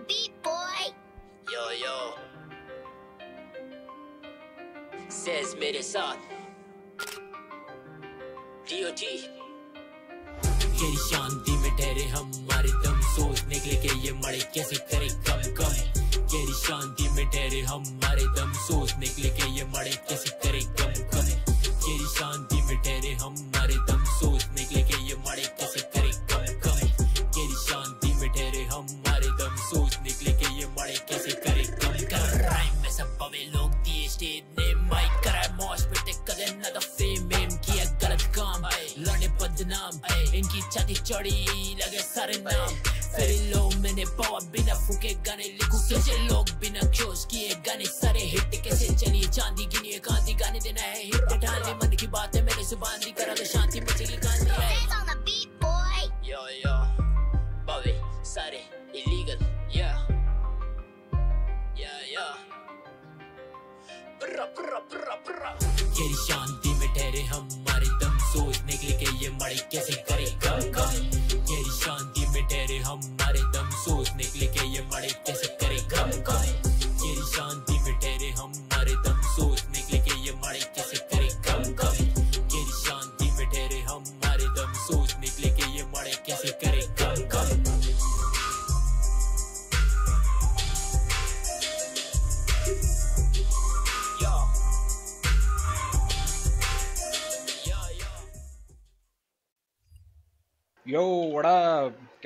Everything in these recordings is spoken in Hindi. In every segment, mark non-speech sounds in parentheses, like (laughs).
the beat, boy. Yo yo. Says मेरे साथ DOT तेरी शांति में ठहरे हमारे दम सोच निकले के ये मड़े कैसे करे कम कम। तेरी शांति में ठहरे हमारे दम सोच निकले के ये मड़े कैसे करे कम कम। तेरी शांति में ठहरे हमारे दम सोच निकले लगे सारे नाम फिर इन लोग मैंने पावा बिना फूके गाने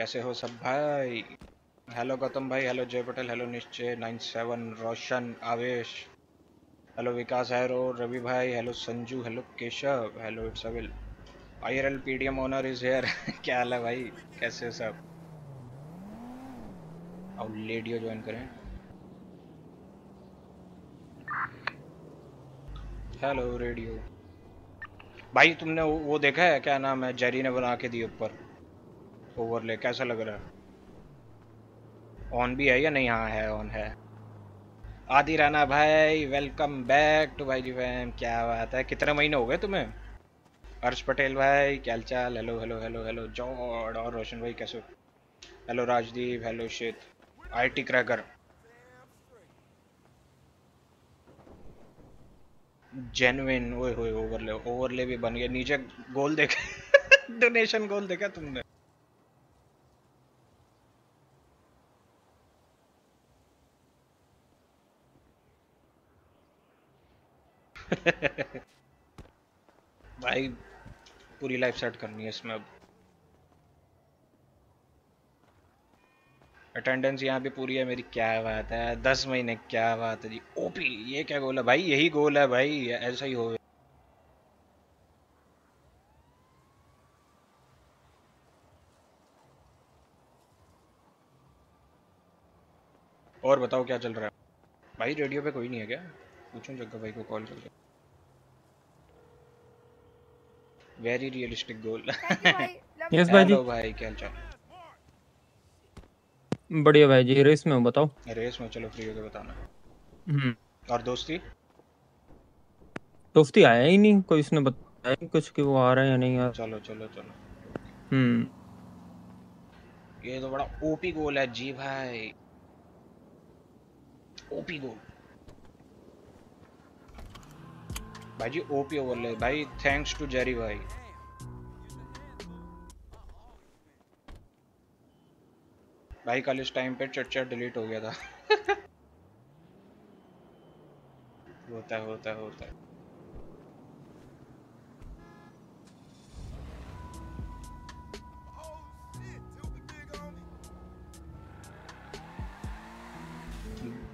कैसे हो सब भाई? हेलो गौतम भाई hello Jay Patel hello Nishchay nine seven Roshan, Avesh. Hello Vikas hello Ravi भाई hello Sanju hello Keshav hello it's अविल I R L P D M owner is here क्या हाल है भाई? कैसे हो सब? और लेडियो ज्वाइन करें। हेलो रेडियो भाई तुमने वो देखा है क्या नाम है? जेरी ने बना के दी ऊपर। ओवरले कैसा लग रहा है। ऑन भी है या नहीं? हाँ है ऑन है। आदि राना भाई वेलकम बैक टू भाई जी फैम क्या बात है? कितने महीने हो गए तुम्हें? हर्ष पटेल भाई, क्या चाल हेलो हेलो हेलो हेलो जॉर्ड और रोशन भाई, कैसे हेलो राजदीप हेलो शित आईटी क्रैकर जेन्युइन ओए होए ओवरले ओवरले भी बन गया नीचे गोल देखा डोनेशन गोल देखा तुमने? (laughs) भाई, पूरी लाइफ सेट करनी है इसमें अब। अटेंडेंस यहाँ पे पूरी है, मेरी क्या बात है? दस महीने, क्या बात है जी? ओपी ये क्या गोल है? भाई, यही गोल है भाई ऐसा ही हो और बताओ क्या चल रहा है? भाई रेडियो पे कोई नहीं है क्या? पूछो जग्गा (laughs) भाई को कॉल करके वेरी रियलिस्टिक गोल यस भाई. जी। हेलो भाई क्या चाल? बढ़िया भाई जी रेस में हूँ बताओ। रेस में चलो फ्री होके बताना। हम्म। और दोस्ती? दोस्ती आया ही नहीं कोई उसने बताया नहीं कुछ कि वो आ रहा है या नहीं आ चलो चलो चलो। हम्म। ये तो बड़ा ओपी गोल है जी भाई। ओपी गोल भाई जी ओपी ओवर ले भाई थैंक्स टू जेरी भाई. भाई, कल इस टाइम पे चट चट डिलीट हो गया था। (laughs) होता है होता है होता है।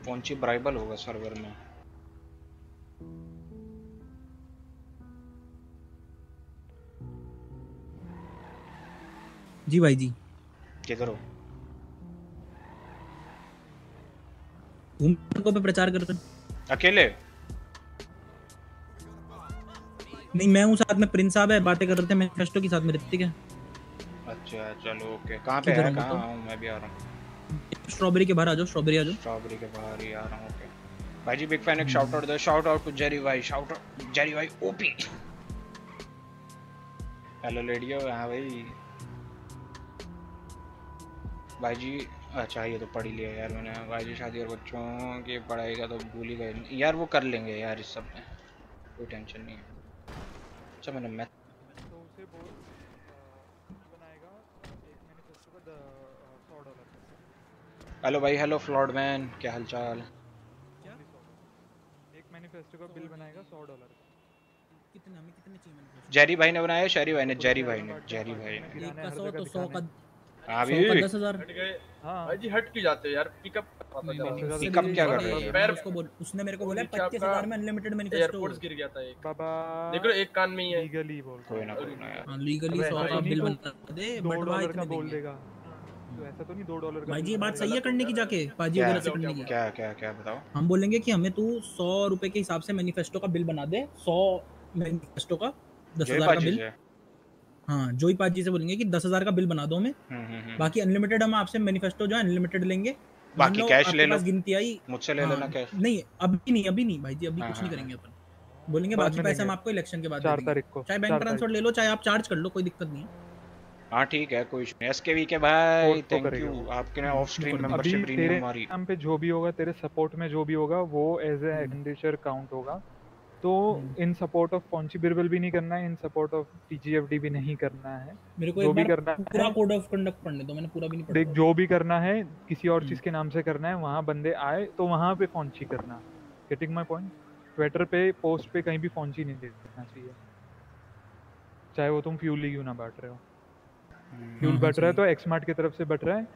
पहुँची ब्राइबल होगा सर्वर में? जी भाई जी। हो घूम को पे प्रचार कर रहे अकेले? नहीं मैं हूँ साथ में प्रिंस साहब है बातें कर रहे थे मैनिफेस्टो के साथ में ऋतिक है अच्छा चलो ओके। कहाँ पे है? कहाँ बताओ? हूँ? मैं भी आ रहा हूँ। स्ट्रॉबेरी के बाहर आ जाओ स्ट्रॉबेरी आ जाओ। स्ट्रॉबेरी के बाहर ही आ रहा हूँ ओके। भाई जी बिग फ़ैन एक शाउट आउट दो। शाउट आउट टू जेरी भाई शाउट आउट जेरी भाई ओपी हेलो लेडियो हाँ भाई। भाई जी अच्छा ये तो पढ़ ही लिया यार मैंने। भाई जी शादी और बच्चों की पढ़ाई का तो भूल ही गए। यार वो कर लेंगे यार इस सब में। कोई टेंशन नहीं है। अच्छा मैंने मैथ तो उसे बोल बनाएगा एक मैनिफेस्टो का सौ डॉलर का हेलो भाई हेलो फ्लॉड मैन क्या हालचाल? एक मैनिफेस्टो का बिल बनाएगा सौ डॉलर का कितने कितने चाहिए जेरी भाई ने बनाया शहरी भाई ने? जेरी भाई ने जेरी भाई ने। एक का सौ तो सौ का दिखाने। हाँ सौ का भी दस हज़ार। हट गए। हाँ। भाई जी हट क्यों जाते हो यार? पिकअप नहीं, नहीं, पिकअप क्या कर रहे हो? मैं उसको बोल उसने मेरे को बोला पच्चीस हज़ार में अनलिमिटेड मैनिफेस्टो एयरपोर्ट्स गिर गया था एक। बाबा। देख रहे हो एक कान में ही है। लीगली बोल कोई ना कोई ना यार। हाँ लीगली सौ ऐसा का तो बिल तो बना दे बट डॉलर इतने बोल देगा। तो ऐसा तो नहीं दो डॉलर का भाई जी ये बात सही है करने की जाके? पाजी क्या? वगैरह से करने की। क्या क्या क्या बताओ। हम बोलेंगे कि हमें तू सौ रुपए के हिसाब से मैनिफेस्टो का बिल बना दे। सौ मैनिफेस्टो का दस हज़ार का बिल हाँ जोई पाजी से बोलेंगे कि दस हज़ार का बिल बना दो हमें। हम्म हम्म हम्म। बाकी अनलिमिटेड हम आपसे मैनिफेस्टो जो है अनलिमिटेड लेंगे। बाकी कैश ले लो। गिनती आई मुझसे ले हाँ, लेना कैश नहीं अभी नहीं अभी नहीं भाई जी अभी हाँ, कुछ नहीं हाँ, करेंगे अपन। बोलेंगे बाकी पैसे हम आपको इलेक्शन के बाद चार तारीख को चाहे बैंक ट्रांसफ़र ले लो चाहे आप चार्ज कर लो कोई दिक्कत नहीं है। हाँ ठीक है कोई इशू नहीं। एसकेवी के भाई तो थैंक यू आपके ने ऑफ़ स्ट्रीम मेंबरशिप रिन्यू हमारी। नाम पे जो भी होगा तेरे सपोर्ट में जो भी होगा वो एज ए एक्सपेंडिचर काउंट होगा। तो हम्म। इन सपोर्ट ऑफ़ पॉन्ची बिरबल भी नहीं करना है इन सपोर्ट ऑफ़ टीजीएफडी भी नहीं करना है। मेरे को जो एक भी करना पूरा कोड ऑफ़ कंडक्ट पढ़ने दो मैंने पूरा भी नहीं देख जो भी करना है किसी और हम्म। चीज़ के नाम से करना है वहाँ बंदे आए तो वहाँ पे फॉन्ची करना। गेटिंग माई पॉइंट ट्विटर पे पोस्ट पे कहीं भी फॉन्ची नहीं देना चाहिए। चाहे वो तुम फ्यूल ही क्यों ना बांट रहे हो। फ्यूल बट रहा है तो एक्समार्ट की तरफ़ से बट रहा है।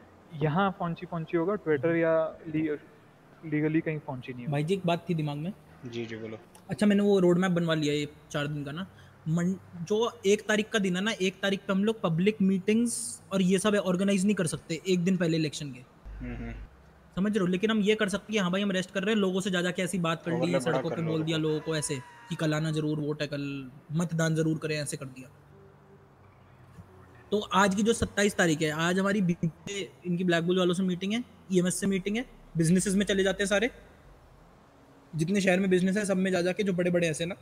यहाँ फॉन्ची फॉन्ची होगा ट्विटर या लीगली कहीं फॉन्ची नहीं भाई जी एक बात थी दिमाग में। जी जी बोलो। अच्छा मैंने वो रोड मैप बनवा लिया ये चार दिन का ना। मन जो एक तारीख का दिन है ना एक तारीख पे हम लोग पब्लिक मीटिंग्स और ये सब ऑर्गेनाइज नहीं कर सकते एक दिन पहले इलेक्शन के। हम्म हम्म। समझ रहे हो? लेकिन हम ये कर सकते हैं हाँ भाई हम रेस्ट कर रहे हैं लोगों से ज़्यादा के ऐसी बात कर ली सड़कों कर पे बोल दिया लोगों को ऐसे कि कल आना ज़रूर वोट है कल मतदान ज़रूर करें ऐसे कर दिया। तो आज की जो 27 तारीख है आज हमारी इनकी ब्लैक बुल वालों से मीटिंग है ईएमएस से मीटिंग है बिजनेसेस में चले जाते हैं सारे। जितने शहर में बिज़नेस है सब में जा जाके जो बड़े बड़े ऐसे ना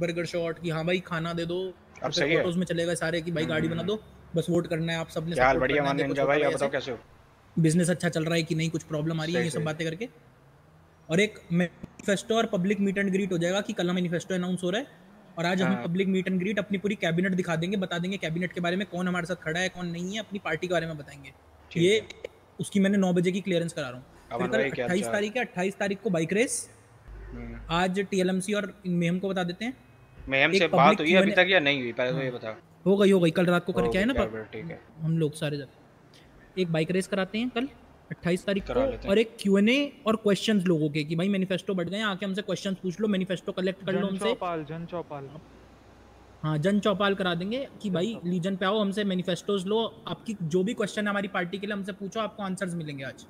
बर्गर शॉट की हाँ भाई खाना दे दो अब सही है। फ़ोटोज़ में चलेगा सारे कि भाई गाड़ी बना दो बस वोट करना है आप सबने क्या बढ़िया मान निंजा भाई आप बताओ कैसे हो? बिज़नेस अच्छा चल रहा है कि नहीं कुछ प्रॉब्लम आ रही है ये सब बातें करके? और एक मैनिफेस्टो और पब्लिक मीट एंड ग्रीट हो जाएगा कि कल मैनिफेस्टो अनाउंस हो रहा है और आज हम। पब्लिक मीट एंड ग्रीट अपनी पूरी कैबिनेट दिखा देंगे बता देंगे कैबिनेट के बारे में कौन हमारे साथ खड़ा है कौन नहीं है अपनी पार्टी के बारे में बताएँगे। ये उसकी मैंने नौ बजे की क्लियरेंस करा रहा हूँ। अट्ठाईस तारीख है अट्ठाईस तारीख को बाइक रेस हम्म। आज टीएलएमसी और मेहम को बता देते हैं। मैम एक से बात हुई अभी तक या नहीं हुई? पहले तो ये बता। हो गई हो गई कल रात को करके आए ना पर- ठीक है। हम लोग सारे जगह एक बाइक रेस कराते हैं कल 28 तारीख को। और एक क्यूएनए और क्वेश्चंस लोगों के कि भाई मैनिफेस्टो बढ़ गए आके हमसे क्वेश्चन पूछ लो मैनिफेस्टो कलेक्ट कर लो हमसे। जन चौपाल। हाँ जन चौपाल करा देंगे कि भाई लीजन पे आओ हमसे मैनिफेस्टोज लो आपकी जो भी क्वेश्चन है हमारी पार्टी के लिए हमसे पूछो आपको आंसर्स मिलेंगे आज।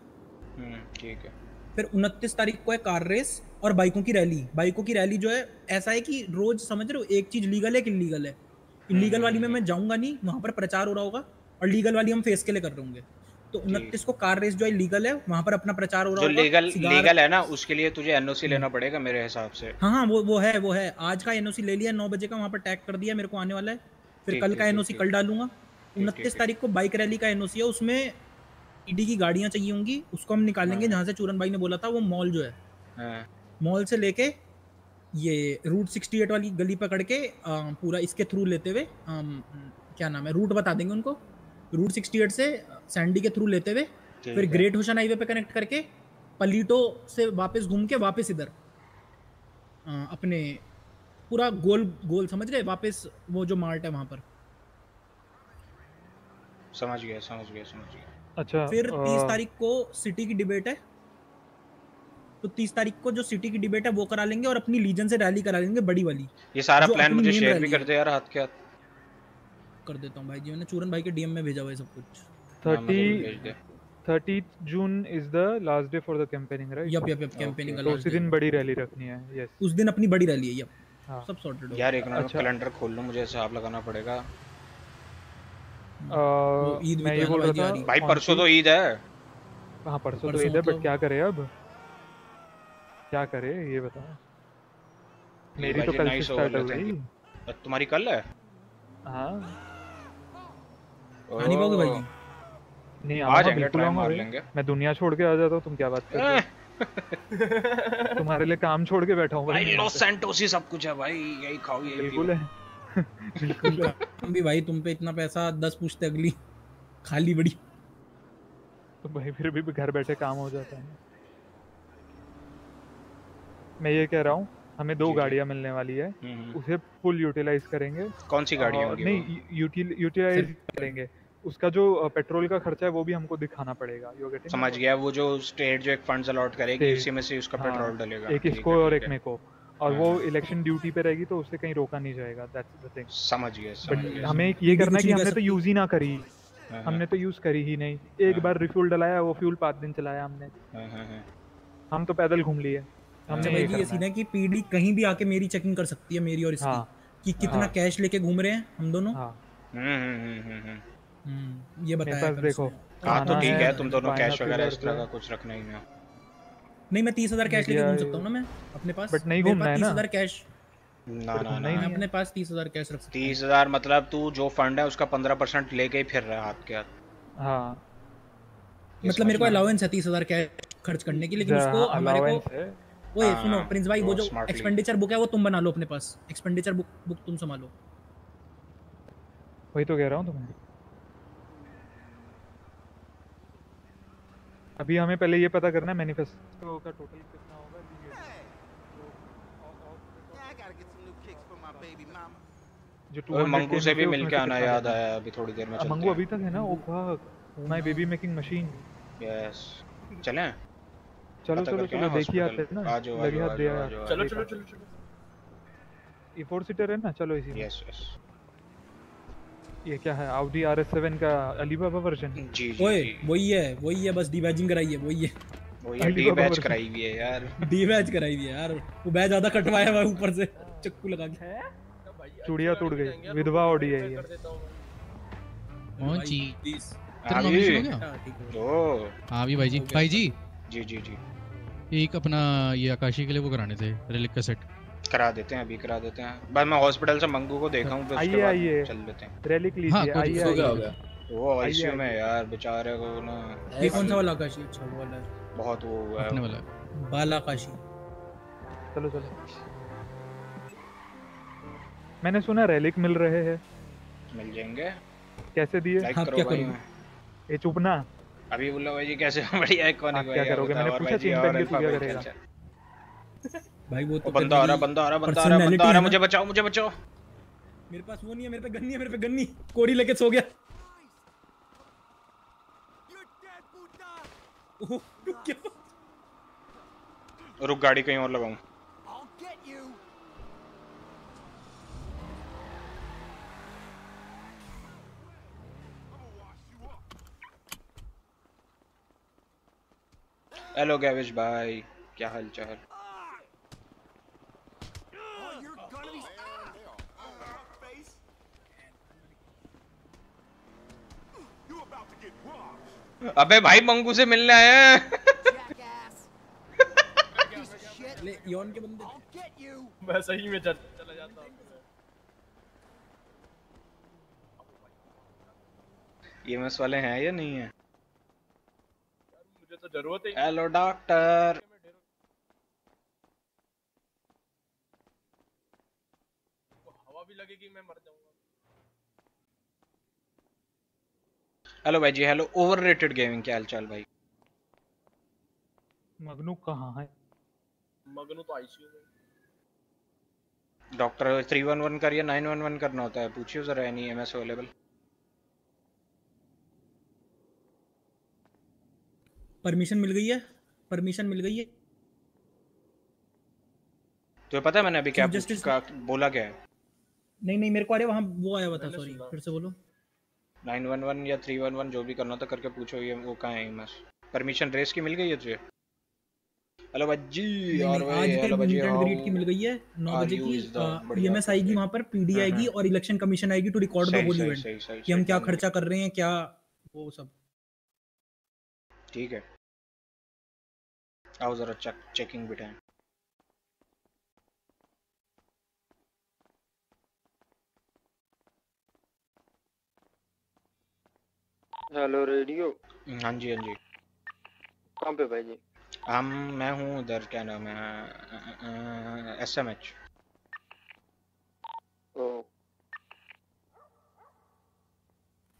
हम्म ठीक है। फिर उनतीस तारीख को है कार रेस और बाइकों की रैली बाइकों की रैली जो है ऐसा है कि रोज समझ रहे हो एक चीज़ लीगल है कि इलीगल है? इलीगल वाली में मैं जाऊँगा नहीं वहाँ पर प्रचार हो रहा होगा और लीगल वाली हम फेस के लिए कर रहे होंगे। तो उनतीस को कार रेस जो है लीगल है वहाँ पर अपना प्रचार हो रहा होगा लीगल लीगल है ना उसके लिए तुझे एनओसी लेना पड़ेगा मेरे हिसाब से। हाँ हाँ वो वो है वो है। आज का एनओसी ले लिया नौ बजे का वहाँ पर टैग कर दिया मेरे को आने वाला है। फिर कल का एनओसी कल डालूँगा। उनतीस तारीख को बाइक रैली का एनओसी है उसमें ईडी की गाड़ियाँ चाहिए होंगी उसको हम निकालेंगे। जहाँ से चूरन भाई ने बोला था वो मॉल जो है। हाँ, मॉल से लेके ये रूट 68 वाली गली पकड़ के आ, पूरा इसके थ्रू लेते हुए क्या नाम है रूट बता देंगे उनको। रूट 68 से सैंडी के थ्रू लेते हुए फिर ग्रेट होशन हाईवे पे कनेक्ट करके पलीटो से वापस घूम के वापस इधर अपने पूरा गोल गोल समझ गए वापस वो जो मार्ट है वहाँ पर। समझ गया समझ गया समझ गया। अच्छा फिर तीस तारीख को सिटी की डिबेट है। तो तीस तारीख को जो सिटी की डिबेट है वो करा लेंगे और अपनी लीजन से रैली करा लेंगे बड़ी वाली। ये सारा प्लान मुझे शेयर भी कर दे यार हाथ के हाथ। कर देता हूँ भाई जी मैंने चूरन भाई के डीएम में भेजा हुआ है सब कुछ। हाँ, मेरे को भी 30 भेज दे 30th June is the last day for the campaigning right yup yup yup campaigning का तो last उसी दिन बड़ी रैली रखनी है यस उस दिन अपनी बड़ी रैली है यप हाँ। सब सॉर्टेड यार एक मिनट अच्छा। कैलेंडर खोल लो मुझे हिसाब लगाना पड़ेगा। ईद भी मैं तो ये बोल रहा था भाई परसों तो ईद है। हाँ परसों तो ईद है तो- बट क्या करे अब? क्या करे ये बताओ। मेरी तो कल से स्टार्ट हो गई। तुम्हारी कल है? हाँ। नहीं पाओगे भाई? नहीं आ आऊँगा बिल्कुल मार लेंगे। मैं दुनिया छोड़ के आ जाता हूँ तुम क्या बात कर रहे हो? (laughs) तुम्हारे लिए काम छोड़ के बैठा हूँ भाई। लॉस। सैंटोस ही सब कुछ है भाई यही खाओ यही बिल्कुल है। बिल्कुल। है (laughs) हम भी भाई तुम पे इतना पैसा दस पूछते अगली। खाली बड़ी। तो भाई फिर भी घर बैठे काम हो जाता है। मैं ये कह रहा हूँ हमें दो। गाड़ियाँ मिलने वाली है। हम्म, हम्म। उसे फुल यूटिलाइज करेंगे। कौन सी गाड़ी और होंगी वो? नहीं यूटिलाइज करेंगे। उसका जो पेट्रोल का खर्चा है वो भी हमको दिखाना पड़ेगा। समझ गया वो जो स्टेट जो एक फंड्स अलॉट करेगी उसी में से उसका हाँ, पेट्रोल डलेगा। एक इसको और एक है। मेरे को। और वो हाँ। इलेक्शन ड्यूटी पे रहेगी तो उसे कहीं रोका नहीं जाएगा दैट्स द थिंग समझ गया बट हमें ये करना है कि हमने तो यूज़ ही ना करी। हाँ, हमने तो यूज़ करी ही नहीं। एक हाँ। बार रिफ्यूल डलाया वो फ्यूल पाँच दिन चलाया हमने। हाँ, हाँ, हाँ। हम तो पैदल घूम लिए। अच्छा हमने ये ये सीन है। है कि पीडी कहीं भी आके मेरी चेकिंग कर सकती है मेरी और इसकी हाँ। कि कितना हाँ। कैश लेके घूम रहे हैं हम दोनों? हाँ। हम्म, हम्म, हम्म, ये बताया देखो हाँ तो ठीक है, है तुम दोनों कैश वगैरह इस तरह का कुछ रखना ही ना नहीं मैं तीस हज़ार कैश लेके घूम सकता हूँ ना मैं अपने पास। बट नहीं घूमना है तीस ना। हज़ार कैश ना ना ना नहीं अपने पास तीस हज़ार कैश रख तीस हज़ार मतलब तू जो फंड है उसका पंद्रह परसेंट लेके ही फिर रहा है हाथ के हाथ। हाँ। मतलब मेरे को अलाउंस है तीस हज़ार कैश खर्च करने की लेकिन उसको हमारे को अलाउंस है। हाँ, सुनो प्रिंस भाई वो वो जो एक्सपेंडिचर बुक है वो तुम बना लो अपने पास। एक्सपेंडिचर बुक बुक तुम संभालो। वही तो कह रहा हूँ तुम्हें। अभी हमें पहले ये पता करना है मैनिफेस्टो का टोटल कितना होगा. जो 200 मंगू से भी मिलके आना याद आया अभी थोड़ी देर में चलते मंगू अभी तक है ना? ओ fuck my baby making machine yes चलें? चलो चलो चलो देखिए आते हैं ना। आ जाओ आ लगे जाओ हाथ दे चलो चलो चलो चलो। ये फोर सीटर है ना? चलो इसी में। यस यस ये क्या है Audi RS7 का अलीबाबा वर्जन जी जी ओए वही है वही है बस डीबैजिंग कराई है वही है। वो ये अली डी बाबा बैच वर्जन। कराई हुई है यार। (laughs) डीबैज कराई हुई है यार। वो बैज ज़्यादा कटवाया हुआ है ऊपर से चक्कू लगा के। चूड़िया टूट गई विधवा ऑडी है ये। कौन हाँ जी। हो गया? ओ। हाँ भी भाई जी। भाई जी। जी जी जी। एक अपना ये आकाशी के लिए वो कराने थे रिलिक का सेट करा देते हैं अभी करा देते हैं। बस मैं हॉस्पिटल से मंगू को देखा हूँ आइए, बाद आइए। चल लेते हैं। रैलिक हाँ, लीजिए कोई आइए हो गया, हो वो आईसीयू में यार बेचारे को ना ये कौन सा वाला काशी अच्छा वो वाला। बहुत वो हुआ अपने है वाला। बाला काशी चलो चलो। मैंने सुना रैलिक मिल रहे हैं। मिल जाएँगे। कैसे दिए? आप क्या करोगे? ये चुपना। अभी बोलो भाई जी कैसे (laughs) बढ़िया है कौन है क्या करोगे? मैंने पूछा चेन के तू क्या करेगा? भाई वो तो बंदा आ रहा बंदा आ रहा बंदा आ रहा बंदा आ रहा मुझे बचाओ मुझे बचाओ। मेरे पास वो नहीं है मेरे पे गन्नी है मेरे पे गन्नी कोरी लेके सो गया। रुक गाड़ी कहीं और लगाऊँ. हेलो गैविश भाई क्या हाल चाल Oh, you're gonna be. Face. You about to get robbed, अबे भाई मंगू से मिलने आए हैं। यौन के बंदे. मैं सही में चल चला जाता हूँ। ईएमएस वाले हैं या नहीं है? मुझे तो ज़रूरत है हेलो डॉक्टर हवा भी लगेगी मैं मर जाऊँगा। हेलो भाई जी हेलो। ओवररेटेड गेमिंग क्या हाल चाल भाई? मगनू कहाँ है? मगनू तो आईसीयू में। डॉक्टर थ्री वन वन कर या नाइन वन वन करना होता है। पूछिए जरा एनी एमएस अवेलेबल परमिशन मिल गई है? परमिशन मिल गई है? तो पता है मैंने अभी क्या का बोला क्या है? नहीं नहीं मेरे को अरे वहाँ वो आया हुआ था सॉरी फिर से बोलो। नाइन वन वन या थ्री वन वन जो भी करना था करके पूछो ये वो कहाँ है एमएस परमिशन रेस की मिल गई है तुझे? हेलो बज्जी और भाई हेलो बज्जी एंड की मिल गई है नौ बजे की ईएमएस आएगी okay. वहाँ पर पीडी हाँ, आएगी हाँ। और इलेक्शन कमीशन आएगी to record the whole event कि हम क्या खर्चा कर रहे हैं क्या वो सब। ठीक है। आओ जरा चेक चेकिंग बिठाएँ हेलो रेडियो। हाँ जी हाँ जी। कहाँ पे भाई जी? हम मैं हूँ उधर क्या नाम है एस एम एच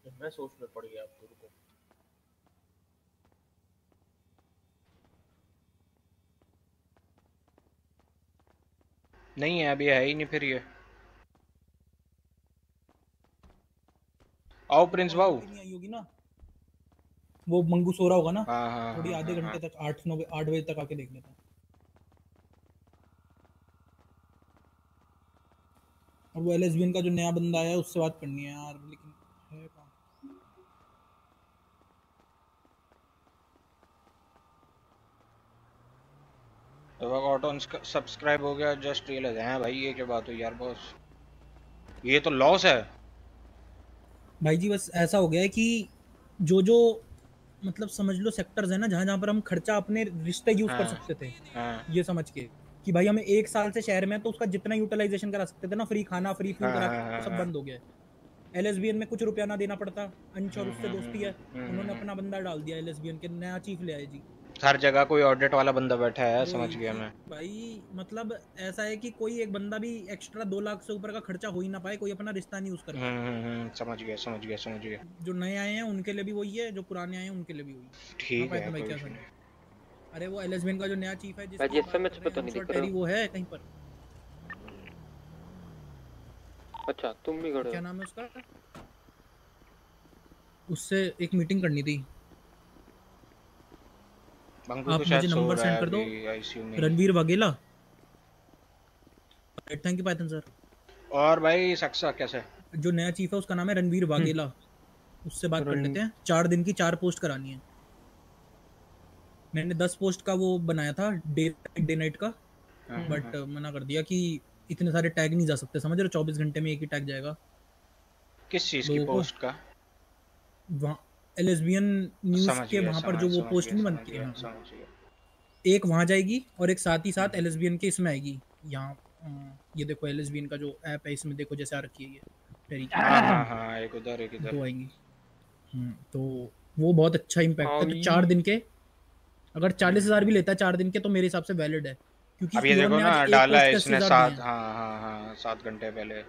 मैं सोच में पड़ गया अब रुको। नहीं है अभी है ही नहीं फिर ये। आओ प्रिंस भाऊ। नहीं आई होगी ना? वो मंगू सो रहा होगा ना हाँ हाँ थोड़ी हाँ, आधे घंटे तक आठ नौ आठ बजे तक आके देख लेता। हूँ और वो एल का जो नया बंदा आया उससे बात करनी है यार लेकिन है कहाँ? तो ऑटो सब्सक्राइब हो गया जस्ट रियलाइज़ हैं भाई ये क्या बात हुई यार बॉस ये तो लॉस है। भाई जी बस ऐसा हो गया है कि जो जो मतलब समझ लो सेक्टर्स है ना जहाँ जहाँ पर हम खर्चा अपने रिश्ते यूज़ कर हाँ। सकते थे हाँ ये समझ के कि भाई हमें एक साल से शहर में है तो उसका जितना यूटिलाइजेशन करा सकते थे ना फ्री खाना फ्री फ्यूल हाँ, करा सब। बंद हो गया एल एस बी एन में कुछ रुपया ना देना पड़ता अंश और हम्म, उससे हम्म, दोस्ती है हम्म, उन्होंने। अपना बंदा डाल दिया एल एस बी एन के नया चीफ ले आए जी हर जगह कोई ऑडिट वाला बंदा बैठा है समझ गया मैं। भाई मतलब ऐसा है कि कोई एक बंदा भी एक्स्ट्रा दो लाख से ऊपर का खर्चा हो ही ना पाए कोई अपना रिश्ता नहीं यूज़ कर पाए। हम्म हम्म, हम्म, समझ गया समझ गया समझ गया। जो नए आए हैं उनके लिए भी वही है जो पुराने आए हैं उनके लिए भी वही ठीक हाँ, है भाई, क्या अरे वो एल का जो नया चीफ है जिसकी बात SMS कर पे रहे तो नहीं दिख रहे। हो। वो है कहीं पर। अच्छा तुम भी खड़े क्या नाम है उसका? उससे एक मीटिंग करनी थी। आप मुझे नंबर सेंड कर दो। अभी आईसीयू में Ranveer Vaghela thank you Python sir और भाई सक्सा कैसे? जो नया चीफ है उसका नाम है रणवीर वाघेला उससे बात कर लेते हैं। चार दिन की चार पोस्ट करानी है। मैंने दस पोस्ट का वो बनाया था डे डे नाइट का। हाँ, बट मना कर दिया कि इतने सारे टैग नहीं जा सकते समझ रहे हो? चौबीस घंटे में एक ही टैग जाएगा। किस चीज़ की पोस्ट का? वहाँ एलेस्बियन न्यूज़ के वहाँ पर जो वो पोस्ट नहीं बनती है। एक वहाँ जाएगी और एक साथ ही साथ एलेस्बियन के इसमें आएगी। यहाँ ये देखो एलेस्बियन का जो ऐप है इसमें देखो जैसे आ रखी है ये हाँ हाँ हाँ एक उधर एक इधर। दो आएँगी। हम्म, तो वो बहुत अच्छा इम्पैक्ट है। तो चार दिन के अगर चालीस हज़ार भी लेता है चार दिन के तो मेरे हिसाब से वैलिड है। क्योंकि अब ये देखो ना डाला है इसने सात हाँ हाँ हाँ सात घंटे पहले।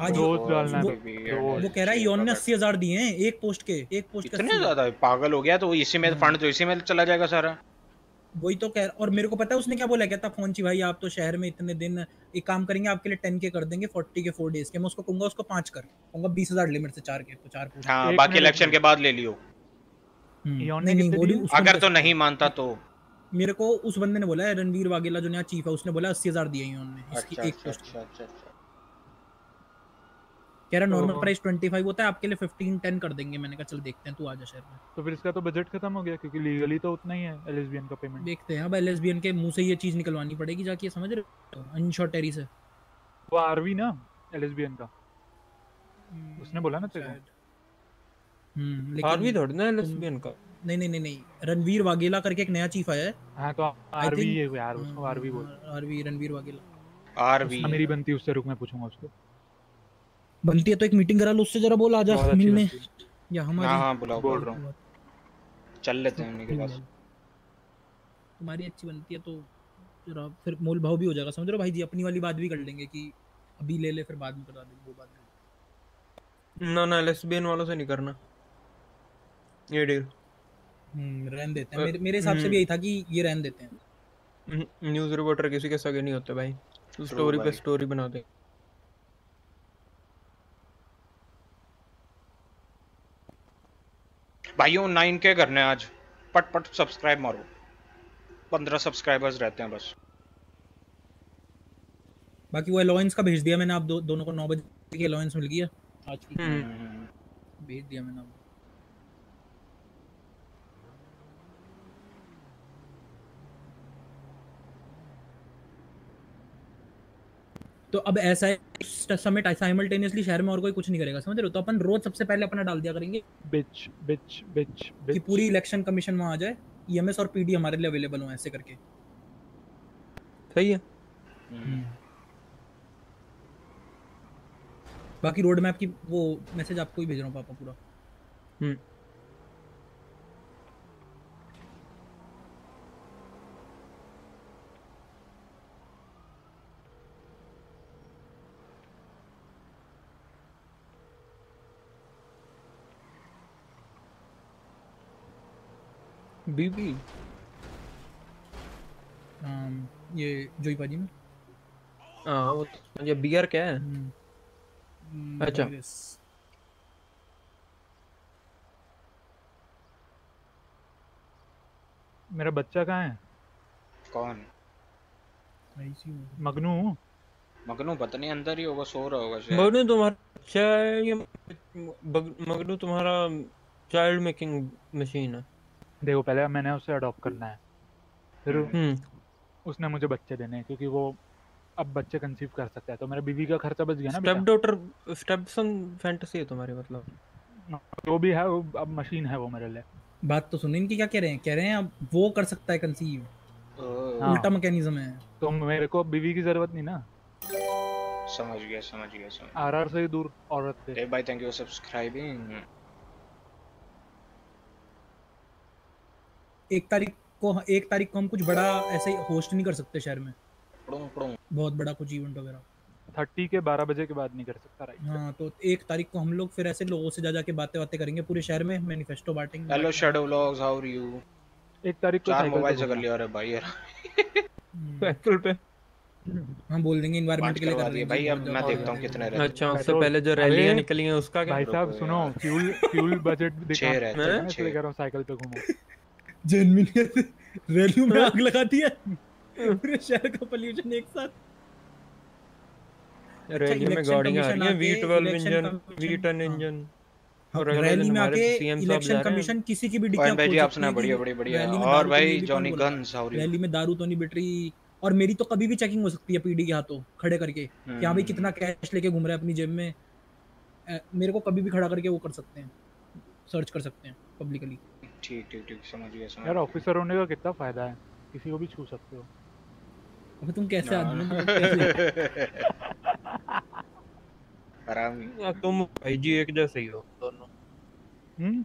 आज रोज वो- डालना वो- तो वो कह रहा है योन ने अस्सी हज़ार दिए हैं एक पोस्ट के एक पोस्ट के इतने 80,000 ज़्यादा पागल हो गया तो इसी में फंड तो इसी में चला जाएगा सारा। वही तो कह और मेरे को पता है उसने क्या बोला कहता फोनची भाई आप तो शहर में इतने दिन एक काम करेंगे आपके लिए टेन के कर देंगे फोर्टी के फोर डेज़ के मैं उसको कहूँगा उसको पाँच कर कहूँगा बीस हज़ार लिमिट से चार के तो चार पोस्ट हाँ बाकी इलेक्शन के बाद ले लियो। हम्म, नहीं नहीं वो अगर तो नहीं मानता तो। मेरे को उस बंदे ने बोला है रणवीर वाघेला जो नया चीफ है उसने बोला अस्सी हज़ार दिए हैं उन्होंने इसकी अच्छा एक अच्छा पोस्ट अच्छा अच्छा अच्छा। कह रहा नॉर्मल प्राइस ट्वेंटी फाइव होता है आपके लिए फिफ्टीन टेन कर देंगे। मैंने कहा चल देखते हैं तू आ जा शहर में। तो फिर इसका तो बजट खत्म हो गया क्योंकि लीगली तो उतना ही है एलएसबीएन का पेमेंट देखते हैं अब एल के मुँह से ये चीज़ निकलवानी पड़ेगी जाके समझ रहे हो? और टेरी से। वो आरवी ना एलएसबीएन का। उसने बोला ना तेरे को? हम्म आरवी थोड़ी ना लेस्बियन का। नहीं नहीं नहीं नहीं। रणवीर वाघेला करके एक नया चीफ आया है। हाँ तो आरवी है यार उसको आरवी बोल RV Ranveer Vaghela R V हाँ, मेरी बनती है उससे रुक मैं पूछूँगा उसको। बनती है तो एक मीटिंग करा लो उससे जरा बोल आजा मिलने। बनती है। या हाँ हमारी हाँ बुलाओ बोल रहा हूँ। चल लेते हैं उन्हीं के पास। तुम्हारी अच्छी बनती है तो जरा फिर मोल भाव भी हो जाएगा समझ रहे हो भाई जी? अपनी वाली बात भी कर लेंगे कि अभी ले ले फिर बाद में करा देंगे वो बात। ना ना लेस्बियन वालों से नहीं करना। ये डील हम्म रहन देते हैं। मेरे मेरे हिसाब से हम्म। भी यही था कि ये रहन देते हैं। न्यूज़ रिपोर्टर किसी के सगे नहीं होते भाई। स्टोरी पे स्टोरी बना दे। भाइयों नाइन के करने आज पट पट सब्सक्राइब मारो। पंद्रह सब्सक्राइबर्स रहते हैं बस। बाकी वो अलाउंस का भेज दिया मैंने आप दो, दोनों को नौ बजे की अलाउंस मिल गई है। आज की हम्म। भेज दिया मैंने आपको। तो अब ऐसा है समिट साइमल्टेनियसली शहर में और कोई कुछ नहीं करेगा समझ रहे हो? तो अपन रोज सबसे पहले अपना डाल दिया करेंगे बिच बिच बिच कि पूरी इलेक्शन कमीशन वहाँ आ जाए ईएमएस और पीडी हमारे लिए अवेलेबल हो ऐसे करके। सही है। बाकी रोड मैप की वो मैसेज आपको ही भेज रहा हूँ पापा पूरा। हम्म। बीबी। ये जोई पाजी में? हाँ वो तो- ये बियर क्या है? हम्म, अच्छा। मेरा बच्चा कहाँ है? कौन? मगनू। मगनू पता नहीं अंदर ही होगा सो रहा होगा शायद। मगनू तुम्हारा है ये मगनू तुम्हारा चाइल्ड मेकिंग मशीन है। देखो पहले मैंने उसे अडॉप्ट करना है। फिर हम्म। उसने मुझे बच्चे देने हैं क्योंकि वो अब बच्चे कंसीव कर सकता है। तो मेरा बीवी का खर्चा बच गया ना स्टेप डॉटर स्टेप सन फैंटेसी है तुम्हारी मतलब। जो भी है वो अब मशीन है वो मेरे लिए। बात तो सुन इनकी क्या कह रहे हैं? कह रहे हैं अब वो कर सकता है कंसीव हाँ। उल्टा मैकेनिज्म है। तो मेरे को बीवी की ज़रूरत नहीं ना? समझ गया समझ गया समझ आरआर से ही दूर औरत थे ए भाई थैंक यू सब्सक्राइबिंग एक तारीख को एक तारीख को हम कुछ बड़ा ऐसे होस्ट नहीं कर सकते शहर में। पड़ूं पड़ूं बहुत बड़ा कुछ इवेंट वगैरह। थर्टी के बारह बजे के बाद नहीं कर सकता राइट हाँ तो एक तारीख को हम लोग फिर ऐसे लोगों से जा जाके बातें बातें करेंगे पूरे शहर में मैनिफेस्टो बांटेंगे। Hello shadow vlogs how are you एक तारीख को मोबाइल से कर लिया अरे भाई यार। साइकिल पे? हम बोल देंगे पाँच इन्वायरमेंट के लिए कर दिए रहे भाई अब मैं देखता हूँ कितने रहते अच्छा उससे पहले जो रैलियाँ निकली हैं उसका क्या? भाई साहब सुनो फ्यूल फ्यूल बजट दिखा मैं छह। कह रहा हूँ साइकिल पे घूमो। जेनविन रैलियों में आग लगा दी है। पूरे शहर का पोल्यूशन एक साथ। रैली में election गाड़ियाँ आ रही हैं। commission वी आके twelve election engine commission- V ten हाँ। इंजन हाँ, और रैली में आके इलेक्शन हैं। कमीशन किसी की भी डिक्कियाँ भाई जी आप सुना बढ़िया बढ़िया बढ़िया। और तो भाई जॉनी आर यू रैली में दारू तो नहीं बिट रही। और मेरी तो कभी भी चेकिंग हो सकती है पीडी के हाथों खड़े करके। कि हाँ भाई हम्म। कितना कैश लेके घूम रहा है अपनी जेब में। मेरे को कभी भी खड़ा करके वो कर सकते हैं। सर्च कर सकते हैं पब्लिकली ठीक ठीक ठीक समझ गया समझ यार ऑफिसर होने का कितना फ़ायदा है? किसी को भी छू सकते हो। अबे तुम कैसे। आदमी हो? हरामी हाँ, तुम भाई जी एक जैसे ही हो दोनों। हम्म?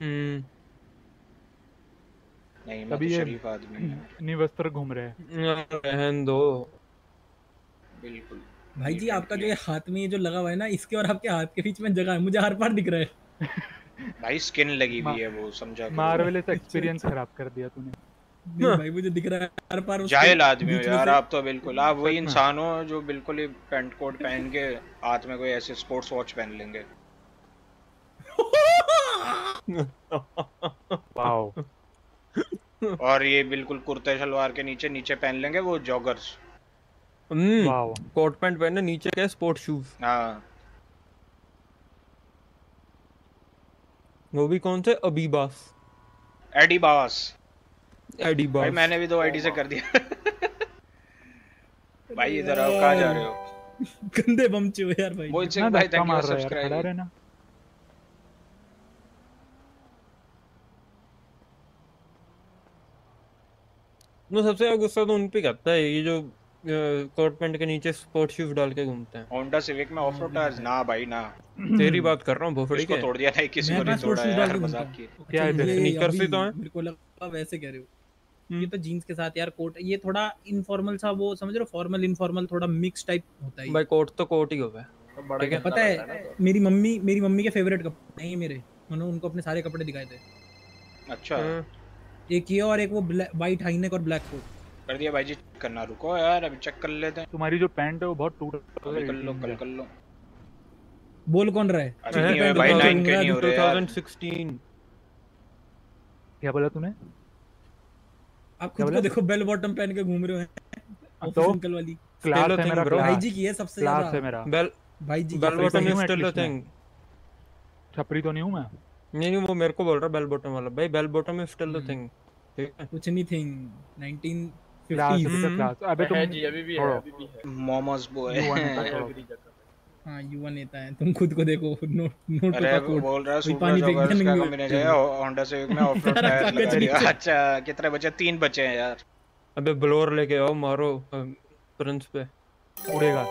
हम्म। नहीं मैं तो शरीफ आदमी हूँ। निवस्त्र घूम रहे हैं। रहन दो। बिल्कुल। भाई जी आपका जो ये हाथ में ये जो लगा हुआ है ना इसके और आपके हाथ के बीच में जगह है। मुझे हर बार दिख रहा है। (laughs) भाई स्किन लगी हुई है वो समझा करो। मार्वेलस एक्सपीरियंस खराब कर दिया तूने। भाई मुझे दिख रहा है हर बार उसके जाहिल आदमी हो यार आप तो बिल्कुल आप वही इंसान हो जो बिल्कुल ही पैंट कोट पहन के हाथ में कोई ऐसे स्पोर्ट्स वॉच पहन लेंगे। (laughs) वाओ और ये बिल्कुल कुर्ते शलवार के नीचे नीचे पहन लेंगे वो joggers hmm wow coat pant पहने नीचे क्या स्पोर्ट शूज़ हाँ। वो भी कौन से अबीबास एडी बास भाई मैंने भी दो आईडी से कर दिया। (laughs) भाई इधर आओ कहाँ जा रहे हो? गंदे बम चो यार भाई। मोहित इतना सिंह भाई थैंक यू मार रहा है यार खड़ा रहना। मैं सबसे ज़्यादा गुस्सा तो उन पे करता है ये जो कोट पैंट के नीचे स्पोर्ट शूज़ डाल के घूमते हैं। होंडा सिविक में ऑफ़ रोड टायर्स ना भाई ना। तेरी बात कर रहा हूँ भोफड़ी इसको के। तोड़ दिया नहीं किसी को नहीं तोड़ा स्पोर्ट्स शूज़ डाल यार मज़ाक की। क्या है? स्नीकर्स ही तो हैं। मेरे को लगा वैसे कह रहे हो। हम्म। ये तो जीन्स के साथ यार कोट ये थोड़ा इनफॉर्मल सा वो समझ रहे हो? फॉर्मल इनफॉर्मल थोड़ा मिक्स टाइप होता है भाई कोट तो कोट ही होगा तो बड़ा ठीक है। पता है तो। मेरी मम्मी मेरी मम्मी के फेवरेट कपड़े नहीं मेरे। उन्होंने उनको अपने सारे कपड़े दिखाए थे। अच्छा। हाँ, एक ये और एक वो वाइट हाईनेक और ब्लैक कोट कर दिया भाई जी करना रुको यार अभी चेक कर लेते हैं। तुम्हारी जो पैंट है वो बहुत टूट अभी कर लो कल कर लो। बोल कौन रहा है? नहीं भाई उतार नाइन के नहीं हो रहे यार। 2016 क्या बोला तूने? आप खुद को देखो बेल बॉटम पहन के घूम रहे हो। तो अंकल वाली। क्लास है मेरा. भाई जी की है सबसे ज़्यादा। क्लास है मेरा। बेल भाई जी bell bottom is still a thing छपरी तो नहीं हूँ मैं। नहीं नहीं वो मेरे को बोल रहा बेल बॉटम वाला। भाई bell bottom is still a thing कुछ नहीं थिंग 1950s क्लास। क्लास अबे तुम जी अभी भी है अभी भी है। मोमोस बॉय हूँ। युवा नेता है। तुम खुद को देखो नोट नोट बोल रहा है पानी देने का में- कॉम्बिनेशन है होंडा सिविक में ऑफ़ रोड तेरा टायर लगा दिया अच्छा कितने बचे तीन बचे हैं यार। अबे ब्लोअर लेके आओ मारो प्रिंस पे। उड़ेगा।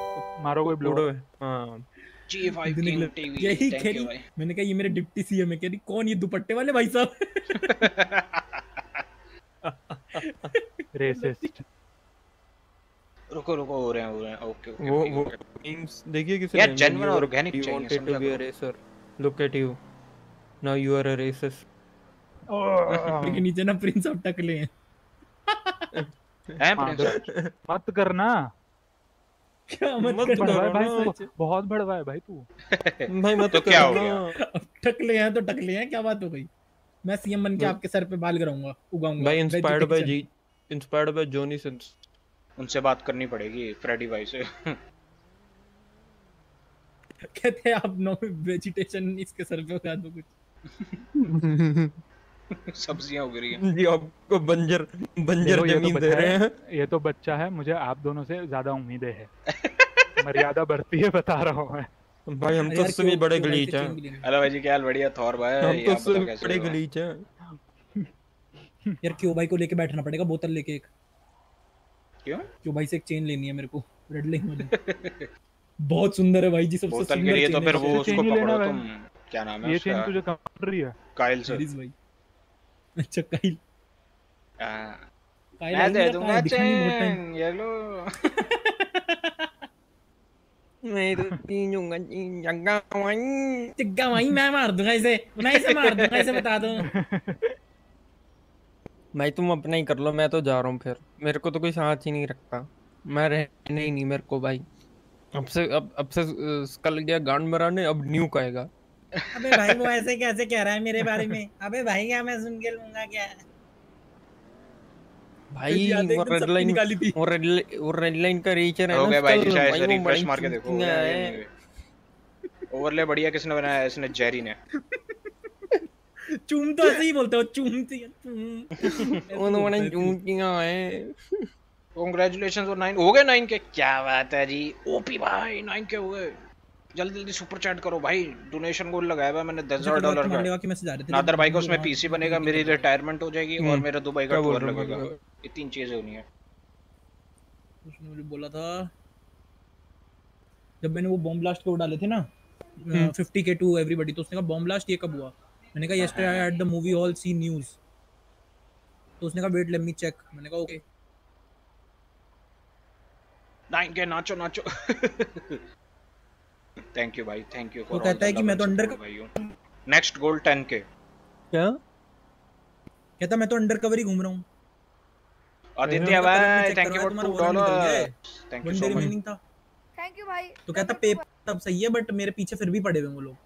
मारो कोई ब्लो उड़ो हाँ। G5 इतने King के लिए- TV, यही भाई। मैंने कहा ये मेरे डिप्टी सीएम है। कह रही कौन ये दुपट्टे वाले भाई साहब? (laughs) (laughs) रेसिस्ट रुको रुको हो रहे हैं हो रहे हैं। ओके ओके वो भाई, वो। देखिए किसी यार, ने genuine You are- organic you चाहिए, wanted समझा to be a करो। racer. Look at you. Now you are a racist. के नीचे ना प्रिंस ऑफ़ टकले हैं। हैं हाँ, प्रिंस मत करना। क्या मत मत है भाई तू बहुत बड़वा है भाई तू। भाई मत तो क्या हो। अब टकले हैं तो टकले हैं क्या बात हो गई? मैं सीएम बन के आपके सर पे बाल गिराऊँगा उगाऊँगा भाई इंस्पायर्ड बाय जी इंस्पायर्ड बाय जॉनी सिंस उनसे बात करनी पड़ेगी फ्रेडी भाई से। कहते हैं आप नो वेजिटेशन इसके सर पे उगा दो कुछ। सब्ज़ियाँ उग रही हैं। जी आपको बंजर बंजर तो ज़मीन दे रहे हैं ये तो बच्चा है मुझे आप दोनों से ज़्यादा उम्मीदें है। मर्यादा बढ़ती है बता रहा हूँ मैं। भाई हम तो यार, उससे भी बड़े गलीच हैं। हेलो भाई जी क्या हाल बढ़िया थॉर भाई हम तो आप उससे बताओ भी कैसे बड़े? गलीच हैं। यार क्यों भाई को लेके बैठना पड़ेगा बोतल लेके एक। क्यों? क्यों भाई से एक चेन लेनी है मेरे को रेड लाइन वाली। बहुत सुंदर है भाई जी सबसे सुंदर के लिए तो फिर वो उसको पकड़ो तुम क्या नाम है ये चेन तुझे कम पड़ रही है। काइल से Harris भाई। अच्छा काइल। काइल मैं दे दूँगा। चैन ये लो। मैं तो तीन जूँगा तीन जगह वहीं चिग्गा वहीं मैं मार दूँगा इसे मैं इसे मार दूँगा इसे बता दो। (laughs) भाई तुम अपना ही कर लो मैं तो जा रहा हूँ फिर। मेरे को तो कोई साथ ही नहीं रखता। मैं रहने ही नहीं मेरे को भाई। अब से अब अब से कल गया गांड मराने अब न्यू कहेगा। अबे भाई वो ऐसे कैसे कह रहा है मेरे बारे में? अबे भाई क्या मैं सुन के लूँगा क्या? भाई वो रेड लाइन निकाली थी। वो रेड वो रेड लाइन का रीचर है हो ना गया भाई शायद से रिफ्रेश मार के देखो। ओवरले बढ़िया किसने बनाया है इसने जेरी ने। चूम तो ऐसे ही बोलते हो चूमती है चूम। तो है, है। कांग्रेचुलेशंस और नाइन हो गए नाइन के? क्या बात है जी। ओपी भाई नाइन के हो गए। जल्दी जल्दी सुपर चैट करो भाई। डोनेशन गोल लगाया हुआ है मैंने दस हज़ार डॉलर का। के मैसेज आ रहे थे। नादर भाई का उसमें पीसी बनेगा मेरी रिटायरमेंट हो जाएगी और हम्म, मेरा दुबई का टूर लगेगा? ये तीन चीज़ें होनी है। उसने मुझे बोला था जब मैंने वो बॉम्ब ब्लास्ट को डाले थे ना। फिफ्टी के टू एवरीबॉडी तो उसने कहा बॉम्ब ब्लास्ट ये कब हुआ? मैंने कहा yesterday I ate the movie hall see news तो उसने कहा वेट लेट मी चेक मैंने कहा ओके नाइन के नाचो नाचो थैंक यू भाई थैंक यू वो कहता है कि मैं तो अंडर नेक्स्ट गोल 10 के क्या? कहता मैं तो अंडर कवर ही घूम रहा हूँ. आदित्य भाई थैंक यू फॉर 2 warrant निकल गया dollar thank you so much remaining था। थैंक यू भाई तो कहता पेपर तब सही है बट मेरे पीछे फिर भी पड़े हुए हैं वो लोग।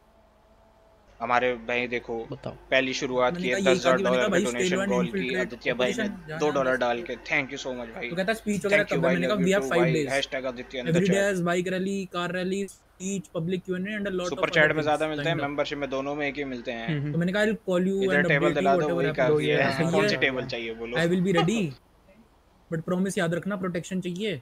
हमारे भाई देखो पहली शुरुआत की है दस हज़ार डॉलर के डोनेशन कॉल की आदित्य भाई ने दो डॉलर डाल के थैंक यू सो मच भाई। तो कहता स्पीच वगैरह कब मैंने कहा we have to 5 days hashtag Aditya every bike rally car rally speech public QnA and a lot of super chat में ज़्यादा मिलते हैं मेंबरशिप में दोनों में एक ही मिलते हैं। हम्म, तो मैंने कहा आई कॉल यू इधर एंड टेबल दिला दो वही काफ़ी है। कौन सी है। टेबल चाहिए बोलो। I will be ready but promise याद रखना प्रोटेक्शन चाहिए।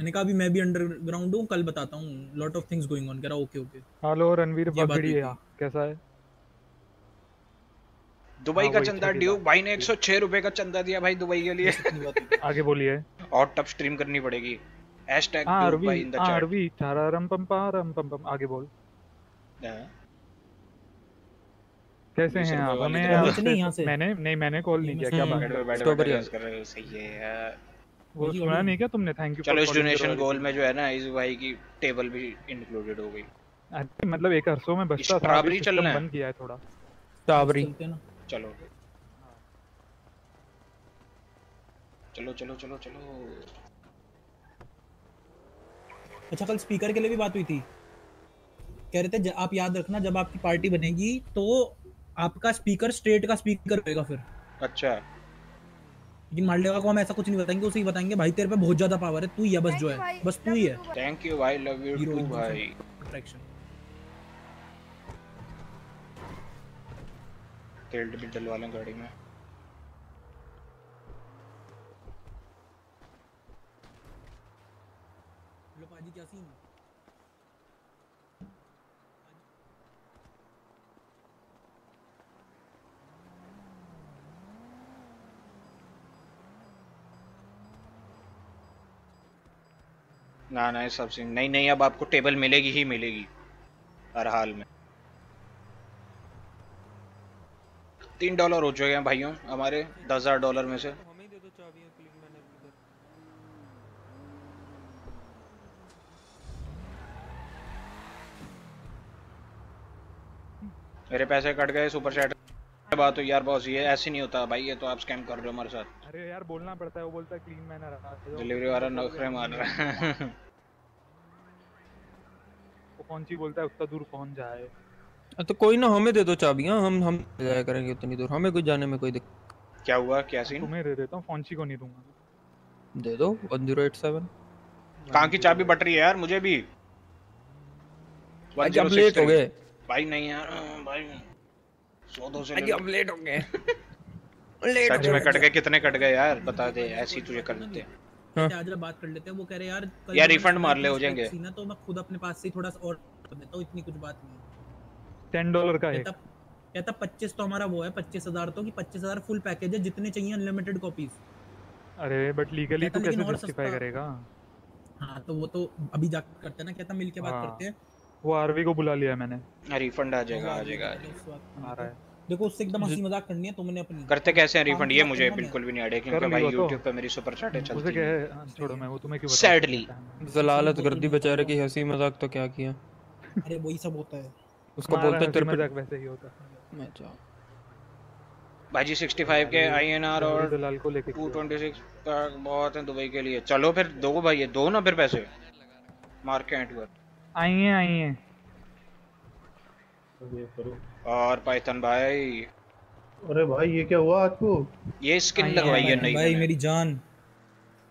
मैंने कहा अभी मैं भी अंडरग्राउंड हूँ कल बताता हूँ lot of things going on कह रहा okay okay hello Ranveer Bagadia कैसा है दुबई हाँ, का चंदा ड्यू भाई ने 106 रुपए का चंदा दिया भाई दुबई के लिए आगे बोलिए और टफ स्ट्रीम करनी पड़ेगी हैशटैग ड्यू भाई इन द चैट आरवी तारारम पम पारम पम पम आगे बोल कैसे हैं आप हमें यहाँ से। मैंने नहीं मैंने कॉल नहीं किया क्या हम्म, बात है कर रहे हो सही है वो सुना नहीं क्या तुमने? थैंक यू चलो इस डोनेशन गोल में जो है ना इस भाई की टेबल भी इंक्लूडेड हो गई। अरे मतलब एक अरसों में बचता था स्ट्रॉबेरी चलना है। बंद किया है थोड़ा। हैं चलो। चलो चलो चलो चलो। अच्छा कल स्पीकर के लिए भी बात हुई थी। कह रहे थे आप याद रखना जब आपकी पार्टी बनेगी तो आपका स्पीकर स्टेट का स्पीकर होएगा फिर। अच्छा। लेकिन मालदेवा को हम ऐसा कुछ नहीं बताएँगे उसे ही बताएँगे भाई तेरे पे बहुत ज़्यादा पावर है तू ही है बस जो है बस तू ही है। थैंक यू भाई लव यू टू भाई। अट्रैक्शन तेल भी डलवा लें गाड़ी में। हेलो पाजी क्या सीन ना ना सब सीन नहीं नहीं, अब आपको टेबल मिलेगी ही मिलेगी, हर हाल में। तीन डॉलर हो चुके हैं भाइयों, हमारे दस हज़ार डॉलर में से। मेरे पैसे कट गए सुपर चैट बात हुई यार बॉस ये ऐसे नहीं होता भाई ये तो आप स्कैम कर रहे हो हमारे साथ। अरे यार बोलना पड़ता है वो बोलता है क्लीन मैनर डिलीवरी वाला नौकरी मार रहा है। वो कौन सी बोलता है उतना दूर कौन जाए? हाँ, तो कोई ना हमें दे दो चाबियाँ हम हम जाया करेंगे उतनी दूर। हमें कुछ जाने में कोई दिक्कत क्या हुआ? क्या सीन तुम्हें दे देता हूँ फोनची को नहीं दूँगा। दे दो 1087 कहाँ की चाबी बट रही है यार मुझे भी। भाई अब लेट हो गए। भाई नहीं यार भाई। सौ दो से भाई लेट हो गए (laughs) लेट सच में कट गए कितने कट गए यार बता दे ऐसे तुझे कर देते हैं। हाँ। आज बात कर लेते हैं वो कह रहे यार यार मैं मार ले, हो जाएँगे। ना तो मैं खुद अपने पास से थोड़ा सा और कर देता हूँ इतनी कुछ बात नहीं है। टेन डॉलर का है कहता पच्चीस तो हमारा वो है पच्चीस हज़ार तो कि पच्चीस हज़ार फुल पैकेज है जितने चाहिए अनलिमिटेड कॉपीज अरे बट लीगली तू कैसे जस्टिफाई करेगा? हाँ तो वो तो अभी जाकर करते हैं ना कहता मिल के बात हाँ। करते हैं। वो आरवी को बुला लिया मैंने। रिफंड आ जाएगा आ जाएगा। आ रहा है। देखो उससे एकदम हँसी मज़ाक करनी है तुमने अपनी करते कैसे हैं रिफंड ये मुझे बिल्कुल भी नहीं आइडिया कर क्योंकि भाई तो। YouTube पे मेरी सुपर चैटें उसे चलती हैं। है? हाँ, छोड़ो मैं वो तुम्हें क्यों Sadly. जलालत कर दी बेचारे की हँसी मज़ाक तो क्या किया? अरे वही सब होता है। उसको बोलते हैं तेरे पे मज़ाक वैसे ही होता है। मैं जा भाई जी 65 के INR और दलाल को लेके 226 का बहुत है दुबई के लिए। चलो फिर दो भाई ये दो ना फिर पैसे। मार के एंटवर आई हैं आई हैं और पाइथन भाई। अरे भाई ये क्या हुआ आपको ये स्किन लगवाई है है नई भाई मेरी जान।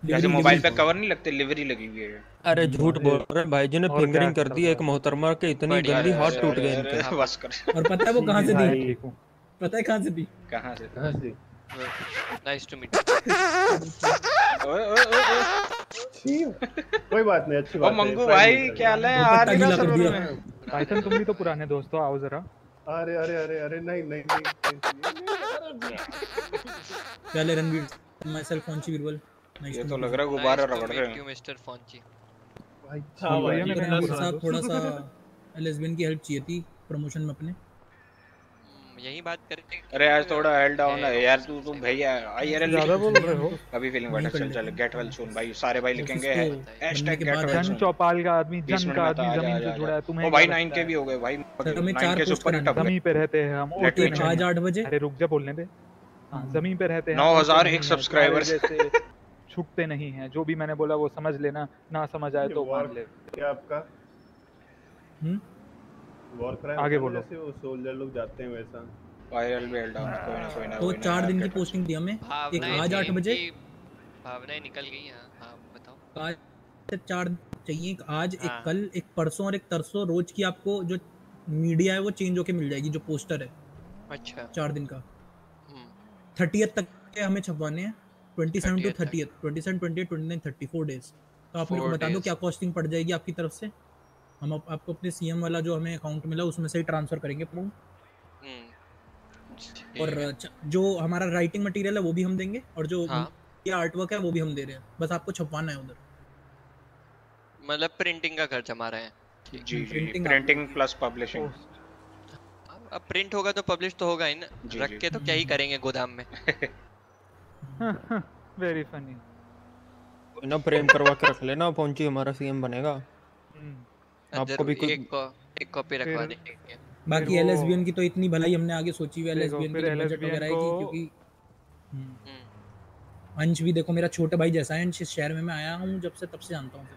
जैसे मोबाइल पे कवर नहीं लगते लिवरी लगी हुई है। अरे झूठ बोल रहे हैं भाई जी ने फिंगरिंग कर दी एक मोहतरमा के इतनी गंदी हाथ टूट गए इनके। बस कर। और पता है वो कहाँ से दी? पता है कहाँ से दी? कहाँ से? कहाँ से? नाइस टू मीट ओए ओए ओए। कोई बात नहीं अच्छी बात मंगू भाई क्या हाल है आ रहा गीला सर्वर में पाइथन तुम भी तो पुराने दोस्त हो आओ जरा। अरे अरे अरे अरे नहीं नहीं नहीं क्या ले रणवीर माय सेल्फ फोनची बीरबल ये तो लग रहा है गुब्बारा रगड़ रहे हैं। मिस्टर फोनची भाई हाँ भाई, भाई, मैंने साहब थोड़ा सा लेस्बियन की हेल्प चाहिए थी प्रमोशन में अपने। यही बात करेंगे अरे आज थोड़ा हेल्ड डाउन है यार तू तू भैया आईआरएल ज़्यादा बोल रहे हो? (laughs) अभी फीलिंग बेटर चल चल गेट वेल सून भाई सारे भाई लिखेंगे। हैशटैग गेट वेल जन सून चौपाल का आदमी जन का आदमी ज़मीन से जुड़ा है तुम्हें ओ भाई 9 के भी हो गए भाई सर, 9 के सुपर टप ज़मीन पे रहते हैं हम आज आठ बजे? अरे रुक जा बोलने दे। हाँ ज़मीन पे रहते हैं। 9001 छूटते नहीं हैं, subscribers। छूटते नहीं हैं जो भी मैंने बोला वो समझ लेना ना समझ आए तो मान ले। क्या आपका। हम्म? वॉर क्राइम आगे बोलो। जैसे वो सोल्जर लोग जाते हैं वैसा। आईआरएल भी डाउन कोई ना कोई ना तो चार दिन की पोस्टिंग दी हमें। एक आज आठ बजे। भावनाएँ निकल गई हैं। हाँ बताओ। आज चार चाहिए। एक आज एक हाँ। कल एक परसों और एक तरसों रोज की आपको जो मीडिया है वो चेंज होके मिल जाएगी जो पोस्टर है। अच्छा। चार दिन का। हम्म। थर्टियथ तक के हमें छपवाने हैं। ट्वेंटी सेवन टू 30th तक। Thirtieth twenty seven twenty twenty nine thirty four days तो आप मेरे को बता दो क्या कॉस्टिंग पड़ जाएगी आपकी तरफ़ से? हम आप, आपको अपने सीएम वाला जो हमें अकाउंट मिला उसमें से ही ट्रांसफ़र करेंगे अमाउंट हम्म। और जो हमारा राइटिंग मटेरियल है वो भी हम देंगे और जो हाँ। ये आर्ट वर्क है वो भी हम दे रहे हैं। बस आपको छपवाना है उधर। मतलब प्रिंटिंग का खर्च हमारा है। जी जी Printing प्रिंटिंग प्लस पब्लिशिंग अब प्रिंट होगा तो पब्लिश तो होगा ही ना। रख के तो क्या ही करेंगे गोदाम में? (laughs) वेरी फनी ना प्रेम करवा के रख लेना पहुँची हमारा सीएम बनेगा। आपको भी कुछ एक एक कॉपी रखवा देंगे बाकी एलएसबीएन की तो इतनी भलाई हमने आगे सोची हुई है एलएसबीएन की बजट वगैरह है की क्योंकि हम्म, अंश भी देखो मेरा छोटा भाई जैसा है अंश इस शहर में मैं आया हूँ जब से तब से जानता हूँ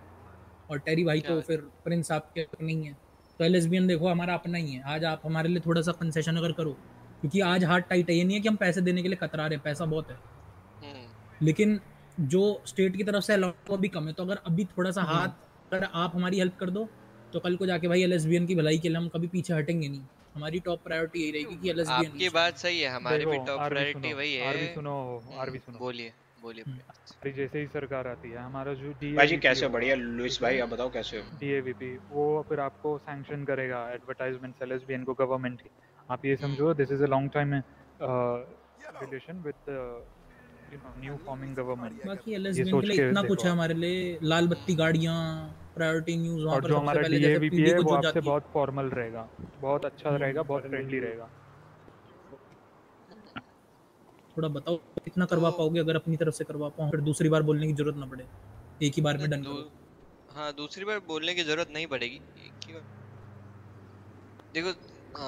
और टेरी भाई तो फिर प्रिंस आपके नहीं है। तो एलएसबीएन देखो हमारा अपना ही है। आज आप हमारे लिए थोड़ा सा कंसेशन अगर करो क्योंकि आज हाथ टाइट है। ये नहीं है कि हम पैसे देने के लिए कतरा रहे हैं पैसा बहुत है। हम्म। लेकिन जो स्टेट की तरफ़ से अलाउट वो भी कम है तो अगर अभी थोड़ा सा हम्म। हाथ अगर आप हमारी हेल्प कर दो तो कल को जाके भाई एलएसबीएन की भलाई के लिए हम कभी पीछे हटेंगे नहीं। हमारी टॉप प्रायोरिटी यही रहेगी कि एलएसबीएन आपकी बात सही है हमारी भी टॉप प्रायोरिटी वही है। आरवी सुनो आरवी हम्म, सुनो। बोलिए बोलिए। हम्म। जैसे ही सरकार आती है हमारा जो डी भाई जी कैसे हो? बढ़िया लुइस भाई आप बताओ कैसे हो? डीएवीपी वो फिर आपको सैंक्शन करेगा एडवर्टाइजमेंट एलएसबीएन को गवर्नमेंट की। आप ये समझो this is a long time relation with you know new forming government बाकी ये एलएसबी के लिए इतना कुछ है हमारे लिए लाल बत्ती गाड़ियाँ प्रायोरिटी न्यूज़ वहाँ पर जो हमारा पहले जैसे डीएवीपी है को वो जो आपसे जाती है। बहुत फॉर्मल रहेगा। बहुत अच्छा रहेगा बहुत फ्रेंडली रहेगा। थोड़ा बताओ कितना करवा पाओगे अगर अपनी तरफ़ से करवा पाओ फिर दूसरी बार बोलने की ज़रूरत ना पड़े। एक ही बार में डन हाँ दूसरी बार बोलने की ज़रूरत नहीं पड़ेगी। एक ही बार। देखो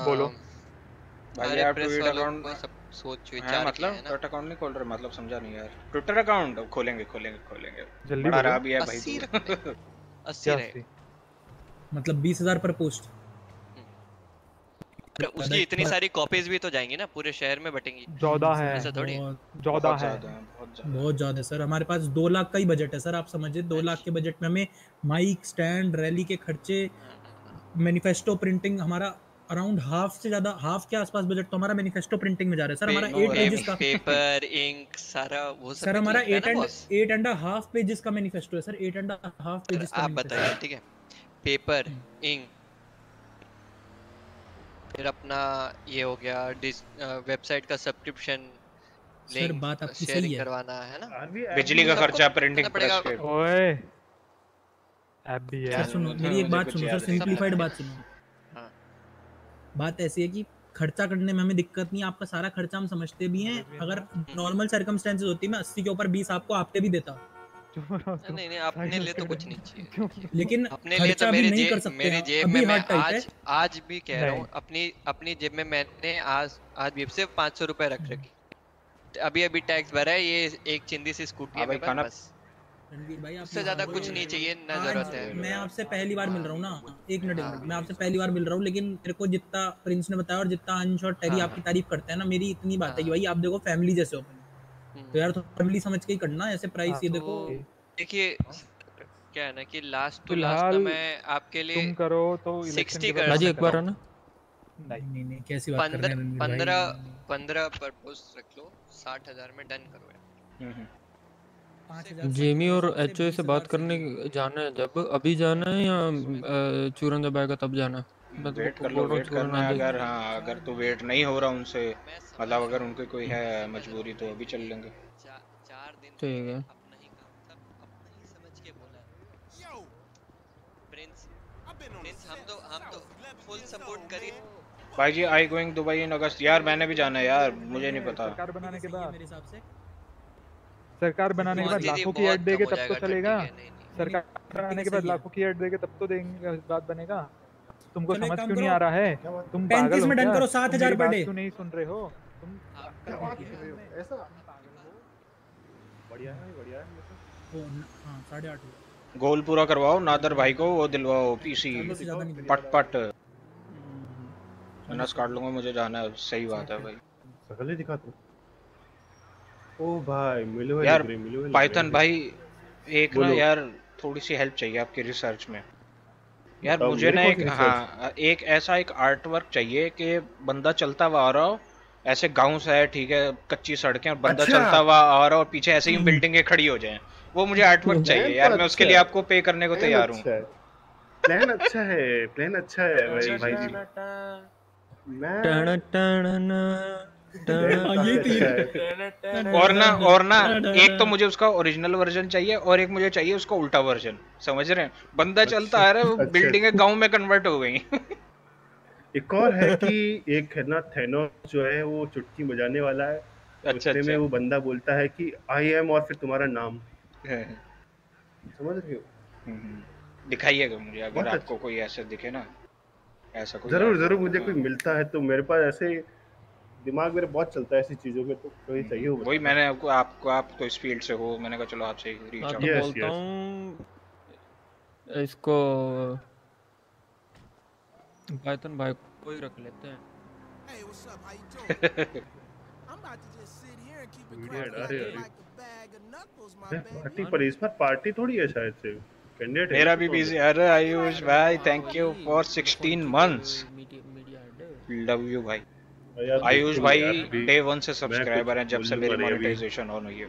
बोलो। भाई यार प्रेस ट्वीट वालों अकाउंट सोच विचार मतलब है ट्विटर अकाउंट नहीं खोल रहे मतलब समझा नहीं यार। ट्विटर अकाउंट खोलेंगे खोलेंगे खोलेंगे। जल्दी बड़ा भी है भाई (laughs) अस्सी तू। हैं। रहे मतलब बीस हज़ार पर पोस्ट। पर उसकी इतनी सारी कॉपीज भी तो जाएँगी ना पूरे शहर में बटेंगी। चौदह है ऐसा थोड़ी बहुत चौदह है। ज़्यादा है बहुत ज़्यादा। बहुत ज़्यादा है सर। हमारे पास दो लाख का ही बजट है सर। आप समझिए दो लाख के बजट में हमें माइक स्टैंड रैली के खर्चे मैनिफेस्टो प्रिंटिंग हमारा अराउंड हाफ़ से ज़्यादा हाफ़ के आसपास बजट तो हमारा मैनिफेस्टो प्रिंटिंग में जा रहा है। सर हमारा एट पेजेस का पेपर इंक सारा वो सब सर हमारा eight and eight and half pages का मैनिफेस्टो है। Sir eight and half pages का आप बताइए ठीक है? पेपर इंक फिर अपना ये हो गया वेबसाइट का सब्सक्रिप्शन सर बात आपकी सही है। करवाना है ना? बिजली का खर्चा प्रिंटिंग। प्रेस ओए ऐप भी है सुनो मेरी एक बात सुनो सर सिंपलीफाइड बात सुनो। हाँ। बात ऐसी है कि खर्चा करने में हमें दिक्कत नहीं है आपका सारा खर्चा हम समझते भी हैं। अगर नॉर्मल सर्कमस्टेंसेस होती मैं 80 के ऊपर 20 आपको आपके भी देता। नहीं नहीं अपने लिए तो कुछ नहीं चाहिए। लेकिन अपने लिए तो भी मेरे नहीं जेब कर सकते जेब में मैं आज आज भी कह रहा हूँ अपनी अपनी जेब में मैंने आज आज भी सिर्फ़ पाँच सौ रुपए रख रखी। अभी अभी टैक्स भरा है ये एक चिंदी सी स्कूटी है हाँ मेरे पास। बस। रणवीर भाई आप उससे ज़्यादा कुछ नहीं चाहिए ना ज़रूरत है। मैं आपसे पहली बार मिल रहा हूँ ना एक मिनट मैं आपसे पहली बार मिल रहा हूँ लेकिन मेरे को जितना प्रिंस ने बताया और जितना अंश और टेरी हाँ। आपकी तारीफ़ करते हैं ना मेरी इतनी बात है कि भाई आप देखो फैमिली जैसे हो। हम्म। तो यार तो फैमिली समझ के ही करना ऐसे प्राइस ये हाँ, देखो। तो देखिए क्या है ना कि लास्ट टू लास्ट मैं आपके लिए तुम करो तो इलेक्शन 60 के कर बाद बाजी एक बार कराऊं। आना नहीं। नहीं नहीं कैसी बात कर रहे हैं रणवीर पंद्रह भाई? पंद्रह पर पोस्ट रख लो साठ हज़ार में डन करो यार हम्म, हम्म। पाँच हज़ार जेमी और एच से बात करने जाना है जब अभी जाना है या चूरन जब आएगा तब जाना है? तो वेट कर लो वेट करना है अगर हाँ अगर तो वेट नहीं हो रहा उनसे मतलब अगर उनके कोई है मजबूरी तो अभी चल लेंगे। ठीक है। अपना ही काम सब अपना ही समझ के बोला है। Yo, prince I've been on prince the हम set तो हम तो since I was 11 full years support old, करिए man. भाई जी आई गोइंग दुबई इन अगस्त यार मैंने भी जाना है यार मुझे नहीं पता। सरकार बनाने के बाद। मेरे हिसाब से। सरकार बनाने के बाद लाखों की ऐड देगे तब तो चलेगा। सरकार बनाने के बाद लाखों की ऐड देगे तब तो देंगे बात बनेगा। तुमको समझ क्यों नहीं आ रहा है? तुम 35 पागल में डन करो, 7,000 मेरी per क्यों नहीं सुन रहे हो? तुम हो? ऐसा बढ़िया है बढ़िया है हाँ साढ़े आठ गोल पूरा करवाओ नादर भाई को वो दिलवाओ पीसी। पट पट। नस काट लूँगा मुझे जाना है सही बात है भाई। सकल ही दिखा तू ओ भाई मिले यार मिले पाइथन भाई एक ना यार थोड़ी सी हेल्प चाहिए आपके रिसर्च में। यार मुझे ना एक हाँ एक ऐसा एक आर्ट वर्क चाहिए कि बंदा चलता हुआ आ रहा हो ऐसे गाँव से है ठीक है कच्ची सड़कें और बंदा अच्छा। चलता हुआ आ रहा हो और पीछे ऐसे ही बिल्डिंगें खड़ी हो जाएँ। वो मुझे (laughs) आर्ट वर्क चाहिए तो यार मैं उसके अच्छा लिए आपको पे करने को तैयार हूँ। अच्छा प्लान अच्छा है प्लान अच्छा है (laughs) भाई जी, भाई जी, (laughs) हाँ, अच्छा है। (laughs) और ना और ना एक तो मुझे उसका ओरिजिनल वर्जन चाहिए और एक मुझे चाहिए उसका उल्टा वर्जन समझ रहे हैं? बंदा चलता आ रहा है वो अच्छा। बिल्डिंगें गाँव में कन्वर्ट हो गई। (laughs) एक और है कि एक है ना थेनोस जो है वो चुटकी बजाने वाला है। अच्छा उतने में अच्छा। वो बंदा बोलता है कि आई एम और फिर तुम्हारा नाम। समझ रहे हो? हम्म, दिखाइएगा मुझे अगर आपको कोई ऐसे दिखे ना ऐसा कोई ज़रूर ज़रूर मुझे हाँ। कोई मिलता है तो मेरे पास ऐसे दिमाग मेरे बहुत चलता है ऐसी चीज़ों में तो कहीं चाहिए हो वही मैंने आपको आपको आप तो इस फ़ील्ड से हो मैंने कहा चलो आपसे रीच हाँ आउट तो बोलता. हूँ इसको पाइथन भाई को ही रख लेते हैं Hey, what's up? How you doing? I'm about to just sit here and keep it cracking like a bag of knuckles, my baby. Party पर इस बार पार्टी थोड़ी है शायद से कैंडिडेट मेरा तो भी बिज़ी है? अरे आयुष भाई thank you for 16 months love you भाई आयुष भाई डे वन से सब्सक्राइबर हैं जब से मेरी मोनेटाइजेशन ऑन हुई है।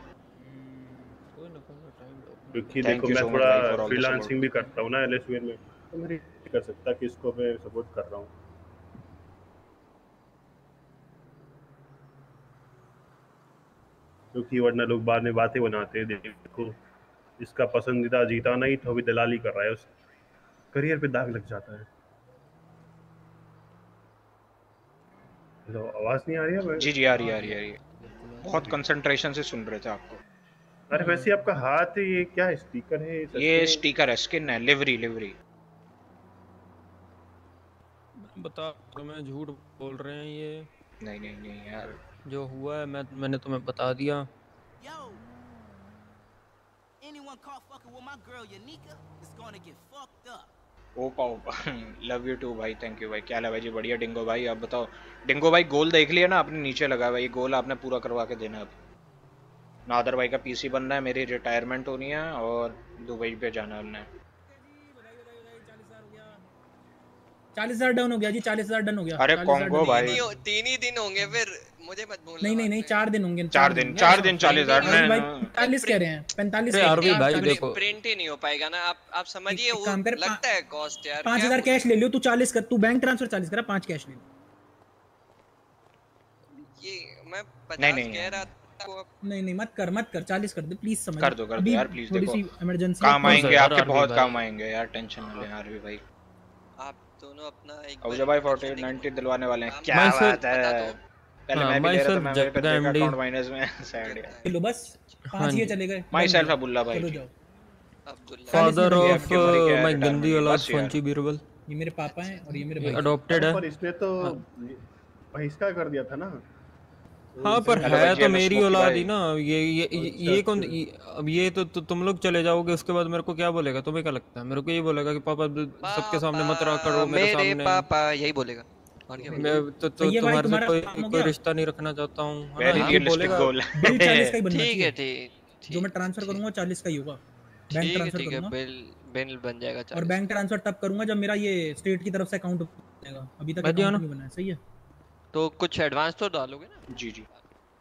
क्योंकि देखो मैं थोड़ा फ्रीलांसिंग भी करता हूँ ना एलएसवीएन में। तो मेरी कर सकता कि इसको मैं सपोर्ट कर रहा हूँ। क्योंकि वरना लोग बाद में बातें बनाते हैं देखो इसका पसंदीदा जीता नहीं तो अभी दलाली कर रहा है उस करियर पे दाग लग जाता है। हेलो आवाज़ नहीं आ रही है जी जी आ रही है आ रही है आ रही है। बहुत कंसंट्रेशन से सुन रहे थे आपको अरे वैसे आपका हाथ ये क्या है? स्पीकर है ये स्टिकर है स्किन है लिवरी लिवरी बता तुम्हें झूठ बोल रहे हैं ये। नहीं नहीं नहीं यार। जो हुआ है मैं मैंने तुम्हें बता दिया। Yo, anyone caught fucking with my girl Yanika is gonna get fucked up. ओपा ओपा लव यू टू भाई थैंक यू भाई। क्या हाल है भाई जी बढ़िया डिंगो भाई आप बताओ। डिंगो भाई गोल देख लिया ना आपने नीचे लगा ये गोल आपने पूरा करवा के देना अब। नादर भाई का पीसी बनना है मेरी रिटायरमेंट होनी है और दुबई पे जाना है चालीस हज़ार डन हो गया जी चालीस हज़ार डन हो गया। अरे 40,000 कॉन्गो भाई। तीन ही दिन होंगे फिर। मुझे मत बोलना नहीं नहीं नहीं चार दिन होंगे चार दिन चार दिन चालीस हज़ार। भाई में पैंतालीस कह रहे हैं पैंतालीस भाई देखो। प्रिंट ही नहीं हो पाएगा ना आप आप समझिए वो काम कर, लगता है कॉस्ट यार पाँच हज़ार कैश ले लियो तू चालीस कर तू बैंक ट्रांसफ़र चालीस करा पाँच कैश ले लो। ये मैं नहीं, नहीं, कह रहा अब नहीं नहीं मत कर मत कर चालीस कर दे प्लीज़ समझ। कर दो कर दो यार प्लीज़ देखो। सी इमरजेंसी काम आएँगे आपके बहुत काम आएँगे यार टेंशन ना लें आरवी भाई। आप दोनों अपना एक अबूजा भाई 40 90 दिलवाने वाले हैं क्या बात है। पहले हाँ, मैं भी ले रहा था मैं मेरे अकाउंट माइनस में सैड यार लो बस हाँ पाँच ये चले गए। डन सेल्फ जाओ, अबुल्ला भाई। चलो जाओ। अब्दुल्ला। फादर ऑफ़ क्या है? माय गंदी औलाद फंची बीरबल। ये मेरे पापा हैं और ये मेरे भाई। अडॉप्टेड है। पर इसने तो बहिष्कार कर दिया था ना। हाँ पर है तो मेरी औलाद ही ना। ये ये ये, अच्छा, कौन अच्छा। अब ये तो, तो तुम लोग चले जाओगे उसके बाद मेरे को क्या बोलेगा? तुम्हें क्या लगता है? मेरे को ये बोलेगा कि पापा सबके सामने मत रहा करो मेरे मेरे सामने। पापा यही बोलेगा। क्या मैं तो, तो तुम्हारे से कोई कोई रिश्ता नहीं रखना चाहता हूँ है ही (laughs) ठीक है। ठीक जो मैं ट्रांसफ़र करूँगा चालीस का ही होगा। बैंक ट्रांसफ़र करूँगा। बिल बिल बन जाएगा और बैंक ट्रांसफ़र तब करूँगा जब मेरा ये स्टेट की तरफ़ से अकाउंट बनेगा अभी तक अकाउंट नहीं बना है सही है? तो कुछ एडवांस तो डालोगे ना? जी जी।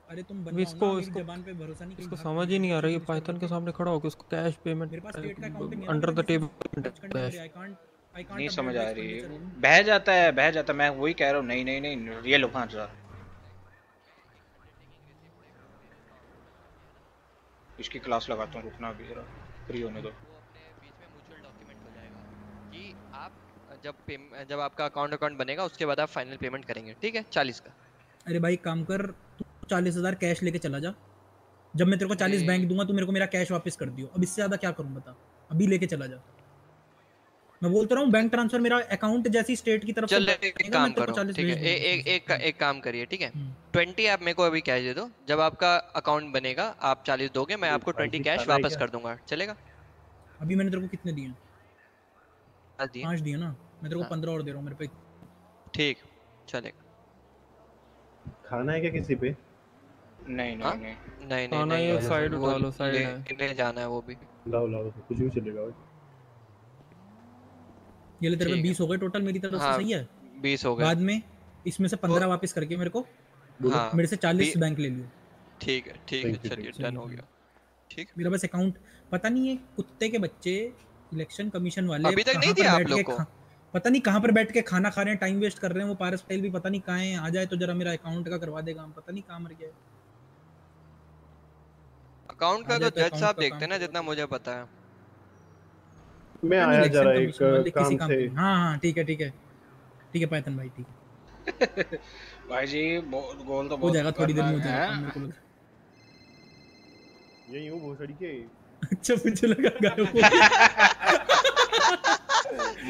अरे तुम इसको इसको जबान पे भरोसा नहीं इसको समझ ही नहीं आ रहा ये पाइथन के सामने खड़ा होकर उसको कैश पेमेंट मेरे पास स्टेट का अकाउंट नहीं ना, अंडर द टेबल touch करने के नहीं समझ आ रही। बह जाता है बह जाता है। मैं वही कह रहा हूँ नहीं नहीं नहीं ये लो पाँच हज़ार इसकी क्लास लगाता हूँ रुकना अभी जरा। फ्री होने दो। वो अपने बीच में म्यूचुअल डॉक्यूमेंट हो जाएगा कि आप जब जब आपका अकाउंट अकाउंट बनेगा उसके बाद आप फाइनल पेमेंट करेंगे। ठीक है? चालीस का। अरे भाई काम कर तू चालीस हज़ार कैश लेके चला जा। जब मैं तेरे को चालीस बैंक दूँगा तू मेरे को मेरा कैश वापस कर दियो। अब इससे ज़्यादा क्या करूँ बता। अभी लेके चला जा। मैं बोलता रहा हूँ बैंक ट्रांसफ़र मेरा अकाउंट जैसी स्टेट की तरफ़ चल एक काम करो ठीक है। एक एक का- एक काम करिए ठीक है? हम्म। ट्वेंटी आप मेरे को अभी कैश दे दो जब आपका अकाउंट बनेगा आप चालीस दोगे मैं आपको ट्वेंटी कैश वापस कर दूँगा चलेगा? अभी मैंने तेरे को कितने दिए पाँच दिए। ना? मैं तेरे को हाँ। पंद्रह और दे रहा हूँ मेरे पे ठीक चलेगा। खाना है क्या किसी पे? नहीं हाँ? नहीं। नहीं नहीं नहीं खाना नहीं ये साइड उठा लो साइड है। ले जाना है वो भी। लाओ लाओ कुछ भी चलेगा ये ले तेरे पे ठीक है। बीस गए टोटल मेरी तरफ़ से हाँ, सही है? बीस हो गए। बाद में इसमें से पंद्रह वापस करके मेरे को हाँ मेरे से चालीस बी- बैंक ले लियो। ठीक है ठीक है चलिए डन हो गया। ठीक मेरा बस अकाउंट पता नहीं है कुत्ते के बच्चे इलेक्शन कमीशन वाले अभी तक नहीं दिया आप लोग को? पता नहीं कहाँ पर बैठ के खाना खा रहे हैं टाइम वेस्ट कर रहे हैं वो पारस फ़ाइल भी पता नहीं कहाँ है आ जाए तो जरा मेरा अकाउंट का करवा देगा हम पता नहीं कहाँ मर गया है। अकाउंट का तो तो जज साहब देखते हैं ना जितना मुझे पता है। मैं आया जरा एक काम काम से। के- हाँ हाँ ठीक है ठीक है। ठीक है पायथन भाई ठीक है। (laughs) भाई जी बो- गोल तो हो जाएगा थोड़ी देर में हो जाएगा। है। मेरे को लगा। यही हूँ भोसड़ी के। अच्छा मुझे लगा गायब हो (laughs)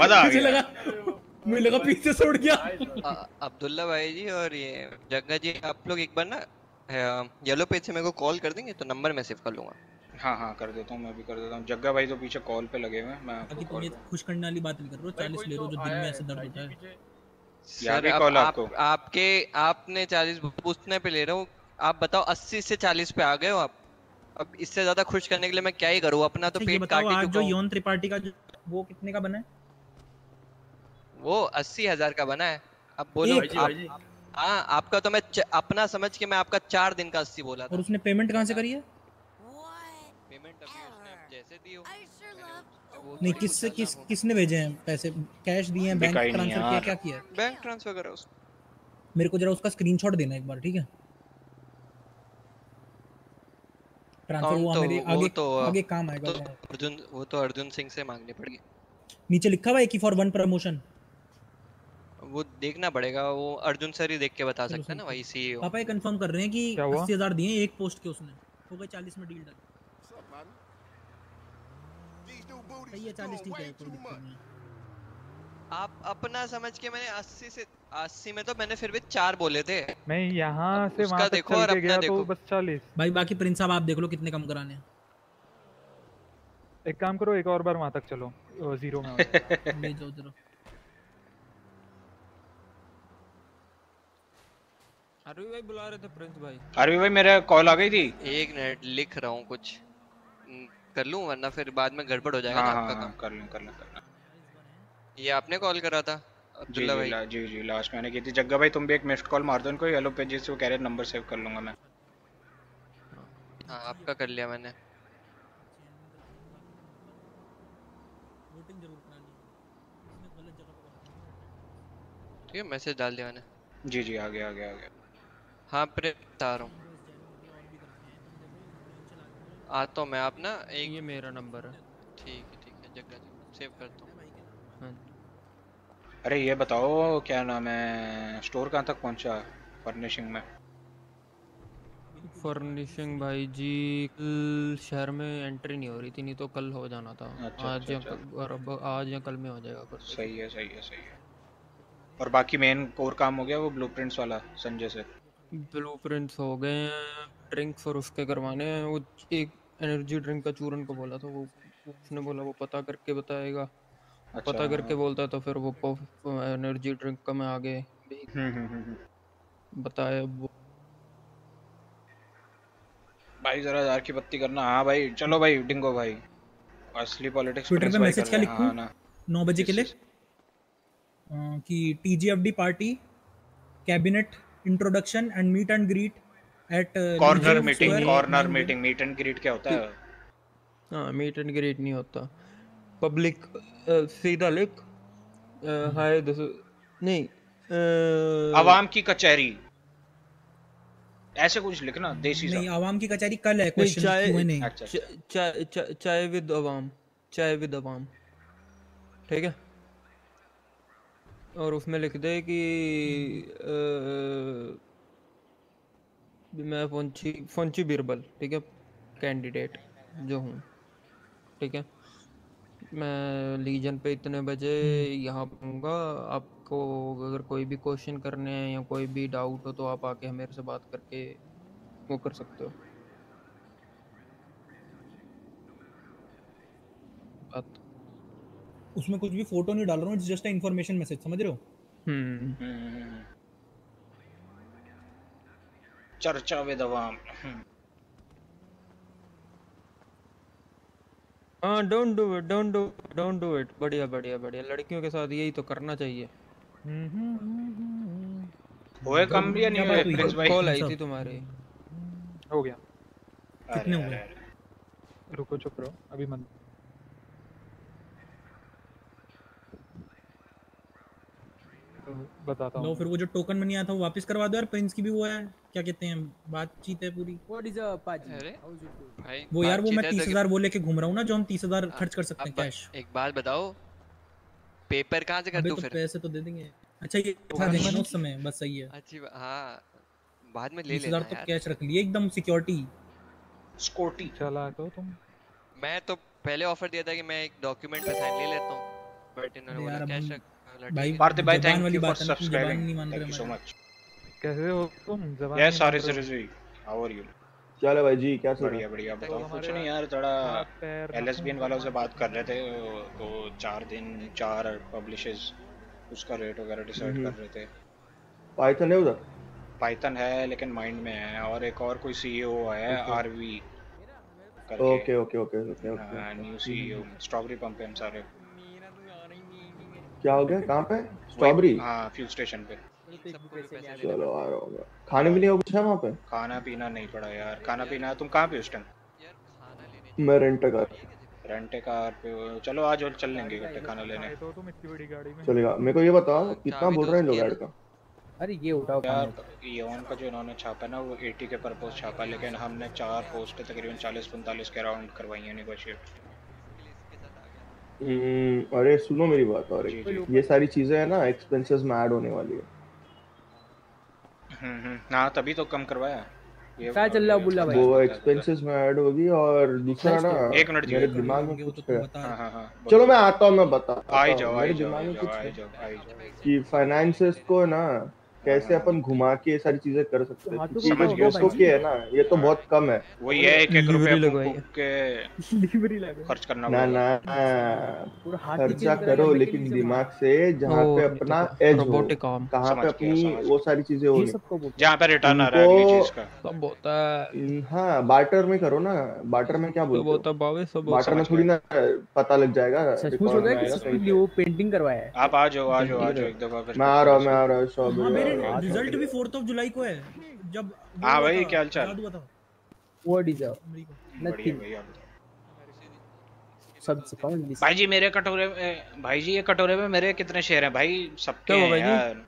मज़ा आ गया। लगा मुझे लगा पीछे से उड़ गया अब्दुल्ला भाई जी और ये जग्गा जी आप लोग एक बार ना येलो पेज से मेरे को कॉल कर देंगे तो नंबर मैं सेव कर लूँगा। हाँ हाँ कर देता हूँ मैं भी कर देता हूँ। जग्गा भाई तो पीछे कॉल पे लगे हुए हैं मैं आपको तुम कॉल ये खुश करने वाली बात नहीं कर रहे हो चालीस ले रहे हो जो दिन में ऐसे दर्द होता है। यार सर भी कॉल आप आपको। आपके आपने चालीस पूछने पे ले रहा हूँ। आप बताओ अस्सी से चालीस पे आ गए हो आप। अब इससे ज़्यादा खुश करने के लिए मैं क्या ही करूँ? अपना तो अच्छा, पेट काट ही चुका जो हूँ। यौन त्रिपाठी का वो कितने का बना है? वो अस्सी हज़ार का बना है। अब बोलो। हाँ आपका तो मैं अपना समझ के मैं आपका चार दिन का अस्सी बोला था। और उसने पेमेंट कहाँ से करी है? पेमेंट अभी उसने जैसे दी हो नहीं किससे किस किसने भेजे हैं पैसे? कैश दिए हैं बैंक ट्रांसफ़र किया क्या किया? बैंक ट्रांसफ़र करा उसको मेरे को जरा उसका स्क्रीनशॉट देना एक बार ठीक है? ट्रांसफ़र हुआ तो मेरे आगे तो आगे काम आएगा तो अर्जुन वो तो अर्जुन सिंह से मांगनी पड़ेगी। नीचे लिखा हुआ है कि फॉर वन प्रमोशन वो देखना पड़ेगा वो अर्जुन सर ही देख के बता सकते हैं ना वही सीईओ पापा ये कंफर्म कर रहे हैं कि क्या हुआ? अस्सी हज़ार दिए एक पोस्ट के उसने। हो गए चालीस में डील डन सही है चालीस ठीक है कोई दिक्कत नहीं आप अपना समझ के मैंने 80 से 80 में तो मैंने फिर भी चार बोले थे। मैं यहाँ से वहाँ तक देखो चल और के अपना गया देखो। तो बस चालीस। भाई बाकी प्रिंस साहब आप देख लो कितने कम कराने एक काम करो एक और बार वहाँ तक चलो ज़ीरो में हो। जाओ जरा अरे भाई बुला रहे थे प्रिंस भाई। अरवी भाई मेरा कॉल आ गई थी। एक मिनट लिख रहा हूँ कुछ। कर लूँ वरना फिर बाद में गड़बड़ हो जाएगा हाँ हाँ आपका हाँ काम। कर लूँ कर लूँ कर लूँ। ये आपने कॉल करा था अब्दुल्ला भाई। जी जी लास्ट मैंने की थी। जग्गा भाई तुम भी एक मिस्ड कॉल मार दो इनको येलो पेजेस से वो कह रहे नंबर सेव कर लूँगा मैं। हाँ आपका कर लिया मैंने। ठीक है मैसेज डाल दिया मैंने। जी जी आ गया आ गया आ गया हाँ प्रेम बता रहा हूँ। आता हूँ मैं आप ना एक ये मेरा नंबर है। ठीक है ठीक है जग्गा जी सेव करता हूँ। हाँ। अरे ये बताओ क्या नाम है? स्टोर कहाँ तक पहुँचा? फर्निशिंग में। फर्निशिंग भाई जी कल शहर में एंट्री नहीं हो रही थी नहीं तो कल हो जाना था। अच्छा, आज अच्छा, या अच्छा। कल और अब आज या कल में हो जाएगा कुछ। सही है सही है सही है। और बाकी मेन कोर काम हो गया वो ब्लूप्रिंट्स वाला संजय से? ब्लूप्रिंट्स हो गए हैं ड्रिंक्स और उसके करवाने हैं वो एक एनर्जी ड्रिंक का चूरन को बोला था वो उसने बोला वो पता करके बताएगा। अच्छा, पता करके हाँ। बोलता तो फिर वो एनर्जी ड्रिंक का मैं आगे हम्म हम्म हम्म। बताया वो। भाई जरा हज़ार की बत्ती करना। हाँ भाई चलो भाई डिंगो भाई। असली पॉलिटिक्स ट्विटर पे मैसेज क्या? लिखूं ना। नौ बजे के लिए? कि TGFD party cabinet introduction and meet and greet at corner meeting corner meeting meet and greet क्या होता है? हाँ मीट एंड ग्रीट नहीं होता। पब्लिक सीधा लिख हाय दिस नहीं अ, आवाम की कचहरी। ऐसे कुछ लिखना देसी नहीं आवाम की कचहरी कल है क्वेश्चन चाय अच्छा, अच्छा। चाय चाय- विद अवाम चाय विद अवाम ठीक है? और उसमें लिख दे कि अ, मैं फोंची फोंची बीरबल ठीक है? कैंडिडेट जो हूँ ठीक है? मैं लीजन पे इतने बजे यहाँ होऊँगा आपको अगर कोई भी क्वेश्चन करने हैं या कोई भी डाउट हो तो आप आके मेरे से बात करके वो कर सकते हो। बात। उसमें कुछ भी फ़ोटो नहीं डाल रहा हूँ जस्ट इन्फॉर्मेशन मैसेज समझ रहे हो? हम्म हम्म। चर्चा विद आवाम हम्म। हाँ don't do it don't do don't do it बढ़िया बढ़िया बढ़िया। लड़कियों के साथ यही तो करना चाहिए। हुए कम या नहीं हुए प्रिंस भाई। कॉल आई थी तुम्हारी। हो गया। कितने हुए? रुको चुप रहो। अभी मत बताता लो हूँ फिर वो जो टोकन मनी आया था वो वापस करवा दो यार प्रिंस की भी वो है। क्या कहते हैं बातचीत है पूरी? What is up, Paji? अरे? भाई वो यार वो मैं है तीस तो हज़ार वो लेके घूम रहा हूँ ना जो हम तीस हज़ार हाँ, खर्च कर सकते हैं कैश एक बात बताओ पेपर कहाँ से कर दूँ तो फिर? पैसे तो दे देंगे। अच्छा ये था कर देंगे ना उस समय बस सही है। अच्छी हाँ बाद में ले लेना तो कैश रख लिए एकदम सिक्योरिटी स्कोटी चला तो तुम? मैं तो पहले ऑफ़र दिया था कि मैं एक डॉक्यूमेंट पे साइन ले लेता हूँ बट इन्होंने बोला कैश रख भाई है। भाई थैंक यू फॉर सब्सक्राइबिंग नहीं मान थैंक रहे यू सो मच कैसे हो तुम? जवान यस सॉरी रहे हो? रिजवी हाउ आर यू है भाई जी? क्या चल रहा बढ़िया है? बढ़िया तो बताओ। कुछ नहीं यार थोड़ा एलएसबीएन वालों से बात कर रहे थे तो चार दिन चार पब्लिशेस उसका रेट वगैरह डिसाइड कर रहे थे। पाइथन है उधर? पाइथन है लेकिन माइंड में है। और एक और कोई सीईओ है RV okay okay okay okay okay. New CEO strawberry pump पे हम सारे। क्या हो गया? कहाँ पे? स्ट्रॉबेरी हाँ फ्यूल स्टेशन पे। चलो आ रहा होगा खाने पीने का कुछ है वहाँ पे? खाना पीना नहीं पड़ा यार खाना पीना तुम कहाँ पे उस टाइम यार खाना लेने मैं रेंट का रेंटे कार पे चलो आज और चल लेंगे इकट्ठे खाना लेने। तो तुम इतनी बड़ी गाड़ी में। चलेगा। मेरे को ये बता कितना बोल तो रहे हैं लोग ऐड का? अरे ये उठाओ यार योन का जो इन्होंने छापा ना वो 80 के परपोज छापा लेकिन हमने चार पोस्ट तकरीबन 40 45 के अराउंड करवाई है नेगोशिएट हम्म, अरे सुनो मेरी बात और ये सारी चीज़ें है ना एक्सपेंसेस में ऐड होने वाली है। हाँ तभी तो कम करवाया। क्या चल रहा बुल्ला भाई। वो एक्सपेंसेस में ऐड होगी और दूसरा ना एक मिनट जी, मेरे दिमाग में कुछ है। हाँ हाँ हाँ चलो मैं आता हूँ मैं बता आई ही। जाओ। आ मेरे जाओ दिमाग आ में जाओ कुछ आ जाओ आ ही जाओ कि फाइनेंसेस को ना कैसे अपन घुमा के ये सारी चीज़ें कर सकते हैं? समझ गया, सौ है ना ये तो बहुत कम है। वो ये एक एक फूक के डिलीवरी लगा खर्च करना ना ना पूरा हाथ ही खर्चा करो लेकिन दिमाग से जहाँ पे अपना तो एज हो कहाँ पे अपनी वो सारी चीज़ें हो होनी। जहाँ पे रिटर्न आ रहा है चीज़ का। सब होता है। हाँ बार्टर में करो ना बार्टर में क्या बोलते हो? बार्टर में थोड़ी ना पता लग जाएगा सचमुच हो कि वो पेंटिंग करवाया है। आप आ जाओ आ जाओ आ जाओ एक दफ़ा मैं आ रहा हूँ मैं आ रहा हूँ। रिज़ल्ट भी फोर्थ ऑफ़ जुलाई को है जब हाँ भाई क्या हाल चाल? What is nothing. सब सिखाओ भाई जी मेरे कटोरे में भाई जी ये कटोरे में मेरे कितने शेयर हैं? भाई सबके हैं भाई यार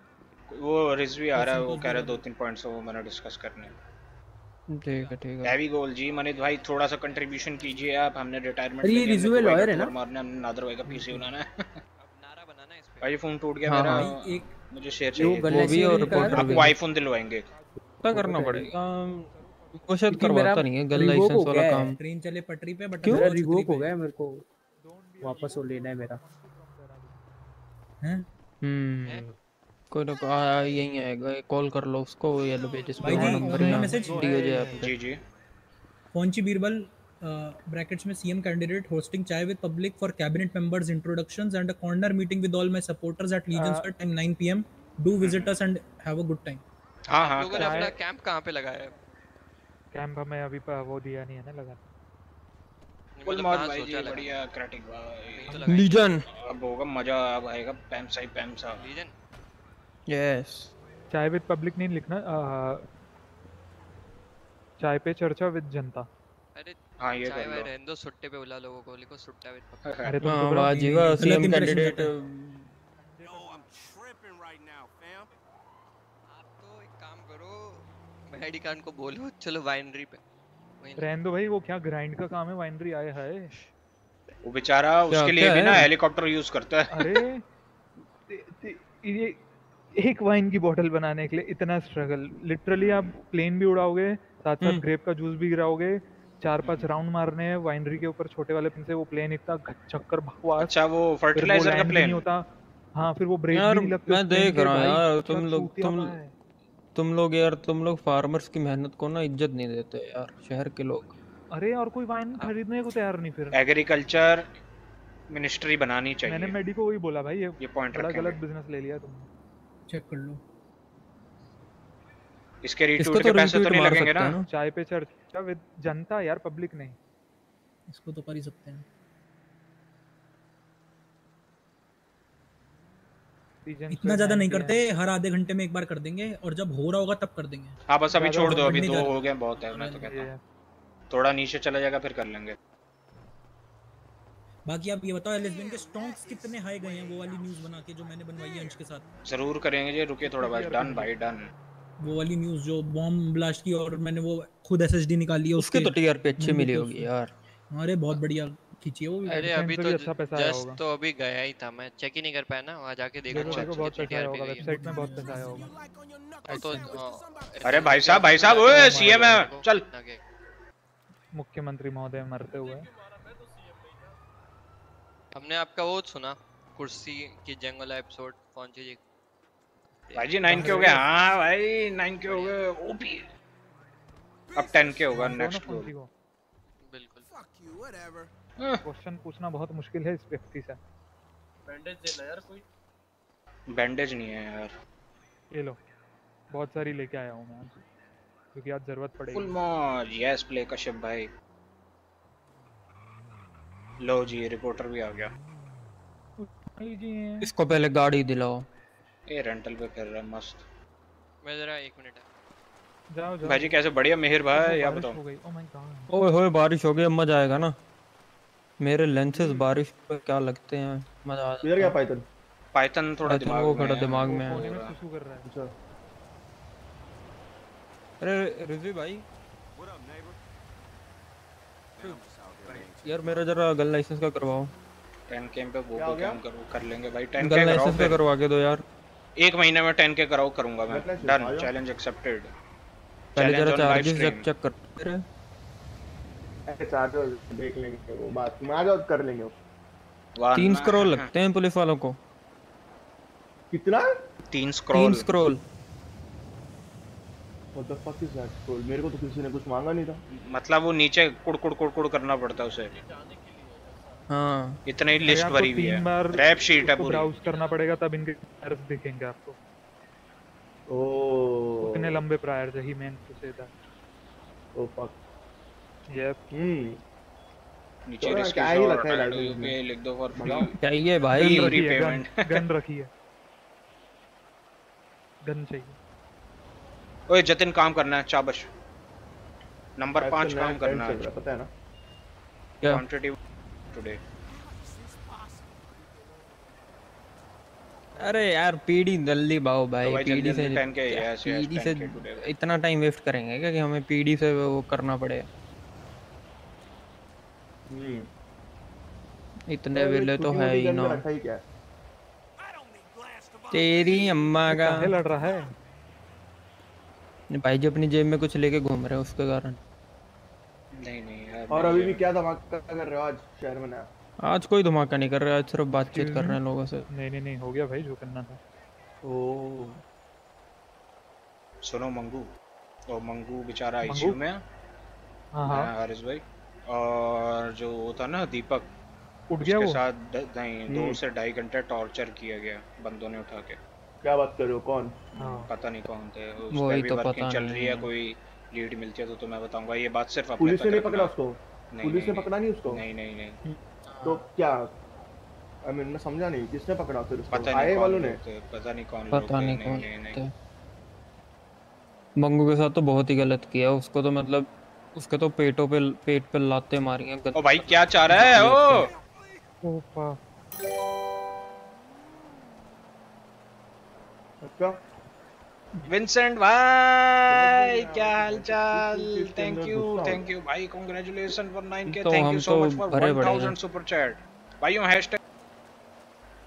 वो रिजवी आ रहा है वो कह रहा है दो तीन पॉइंट्स वो मैंने डिस्कस करने ठीक है ठीक है। हैवी गोल जी मनित भाई थोड़ा सा कंट्रीब्यूशन कीजिए आप हमने रिटायरमेंट ये रिजवी लॉयर है ना? मारने हमने नादर भाई का पीसी बनाना है। अब नारा बनाना है इस पे। भाई फ़ोन टूट गया हाँ, मेरा। एक मुझे शेयर चाहिए। वो भी और निकाला रिपोर्टर भी। आपको आईफोन दिलवाएँगे। पता करना पड़ेगा। वो शायद क्योंकि करवाता नहीं है गन लाइसेंस वाला काम। ट्रेन चले पटरी पे बट मेरा रिवोक हो गया मेरे को। वापस वो लेना है मेरा। हैं? हम्म। कोई ना कोई आ- आएगा। कॉल कर लो उसको येलो पेजेस पे नंबर यहाँ message- डी जाए जी जी। पहुँची बीरबल ब्रैकेट्स में CM candidate hosting chai with public for cabinet members introductions and a corner meeting with all my supporters at legends का time 9 PM do visit us and have a good time हाँ हाँ। लोगों ने अपना कैंप कहाँ पे लगाया है? कैंप हमें अभी प- वो दिया नहीं है ना लगा। फुल मतलब मौज भाई जी बढ़िया क्रेटिक भाई लीजन अब होगा मज़ा अब आएगा पैमसा ही पैमसा reason yes chai with public नहीं लिखना चाय पे चर्चा विद जनता। हाँ ये कर लो। रहने दो सुट्टे पे बुला लोगों को लिखो सुट्टा विद (laughs) अरे हाँ तो सीएम कैंडिडेट. आप तो एक काम करो मेहडी खान को बोलो चलो वाइनरी पे। रहने दो भाई वो क्या ग्राइंड का काम है? वाइनरी आए है वो बेचारा उसके लिए भी ना हेलीकॉप्टर यूज़ करता है। अरे ये एक वाइन की बोतल बनाने के लिए इतना स्ट्रगल लिटरली आप प्लेन भी उड़ाओगे साथ साथ। ग्रेप का जूस भी गिराओगे चार पाँच राउंड मारने हैं वाइनरी के ऊपर छोटे वाले पिन से वो प्लेन इतना चक्कर बकवास। अच्छा वो फर्टिलाइज़र का प्लेन नहीं होता। हाँ फिर वो ब्रेक भी नहीं लगते मैं देख रहा हूँ यार तुम लोग तुम तुम लोग यार तुम लोग फार्मर्स की मेहनत को ना इज़्ज़त नहीं देते यार शहर के लोग। अरे और कोई वाइन खरीदने को तैयार नहीं फिर। एग्रीकल्चर मिनिस्ट्री बनानी मैंने चाहिए मेडी को वही बोला भाई ये ये पॉइंट गलत बिज़नेस ले लिया तुमने। चेक कर लो। इसके रीट्वीट तो के पैसे तो नहीं लगेंगे ना? चाय पे चर्चा विद जनता यार पब्लिक नहीं। इसको तो कर ही सकते हैं। इतना ज़्यादा नहीं करते हर आधे घंटे में एक बार कर देंगे और जब हो रहा होगा तब कर देंगे। हाँ बस अभी छोड़ दो अभी दो हो गए बहुत है मैं तो कहता हूँ। थोड़ा नीचे चला जाएगा फिर कर लेंगे। बाकी आप ये बताओ एलिसबेन के स्टॉक्स कितने हाई गए हैं वो वाली न्यूज़ बना के जो मैंने बनवाई है अंश के साथ? ज़रूर करेंगे जी रुकिए थोड़ा बस डन भाई डन वो वाली न्यूज़ जो बॉम्ब ब्लास्ट की और मैंने वो खुद एसएसडी निकाली है उसके तो टीआरपी अच्छी बंदूक मिली होगी यार। अरे बहुत बढ़िया खींची है वो अरे अभी तो अच्छा पैसा आया जस्ट तो अभी गया ही था मैं चेक ही नहीं कर पाया ना वहाँ जाके देखो देखो अच्छा, अच्छा, बहुत पैसा आया होगा वेबसाइट में बहुत पैसा आया होगा। तो अरे भाई साहब भाई साहब ओए सीएम है चल। मुख्यमंत्री महोदय मरते हुए। हमने आपका वो सुना कुर्सी की जंग वाला एपिसोड पहुँचे जी भाई जी नाइन के हो गए। हाँ भाई नाइन के हो गए। ओपी अब टेन के होगा हो नेक्स्ट को। बिल्कुल. क्वेश्चन पूछना बहुत मुश्किल है इस व्यक्ति से। बैंडेज देना यार कोई। बैंडेज नहीं है यार। ये लो। बहुत सारी लेके आया हूँ मैं। क्योंकि आज ज़रूरत फुल पड़ेगी मौज यस प्ले कश्यप भाई। लो जी रिपोर्टर भी आ गया। इसको पहले गाड़ी दिलाओ। ये रेंटल पे फिर रहा है मस्त। मैं जरा एक मिनट है। जाओ जाओ। भाई जी कैसे बढ़िया मिहिर भाई या बताओ हो गई। ओह माय गॉड ओए होए बारिश हो गई अब मज़ा आएगा ना। मेरे लेंसेज बारिश पे क्या लगते हैं मज़ा आ जाता है। पाइथन पाइथन थोड़ा दिमाग वो में खड़ा दिमाग में है। कर रहा है। अच्छा। अरे रिजवी भाई। यार मेरा जरा गन लाइसेंस का करवाओ। 10 के पे वो क्या? काम करो कर लेंगे भाई। 10 गन के लाइसेंस का करवा के दो यार। एक महीने में 10 के कराओ करूँगा मैं। डन चैलेंज एक्सेप्टेड पहले जरा on live charges stream. Check कर मेरे ऐसे चार्जर देख लेंगे वो बात। में आ जाओ कर लेंगे। वो। तीन स्क्रॉल लगते हैं पुलिस वालों को। कितना? तीन स्क्रॉल तीन scroll scroll What the fuck is that scroll? मेरे को तो किसी ने कुछ मांगा नहीं था। मतलब वो नीचे कुड़ कुड़ कुड़ कुड़ करना पड़ता है उसे। हाँ। इतनी अरे लिस्ट भरी हुई है। रैप शीट है पूरी। ब्राउज करना पड़ेगा तब इनके प्रायर्स दिखेंगे आपको। ओह उतने लंबे प्रायर्स है ही मेन टू से दैट ओ फक यप हम्म। नीचे तो रिस्क क्या ही रखा है license में? लिख दो फॉर फ्री। चाहिए भाई? है गन रखी है। गन चाहिए। ओए जतिन काम करना है चाबश नंबर आजकल पाँच नया काम करना है। पता है ना? क्या? क्वांटिटी टुडे अरे यार पीडी जल्दी बाओ भाई तो भाई पीडी जल्दी से जल्दी 10 के yes, yes, पीडी 10 से इतना टाइम वेस्ट करेंगे क्या कि हमें पीडी से वो करना पड़े? हम्म। इतने वेले तो है ही ना। तेरी अम्मा का लड़ रहा है। भाई जी अपनी जेब में कुछ लेके घूम रहे हैं उसके कारण। नहीं नहीं और अभी भी क्या धमाका कर रहे हो आज शहर में नया? आज कोई धमाका नहीं कर रहा आज सिर्फ़ बातचीत कर रहे हैं लोगों से। नहीं नहीं नहीं हो गया भाई जो करना था। ओ। सुनो मंगू। और मंगू बेचारा आईसीयू में है। हाँ हाँ। हाँ, भाई। और जो था ना दीपक उठ गया उसके वो? साथ द- नहीं दो हम्म। से ढाई घंटे टॉर्चर किया गया बंदों ने उठा के। क्या बात कर रहे हो? कौन? हाँ। पता नहीं कौन थे उस वही पे भी तो वर्किंग चल रही है कोई। लीड मिलती है तो तुम्हें बताऊँगा। ये बात सिर्फ़ अपने पुलिस ने नहीं पकड़ा उसको? पुलिस ने पकड़ा नहीं उसको? नहीं नहीं नहीं। तो क्या? आई मीन मैं समझा नहीं किसने पकड़ा फिर उसको? आए वालों ने? पता नहीं कौन लोग पता थे नहीं नहीं कौन मंगू के साथ तो बहुत ही गलत किया उसको तो मतलब उसके तो पेटों पे पेट पे लाते मारी हैं ओ भाई क्या चाह रहा है? ओ! ओपा। अच्छा। विंसेंट भाई क्या हाल चाल थैंक यू थैंक यू भाई कांग्रेचुलेशन फॉर 9k तो thank you so much for भरे पड़े हैं। 1000 सुपर चैट भाई हम हैशटैग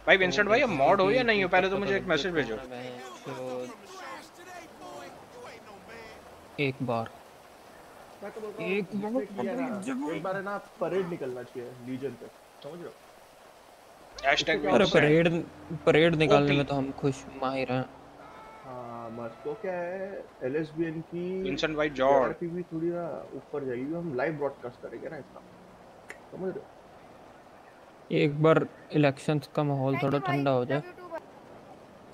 भाई विंसेंट भाई मॉड हो या नहीं हो पहले तो मुझे एक मैसेज भेजो एक बार। एक बार। ना, एक बार ना परेड निकलना चाहिए लीजन पे। समझ रहे हो? हैशटैग परेड परेड निकालने में तो हम खुश माहिर हैं। हाँ बस तो क्या है एलएसबीएन की विंसेंट भाई जॉर्ज भी थोड़ी ना ऊपर जाएगी हम लाइव ब्रॉडकास्ट करेंगे ना इसका। समझ रहे एक बार इलेक्शंस का माहौल थोड़ा ठंडा हो जाए।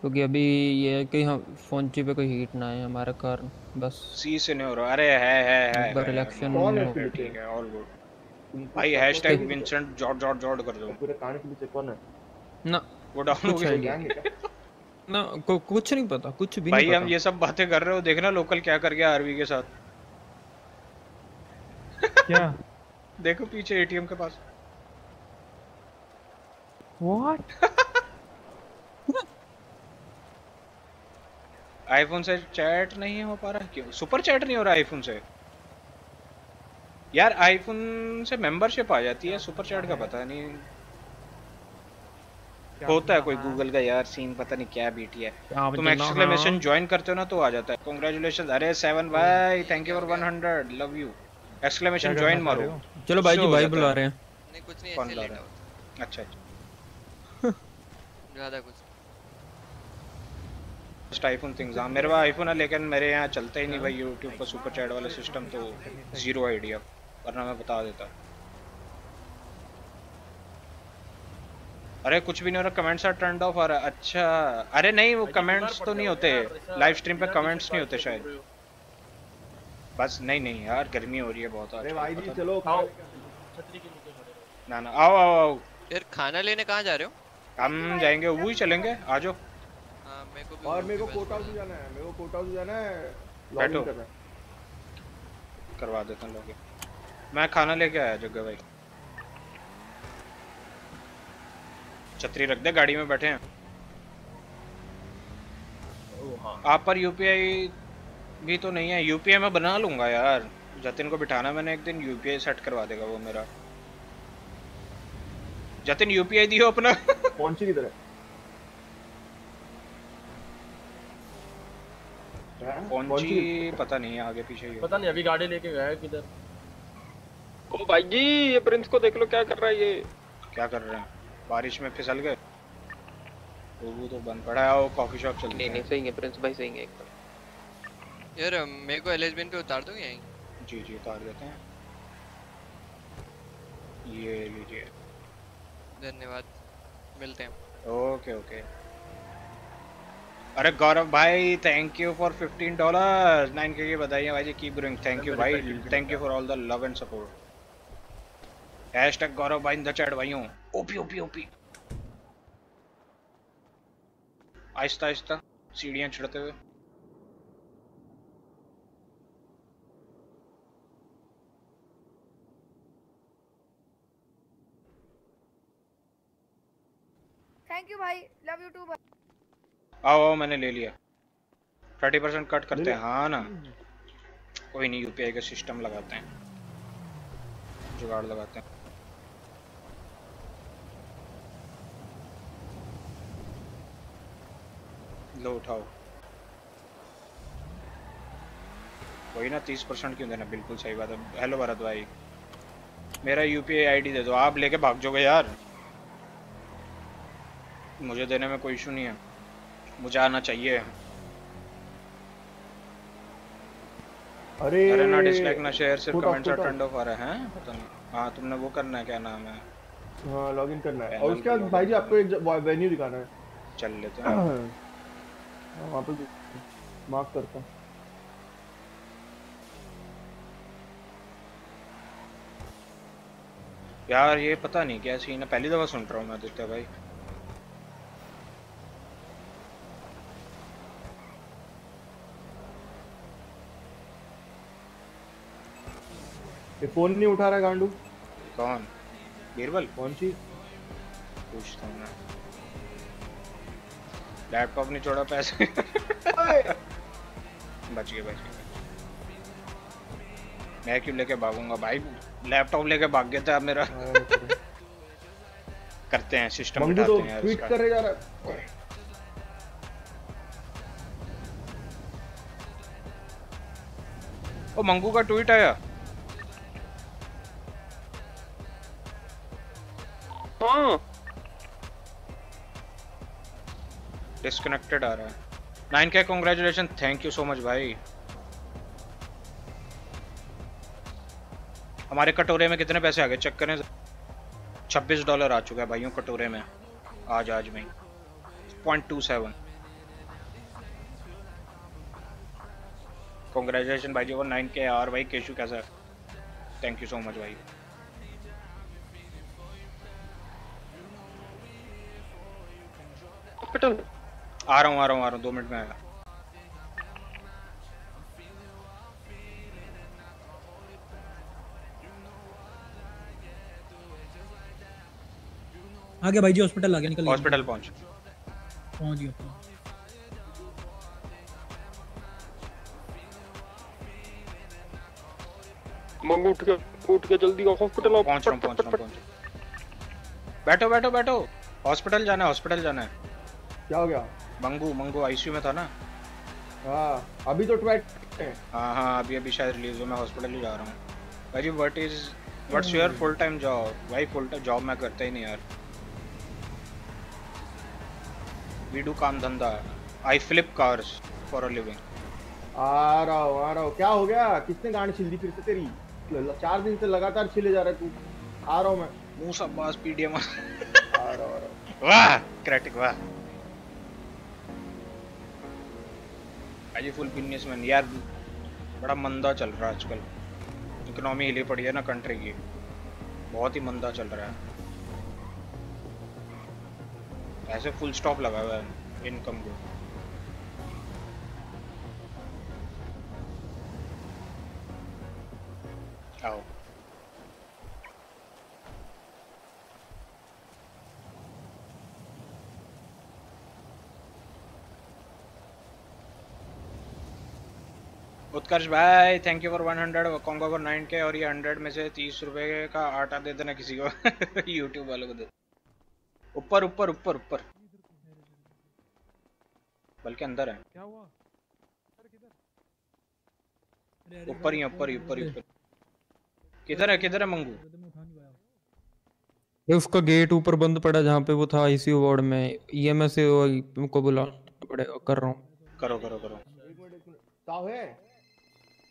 क्योंकि अभी ये है कि हम फोनची पे कोई हीट ना आए हमारे कारण बस। सी से नहीं हो रहा। अरे है है है एक बार इलेक्शन हो। ठीक है। ऑल गुड भाई hashtag Vincent George George George कर दो। पूरे कान के पीछे कौन है? ना। वो डाउन हो क्या? ना को, कुछ नहीं पता कुछ भी भाई नहीं पता। हम ये सब बातें कर रहे हो देखना लोकल क्या कर गया आरवी के साथ। क्या? देखो पीछे एटीएम के पास। व्हाट आईफोन (laughs) से चैट नहीं हो पा रहा क्यों? सुपर चैट नहीं हो रहा आईफोन से? यार आईफोन से मेंबरशिप आ जाती है सुपर चैट का पता नहीं। होता है कोई गूगल का यार सीन पता नहीं क्या बीटी है। क्या तुम एक्सक्लेमेशन हाँ। ज्वाइन करते हो ना तो आ जाता है। कांग्रेचुलेशन अरे सेवन भाई thank you for 100 love you exclamation join मारो। चलो भाई जी भाई बुला रहे हैं। नहीं कुछ नहीं ऐसे ला लेटा होता है। अच्छा अच्छा। ज़्यादा कुछ। फ़र्स्ट आईफोन थिंग्स हाँ मेरे पास आईफोन है लेकिन मेरे यहाँ चलता ही नहीं भाई यूट्यूब पर सुपर चैट वाला सिस्टम तो ज़ीरो आइडिया वरना मैं बता देता। अरे कुछ भी नहीं हो रहा कमेंट्स आर टर्न्ड ऑफ़ है अच्छा अरे नहीं वो कमेंट्स तो नहीं होते। लाइव स्ट्रीम पे कमेंट्स नहीं होते शायद। बस नहीं नहीं यार गर्मी हो रही है बहुत अरे भाई जी चलो छतरी के नीचे ना ना आओ आओ आओ। यार खाना लेने कहाँ जा रहे हो? हम जाएँगे वो ही चलेंगे आ जाओ। हाँ मेरे को भी और मेरे को कोर्ट हाउस जाना है मेरे को कोर्ट हाउस जाना है बैठो। लॉगिन करना करवा देता हूँ लोगे मैं खाना लेके आया जग्गा भाई। छतरी रख दे गाड़ी में बैठे हैं। हाँ। आप पर यूपीआई भी तो नहीं है। यूपीआई में बना लूँगा यार। जतिन को बिठाना मैंने एक दिन यूपीआई सेट करवा देगा वो मेरा। जतिन यूपीआई दियो अपना। (laughs) पहुँची किधर है? हैं? पहुँची पता नहीं है आगे पीछे ही। पता नहीं अभी गाड़ी लेके गया है किधर। ओ भाई जी ये प्रिंस को देख लो क्या कर रहा है ये? क्या कर रहे हैं? बारिश में फिसल गए वो वो तो बंद पड़ा है वो कॉफ़ी शॉप चलती नहीं नहीं सही है प्रिंस भाई सही है एकदम यार मेरे को एलिसबेन पे उतार दोगे यहीं? जी जी उतार देते हैं। ये लीजिए। धन्यवाद मिलते हैं। Okay okay. अरे गौरव भाई थैंक यू फॉर 15 डॉलर 9 के की बधाई भाई जी कीप ग्रोइंग थैंक यू भाई thank you for all the love and support hashtag Gaurav भाई इन द चैट भाइयों ओपी ओपी ओपी। आहिस्ता आहिस्ता सीढ़ियाँ चढ़ते हुए। थैंक यू भाई लव यू टू आओ आओ मैंने ले लिया। थर्टी परसेंट कट करते हैं। हाँ ना। कोई नहीं यूपीआई का सिस्टम लगाते हैं। जुगाड़ लगाते हैं। लो उठाओ। वही ना तीस परसेंट क्यों देना? बिल्कुल सही बात है। हेलो भरत भाई। मेरा यूपीआई आईडी दे दो। आप लेके भाग जाओगे यार। मुझे देने में कोई इशू नहीं है। मुझे आना चाहिए। अरे अरे ना डिसलाइक ना शेयर सिर्फ़ कमेंट्स और ट्रेंड ऑफ़ आ रहे हैं पता नहीं। हाँ तुमने वो करना है क्या नाम है? हाँ लॉगिन करना है। और उसके बाद भाई जी आपको एक वेन्यू दिखाना है। चल लेते हैं। (clears throat) वहाँ पे मार्क करता हूँ। यार ये पता नहीं क्या सीन है। पहली दफ़ा सुन रहा हूँ मैं आदित्य भाई। ये फ़ोन नहीं उठा रहा गांडू? कौन? बीरबल? कौन सी? पूछता हूँ मैं। लैपटॉप नहीं छोड़ा पैसे। बच गए बच गए। मैं क्यों लेके भागूँगा भाई? लैपटॉप लेके भाग गया था मेरा। करते हैं सिस्टम बिठाते तो हैं ट्वीट। करे जा रहा है। ओ मंगू का ट्वीट आया। हाँ। डिस्कनेक्टेड आ रहा है। नाइन के congratulation thank you so much भाई। हमारे कटोरे में कितने पैसे आ गए? चेक करें। छब्बीस डॉलर आ चुका है भाइयों कटोरे में। आज आज में। पॉइंट टू सेवन कॉन्ग्रेचुलेशन भाई जी वो नाइन के आर भाई, केशु कैसा थैंक यू सो मच भाई। हॉस्पिटल आ रहा हूँ आ रहा हूँ आ रहा हूँ दो मिनट में आया। आगे भाई जी हॉस्पिटल आ गया निकल हॉस्पिटल पहुँच। पहुँच गया मंगू उठ के उठ के जल्दी हॉस्पिटल आओ। पहुँच रहा हूँ पहुँच रहा हूँ पहुँच बैठो बैठो बैठो। हॉस्पिटल जाना है हॉस्पिटल जाना है। क्या हो गया? मंगू मंगू आईसीयू में था ना? हाँ अभी तो ट्वेट हाँ। हाँ अभी अभी शायद रिलीज़ हो मैं हॉस्पिटल ही जा रहा हूँ। भाई what is what's your full time job भाई फुल टाइम जॉब मैं करता ही नहीं यार। वी डू काम धंधा। I flip cars for a living आ रहा हूँ आ रहा हूँ। क्या हो गया? किसने गांड छिल दी फिर से तेरी? चार दिन से लगातार छिले जा रहा है तू। आ रहा हूँ मैं। मुँह सब बास पीडीएम आ रहा हूँ वाह क्रेटिक वाह। भाई फुल बिज़नेस मैन यार, बड़ा मंदा चल रहा है आजकल। इकोनॉमी हिली पड़ी है ना कंट्री की। बहुत ही मंदा चल रहा है। ऐसे फुल स्टॉप लगा हुआ है इनकम को। आओ। उत्कर्ष भाई थैंक यू फॉर 100 कोंगो को 9 के और ये 100 में से 30 रुपए का आटा दे देना किसी को। (laughs) यूट्यूब वालों को दे। ऊपर ऊपर ऊपर ऊपर। बल्कि अंदर है। क्या हुआ? ऊपर ही ऊपर ही ऊपर ही ऊपर। किधर है किधर है मंगू? ये उसका गेट ऊपर बंद पड़ा जहाँ पे वो था आईसीयू वार्ड में। ईएमएस से वो- को बुला पड़े कर रहा हूँ। करो करो करो। है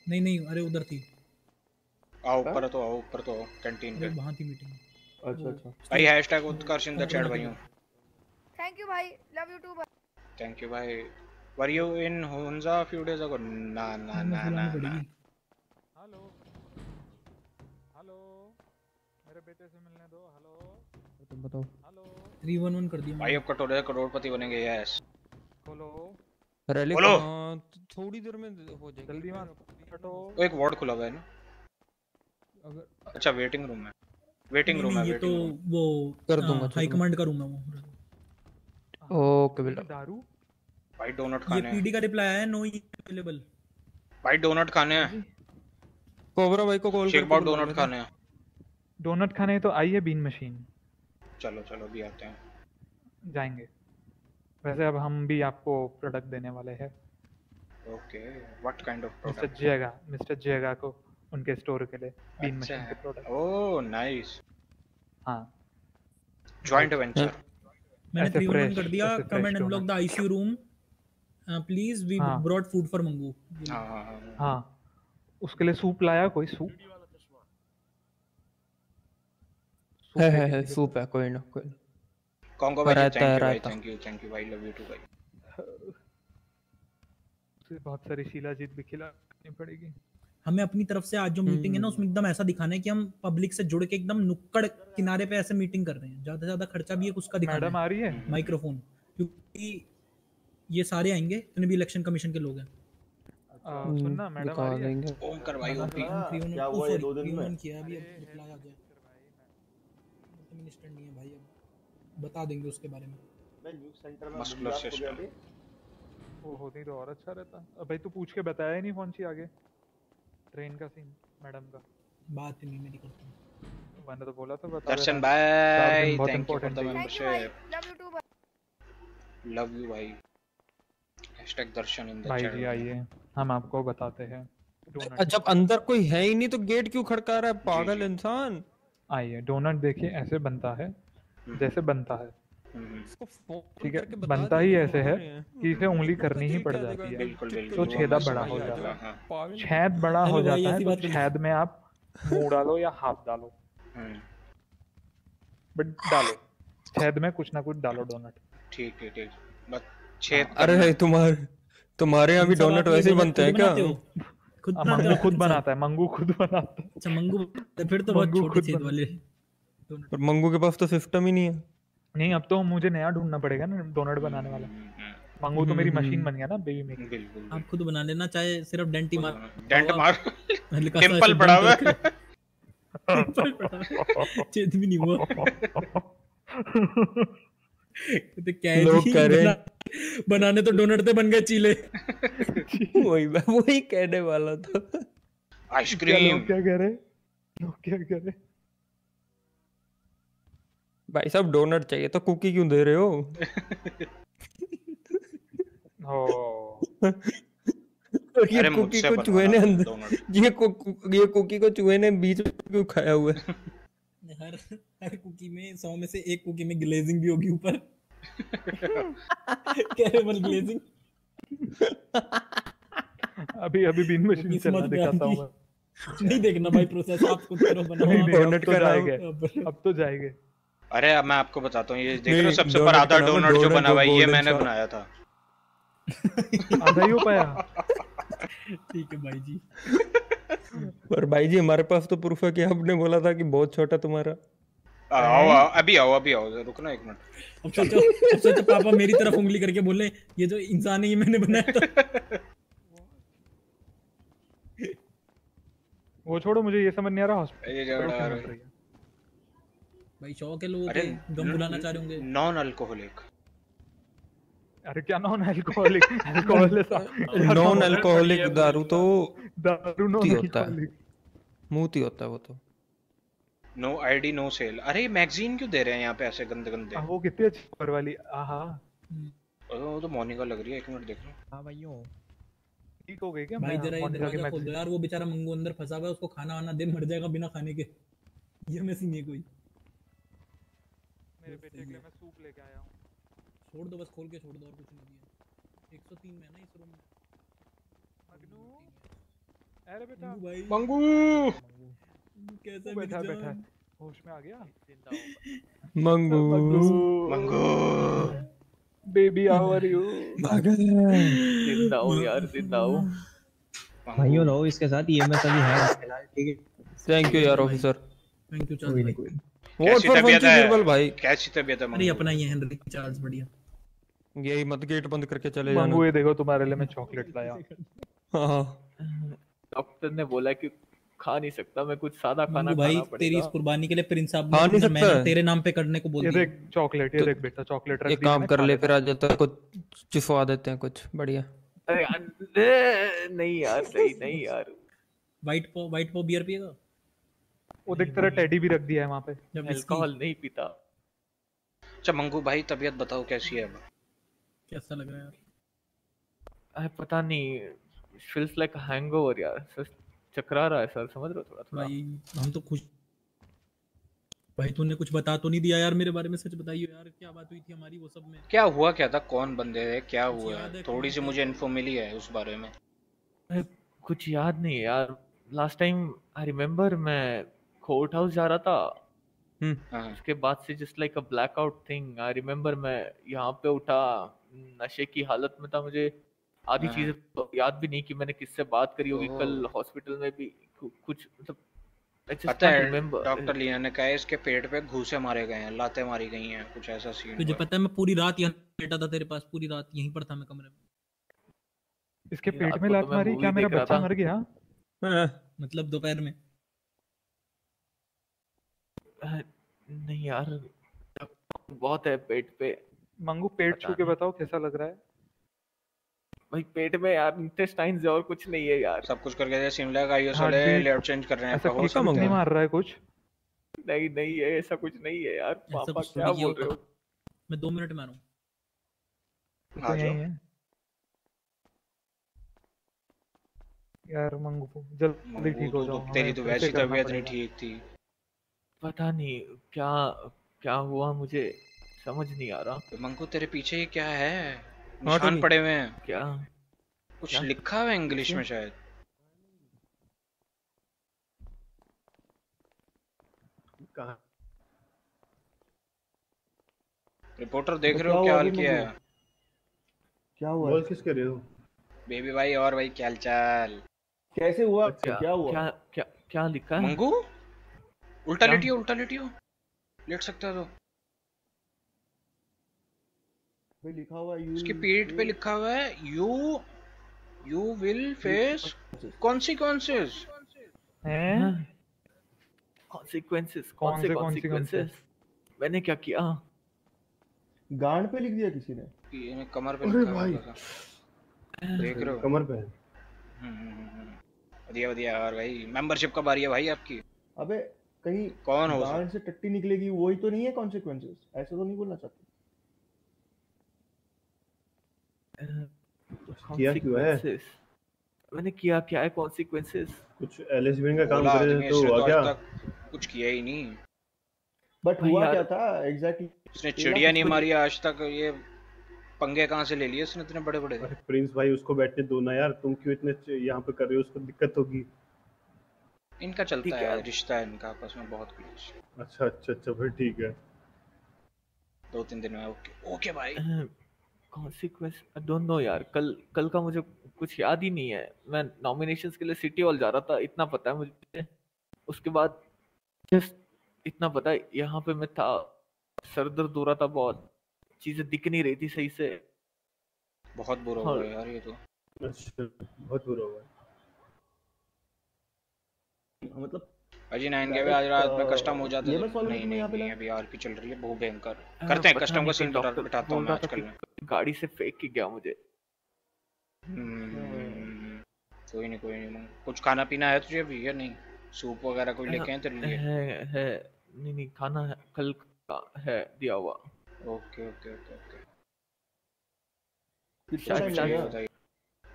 नहीं नहीं अरे उधर थी। आओ ऊपर तो आओ ऊपर तो आओ कैंटीन पे। वहाँ थी मीटिंग अच्छा अच्छा। भाई hashtag Utkarsh in the chat भाइयों। थैंक यू भाई. लव यू टू भाई थैंक यू भाई were you in Hunza few days ago ना ना ना ना ना हेलो हेलो मेरे बेटे से मिलने दो. हेलो तुम बताओ। थ्री वन वन कर दिया भाई अब कटोरे करोड़पति बनेंगे यस खोलो। रैली बोलो। हाँ, थोड़ी देर में हो जाएगी। जल्दी मत हटो। वो एक वार्ड खुला हुआ है ना? अगर अच्छा वेटिंग रूम है। वेटिंग रूम है ये तो वो कर दूँगा, हाई कमांड का रूम है वो ओके बेटा दारू? भाई डोनट खाने हैं। पीडी का रिप्लाई आया है नो अवेलेबल भाई डोनट खाने हैं। कोबरा भाई को कॉल शेख बहुत डोनट खाने हैं। डोनट खाने तो आई है बीन मशीन चलो चलो भी आते हैं। जाएँगे। वैसे अब हम भी आपको प्रोडक्ट देने वाले हैं। Okay what kind of product mister जियागा mister जियागा को उनके स्टोर के लिए बीन अच्छा मशीन के प्रोडक्ट ओह नाइस हाँ। जॉइंट वेंचर मैंने थ्री वन कर दिया come and unblock the ICU room please we. Brought food for Mangu हाँ। हाँ हाँ हाँ उसके लिए सूप लाया कोई सूप है है सूप है कोई ना कोई ना। कॉन्गो भाई थैंक यू भाई थैंक यू थैंक यू भाई लव यू टू भाई। उसे बहुत सारी शिलाजीत भी खिलानी पड़ेगी। हमें अपनी तरफ़ से आज जो मीटिंग है ना उसमें एकदम ऐसा दिखाना है कि हम पब्लिक से जुड़ के एकदम नुक्कड़ किनारे पे ऐसे मीटिंग कर रहे हैं। ज़्यादा से ज़्यादा खर्चा भी एक उसका दिखाना मैडम आ रही है? माइक्रोफोन क्योंकि ये सारे आएँगे जितने भी इलेक्शन कमीशन के लोग हैं। सुनना मैडम आ रही है। ओम कर भाई ओपी क्या हुआ दो दिन में? किया अभी अब रिप्लाई आ गया। मिनिस्टर नहीं है भाई अब। बता देंगे उसके बारे में। मैं न्यूज़ सेंटर में Muscular बिंदास गया system. अभी। वो होती तो और अच्छा रहता। अब भाई तू पूछ के बताया ही नहीं कौन सी आगे। ट्रेन का सीन मैडम का। बात ही नहीं मेरी करता। मैंने तो बोला था बता दर्शन। भाई thank you for the membership love you too love you भाई हैशटैग दर्शन इन द भाई जी आइए। हम आपको बताते हैं। जब अंदर कोई है ही नहीं तो गेट क्यों खड़का रहा है? पागल इंसान। आइए डोनट देखिए ऐसे बनता है। जैसे बनता है। ठीक है बनता ही ऐसे है कि इसे उंगली करनी ही पड़ जाती है। तो छेदा बड़ा हो जाता है। हाँ छेद बड़ा हो जाता है तो छेद में आप मुँह डालो या हाथ डालो। हम्म, बट डालो। छेद में कुछ ना कुछ डालो डोनट। ठीक है ठीक बस छेद अरे। तुम्हारे तुम्हारे यहाँ भी डोनट वैसे ही बनते हैं क्या? खुद हाँ, मंगू खुद बनाता है मंगू खुद बनाता है। अच्छा मंगू तो फिर तो बहुत छोटे छेद बना- पर मंगू के पास तो सिस्टम ही नहीं है। नहीं अब तो मुझे नया ढूंढना पड़ेगा ना डोनट बनाने वाला। हम्म, हम्म, मंगू तो मेरी हम्म, मशीन हम्म। बन गया ना बेबी मेकिंग बिल्कुल आप खुद बना लेना चाहे सिर्फ़ डेंट ही मार डेंट मार। सा टिम्पल ऐसे पड़ा हुआ। छेद भी नहीं हुआ। तो क्या है लोग हैं- बना- बनाने तो डोनट थे बन गए चीले। वही वही कहने वाला था। आइसक्रीम क्या कह रहे लोग क्या कह रहे भाई साहब डोनट चाहिए तो कुकी क्यों दे रहे हो? हो। ये कुकी को चूहे ने अंदर ये कु- ये कुकी को चूहे ने बीच में क्यों खाया हुआ है? हर हर कुकी में सौ में से एक कुकी में ग्लेजिंग भी होगी ऊपर। कैरेमल ग्लेजिंग अभी अभी बीन मशीन चलना दिखाता हूँ मैं। नहीं देखना भाई प्रोसेस आप खुद करो बनाओ। डोनट तो का अब- अब तो जाएँगे। अरे अब मैं आपको बताता हूँ ये देख रहे हो सबसे पर डोनट आधा डोनट जो बना हुआ है ये मैंने बनाया था। आधा ही हो पाया। ठीक है भाई जी। पर भाई जी हमारे पास तो प्रूफ है कि आपने बोला था कि बहुत छोटा तुम्हारा। आओ आओ अभी आओ अभी आओ रुकना एक मिनट। अब सोचो अब सोचो पापा मेरी तरफ़ उंगली करके बोले ये जो इंसान है ये मैंने बनाया था। वो छोड़ो मुझे ये समझ नहीं आ रहा हॉस्पिटल ये जो क्यों लग रही है भाई शौक है लोगों के गम बुलाना चाह रहे होंगे। नॉन अल्कोहलिक अरे क्या non alcoholic alcohol non alcoholic दारू तो दारू नॉन होता है। मूती होता है वो तो। नो आईडी नो सेल अरे मैगजीन क्यों दे रहे हैं यहाँ पे ऐसे गंदे गंदे वो कितनी अच्छी ऊपर वाली। आहा। ओ, वो तो मोनिका लग रही है एक मिनट देख लो। हाँ भाइयों। ठीक हो गई क्या? भाई मैं जरा ये मोनिका दरवाज़ा खोल दो। यार वो बेचारा मंगू अंदर फंसा हुआ है उसको खाना वाना दे मर जाएगा बिना खाने के। ये में सीन है कोई। मेरे बेटे के लिए मैं सूप लेके आया हूँ। छोड़ दो बस खोल के छोड़ दो और कुछ नहीं दिया। 103 में है ना इस रूम में? अरे बेटा। मंगू भाई। मंगू! कैसा बैठा बैठा। है। होश में आ गया? Mangu. Mangu. Baby how are you ज़िंदा हूँ यार ज़िंदा हूँ। भाइयों रहो इसके साथ है। फ़िलहाल, ठीक है थैंक यू यार ऑफिसर थैंक यू कोई नहीं कोई नहीं। वोट फॉर बीरबल भाई। कैसी तबीयत है अरे अपना ये हेनरी चार्ल्स बढ़िया। यही मत गेट बंद करके चले मंगू ये देखो तुम्हारे लिए मैं चॉकलेट लाया। हाँ। डॉक्टर ने बोला कि खा नहीं सकता मैं कुछ सादा खाना भाई खाना तेरी इस कुर्बानी के लिए प्रिंस साहब ने मेनू। तेरे नाम पे करने को बोल ये दिया। देख चॉकलेट ये तो देख बेटा चॉकलेट रख एक काम कर ले। फिर आज तक कुछ चिफवा देते हैं कुछ बढ़िया। अरे नहीं यार नहीं नहीं यार। व्हाइट पो व्हाइट पो बियर पिएगा वो देख तेरा टेडी भी रख दिया है वहाँ पे। जब अल्कोहल नहीं पीता। अच्छा मंगू भाई तबीयत बताओ कैसी है अब? कैसा लग रहा है यार? पता नहीं फील्स लाइक हैंगओवर यार। चकरा रहा है सर समझ रहे हो थोड़ा थोड़ा? भाई हम तो खुश भाई तूने कुछ बता तो नहीं दिया यार मेरे बारे में सच बताइए यार क्या बात हुई थी हमारी वो सब में? क्या हुआ क्या था? कौन बंदे थे? क्या हुआ? है है, थोड़ी सी मुझे इन्फो मिली है उस बारे में। कुछ याद नहीं यार। लास्ट टाइम आई रिमेम्बर मैं कोर्ट हाउस जा रहा था। हाँ। उसके बाद से just like a blackout thing I remember मैं यहाँ पे उठा नशे की हालत में था मुझे। आधी हाँ। चीज़ें तो याद भी नहीं कि मैंने किससे बात करी होगी। कल हॉस्पिटल में भी कुछ मतलब पता है डॉक्टर लीना ने कहा है इसके पेट पे घूसे मारे गए हैं लाते मारी गई हैं कुछ ऐसा सीन तुझे पता है मैं पूरी रात यहाँ लेटा था तेरे पास पूरी रात यहीं पर था मैं कमरे में। इसके पेट में लात तो मारी क्या मेरा बच्चा मर गया? मतलब दोपहर में। नहीं यार बहुत है पेट पे। मंगू पेट छू के बताओ कैसा लग रहा है? भाई पेट में यार इंटेस्टाइन्स है और कुछ नहीं है यार। सब कुछ करके शिमला का आईएस वाले Heartbeat- लेफ़्ट चेंज कर रहे हैं ऐसा हो सकता नहीं है मार रहा है कुछ? नहीं नहीं है ऐसा कुछ नहीं है यार। पापा क्या बोल रहे हो? मैं दो मिनट में आ रहा हूँ। आ तो जाओ। यार मंगू जल्दी ठीक हो तो जाओ। तेरी तो वैसी तबीयत नहीं ठीक थी। पता नहीं क्या क्या हुआ मुझे समझ नहीं आ रहा। तो मंगू तेरे पीछे ही क्या है? हाँ, निशान पड़े हुए हैं। क्या? कुछ क्या? लिखा हुआ है इंग्लिश में शायद। कहाँ? रिपोर्टर देख तो रहे हो क्या हाल किया है क्या हुआ? बोल किसके रहे हो बेबी भाई और भाई क्या चाल कैसे हुआ? क्या क्या हुआ? क्या क्या क्या लिखा है? मंगू? उल्टा क्या? लेटियो उल्टा लेटियो। लेट सकता है तो। भाई लिखा हुआ यू उसके पेट पे लिखा हुआ है you you will face consequences हैं? कॉन्सिक्वेंसेस कौन कौन से कॉन्सिक्वेंसेस मैंने क्या किया? गांड पे लिख दिया किसी ने? ये कमर पे अरे लिखा हुआ भाई। देख रहे हो? कमर पे हम्म, हम्म, हम्म। बढ़िया बढ़िया। और भाई मेंबरशिप कब आ रही है भाई आपकी? अबे कहीं कौन हो गांड से टट्टी निकलेगी वही तो नहीं है कॉन्सिक्वेंसेस ऐसे तो नहीं बोलना चाहते। किया क्यों है? मैंने किया क्या है कॉन्सिक्वेंसेस कुछ एलएसबी का काम करे तो हुआ तो क्या? कुछ किया ही नहीं। बट हुआ क्या था? एग्जैक्टली उसने चिड़िया नहीं मारी आज तक ये पंगे कहाँ से ले लिए उसने इतने बड़े बड़े प्रिंस भाई उसको बैठने दो ना यार। तुम क्यों इतने यहाँ पे कर रहे हो? उसको दिक्कत होगी। इनका चलता है। है रिश्ता है इनका आपस में बहुत क्लोज अच्छा अच्छा अच्छा फिर ठीक है। दो तीन दिन में ओके ओके भाई कॉन्सिक्वेंस आई डोंट नो यार कल कल का मुझे कुछ याद ही नहीं है। मैं नॉमिनेशंस के लिए सिटी हॉल जा रहा था इतना पता है मुझे। उसके बाद जस्ट इतना पता है यहाँ पे मैं था सर दर्द हो रहा था बहुत। चीज़ें दिख नहीं रही थी सही से। बहुत बुरा हाँ। हुआ यार ये तो। अच्छा बहुत बुरा हुआ मतलब अजी नाइन के भी आज रात में कस्टम हो जाता वाले नहीं नहीं यहाँ पे नहीं अभी आरपी चल रही है बहुत भयंकर। हाँ, करते हैं कस्टम का सीन कोई डॉक्टर बिठाता हूँ मैं आजकल में। गाड़ी से फेंक के गया मुझे? हम्म, कोई नहीं कोई नहीं कुछ खाना पीना है तुझे भी या नहीं? सूप वगैरह कोई लेके आए तेरे लिए? है है नहीं नहीं खाना है कल का है दिया हुआ। Okay okay okay okay.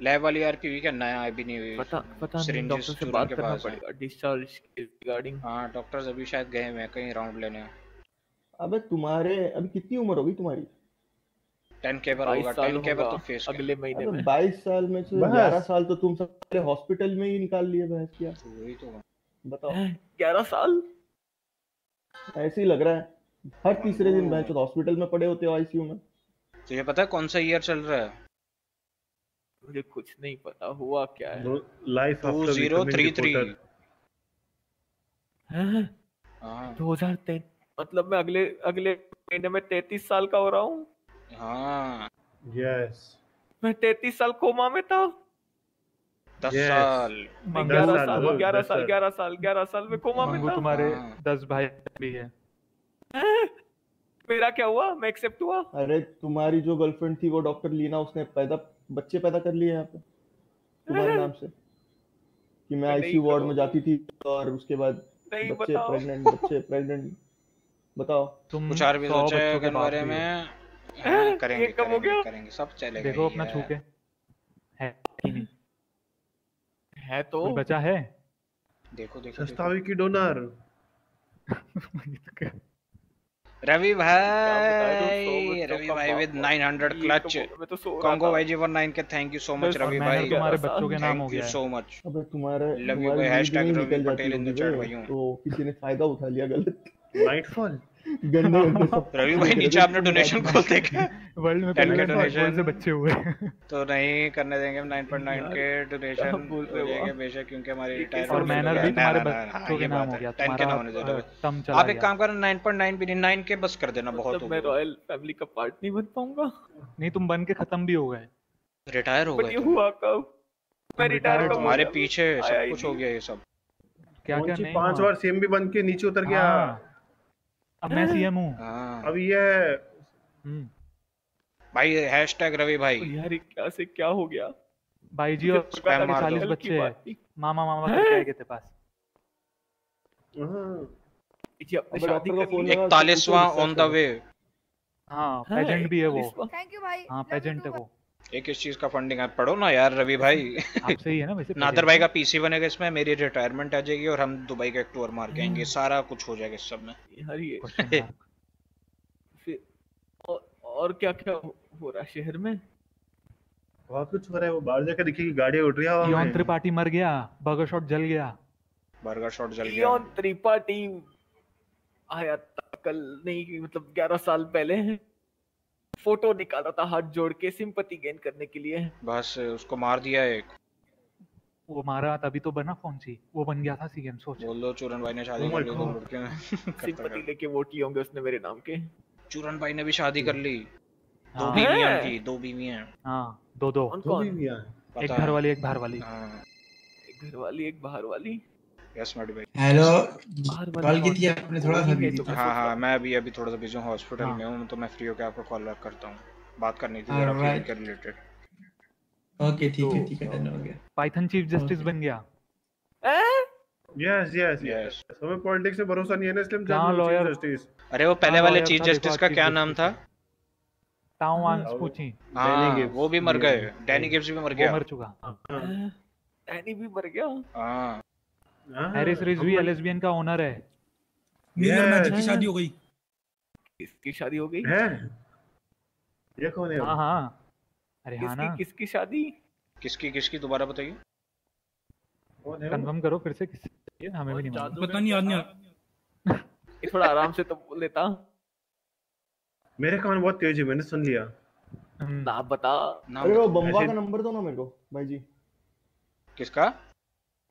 Lab वाली आरपीवी क्या नया अभी नहीं हुई। पता पता नहीं डॉक्टर से बात करना पड़ेगा डिस्चार्ज रिगार्डिंग हाँ डॉक्टर्स अभी शायद गए हुए हैं कहीं राउंड लेने। अबे तुम्हारे अभी कितनी उम्र होगी तुम्हारी? टेन के पर होगा साल टेन के पर तो फेस अगले महीने में। बाईस साल में से बस। ग्यारह साल तो तुम सारे हॉस्पिटल में ही निकाल लिए भैंस किया। वही तो। बताओ। ग्यारह साल? ऐसे ही लग रहा है हर तीसरे दिन भैंस हॉस्पिटल में पड़े होते हो आईसीयू में। तुझे पता है कौन सा ईयर चल रहा है? मुझे कुछ नहीं पता हुआ क्या है? Life two after zero becoming three three reporter हैं? हाँ। 2003 मतलब मैं अगले अगले महीने में तैतीस साल का हो रहा हूँ। हाँ। यस मैं तैतीस साल कोमा में था। दस Yes. साल। ग्यारह साल, ग्यारह साल साल। ग्यारह साल ग्यारह साल में कोमा में था। तुम्हारे हाँ। दस भाई भी है। हैं? मेरा क्या हुआ? मैं एक्सेप्ट हुआ? अरे तुम्हारी जो गर्लफ्रेंड थी वो डॉक्टर लीना उसने पैदा बच्चे पैदा कर लिए यहाँ पे तुम्हारे नाम से। कि मैं आईसीयू वार्ड में जाती थी और उसके बाद बच्चे बताओ। प्रेग्नेंट बच्चे प्रेग्नेंट बताओ। तुम कुछ और भी सोचा है के बारे में हाँ, करेंगे कब हो करेंगे गया? करेंगे सब चलेगा देखो अपना है। छू के है कि नहीं? है तो। बचा है? देखो देखो, देखो। सस्तावी की डोनर। (laughs) रवि भाई रवि भाई विद भाई। 900 क्लच कांगो भाई जी 19 के thank you so much Ravi भाई. तुम्हारे बच्चों के नाम हो गया। सो मच अबे तुम्हारे love you Ravi Patel in the chat भाइयों। तो किसी ने फ़ायदा उठा लिया गलत। नाइटफॉल गंदे गंदे (laughs) रवि भाई नीचे आपने डोनेशन खोल देखा वर्ल्ड में पहले डोनेशन से बच्चे हुए तो नहीं करने देंगे हम 9.9 के डोनेशन बोल रहे हो। जाएँगे आप? बेशक क्योंकि हमारी रिटायर और मैनर भी तुम्हारे बच्चों के नाम हो। गया 10 के ना होने तुम्हारा दो आप एक काम करो 9.9 भी नहीं 9 के बस कर देना बहुत मतलब हो मैं रॉयल फैमिली का पार्ट नहीं बन पाऊँगा? नहीं तुम बन के खत्म भी हो गए। रिटायर हो बट गए ये हुआ कब? मैं रिटायर तुम्हारे पीछे सब कुछ हो गया ये सब। क्या क्या नहीं पाँच बार सीएम भी बन के नीचे उतर गया? हाँ। अब मैं सीएम हूँ। हाँ। अब ये हम्म, भाई हैशटैग रवि भाई। यार क्या से क्या हो गया? भाई जी और। चालीस बच्चे हैं। मामा मामा करके आए गए थे पास। हाँ, इकतालीसवां ऑन द वे हाँ हाँ, पेजेंट भी है वो। थैंक यू भाई। हाँ पेजेंट है वो। ये किस चीज़ का फंडिंग है पढ़ो ना यार रवि भाई। आपसे ही है ना वैसे नादर भाई का पीसी बनेगा इसमें मेरी रिटायरमेंट आ जाएगी और हम दुबई का एक टूर मार के आएँगे सारा कुछ हो जाएगा इस सब में। यार ये (laughs) और, और क्या क्या हो हो रहा है शहर में? बहुत कुछ हो रहा है वो बाहर जाकर देखिए गाड़ी उठ रही है में। त्रिपाठी मर गया बर्गर शॉट जल गया। बर्गर शॉट जल गया। लियोन त्रिपाठी आया था कल नहीं मतलब ग्यारह साल पहले। फ़ोटो निकाला था हाथ जोड़ के सिंपति गेन करने के लिए। बस उसको मार दिया एक। वो मारा तभी तो बना फौजी वो बन गया था सीएम सोच। बोल दो चूरन भाई ने शादी Oh कर ली दो God. लड़के ने सिंपति लेके वोट लिए होंगे उसने मेरे नाम के। चूरन भाई ने भी शादी कर ली। दो हाँ। बीवियाँ हैं? की दो बीवियाँ हाँ। दो दो। दो बीवियाँ एक घर वाली एक बाहर वाली। हाँ। एक घर वाली एक बाहर वाली। यस मेड भाई हेलो कॉल की थी आपने थोड़ा सा बिज़ी तो था। हाँ हाँ मैं अभी अभी थोड़ा सा बिज़ी हूँ हॉस्पिटल हाँ में हूँ। तो मैं फ्री होकर आपको कॉल बैक करता हूँ। बात करनी थी जरा. फ़ील्ड के रिलेटेड ओके ठीक है तो ठीक है डन हो गया पाइथन चीफ जस्टिस बन गया। हैं? यस यस यस हमें पॉलिटिक्स में भरोसा नहीं है ना इसलिए हम हैं lawyer- जस्टिस अरे वो पहले हाँ, वाले चीफ जस्टिस का क्या नाम था? टाउ वांग्स हाँ, हाँ. वो भी मर गए। डैनी गिब्स भी मर गया। मर चुका। डैनी भी मर गया? हाँ हाँ, हैरिस रिजवी लेस्बियन का ओनर है। मेरी और मैजिक की शादी हो गई। किसकी शादी हो गई? है? ये कौन है हाँ। हाँ अरे हाँ किसकी ना। किसकी शादी? किसकी किसकी दोबारा बताइए? कंफर्म करो फिर से किससे है? हमें भी नहीं मालूम। पता नहीं याद नहीं आ ये थोड़ा आराम से तो बोल लेता। मेरे कान बहुत तेज है मैंने सुन लिया। हम्म, ना बता। नाम अरे वो बताओ। बम्बा का नंबर दो ना मेरे को भाई जी। किसका?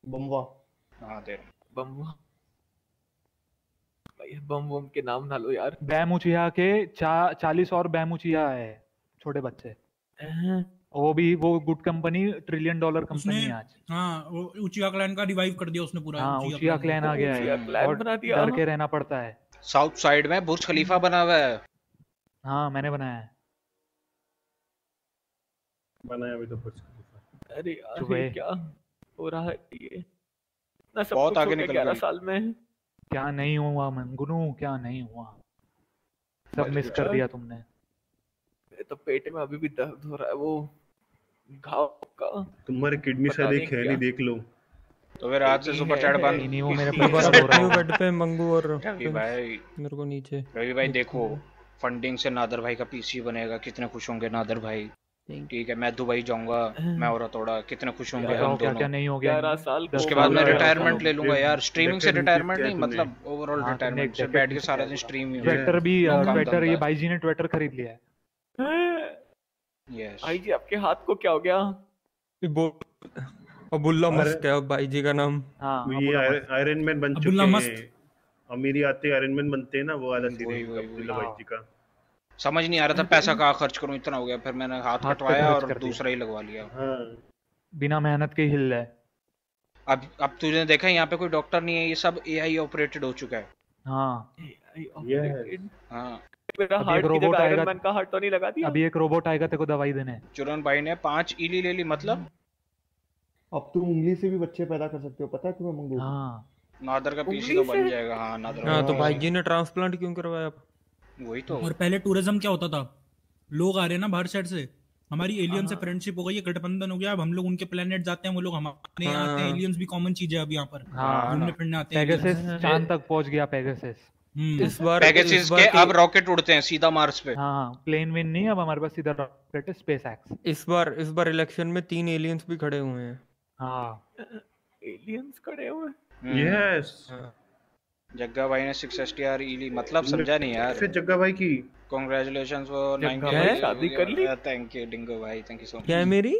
बम्बा। हाँ दे बम भाई बम बम के नाम ना लो यार। बैमुचिया के चा चालीस और बैमुचिया है छोटे बच्चे। वो भी वो good company trillion dollar company है आज। हाँ वो उचिया क्लैन का रिवाइव कर दिया उसने पूरा हाँ उचिया क्लैन आ गया है। और डर के रहना पड़ता है। साउथ साइड में बुर्ज खलीफा बना हुआ है। हाँ मैंने बनाया है। बनाया अभी तो कुछ खलीफा अरे यार क्या हो रहा है ये? इतना सब बहुत आगे गया निकल ग्यारह साल में। क्या नहीं हुआ मंगनू क्या नहीं हुआ? सब मिस कर दिया तुमने। मेरे तो पेट में अभी भी दर्द हो रहा है वो घाव का तुम्हारी किडनी शायद एक है नहीं देख लो। तो फिर आज से नहीं सुपर चैट बंद। नहीं, वो मेरे पास हो रहा है। बेड पे मंगू और (laughs) रवि भाई। मेरे को नीचे। रवि भाई देखो फंडिंग से नादर भाई का पीसी बनेगा कितने खुश होंगे नादर भाई। ठीक है मैं दुबई जाऊँगा मैं और हथौड़ा कितने खुश होंगे हम क्या क्या नहीं हो गया? साल उसके बाद मैं रिटायरमेंट ले लूँगा यार। स्ट्रीमिंग से रिटायरमेंट नहीं मतलब ओवरऑल हाँ, रिटायरमेंट से बैठ के सारा दिन स्ट्रीम ही ट्विटर भी ट्विटर ये। भाई जी ने ट्विटर खरीद लिया है। यस भाई जी आपके हाथ को क्या हो गया? वो अबुल्ला मस्क है भाई जी का नाम। हाँ ये आयरन मैन बन चुके अब्दुल्ला हैं अमीरी आते आयरन मैन बनते हैं ना वो वाला सीरीज़ वही, अब्दुल्ला भाई जी का। समझ नहीं आ रहा था पैसा कहाँ खर्च करूँ इतना हो गया। फिर मैंने हाथ कटवाया और दूसरा ही लगवा लिया। हाँ। बिना मेहनत के हिल रहा है। अब अब तुझे देखा यहाँ पे कोई डॉक्टर नहीं है ये सब एआई ऑपरेटेड हो चुका है। हाँ। हाँ। अभी एक रोबोट आएगा? का हार्ट तो नहीं लगा दिया? अभी एक रोबोट आएगा तेरे को दवाई देने। चुरन भाई ने पाँच इली ले ली मतलब? अब तुम उंगली से भी बच्चे पैदा कर सकते हो पता है तुम्हें मंगू हाँ। नादर का पीसी तो बन जाएगा। हाँ नादर हाँ तो भाई जी ने ट्रांसप्लांट क्यों करवाया वही तो। और पहले टूरिज़्म क्या होता था? लोग आ रहे हैं ना बाहर साइड से। हमारी एलियन से फ्रेंडशिप हो गई है गठबंधन हो गया। अब हम लोग उनके प्लेनेट जाते हैं वो लोग हमारे यहाँ आते हैं। हाँ। एलियंस भी कॉमन चीज़ है अब यहाँ पर। हाँ घूमने फिरने आते हैं। पेगासस चाँद तक पहुँच गया पेगासस हम्म। इस बार पेगासिस के अब रॉकेट उड़ते हैं सीधा मार्स पे। हाँ हाँ। प्लेन विन नहीं अब हमारे पास सीधा रॉकेट है स्पेस एक्स इस बार इस बार इलेक्शन में तीन एलियंस भी खड़े हुए हैं। हाँ। एलियंस खड़े हुए। यस जग्गा भाई ने 6 एसटीआर इली मतलब समझा नहीं यार। फिर जग्गा भाई की कांग्रेचुलेशन फॉर जग्गा भाई शादी कर ली? थैंक यू डिंगो भाई थैंक यू सो मच क्या है मेरी?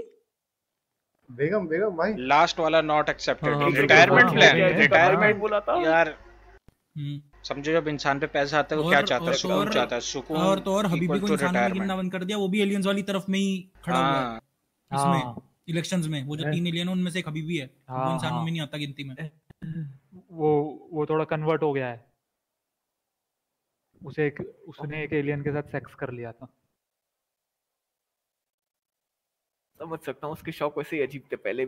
बेगम बेगम भाई। लास्ट वाला नॉट एक्सेप्टेड हाँ, रिटायरमेंट हाँ, प्लान हाँ, रिटायरमेंट बोला था। यार हम्म। समझो जब इंसान पे पैसा आता है वो क्या चाहता है? सुकून चाहता है? सुकून और तो और हबीबी को इंसानों में गिनना बंद कर दिया वो भी एलियंस वाली तरफ़ में ही खड़ा हुआ है। हाँ। इसमें हाँ। इलेक्शंस में वो जो तीन एलियन उनमें से एक हबीबी है। वो हाँ, इंसानों हाँ। में नहीं आता गिनती में। वो वो थोड़ा कन्वर्ट हो गया है। उसे एक उसने एक एलियन के साथ सेक्स कर लिया था। समझ सकता हूँ उसके शौक वैसे ही अजीब थे पहले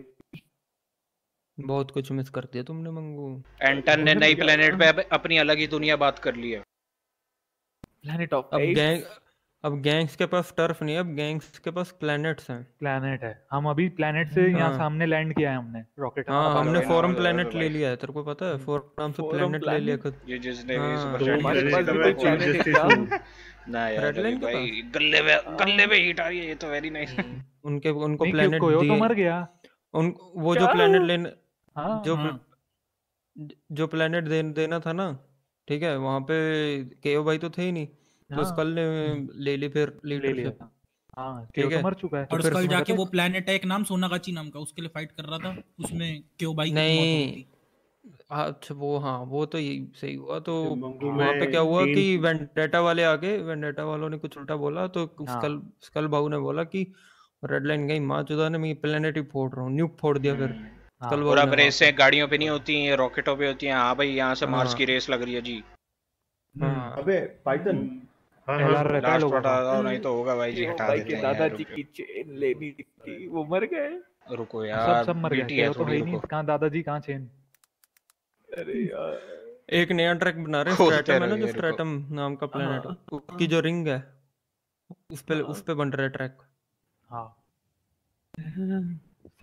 बहुत कुछ मिस कर दिया तुमने मंगू। एंटन ने नई प्लेनेट पे अपनी अलग ही दुनिया बात कर ली है। प्लेनेट ऑफ़ अब गैंग अब गैंग्स के पास टर्फ नहीं है अब गैंग्स के पास प्लैनेट्स हैं। प्लैनेट है। हम अभी प्लैनेट से यहाँ हाँ। सामने लैंड किया है हमने रॉकेट हाँ हमने फॉरम प्लैनेट ले लिया है तेरे को पता है? फॉरम से प्लैनेट ले लिया खुद। ये जिसने भी। सुपर तो? (laughs) है। ना यार भाई गले में गले में हीट आ रही है ये तो वेरी नाइस उनके उनको प्लैनेट कोई तो मर गया। उन वो जो? प्लैनेट लेने हाँ जो हाँ। जो प्लैनेट देना था ना ठीक है वहाँ पे केओ भाई तो थे ही नहीं। तो हाँ। स्कल ने ले ली फिर ले लिया हाँ ठीक है। तो मर चुका है और स्कल जाके वो प्लेनेट है एक नाम सोनागाची नाम का उसके लिए फाइट कर रहा था उसमें क्यों भाई की मौत नहीं। अच्छा वो हाँ वो तो यही सही हुआ तो वहाँ पे क्या हुआ कि वेंडेटा वाले आगे वेंडेटा वालों ने कुछ उल्टा बोला तो हाँ। स्कल स्कल भाऊ ने बोला कि रेड लाइन गई माँ चुदा ने मैं प्लेनेट ही फोड़ रहा हूँ न्यूक फोड़ दिया फिर हाँ। स्कल भाऊ अब ने रेसें गाड़ियों पे नहीं होती हैं रॉकेटों पे होती हैं हाँ भाई यहाँ से मार्स हाँ। की रेस लग रही है जी हाँ अबे पाइथन हाँ हाँ। रहता है लास्ट लोगों हटा का नहीं तो होगा भाई जी हटा देते हैं दादाजी की चेन लेनी थी वो मर गए। रुको यार सब मर गए है तो है नहीं कहाँ दादाजी कहाँ चेन अरे यार। एक नया ट्रैक बना रहे स्ट्रैटम है ना जो स्ट्रैटम नाम का प्लेनेट हाँ। उसकी जो रिंग है उस पे उस पे बन रहा है ट्रैक हाँ।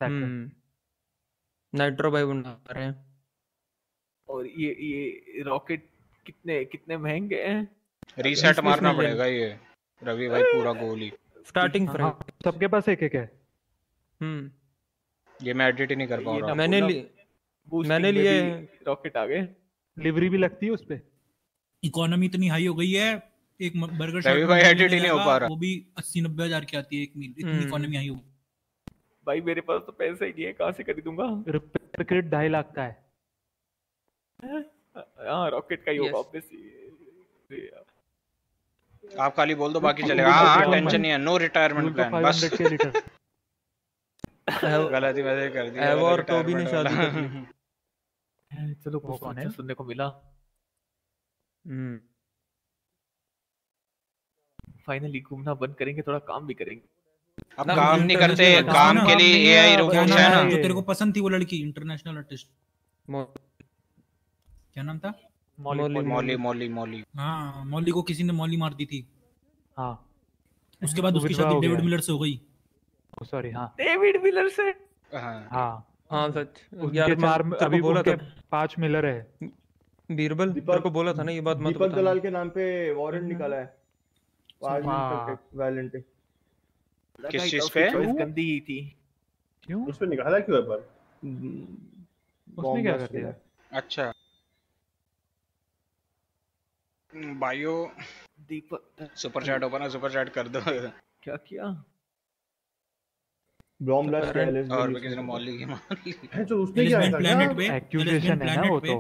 हम्म। नाइट्रो भाई बना रहे हैं। और ये ये रॉकेट कितने कितने महँगे हैं? रीसेट मारना पड़ेगा ये। रवि भाई पूरा गोल। ही स्टार्टिंग हाँ प्राइस सबके पास एक एक है। हम्म। ये मैं एडिट ही नहीं कर पा रहा मैंने ली मैंने लिए रॉकेट आ गए। लिवरी भी लगती है उस पे। इकोनॉमी इतनी हाई हो गई है। एक बर्गर रवि शॉप भाई edit ही नहीं हो पा रहा। वो भी अस्सी नब्बे हज़ार की आती है एक मील इतनी हम्म। इकोनॉमी हाई हो। भाई मेरे पास तो पैसे ही नहीं है कहाँ से खरीदूँगा? रिपेयर किट ढाई लाख का है। हाँ रॉकेट का ही होगा ऑब्वियसली आप खाली बोल दो बाकी चलेगा। हाँ हाँ तो टेंशन नहीं है नो रिटायरमेंट प्लान बस। 500 के लीटर गलती मैंने कर दी एव और टोबी ने शादी कर ली चलो कुछ तो कौन है? सुनने को मिला। हम्म। फाइनली घूमना बंद करेंगे थोड़ा काम भी करेंगे। अब काम नहीं करते काम के लिए एआई क्या रोबोट्स है ना। जो तेरे को पसंद थी वो लड़की इंटरनेशनल आर्टिस्ट क्या नाम था? मॉली मॉली मॉली मॉली हाँ मॉली को किसी ने मॉली मार दी थी। हाँ। उसके बाद उसकी शादी डेविड मिलर से हो गई। सॉरी हाँ। डेविड मिलर से? हाँ। हाँ। सच। यार चार अभी बोला था। पाँच मिलर है। बीरबल तेरे को बोला था ना ये बात मत दीपक दलाल के नाम पे वारंट निकाला है। पाँच दिन हाँ। तक वैलेंट किस चीज़ पे? गंदी ही थी। क्यों? उस पे निकाला क्यों है पर? उसने क्या कर दिया? अच्छा। Bio. Deepak super chat open है सुपर चैट कर दो। क्या किया? बॉम्ब ब्लास्ट और भी किसी ने मॉली की मार ली। है जो उसने क्या ऐसा planet किया पे एक्यूजेशन है ना वो तो।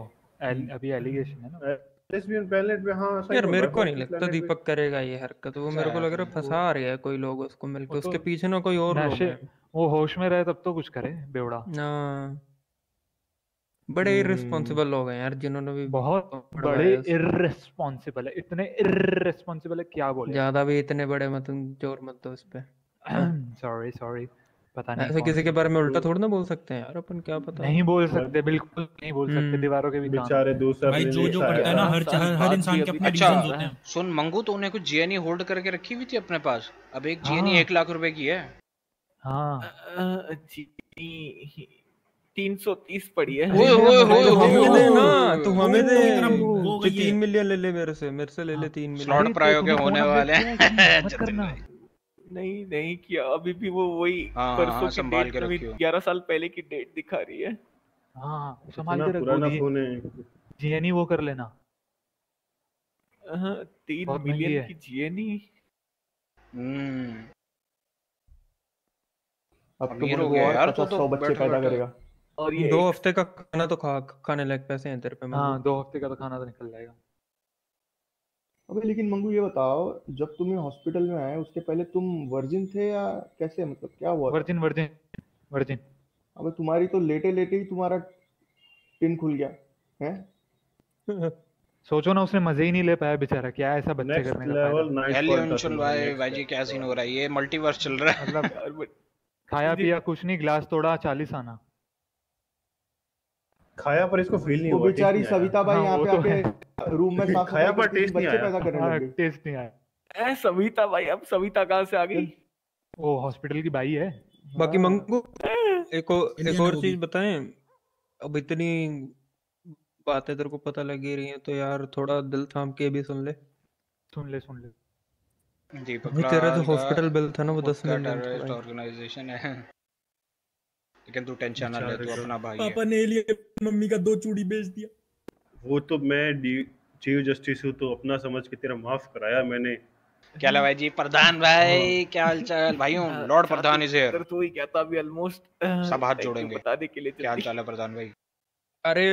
अभी एलिगेशन है ना। लेस्बियन प्लेनेट पे हाँ सही यार मेरे को नहीं लगता दीपक करेगा ये हरकत। वो मेरे को लग रहा है फंसा रहा है कोई लोग उसको मिलके। तो उसके पीछे ना कोई और लोग वो होश में रहे तब तो कुछ करे बेवड़ा। हाँ। बड़े इररिस्पॉन्सिबल लोग हैं यार जिन्होंने भी बहुत बड़े उसको। इररेस्पॉन्सिबल है इतने इररेस्पॉन्सिबल है क्या बोले? ज़्यादा भी इतने बड़े मत ज़ोर मत दो उस पे। (clears throat) सॉरी सॉरी पता नहीं ऐसे कौन किसी के बारे में उल्टा थोड़ी ना बोल सकते हैं यार अपन क्या पता। नहीं बोल सकते बिल्कुल नहीं बोल सकते हम्म। दीवारों के भी कान बेचारे दूसरा भाई जो जो करता है ना हर हर, इंसान के अपने अच्छा रीजंस होते हैं। सुन मंगू तो उन्हें कुछ जीएनई होल्ड करके रखी हुई थी अपने पास? अब एक जीएनई हाँ। एक लाख रुपए की है। हाँ। तीन सौ तीस पड़ी है। ओए ओए ओए तो हमें दे ना तू हमें दे। इतना वो जो गई है। तीन मिलियन ले ले मेरे से मेरे से ले ले तीन स्लॉट मिलियन। प्रायो के होने वाले है। हैं (laughs) नहीं नहीं किया। अभी भी वो वही हाँ, हाँ, परसों हाँ, की संभाल डेट के रखियो। ग्यारह साल पहले की डेट दिखा रही है। हाँ संभाल के रखो जीएनई वो कर लेना। हाँ, तीन मिलियन की जीएनई हम्म। अब तो हो वो गया और यार तो तो सौ बच्चे पैदा करेगा। और ये दो हफ़्ते का खाना तो खा खाने लायक पैसे हैं तेरे पे हाँ दो हफ़्ते का तो खाना तो निकल जाएगा। अबे लेकिन मंगू ये बताओ जब तुम्हें हॉस्पिटल में आए उसके पहले तुम वर्जिन थे या कैसे? मतलब क्या हुआ वर्जिन वर्जिन वर्जिन। अबे तुम्हारी तो लेटे लेटे ही तुम्हारा टिन खुल गया है? सोचो ना उसने मज़े ही नहीं ले पाया बेचारा क्या ऐसा बच्चे करने का लेवल फ़ायदा? नाइट एलियन भाई भाई जी क्या सीन हो रहा है? ये मल्टीवर्स चल रहा है। मतलब (laughs) खाया पिया कुछ नहीं गिलास तोड़ा चालीस आना। खाया पर इसको फील नहीं हुआ बेचारी। सविता बाई हाँ, यहाँ पे तो आके रूम में साफ़ खाया पर taste नहीं आया। पैदा करने हाँ लग। टेस्ट नहीं आया। ए, सविता भाई अब सविता कहाँ से आ गई? वो हॉस्पिटल की बाई है। बाकी मंगू एक और एक और चीज़ बताएँ। अब इतनी बातें तेरे को पता लग रही हैं तो यार थोड़ा दिल थाम के भी सुन ले। सुन ले सुन ले। दीपक भाई तेरा जो हॉस्पिटल बिल था ना वो दस भाई ऑर्गेनाइजेशन है। लेकिन तू टेंशन ना ले तू अपना भाई है। पापा ने लिए मम्मी का दो चूड़ी बेच दिया। वो तो मैं चीफ जस्टिस हूँ तो अपना समझ के तेरा माफ़ कराया मैंने। क्या ला भाई जी? प्रधान भाई क्या हाल चाल भाइयों लॉर्ड प्रधान इज़ हियर। तो ही कहता अभी ऑलमोस्ट सब हाथ जोड़ेंगे। बताने के लिए क्या हाल चाल है प्रधान भाई? अरे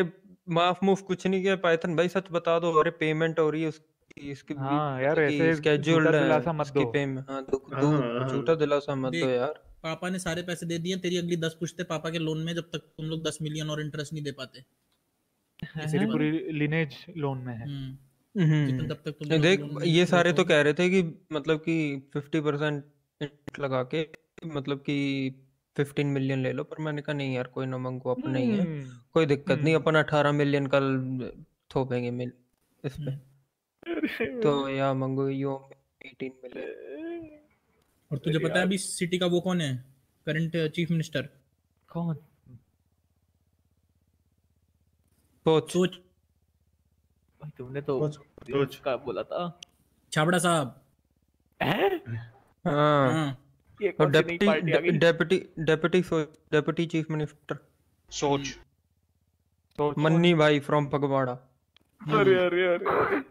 माफ़ मुफ कुछ नहीं किया पाइथन भाई सच बता दो अरे पेमेंट हो रही है उसकी इसकी हाँ यार ऐसे स्केड्यूल्ड है दिलासा मत उसकी दो। पेमेंट हाँ दो हाँ, दो हाँ। झूठा दिलासा मत दो यार। पापा ने सारे पैसे दे दिए तेरी अगली दस पुश्ते पापा के लोन में जब तक तुम लोग दस मिलियन और इंटरेस्ट नहीं दे पाते। तेरी पूरी लिनेज लोन में है। हम्म। हम्म। जितना तब तक तुम देख ये सारे तो कह रहे थे कि मतलब कि फिफ्टी परसेंट लगा के मतलब कि फिफ्टीन मिलियन ले लो पर मैंने कहा नहीं यार कोई ना मंगू अपन नहीं है। हम्म, कोई दिक्कत नहीं। अपन अठारह मिलियन कल थोपेंगे मिल इस पे। तो या मंगो यू एटीन मिलियन और तुझे पता है अभी सिटी का वो कौन है? Current chief minister. कौन? सोच सोच भाई तुमने तो सोच। का बोला था। छाबड़ा साहब। हैं? हाँ। हाँ। ये और कौन सी नई डेप्यूटी पार्टी आ गई? Deputy deputy deputy chief minister. सोच। सोच। मन्नी भाई फ्रॉम फगवाड़ा अरे अरे अरे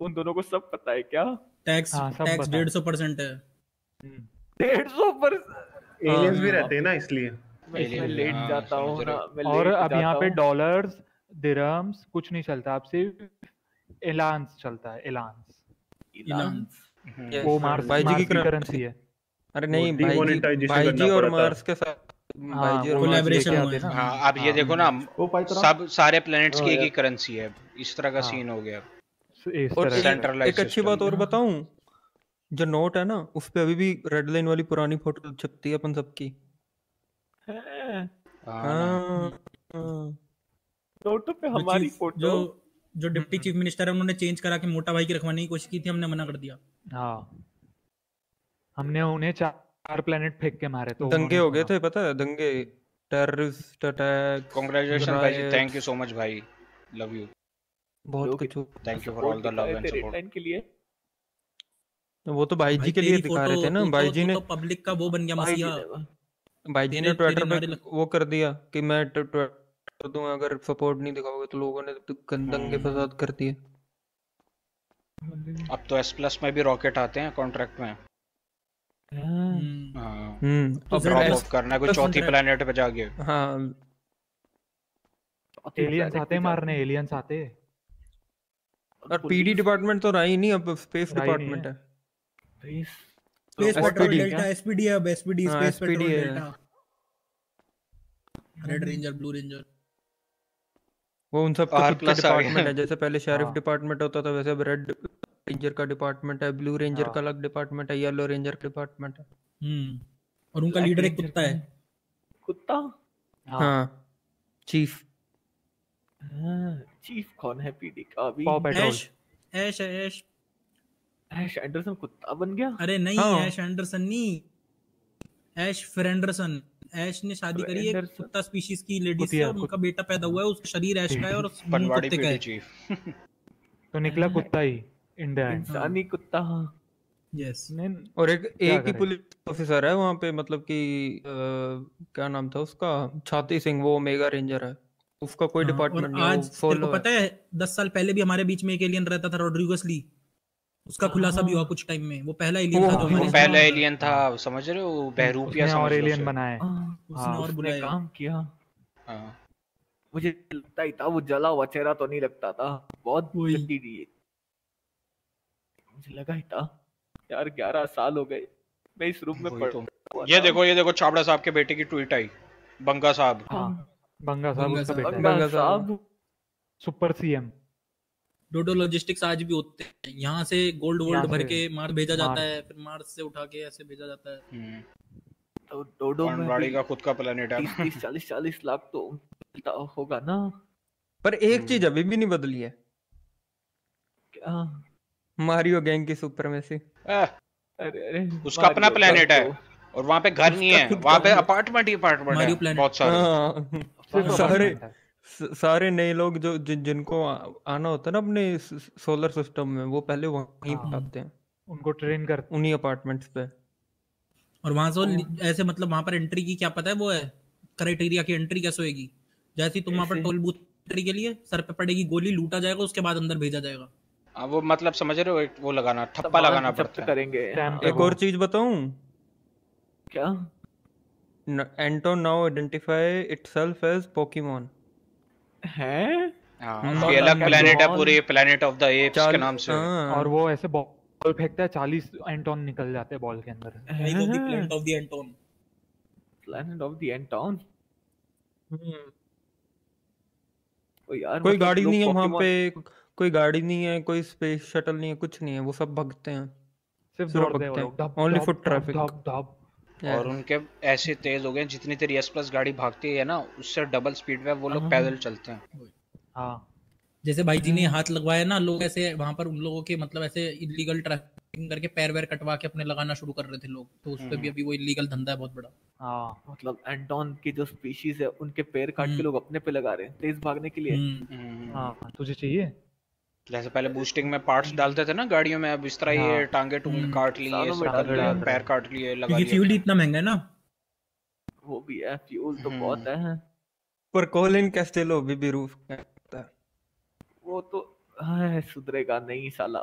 उन दोनों को सब पता है क्या? टैक्स हाँ, टैक्स डेढ़ सौ परसेंट है। डेढ़ सौ पर एलियंस भी रहते हैं ना इसलिए। मैं इसमें लेट हाँ, जाता हूँ ना मैं और अब यहाँ पे हूँ। डॉलर्स दिरहम्स कुछ नहीं चलता अब सिर्फ़ एलान्स चलता है एलान्स इलान्स। Yes, वो मार्स भाई जी की करेंसी है। अरे नहीं भाई जी भाई जी और मार्स के साथ भाई हाँ, जी आते है। हाँ अब ये देखो ना सब सारे प्लैनेट्स की हाँ एक ही करेंसी है। इस तरह का हाँ। सीन हो गया। इस और एक अच्छी बात और बताऊँ? जो नोट है ना उस पे अभी भी रेड लाइन वाली पुरानी फ़ोटो छपती है अपन सबकी। हाँ। नोटों पे हमारी फ़ोटो जो जो डिप्टी चीफ मिनिस्टर है उन्होंने चेंज करा के मोटा भाई की रखवाने की कोशिश की थी हमने मना कर दिया। हाँ। हमने उन्हें चार प्लेनेट फेंक के मारे तो दंगे हो गए थे पता है? दंगे। टेररिस्ट अटैक कॉन्ग्रेचुलेशन भाई जी। थैंक यू सो मच भाई। लव यू बहुत कुछ thank you for all the love and support के लिए। वो तो भाई जी के लिए दिखा रहे थे ना भाई तो- जी ने तो पब्लिक का वो बन गया मसीहा। भाई जी ने ट्विटर पे वो कर दिया कि मैं ट- ट्वीट कर दूँगा अगर सपोर्ट नहीं दिखाओगे तो लोगों ने तो गं- दंगे फसाद कर दिए। अब तो एस प्लस में भी रॉकेट आते हैं कॉन्ट्रैक्ट में। हम्म। हाँ। हम्म अब ड्रॉप ऑफ़ करना है कोई चौथी प्लेनेट पे जाके। हाँ। एलियंस आते मारने एलियंस आते और पीडी डिपार्टमेंट तो रहा ही नहीं अब स्पेस ही डिपार्टमेंट है। स्पेस पेट्रोल डेल्टा एसपीडी अब एसपीडी हाँ, space patrol delta red ranger blue ranger वो उन खुद का डिपार्टमेंट है जैसे पहले (laughs) शेरिफ हाँ। डिपार्टमेंट होता था वैसे अब रेड रेंजर का डिपार्टमेंट है ब्लू रेंजर हाँ। का अलग डिपार्टमेंट है येलो रेंजर का डिपार्टमेंट है। हम्म और उनका लीडर एक कुत्ता है। कुत्ता? हाँ। चीफ चीफ कौन है पीडी का अभी? ऐश ऐश है ऐश ऐश एंडरसन कुत्ता बन गया? अरे नहीं हाँ। ऐश एंडरसन नहीं। ऐश फ्रेंडरसन ऐश ने शादी करी एक कुत्ता स्पीशीज की लेडी से और उनका बेटा पैदा हुआ है उसका शरीर ऐश का है और (laughs) मुँह कुत्ते का है। (laughs) तो निकला कुत्ता ही इंडिया इंसानी कुत्ता यस और एक क्या एक ही पुलिस ऑफिसर है वहाँ पे मतलब कि क्या नाम था उसका? छाती सिंह वो मेगा रेंजर है। उसका कोई हाँ, डिपार्टमेंट नहीं आज तेरे को पता है दस साल पहले भी हमारे बीच में एक एलियन रहता था रोड्रिगस ली उसका खुलासा भी हुआ कुछ टाइम में। वो पहला एलियन था जो हमारे पहला एलियन था समझ रहे हो? बहरूपिया उसने समझ और एलियन। बनाए। उसने हाँ, और उसने बुलाया। काम किया। हाँ। मुझे लगता ही था वो जला हुआ चेहरा तो नहीं लगता था। बहुत। गंदी थी मुझे लगा ही था यार ग्यारह साल हो गए। मैं इस रूम में पड़ तो। ये देखो ये देखो छाबड़ा साहब के बेटे की ट्वीट आई। बंगा साहब। हाँ। बंगा साहब उसका बेटा। बंगा साहब। Super CM. डोडो लॉजिस्टिक्स आज भी होते हैं। यहाँ से गोल्ड वोल्ड भर के मार भेजा जाता है फिर मार्स से उठा के ऐसे भेजा जाता है। हम्म, तो डोडो में भी का खुद का प्लेनेट है। तीस चालीस चालीस लाख तो होगा ना। पर एक चीज़ अभी भी नहीं बदली है। क्या? मारियो गैंग की सुपरमेसी अरे अरे उसका अपना प्लेनेट है। तो- और वहाँ पे घर नहीं है। वहाँ पे अपार्टमेंट ही अपार्टमेंट है। बहुत सारे। हाँ। (laughs) सारे। है। स- सारे नए लोग जो जिन जिनको आना होता है ना अपने सोलर सिस्टम में वो पहले वहीं हाँ। पे आते हैं। उनको ट्रेन कर उन्हीं अपार्टमेंट्स पे। और वहाँ से वो ऐसे मतलब वहाँ पर एंट्री की क्या पता है वो है? क्राइटेरिया की एंट्री कैसे होएगी? जैसे ही तुम वहाँ पर टोल बूथ एंट्री के लिए सर पे पड़ेगी गोली लूटा जाएगा उसके बाद अंदर भेजा जाएगा। हाँ, वो मतलब समझ रहे हो वो लगाना ठप्पा लगाना पड़ता है। करेंगे। Stamp हाँ। पे एक और चीज़ बताऊँ? क्या? Anton now identify itself as Pokemon है? हाँ। हम्म। उसकी अलग प्लेनेट है पूरे प्लेनेट ऑफ़ द एप्स के नाम से। हाँ, और वो ऐसे बॉल फेंकता है चालीस एंटोन निकल जाते हैं बॉल के अंदर. प्लेनेट ऑफ़ द एंटॉन ओ यार कोई मतलब गाड़ी नहीं है वहाँ पे कोई गाड़ी नहीं है कोई स्पेस शटल नहीं है कुछ नहीं है वो सब भगते हैं। सिर्फ़ दौड़ते हैं भगते हैं। ओनली फुट ट्रैफ़िक धप, धप। और उनके ऐसे तेज हो गए जितनी तेरी एस प्लस गाड़ी भागती है ना उससे डबल स्पीड में वो लोग हाँ। पैदल चलते हैं। हाँ। जैसे भाई जी ने हाथ लगवाया ना लोग ऐसे वहाँ पर उन लोगों के मतलब ऐसे इलीगल ट्रैफिकिंग करके पैर वैर कटवा के अपने लगाना शुरू कर रहे थे लोग तो उस पे भी अभी वो इलीगल धंधा है बहुत बड़ा। हाँ मतलब एंटोन की जो स्पीशीज है उनके पैर काट के हम्म। लोग अपने पे लगा रहे हैं तेज भागने के लिए। हम्म, हम्म। हाँ। तुझे चाहिए? जैसे पहले बूस्टिंग में पार्ट्स डालते थे ना गाड़ियों में अब इस तरह ये हाँ। टांगे टूँगे हम्म। काट लिए। पैर काट लिए लगा क्योंकि फ्यूल ही इतना महँगा है ना वो भी है फ्यूल तो हम्म। बहुत है पर कोलिन कैस्टेलो अभी भी रूफ करता वो तो है सुधरेगा नहीं साला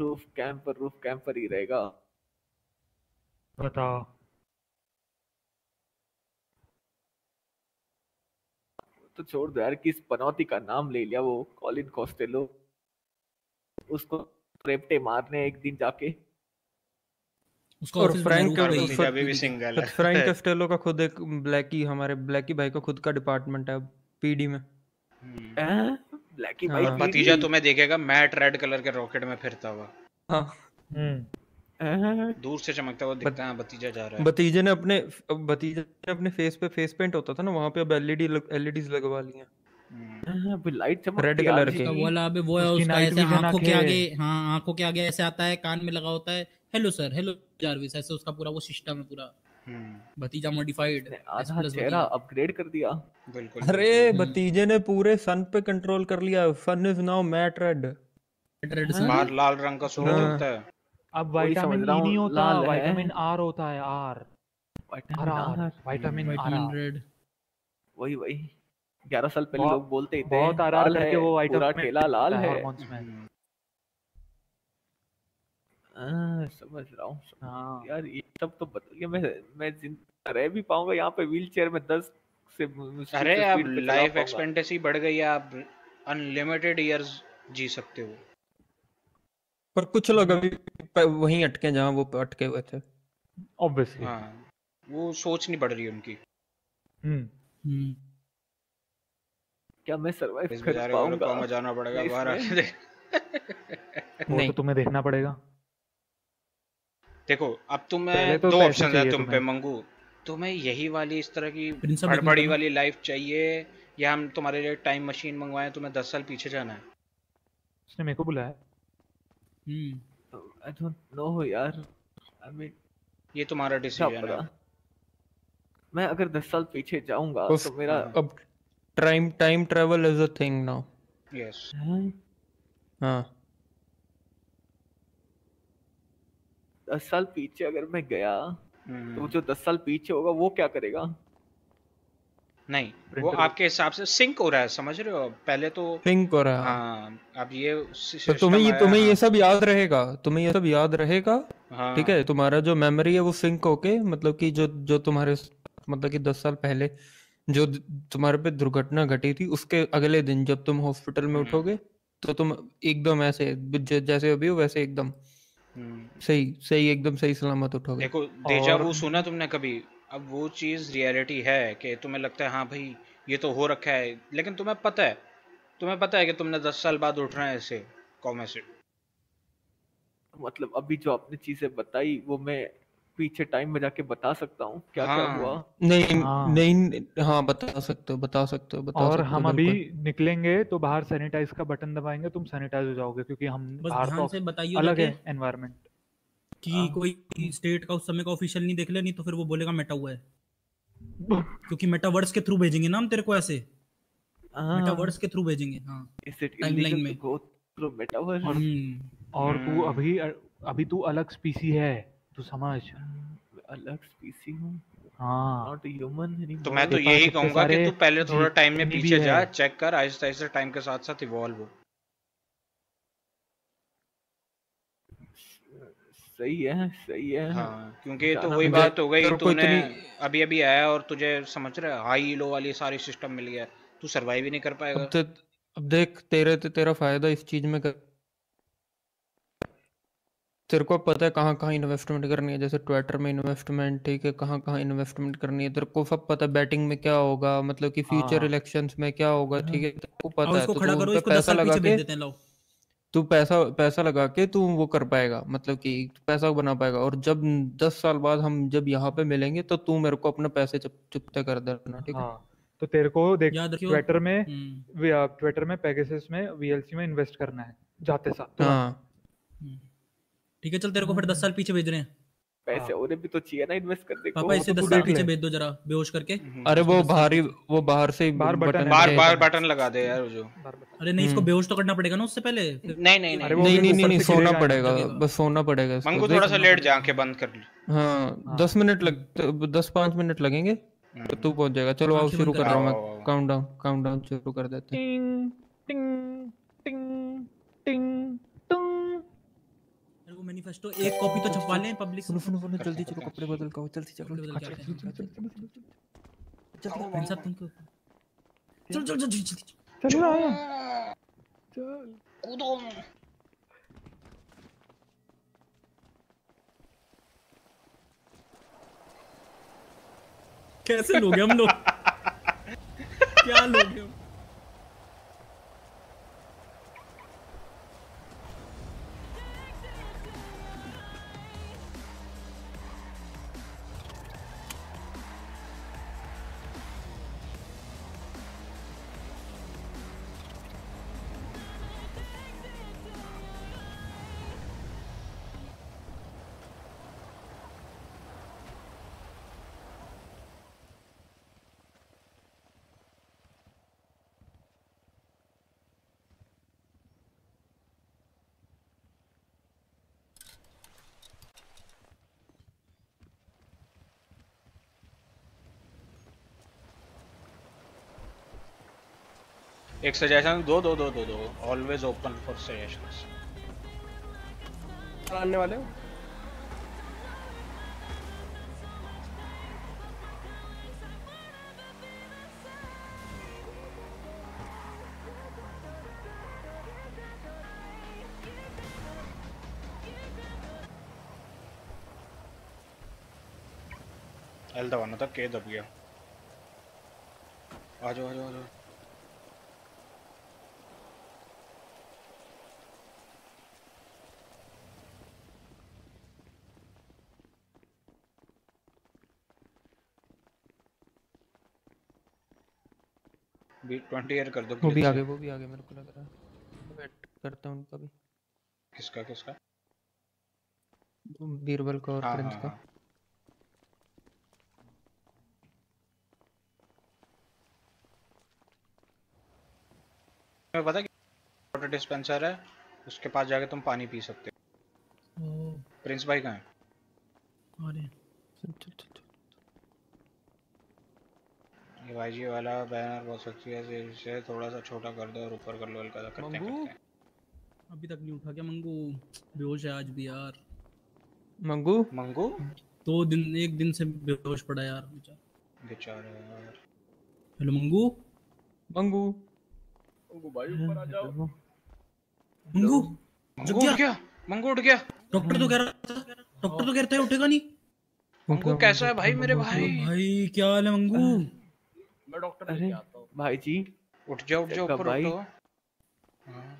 रूफ कैंपर रूफ कैंपर ही रहेगा बताओ तो छोड़ दो यार किस पनौती का नाम ले लिया वो कॉलिन कॉस्टेलो। उसको रेपटे मारने एक दिन जाके। उसका और फ्रैंक है। अभी भी सिंगल है। (laughs) फ्रैंक कैस्टेलो (laughs) का खुद एक ब्लैकी हमारे ब्लैकी भाई का खुद का डिपार्टमेंट है पीडी में। हम्म। ब्लैकी हाँ। और भतीजा तुम्हें देखेगा मैट रेड कलर के रॉकेट में फिरता हुआ। हाँ। दूर से चमकता हुआ दिखता है हाँ, भतीजा जा रहा है। भतीजे ने अपने भतीजे ने अपने फेस पे फेस पेंट होता था ना वहाँ पे अब एलईडी एलईडीज लगवा ली हैं। अभी लाइट चमक रेड कलर के। वो वाला अबे वो है उसका ऐसे आँखों के आगे हाँ आँखों के आगे ऐसे आता है कान में लगा होता है। हेलो सर हेलो जारविस ऐसे उसका पूरा वो सिस्टम है पूरा। भतीजा मॉडिफाइड आधा चेहरा अपग्रेड कर दिया। बिल्कुल। अरे भतीजे ने पूरे सन पे कंट्रोल कर लिया। Sun is now matte red red बाहर लाल रंग का सूरज हाँ। होता है। अब विटामिन ई नहीं होता विटामिन आर होता है R R R vitamin R वही वही। ग्यारह साल पहले लोग बोलते ही थे बहुत आर लाल करके वो विटामिन ठेला लाल है हार्मोन्स में। हाँ, समझ रहा हूँ हाँ। यार ये सब तो बता मैं मैं ज़िंदा रह भी पाऊँगा यहाँ पे व्हील चेयर में दस से अरे अब लाइफ। एक्सपेक्टेंसी बढ़ गई है आप अनलिमिटेड इयर्स जी सकते हो। पर कुछ लोग अभी वहीं अटके जहाँ वो अटके हुए थे। ऑब्वियसली हाँ वो सोच नहीं बढ़ रही उनकी। हम्म। क्या मैं सरवाइव कर पाऊँगा? जाना पड़ेगा बाहर आके देख। वो तो तुम्हें देखना पड़ेगा। देखो अब तुम्हें तो दो ऑप्शन है तुम पे मंगू। तुम्हें यही वाली इस तरह की बड़बड़ी वाली लाइफ चाहिए या हम तुम्हारे लिए टाइम मशीन मंगवाएँ तुम्हें दस साल पीछे जाना है? उसने मेरे को बुलाया। आई डोंट नो यार। आई मीन ये तुम्हारा डिसीज़न है। मैं अगर दस साल पीछे जाऊँगा तो मेरा अब time time travel is a thing now yes हाँ। दस साल पीछे अगर मैं गया हम्म। तो जो दस साल पीछे होगा वो क्या करेगा? नहीं वो आपके हिसाब से सिंक हो रहा है समझ रहे हो पहले तो थिंक हो रहा है हाँ अब ये तो तुम्हें ये तुम्हें ये हाँ। सब याद रहेगा तुम्हें ये सब याद रहेगा हाँ। ठीक है तुम्हारा जो मेमोरी है वो सिंक होके मतलब कि जो जो तुम्हारे मतलब कि दस साल पहले जो तुम्हारे पे दुर्घटना घटी थी उसके अगले दिन जब तुम हॉस्पिटल में उठोगे तो तुम एकदम ऐसे जैसे अभी हो वैसे एकदम हम्म। सही सही एकदम सही सलामत उठोगे देखो डेजा वो सुना तुमने कभी अब वो चीज़ रियलिटी है कि तुम्हें लगता है हाँ भाई ये तो हो रखा है लेकिन तुम्हें पता है तुम्हें पता है कि तुमने दस साल बाद उठना है ऐसे कॉमे से मतलब अभी जो आपने चीज़ें बताई वो मैं पीछे टाइम में जाके बता सकता हूँ क्या हाँ। क्या। हुआ नहीं हाँ। नहीं हाँ बता सकते हो बता सकते हो बता और सकते हम अभी निकलेंगे तो बाहर सैनिटाइज का बटन दबाएँगे तुम सैनिटाइज हो जाओगे क्योंकि हम बाहर तो से बताइए अलग है जाके कि कोई स्टेट का उस समय का ऑफिशियल नहीं देख ले नहीं तो फिर वो बोलेगा मेटा हुआ है। (laughs) क्योंकि मेटावर्स के थ्रू भेजेंगे ना हम तेरे को ऐसे। हाँ। मेटावर्स के थ्रू भेजेंगे हाँ। टाइमलाइन में। मेटावर्स और तू हम्म। अभी अभी तू अलग स्पीसी है तू समझ। अलग स्पीसी हूँ? हाँ। नॉट ह्यूमन तो मैं तो यही कहूँगा कि तू पहले थोड़ा टाइम में पीछे जा चेक कर आहिस्ता आहिस्ता टाइम के साथ साथ इवॉल्व हो। सही है सही है। हाँ क्योंकि तो वही बात हो गई तेरे को तूने इतनी- अभी अभी आया और तुझे समझ रहा है हाई लो वाली सारी सिस्टम मिल गया तू सरवाइव ही नहीं कर पाएगा। अब ते, अब देख तेरे ते, तेरा फ़ायदा इस चीज़ में कर तेरे को पता है कहाँ कहाँ इन्वेस्टमेंट करनी है जैसे ट्विटर में इन्वेस्टमेंट ठीक है कहाँ कहाँ इन्वेस्टमेंट करनी है तेरे को सब पता है बैटिंग में क्या होगा मतलब कि फ्यूचर हाँ। इलेक्शंस में क्या होगा ठीक है तेरे को पता है तो खड़ा तू करो इसको पैसा लगा के देते हैं लाओ। तू पैसा पैसा लगा के तू वो कर पाएगा मतलब कि पैसा बना पाएगा। और जब दस साल बाद हम जब यहाँ पे मिलेंगे तो तू मेरे को अपने पैसे चुप चुपते कर देना ठीक है? हाँ तो तेरे को देख ट्विटर में हम्म। ट्विटर में पेगासस में वीएलसी में इन्वेस्ट करना है जाते साथ हाँ। ठीक है चल तेरे को फिर दस साल पीछे भेज रहे हैं। पैसे और भी तो चाहिए ना इन्वेस्ट करने को पापा इसे तो दस साल पीछे भेज दो जरा बेहोश करके। अरे वो बाहर ही वो बाहर से ही बाहर बटन है। बार बार बटन लगा दे यार जो। अरे नहीं इसको बेहोश तो करना पड़ेगा ना उससे पहले? नहीं नहीं अरे नहीं नहीं नहीं नहीं सोना पड़ेगा बस सोना पड़ेगा इसको मंगू थोड़ा सा लेट जा आँखें बंद कर ले। हाँ दस मिनट लग दस पाँच मिनट लगेंगे तो तू पहुँच जाएगा। चलो आओ शुरू कर रहा हूँ मैं। आओ। काउंट डाउन काउंट डाउन शुरू कर देते हैं। टिंग टिंग टिंग टुंग। को मैनिफेस्टो एक कॉपी तो छपवा लें पब्लिक सुनो सुनो सुनो जल्दी चलो कपड़े बदल के आओ जल्दी चलो। कपड़े बदल के आते हैं। चलो, चलो, चलो, चलो, चलो। चल। साहब चल चल। चल चल चल चल रहा चल कैसे लोग हम लोग? (laughs) क्या लोग हम? एक सजेशन दो दो दो दो दो. ऑलवेज ओपन फॉर सजेशंस आने वाले हो? एल दबाना था के दब गया. आ जाओ आ जाओ आ जाओ बी ट्वेंटी ईयर कर दो वो भी आगे वो भी आगे मेरे को लग रहा है। वेट करता हूँ उनका भी। किसका किसका? बीरबल का और हाँ, प्रिंस हाँ, का। हाँ। तुम्हें पता है कि वाटर डिस्पेंसर है? उसके पास जाके तुम पानी पी सकते हो। प्रिंस भाई कहाँ है? अरे। ये भाई जी वाला बैनर बहुत सच्ची है इसे थोड़ा सा छोटा कर दो और ऊपर कर लो हल्का सा करते हैं मंगू? अभी तक नहीं उठा क्या मंगू? बेहोश है आज भी यार। मंगू? मंगू? दो दिन एक दिन से बेहोश पड़ा यार बेचारा। बेचारा यार। हेलो मंगू? मंगू? मंगू भाई ऊपर आ जाओ। मंगू? मंगू उठ गया मंगू उठ गया। डॉक्टर तो कह रहा था डॉक्टर तो कहता है उठेगा नहीं। मंगू कैसा है भाई मेरे भाई? भाई क्या हाल है मंगू? मैं डॉक्टर हूँ। भाई जी उठ जाओ उठ जाओ ऊपर उठो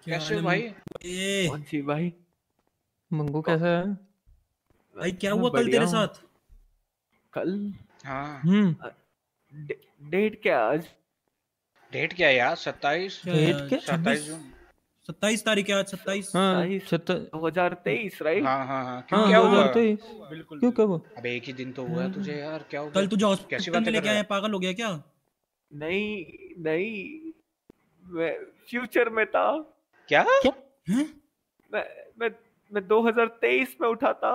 कैसे हो है भाई? कौन सी भाई? मंगू कैसा है? भाई क्या हुआ कल तेरे साथ? कल? हाँ। हम्म। डेट क्या आज? डेट क्या यार? सत्ताईस? डेट क्या? सत्ताईस जून। सत्ताईस तारीख है आज सत्ताईस। हाँ दो हज़ार तेईस राइट हाँ हाँ हाँ। क्यों हाँ क्या हुआ? बिल्कुल क्यों क्या हुआ? अबे एक ही दिन तो हुआ तुझे यार क्या हो कल तुझे हॉस्पिटल में लेके आए पागल हो गया क्या? नहीं नहीं मैं फ्यूचर में था। क्या? हैं? मैं मैं मैं 2023 में उठा था।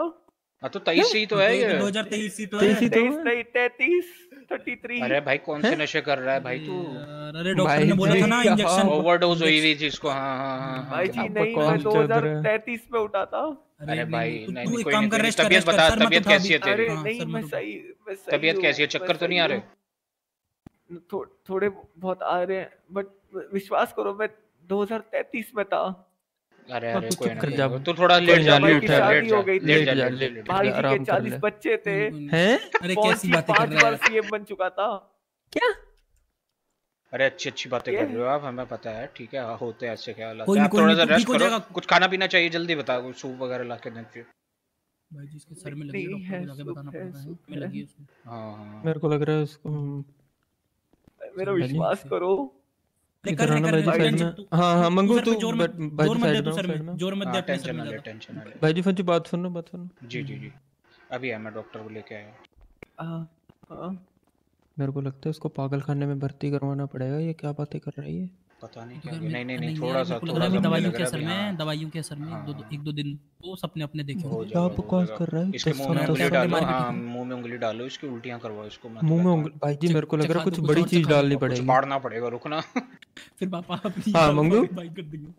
हाँ तो तेईस ही तो है ये। दो हज़ार तेईस ही तो तेईस है। तो तेईस। नहीं तैतीस थर्टी थ्री अरे भाई कौन से नशे कर रहा है भाई तू? अरे डॉक्टर ने बोला था ना इंजेक्शन ओवरडोज हुई हुई थी इसको हाँ हाँ हाँ हाँ। भाई जी नहीं मैं बकवास चल 2033 में उठा था। अरे भाई नहीं तू कोई काम नहीं तबीयत बता तबीयत कैसी है। तेरी अरे नहीं मैं सही मैं सही तबीयत कैसी है? चक्कर तो नहीं आ रहे। थो, थोड़े बहुत आ रहे हैं बट विश्वास करो मैं 2033 में था। अरे अरे कोई कर जा। तू थोड़ा लेट जा लेट जा लेट जा हो गई थी। लेट जा लेट जा, लेट जा, लेट लेट जा। जा भाई के 40 बच्चे थे। हैं? अरे कैसी बातें कर पाँच बार सीएम बन चुका था? क्या? अरे अच्छी अच्छी बातें कर रहे हो आप हमें पता है ठीक है हाँ, होते हैं ऐसे ख्याल। कोई नहीं, आप थोड़ा सा रेस्ट करो कुछ खाना पीना चाहिए जल्दी बताओ कुछ सूप वगैरह ला के। दीजिए भाई जी इसके सर में लगी है डॉक्टर को जाके बताना पड़ेगा सुख लगी है उसको हाँ हाँ। मेरे को लग रहा है उसको मेरा विश्वास करो। कर आना कर भाई जी कर साइड टेंशन में तू हाँ हाँ मंगू तू ज़ोर मत ज़ोर मत दे तू सर में में। ज़ोर मत दे हाँ अपने सर में ना ले ज़्यादा। टेंशन ना ले। भाई जी फंची बात सुनो बात सुनो। जी जी जी। अभी है मैं डॉक्टर को लेके आया। हाँ हाँ मेरे को लगता है उसको पागल खाने में भर्ती करवाना पड़ेगा ये क्या बातें कर रही है? पता नहीं क्या नहीं नहीं नहीं थोड़ा सा थोड़ा सा दवाइयों के असर हाँ में दवाइयों के असर में दो हाँ। एक दो दिन वो सपने अपने देखे। हो हो बकवास जाएगा। कर रहा है? इसके मुँह में उंगली डालो हाँ। मुँह में उंगली डालो इसकी उल्टियाँ करवाओ इसको मैं मुँह में उंगली भाई जी मेरे को लग रहा है कुछ बड़ी चीज़ डालनी पड़ेगी। बाढ़ना पड़ेगा रुकना। (laughs) फिर पापा अपनी हाँ, मंगू? बाइक कर देंगे।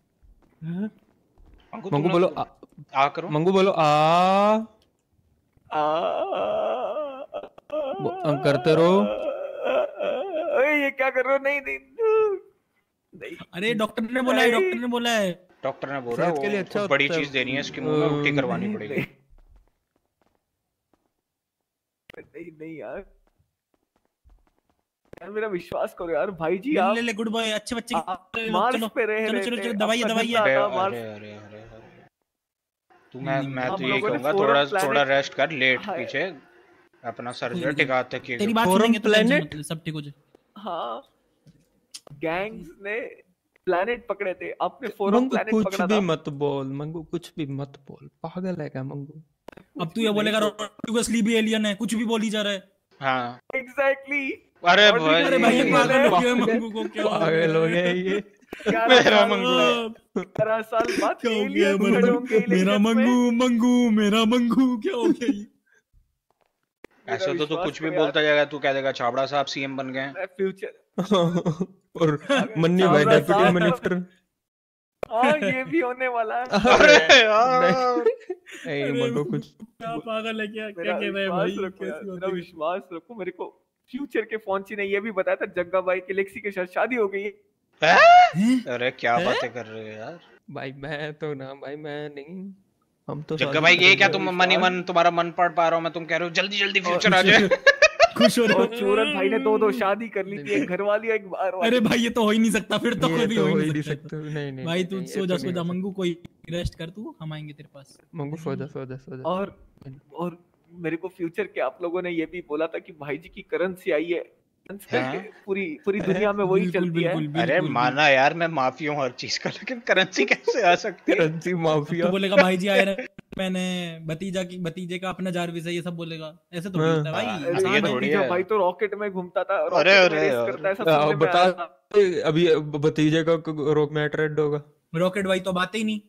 मंगू मंगू बोलो आ करो। मंगू बोलो आ आ, करते रहो। ये क्या कर रहे हो? नहीं नहीं नहीं अरे डॉक्टर ने बोला है डॉक्टर ने बोला है। डॉक्टर ने बोला के लिए अच्छा बड़ी चीज़ देनी है इसके मुँह में उल्टी करवानी पड़ेगी। नहीं नहीं यार। यार मेरा विश्वास करो यार भाई जी आप ले ले गुड बॉय अच्छे बच्चे मार्स पे रह चलो रहे चलो चलो दवाई है दवाई है। अरे अरे अरे तू मैं मैं तो यही लोगों कहूँगा थोड़ा थोड़ा रेस्ट कर लेट पीछे। अपना सर कोई जो है नहीं। टिका तक तेरी बात सुनेंगे तो सब ठीक हो जाए। हाँ। गैंग्स ने प्लैनेट पकड़े थे आपने फोरम प्लैनेट कुछ पकड़ा भी था। मत बोल मंगू कुछ भी मत बोल पागल है क्या मंगू? अब तू ये बोलेगा रोटिगसली भी एलियन है कुछ भी बोली जा रहा है। हाँ। एग्जैक्टली अरे भाई अरे भाई पागल। गया मंगू को क्या पागल हो गया ये। मेरा मंगू तेरह साल बाद क्या हो गया? मेरा। मंगू मंगू मेरा मंगू क्या हो गया ऐसे तो तू विश्वास कुछ भी बोलता जाएगा तू कह देगा छाबड़ा साहब सीएम बन गए फ्यूचर (laughs) और (laughs) मन्नी भाई डेप्यूटी मिनिस्टर हाँ ये भी होने वाला है। (laughs) अरे ए कुछ क्या पागल है क्या? क्या कह रहा है भाई? रखो मेरा विश्वास रखो। मेरे को फ्यूचर के फोनची ने ये भी बताया था जग्गा भाई की लेक्सी के साथ शादी हो गई है। अरे क्या बातें कर रहे हो यार। भाई मैं तो ना भाई मैं नहीं हम तो जग्गा भाई ये क्या करेंगे। तुम मनी मन तुम्हारा मन पढ़ पा रहा हूँ मैं तुम कह रहे हो जल्दी जल्दी फ्यूचर आ जाए। (laughs) खुश हो रहे और चूरन भाई ने दो दो शादी कर ली थी एक घर वाली एक बाहर वाली अरे भाई ये तो हो ही नहीं सकता फिर तो कोई भी तो हो हो ही ही नहीं सकता। नहीं नहीं भाई तू सो जा तो सो जा मंगू कोई रेस्ट कर तू हम आएँगे तेरे पास। मंगू सो जा सो जा सो जा। और और मेरे को फ्यूचर के आप लोगों ने ये भी बोला था कि भाई जी की करेंसी आई है (laughs) हाँ? पूरी पूरी दुनिया में वही चलती है। बिल्कुल, अरे बिल्कुल, माना यार मैं माफ़ी हूँ हर चीज़ का लेकिन करेंसी (laughs) कैसे आ सकती है? करेंसी माफिया तू बोलेगा भाई जी आए रहे मैंने भतीजा की भतीजे का अपना जार विसा ये सब बोलेगा। ऐसे तो हाँ। होता है भाई ये थोड़ी है। भाई तो रॉकेट में घूमता था अरे, अरे, करता है सब में बता अभी भतीजे का रोक मैट रेड होगा। रॉकेट भाई तो बात ही नहीं।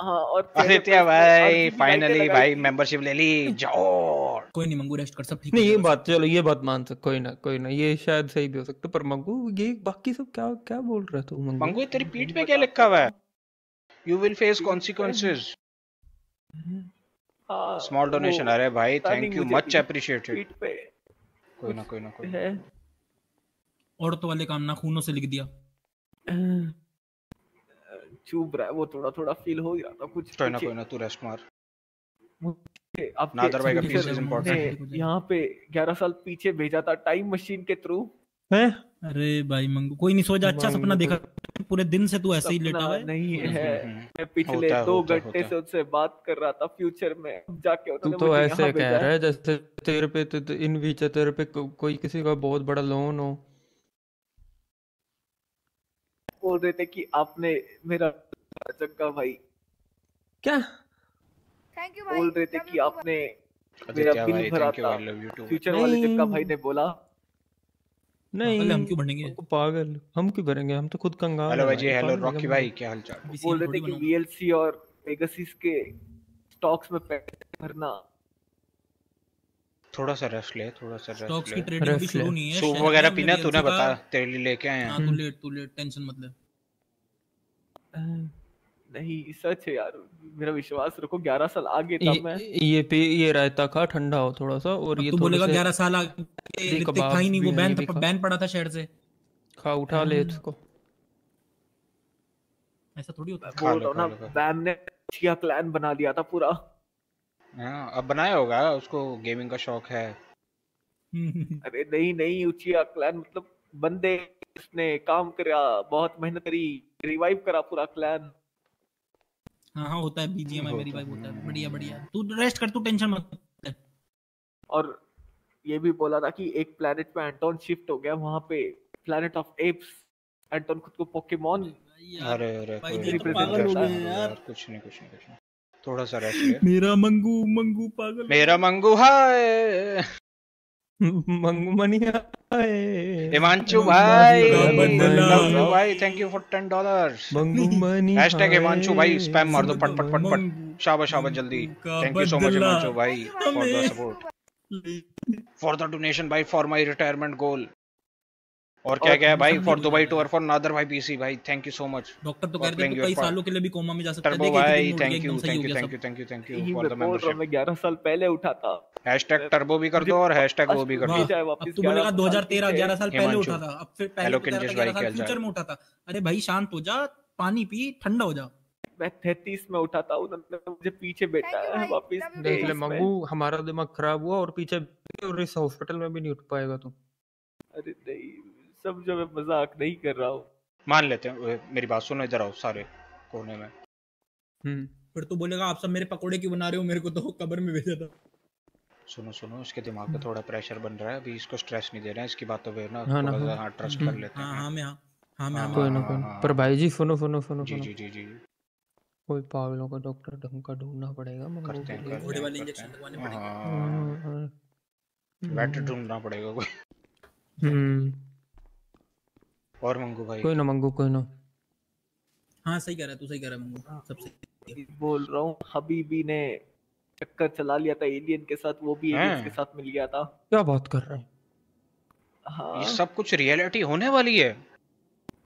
हाँ और आदित्य भाई फाइनली भाई मेंबरशिप ले ली जाओ। कोई नहीं मंगू रेस्ट कर सब ठीक नहीं ये बात चलो ये बात मान सक कोई ना कोई ना ये शायद सही भी हो सकता पर मंगू ये बाकी सब क्या क्या बोल रहा तू मंगू? मंगू तेरी पीठ पे क्या लिखा हुआ है? You will face consequences small donation अरे भाई थैंक यू मच अप्रिशिएटेड पीठ पे कोई ना कोई ना कोई है। औरतों वाले काम ना खूनों से लिख दिया। चुभ रहा है वो थोड़ा थोड़ा फील हो रहा था कुछ कोई ना कोई ना तू रेस्ट मार। नादर भाई का पीस इज़ ठीक इम्पोर्टेंट ठीक। यहाँ पे 11 साल पीछे भेजा था टाइम मशीन के थ्रू हैं? अरे भाई मंगू कोई नहीं सो जा अच्छा सपना देखा। पूरे दिन से तू ऐसे ही लेटा हुआ है? नहीं हम्म, है। हम्म, हम्म। मैं पिछले होता दो घंटे से उनसे बात कर रहा था फ्यूचर में। जाके तू तो ऐसे कह रहा है है जैसे तेरे पे तो, तो इन फ्यूचर तेरे पे को, कोई किसी का बहुत बड़ा लोन हो। बोल रहे थे कि आपने मेरा जग्गा भाई। क्या? थैंक यू भाई बोल रहे थे कि आपने मेरा बिल भरा था। I love you too future वाले जग्गा भाई ने बोला? नहीं। हम क्यों भरेंगे पागल। हम क्यों भरेंगे? हम तो खुद कंगाल हेलो भाई जी हेलो रॉकी भाई क्या हालचाल बोल रहे थे कि वीएलसी और पेगासिस के स्टॉक्स में पैसे भरना। थोड़ा सा रेस्ट ले थोड़ा सा रेस्ट स्टॉक्स की ट्रेडिंग ले। शुरू नहीं है सूप वगैरह पीना तूने बता तेरे लिए लेके आए हैं। हाँ तू लेट तू लेट टेंशन मत ले। नहीं सच है यार मेरा विश्वास रखो 11 साल आगे था मैं ये ये पे ये रायता खा ठंडा हो थोड़ा सा और ये तू बोलेगा से ग्यारह साल आगे ऋतिक था ही नहीं वो बैन बैन पड़ा था शहर से। खा उठा ले इसको ऐसा थोड़ी होता है। बोल रहा हूँ ना बैम ने छिया क्लैन बना दिया था पूरा। हाँ अब बनाया होगा उसको गेमिंग का शौक है। (laughs) अरे नहीं नहीं उचिया क्लैन मतलब बंदे उसने काम करा बहुत मेहनत करी रिवाइव करा पूरा क्लैन हाँ हाँ होता है बीजीएमआई मेरी होता भाई होता है है। बढ़िया बढ़िया। तू रेस्ट कर तू टेंशन मत और ये भी बोला था कि एक प्लेनेट पे एंटोन शिफ्ट हो गया वहाँ पे प्लेनेट ऑफ़ एप्स एंटोन खुद को पोकेमोन अरे अरे भाई ये तो पागल हो गए यार। कुछ नहीं कुछ नहीं कुछ नहीं। थोड़ा सा रेस्ट ले। मेरा मंगू मंगू पागल मेरा मंगू हाय! (laughs) मंगू मनी आए हिमांशु भाई यू भाई thank you for ten dollar hashtag Himanshu भाई स्पैम मार दो पट पट पट पट शाबाश शाबाश जल्दी। Thank you so much Himanshu भाई for the support for the donation भाई फॉर माय रिटायरमेंट गोल और क्या क्या है भाई? For Dubai tour for Nadar भाई पीसी भाई thank you so much doctor तो कह रहे थे कई सालों के लिए भी कोमा में जा सकता है। भाई thank you thank you thank you thank you thank you for the membership मैं 11 साल पहले उठा था। हैशटैग टर्बो भी कर दो और हैशटैग वो भी कर दो अब तू बोलेगा 2013 11 साल पहले उठा था। अब फिर पहले फ्यूचर में उठा था। अरे भाई शांत हो जा पानी पी ठंडा हो जा। मैं 33 में उठा था उन्होंने मुझे पीछे बैठा है वापस देख ले मंगू हमारा दिमाग खराब हुआ और पीछे और इस हॉस्पिटल में भी नहीं उठ पाएगा तू। अरे नहीं सब जो मैं मज़ाक नहीं कर रहा हूँ। मान लेते हैं मेरी बात सुनो इधर आओ सारे कोने में। हम्म फिर तू बोलेगा आप सब मेरे पकोड़े क्यों बना रहे हो? मेरे को तो कब्र में भेजा था सुनो सुनो इसके दिमाग पे थोड़ा प्रेशर बन रहा है अभी इसको स्ट्रेस नहीं दे रहे हैं इसकी बातों पे ना हाँ ना, थोड़ा सा हाँ। हाँ ट्रस्ट हम्म। कर लेते हाँ हैं। हाँ मैं हाँ हाँ मैं हाँ हाँ, कोई ना हाँ, कोई हाँ, पर भाई जी सुनो सुनो सुनो जी जी जी जी कोई पागलों का डॉक्टर ढंग का ढूंढना पड़ेगा मंगू करते हैं करते घोड़े हैं वाले इंजेक्शन लगवाने पड़ेंगे हाँ हाँ, हाँ। बैटर हम्म, ढूंढना पड़ेगा कोई। हम्म। और मंगू भाई। कोई ना मंगू कोई ना। हाँ सही कह रहा है तू सही कह रहा है मंगू। है। बोल रहा हूँ हबीबी ने चक्कर चला लिया था एलियन के साथ वो भी एलियंस के साथ मिल गया था। क्या बात कर रहे हैं? हाँ। ये सब कुछ रियलिटी होने वाली है।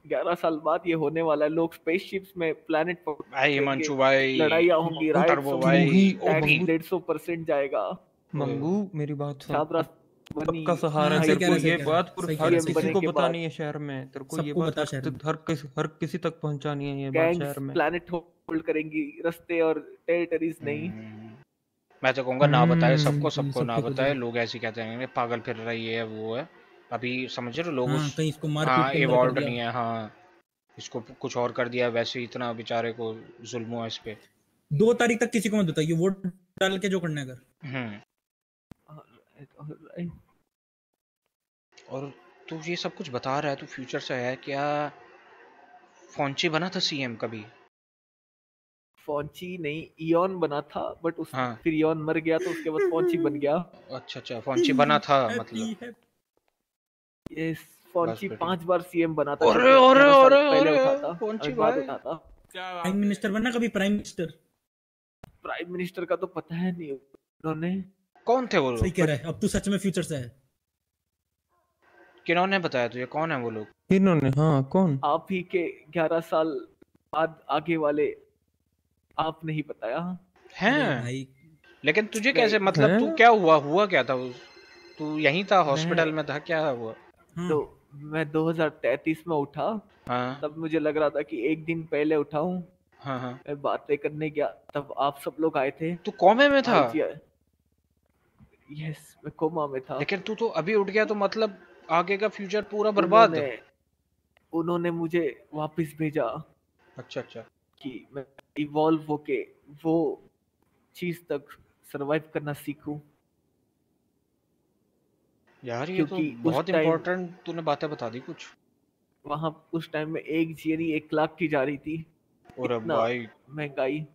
ग्यारह साल बाद ये होने वाला है लोग स्पेसशिप्स में प्लेनेट पर भाई हिमांशु भाई लड़ाइयाँ होंगी। टैक्स डेढ़ सौ परसेंट जाएगा। मंगू मेरी बात सुन। सबका सहारा तेरे को ये बात हर किसी को बतानी है शहर में तेरे को ये बात हर, हर किसी हर किसी तक पहुंचानी है ये बात शहर में। प्लेनेट होल्ड करेंगी रस्ते और टेरिटरीज नहीं। मैं तो कहूँगा ना बताए सबको हम्म, सबको ना बताए लोग ऐसे कहते हैं पागल फिर रही है वो है। अभी समझ रहे लोग हाँ, कहीं इसको मार हाँ पीट के अंदर कर इवॉल्व नहीं है हाँ। इसको कुछ और कर दिया वैसे ही इतना बेचारे को जुल्म हुआ इस पे। दो तारीख तक किसी को मत बताइए वोट डाल के जो करना है अगर हम्म। और तू ये सब कुछ बता रहा है तू फ्यूचर से है क्या फौंची बना था सीएम कभी? फौंची नहीं इयॉन बना था बट उस हाँ। फिर इयॉन मर गया तो उसके बाद फौंची बन गया। अच्छा अच्छा फौंची बना था मतलब। यस फौंची फिर पाँच बार सीएम बना था अरे, अरे, अरे, पहले उठा था बाद भाई। उठा था। प्राइम मिनिस्टर बनना कभी प्राइम मिनिस्टर प्राइम मिनिस्टर का तो पता है नहीं उन्होंने। कौन थे वो लोग? सही कह रहा है अब तू सच में फ्यूचर से है। किन्होंने बताया तुझे? कौन है वो लोग? इन्होंने हाँ कौन? आप ही के ग्यारह साल बाद आगे वाले आप नहीं बताया? हैं। लेकिन तुझे कैसे मतलब तू क्या हुआ? हुआ क्या था? तू यहीं था हॉस्पिटल में था क्या हुआ? तो मैं 2033 में उठा। हाँ। तब मुझे लग रहा था कि एक दिन पहले उठा हूँ हाँ। हाँ मैं बातें करने गया तब आप सब लोग आए थे। तू कोमे में था? यस मैं कोमा में था। लेकिन तू तो अभी उठ गया तो मतलब आगे का फ्यूचर पूरा बर्बाद। उन्होंने, उन्होंने मुझे वापस भेजा अच्छा अच्छा। कि मैं इवॉल्व होके वो चीज़ तक सरवाइव करना सीखूं। यार ये तो बहुत इम्पोर्टेंट तूने बातें बता दी कुछ। वहाँ उस टाइम में एक जीएनी एक लाख की जा रही थी। और इतना भाई। महँगाई।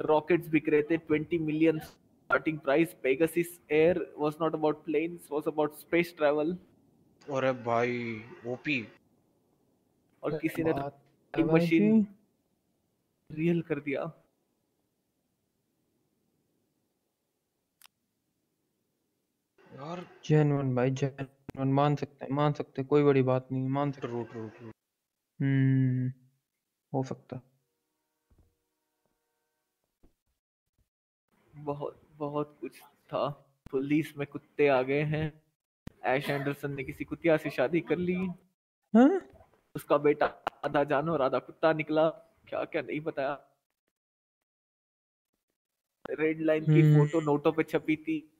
रॉकेट्स बिक रहे थे 20 million starting price Pegasus air was not about planes was about space travel अरे भाई ओपी और किसी ने टाइम मशीन रियल कर दिया। यार। जेन्युइन भाई जेन्युइन मान सकते हैं मान सकते हैं कोई बड़ी बात नहीं है, मान सकते ट्रू ट्रू ट्रू हम्म हो सकता। बहुत। बहुत कुछ था। पुलिस में कुत्ते आ गए हैं। ऐश एंडरसन ने किसी कुतिया से शादी कर ली। हाँ? उसका बेटा आधा जानवर आधा कुत्ता निकला। क्या क्या नहीं बताया। रेड लाइन की हम्म। फ़ोटो नोटों पे छपी थी।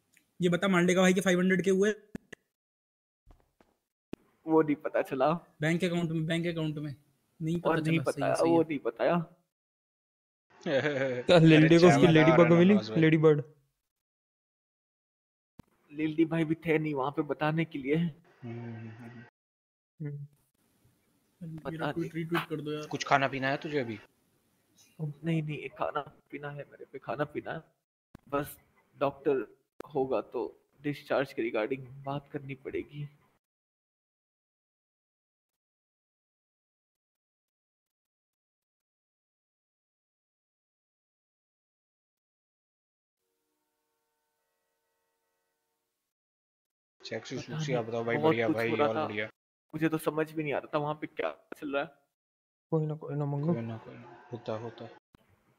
ये बता मांडे का भाई के 500 के हुए? वो नहीं पता चला। बैंक अकाउंट में बैंक अकाउंट में। नहीं पता और नहीं सही वो नहीं बताया (laughs) क्या लेडी को उसकी लेडी है मिली लेडी बर्ड लिल्डी भाई भी थे नहीं वहाँ पे बताने के लिए। हम्म कर दो यार। कुछ खाना पीना है तुझे अभी? नहीं नहीं खाना पीना है मेरे पे खाना पीना। है बस डॉक्टर होगा तो डिस्चार्ज के रिगार्डिंग बात करनी पड़ेगी। सेक्सी सूसी आप बताओ भाई बढ़िया भाई और बढ़िया। मुझे तो समझ भी नहीं आ रहा था वहाँ पे क्या चल रहा है। कोई ना कोई ना मंगो। कोई ना कोई ना होता होता।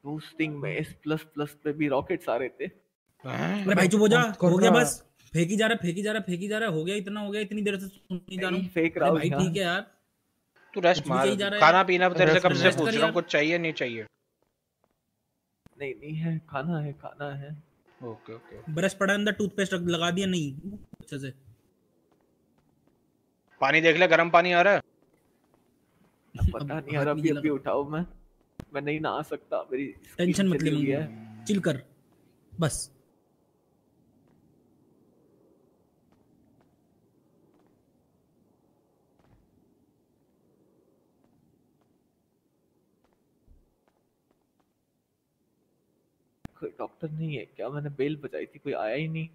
बूस्टिंग में एस प्लस प्लस पे भी रॉकेट्स आ रहे थे। अरे भाई चुप हो जा हो गया बस। फेंकी जा रहा फेंकी जा रहा फेंकी जा रहा हो। गया इतना हो गया इतनी देर से सुन नहीं जा रहा हूँ। फेंक रहा हूँ भाई ठीक है यार। तू रेस्ट मार। खाना पीना तेरे से कब से पूछ रहा हूँ। कुछ चाहिए नहीं चाहिए। नहीं नहीं है खाना है खाना है। ओके ओके ब्रश पड़ा है अंदर टूथपेस्ट लगा दिया नहीं। अच्छे से। पानी देख ले गर्म पानी आ रहा है। पता नहीं यार नहीं अभी अभी उठाओ मैं। मैं नहीं नहा सकता मेरी टेंशन मत ले है। चिल कर। बस। कोई डॉक्टर नहीं है क्या? मैंने बेल बजाई थी कोई आया ही नहीं।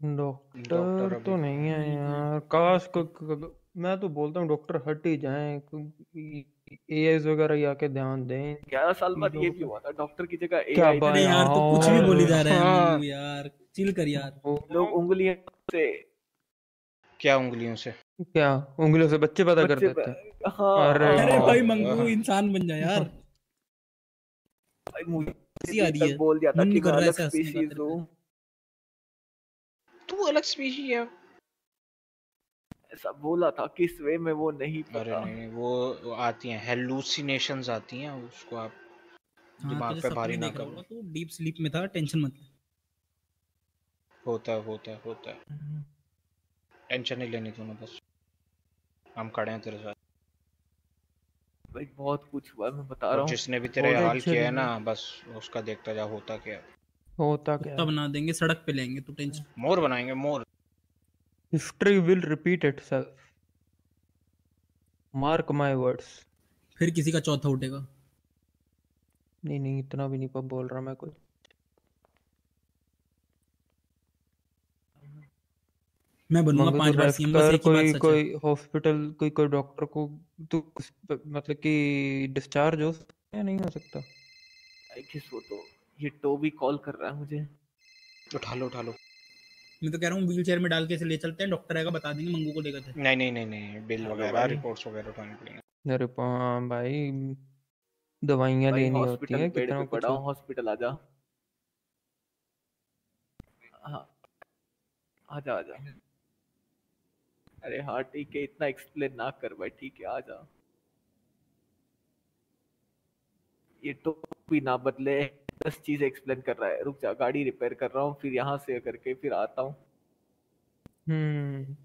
डॉक्टर तो नहीं है यार। काश को, को, को, मैं तो बोलता हूँ डॉक्टर हट ही जाए एआईज वगैरह ही आके ध्यान दें। ग्यारह साल बाद ये भी हुआ था डॉक्टर की जगह क्या एआई अरे यार तो कुछ भी बोली जा रहे हैं हाँ। यार चिल कर यार। लोग उंगलियों से क्या उंगलियों से? क्या? उंगलियों से बच्चे पैदा कर देते हैं हाँ। अरे अरे भाई मंगू इंसान बन जा यार। मुझे हँसी आ रही है। बोल दिया था कि कर मैं रहा है अलग स्पीशीज तेरे तू अलग स्पीशी है। ऐसा बोला था किस वे में वो नहीं पता। अरे नहीं वो आती हैं हेलुसिनेशंस आती हैं उसको आप हाँ दिमाग पे भारी ना करो तू डीप स्लीप में था टेंशन मत होता है होता है होता है। टेंशन नहीं लेनी तूने बस। हम खड़े हैं तेरे साथ। भाई बहुत कुछ हुआ मैं बता रहा हूँ। जिसने भी तेरे हाल किया है ना बस उसका देखता जा होता क्या होता क्या तब बना देंगे सड़क पे लेंगे तू टेंशन। मोर बनाएँगे मोर। History will repeat itself mark my words फिर किसी का चौथा उठेगा। नहीं नहीं इतना भी नहीं पब बोल रहा मैं कोई मैं बनूँगा पाँच बार सीएम बस एक ही बात कोई सच है। कोई हॉस्पिटल कोई कोई डॉक्टर को तू प- मतलब कि डिस्चार्ज हो सकता है या नहीं हो सकता? आई गेस वो तो ये टोबी कॉल कर रहा है मुझे। उठा लो उठा लो। मैं तो कह रहा हूँ व्हील चेयर में डाल के इसे ले चलते हैं डॉक्टर आएगा बता देंगे मंगू को लेकर थे। नहीं नहीं नहीं नहीं बिल वगैरह रिपोर्ट्स वगैरह उठाने पड़ेंगे। अरे हाँ भाई दवाइयाँ लेनी होती हैं कितना पे पड़ा हॉस्पिटल आजा हाँ आजा आजा अरे हाँ ठीक है इतना एक्सप्लेन ना कर भाई ठीक है आजा ये तो भी ना बदले दस चीज़ एक्सप्लेन कर रहा है। रुक जा गाड़ी रिपेयर कर रहा हूँ फिर यहाँ से करके फिर आता हूँ। हम्म।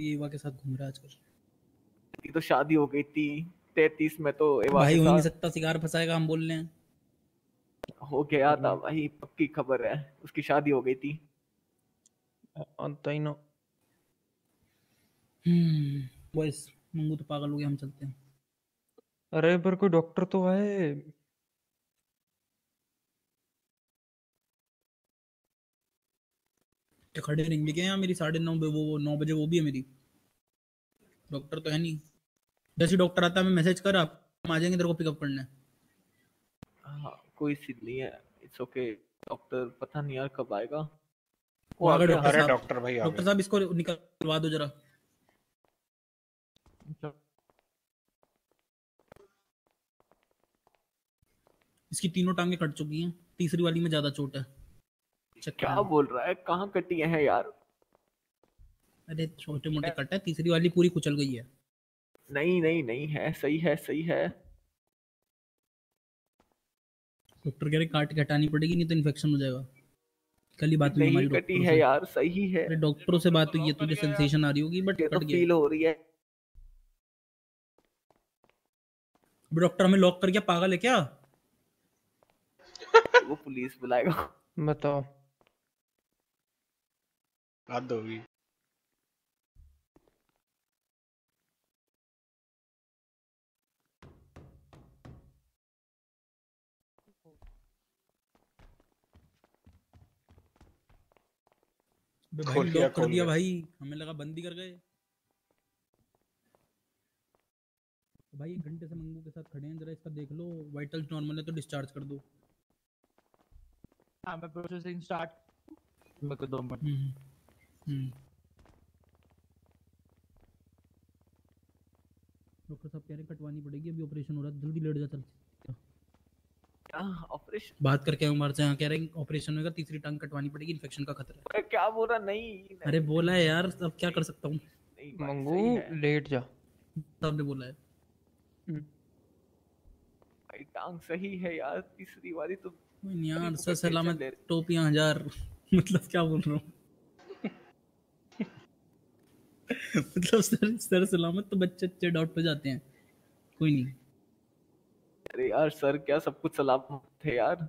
एवा के साथ घूम रहा आजकल। तो शादी हो गई थी तैतीस में तो एवा भाई हो नहीं सकता सिगार फंसाएगा हम बोल रहे हैं। हो गया था भाई पक्की खबर है उसकी शादी हो गई थी। आता ही ना। हम्म बॉयस मंगू तो पागल हो गया हम चलते हैं। अरे पर कोई डॉक्टर तो है। खड़े रहेंगे क्या यहाँ मेरी साढ़े नौ बजे वो नौ बजे वो भी है मेरी? डॉक्टर तो है नहीं। जैसे डॉक्टर आता है मैं मैसेज कर आप हम आ जाएँगे तेरे को पिकअप करने हाँ। कोई सीन नहीं है। इट्स ओके डॉक्टर पता नहीं यार कब आएगा। वो आ गए डॉक्टर साहब। डॉक्टर भाई आ डॉक्टर साहब इसको निकलवा दो जरा। इसकी तीनों टांगे कट चुकी हैं। तीसरी वाली में ज़्यादा चोट है। क्या बोल रहा है? कहाँ कटी है यार? अरे छोटे मोटे कट है। तीसरी वाली पूरी कुचल गई है। नहीं नहीं नहीं है। सही है सही है। डॉक्टर कह रहे काट के हटानी पड़ेगी नहीं तो इन्फेक्शन हो जाएगा। कल ही बात हुई नहीं हमारी कटी है यार सही है। अरे डॉक्टरों से बात हुई है तुझे सेंसेशन आ रही होगी बट तो कट गया। फील हो रही है अब डॉक्टर हमें लॉक कर गया पागल है क्या? (laughs) वो पुलिस बुलाएगा। बताओ। हद होगी। भाई खोल दिया, लॉक कर दिया दिया। भाई। हमें लगा बंदी कर गए। भाई एक घंटे से मंगू के साथ खड़े हैं जरा इसका देख लो वाइटल्स नॉर्मल है तो डिस्चार्ज कर दो। हाँ मैं प्रोसेसिंग स्टार्ट मेरे को दो मिनट हम्म हम्म। डॉक्टर साहब कह रहे कटवानी पड़ेगी अभी ऑपरेशन हो रहा है जल्दी लेट जा चल। क्या? ऑपरेशन बात करके उमर से यहाँ कह रहे हैं ऑपरेशन होगा तीसरी टांग कटवानी पड़ेगी इन्फेक्शन का खतरा है। अरे क्या बोल रहा? नहीं नहीं, अरे बोला है यार अब क्या कर सकता हूँ? मंगू लेट जा। साहब ने बोला है। भाई टांग सही है यार तीसरी वाली तो यार सर सलामत टोपियाँ हज़ार (laughs) मतलब क्या बोल रहा हूँ? (laughs) मतलब सर सर सलामत तो बच्चे अच्छे डाउट पे जाते हैं। कोई नहीं। अरे यार सर क्या सब कुछ सलामत थे यार?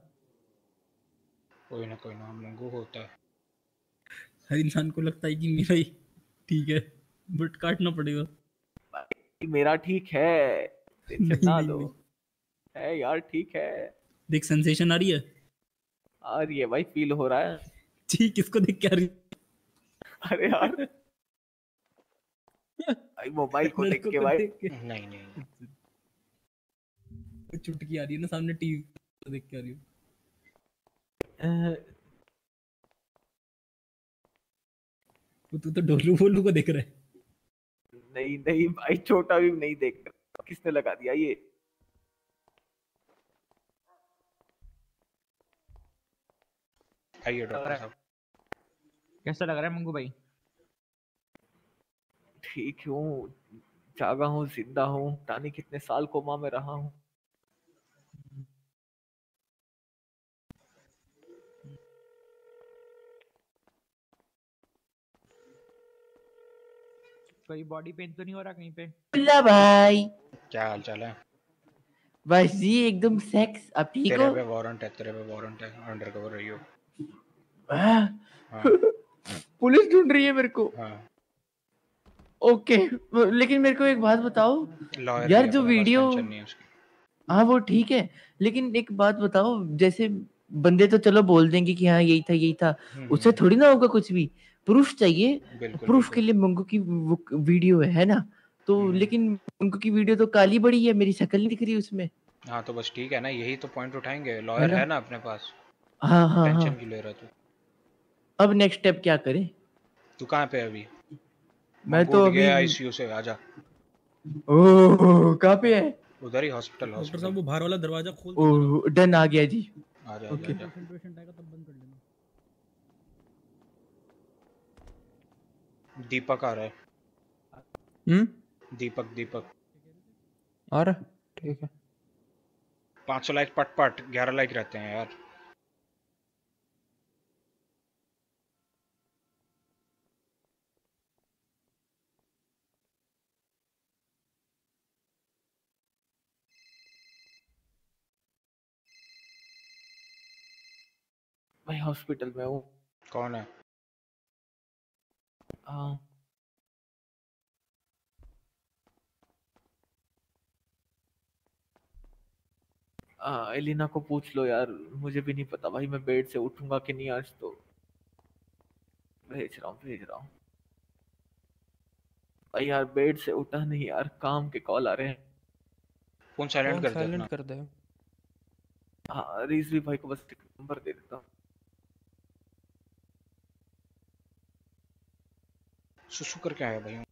कोई ना कोई ना मंगू होता है। हर इंसान को लगता है कि मेरा ही ठीक है बट काटना पड़ेगा। मेरा ठीक है। टेंशन नहीं, ना नहीं, है यार ठीक है। देख सेंसेशन आ रही है? आ रही है भाई फील हो रहा है। ठीक किसको देख के आ रही अरे यार। (laughs) भाई मोबाइल को देख के भाई। नहीं नहीं चुटकी आ रही है ना सामने टीवी देख के आ रही हूँ। तू तो ढोलू वोलू को देख रहा है। नहीं नहीं भाई छोटा भी नहीं देख रहा। किसने लगा दिया ये? आइए डॉक्टर साहब। कैसा लग रहा है मंगू भाई? ठीक हूँ जागा हूँ ज़िंदा हूँ तानी कितने साल कोमा में रहा हूँ। कोई बॉडी पेन तो नहीं हो रहा कहीं पे बुल्ला भाई। क्या हाल चाल है? बस जी एकदम सेक्स आप ठीक तेरे पे वारंट है तेरे पे वारंट है अंडर कवर रही हो। हाँ, हाँ। पुलिस ढूंढ रही है मेरे को। हाँ। ओके लेकिन मेरे को एक बात बताओ। यार जो वीडियो है हाँ वो ठीक है लेकिन एक बात बताओ जैसे बंदे तो चलो बोल देंगे कि हाँ यही था यही था। हम्म, उससे हम्म। थोड़ी ना होगा कुछ भी। प्रूफ चाहिए। प्रूफ के लिए मंगू की वीडियो है है ना? तो हम्म। लेकिन मंगू की वीडियो तो काली बड़ी है मेरी शक्ल नहीं दिख रही उसमें। हाँ तो बस ठीक है ना यही तो पॉइंट उठाएँगे। लॉयर है ना अपने पास? हाँ हाँ टेंशन हाँ। क्यों ले रहा तू। अब नेक्स्ट स्टेप क्या करें? तू कहाँ पे अभी? मैं तो अभी आईसीयू से आजा। ओह कहाँ पे है? उधर ही हॉस्पिटल हॉस्पिटल साहब वो बाहर वाला दरवाज़ा खोल ओह डन आ गया जी। आजा ओके आजा आजा पेशेंट पेशेंट आएगा तब बंद कर लेना दीपक आ रहा है। हम्म? दीपक दीपक। आ रहा है? ठीक है। 500 लाइक पट पट 11 लाइक रहते हैं यार। मैं हॉस्पिटल में हूँ। कौन है? हाँ आ, एलिना को पूछ लो यार मुझे भी नहीं पता। भाई मैं बेड से उठूँगा कि नहीं आज तो? भेज रहा हूँ भेज रहा हूँ। भाई यार बेड से उठा नहीं यार काम के कॉल आ रहे हैं। फ़ोन साइलेंट कर दे साइलेंट कर दे। हाँ रिजवी भाई को बस नंबर दे देता हूँ। सुसु करके आया भाई।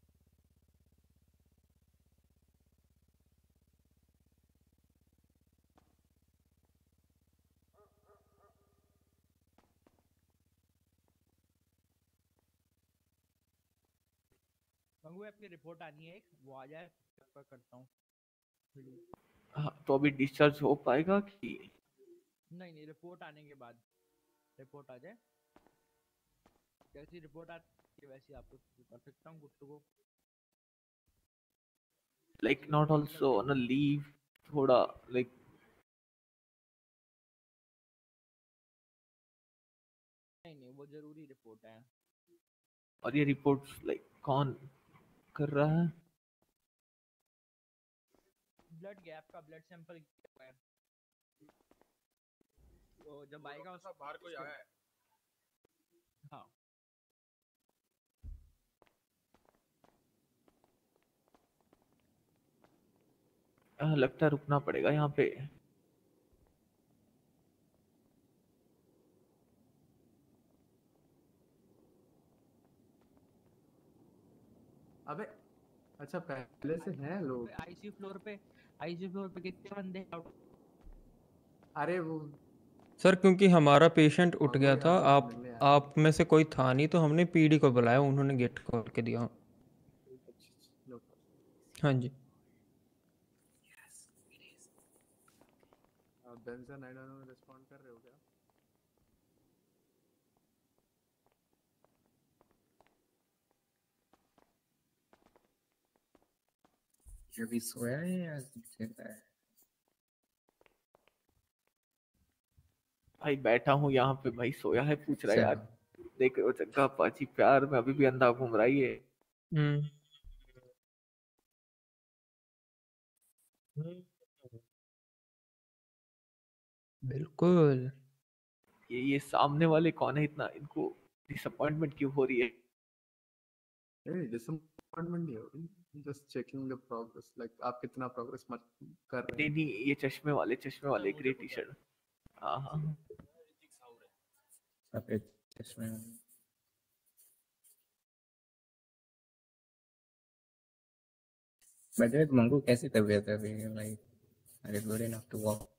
मंगू आपकी रिपोर्ट आनी है एक। वो आ जाए आपका करता हूँ। हाँ तो अभी डिस्चार्ज हो पाएगा कि? नहीं नहीं रिपोर्ट आने के बाद। रिपोर्ट आ जाए। जैसी रिपोर्ट आती है वैसे आपको कर सकता हूँ good to go like not also on a leave थोड़ा लाइक नहीं नहीं वो ज़रूरी रिपोर्ट है। और ये रिपोर्ट लाइक कौन कर रहा है? ब्लड गैप का ब्लड सैंपल है। तो जब आएगा उसका बाहर कोई आया हाँ? लगता है रुकना पड़ेगा यहाँ पे। अबे अच्छा पहले से हैं लोग। आईसीयू फ्लोर पे आईसीयू फ्लोर पे कितने बंदे अरे वो सर क्योंकि हमारा पेशेंट उठ गया था आप आप में से कोई था नहीं तो हमने पीडी को बुलाया उन्होंने गेट खोल के दिया। हाँ जी। बेंजा नाइडा में रिस्पॉन्ड कर रहे हो क्या? अभी सोया है या ज़िंदा है? भाई बैठा हूँ यहाँ पे भाई सोया है पूछ रहा है यार। देख रहे हो चक्का पाची प्यार में अभी भी अंधा घूम रहा है ये। हम्म। बिल्कुल। ये ये सामने वाले कौन है इतना? इनको डिसअपॉइंटमेंट क्यों हो रही है? ए डिसअपॉइंटमेंट नहीं होगी just checking the progress like आप कितना प्रोग्रेस मत कर रहे नहीं नहीं ये चश्मे वाले चश्मे वाले ग्रे टी शर्ट हाँ हाँ सफ़ेद चश्मे बट मंगू कैसी तबीयत है अभी? Like are you good enough to walk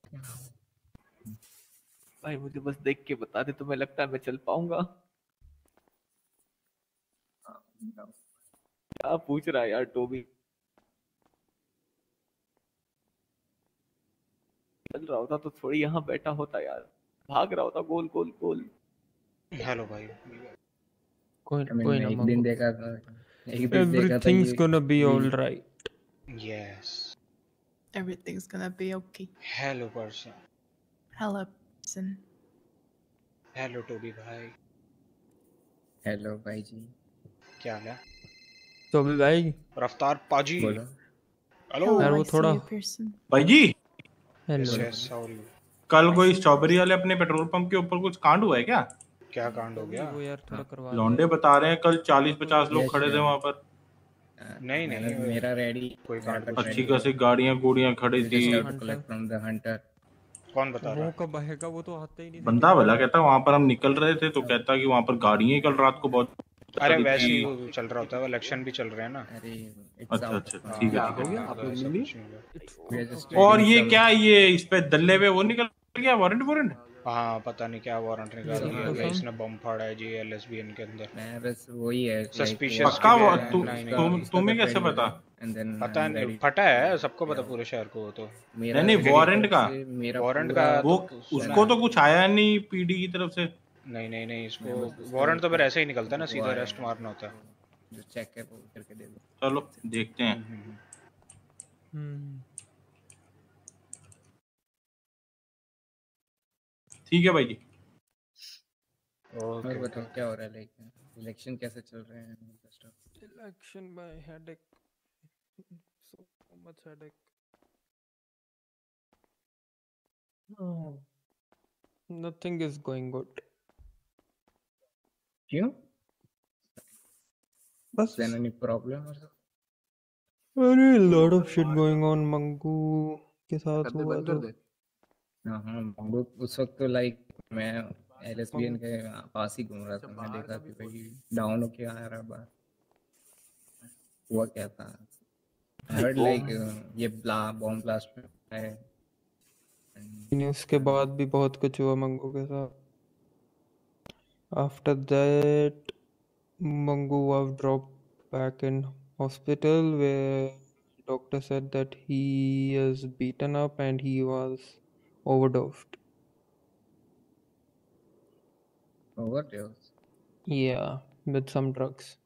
भाई मुझे बस देख के बता दे तुम्हें लगता है मैं चल पाऊँगा? क्या पूछ रहा है यार टोबी? चल रहा होता तो थोड़ी यहाँ बैठा होता यार। भाग रहा होता गोल गोल गोल। हेलो भाई। कोई कोई ना एक दिन देखा था एक दिन देखा था everything's ये gonna be ये- all right. Yes. Everything's gonna be okay. Hello person. Person. Hello Toby भाई। हेलो भाई जी। क्या हाल है? तो अभी भाई। रफ्तार पाजी। बोलो। हेलो यार वो थोड़ा भाई जी। Are you? कल कोई स्ट्रॉबेरी वाले अपने पेट्रोल पंप के ऊपर कुछ कांड हुआ है क्या? क्या कांड हो गया? वो यार थोड़ा करवा लौंडे बता रहे हैं कल चालीस पचास लोग खड़े थे वहाँ पर। नहीं नहीं मेरा रेडी कोई कांड अच्छी खासी गाड़ियाँ गुड़ियाँ खड़ी थी। collect from the hunter कौन बता रहा है? कब बहेगा वो तो आते ही नहीं बंदा भला कहता वहाँ पर हम निकल रहे थे तो कहता कि वहाँ पर गाड़ियाँ ही कल रात को बहुत अरे वैसे ही चल रहा होता है इलेक्शन भी चल रहे हैं ना। अच्छा अच्छा ठीक है हाँ, है। हाँ। और ये क्या ये इस पे दल्ले पे वो निकल गया वारंट वारंट? हाँ पता नहीं क्या वारंट निकाल तो गया इसने बम फाड़ा है जी एलएसबीएन के अंदर। मैं बस वही है सस्पिशियस पक्का वो- तु- तुम- तुम्हें कैसे पता? पता नहीं फटा है सबको पता पूरे शहर को वो तो नहीं नहीं वारंट का। वारंट का वो तो उसको तो कुछ आया नहीं पीडी की तरफ़ से। नहीं नहीं नहीं इसको वारंट तो फिर ऐसे ही निकलता है ना सीधा अरेस्ट मारना होता है। जो चेक है वो करके दे दो। चलो देखते हैं। ठीक है भाई जी और बताओ क्या हो रहा है लाइक इलेक्शन कैसे चल रहे हैं by headache so much headache oh. nothing is going good क्यों बस any problem or something? अरे lot of shit going on Mangu के साथ हुआ तो हाँ हाँ मंगू उस वक्त तो लाइक मैं एलएसबीएन के पास ही घूम रहा था। मैं देखा कि भाई डाउन होके आ रहा बाहर। हुआ क्या था? हर्ड लाइक ये ब्ला बॉम्ब ब्लास्ट में है। उसके बाद भी बहुत कुछ हुआ मंगू के साथ। After that Mangu was dropped back in hospital where doctor said that he is beaten up and he was overdosed. Overdose? Yeah with some drugs.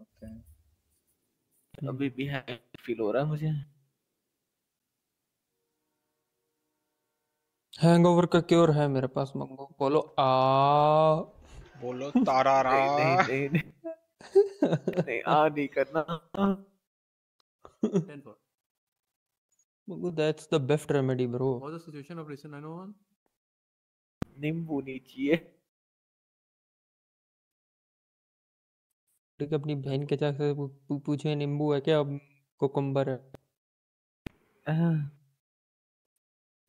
Okay. अभी भी है फील हो रहा है मुझे? हैंगओवर का क्योर है मेरे पास मंगो। बोलो आ। बोलो तारारा नहीं नहीं नहीं नहीं नहीं आ नहीं करना। Ten for. Mangu that's the best remedy bro. What's the situation of recent 901? नींबू नहीं ठीक है अपनी बहन के जाके पू- पू- पूछे नींबू है क्या अब? कोकम्बर है।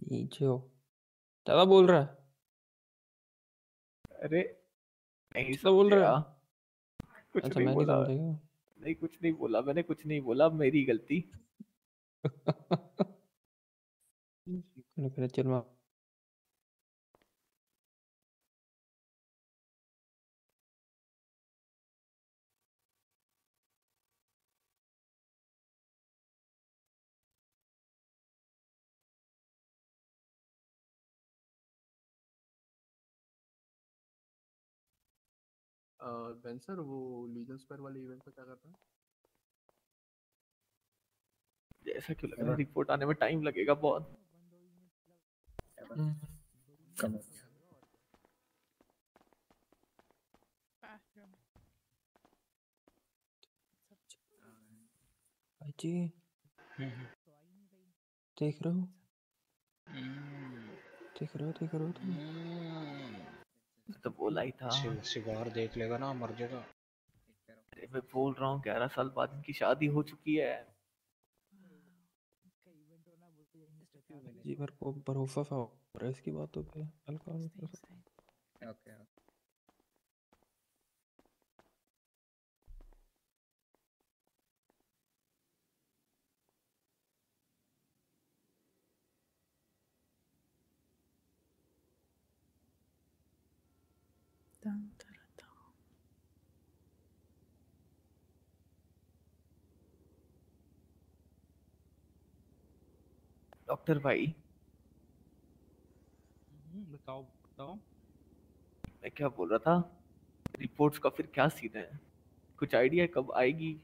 ये जो। ज़्यादा बोल रहा है। अरे नहीं कितना बोल रहा है। कुछ अच्छा नहीं बोला। नहीं नहीं कुछ नहीं बोला मैंने कुछ नहीं बोला मेरी गलती। (laughs) चल। बेन सर वो लीजन स्क्वायर वाले इवेंट पे क्या कर रहा है? ऐसा क्यों लग रहा है रिपोर्ट आने में टाइम लगेगा बहुत। कम भाई जी देख रहे हो? देख रहे हो देख रहे हो तुम? तो बोला ही था। सिगार देख लेगा ना मर जाएगा। अरे मैं बोल रहा हूँ ग्यारह साल बाद इनकी शादी हो चुकी है। जी मेरे को भरोसा सा हो रहा है इसकी बातों पे हल्का हल्का ओके Dun, dun. डॉक्टर भाई। हम्म, बताओ बताओ। मैं क्या बोल रहा था? रिपोर्ट्स का फिर क्या सीन है? कुछ आइडिया कब आएगी?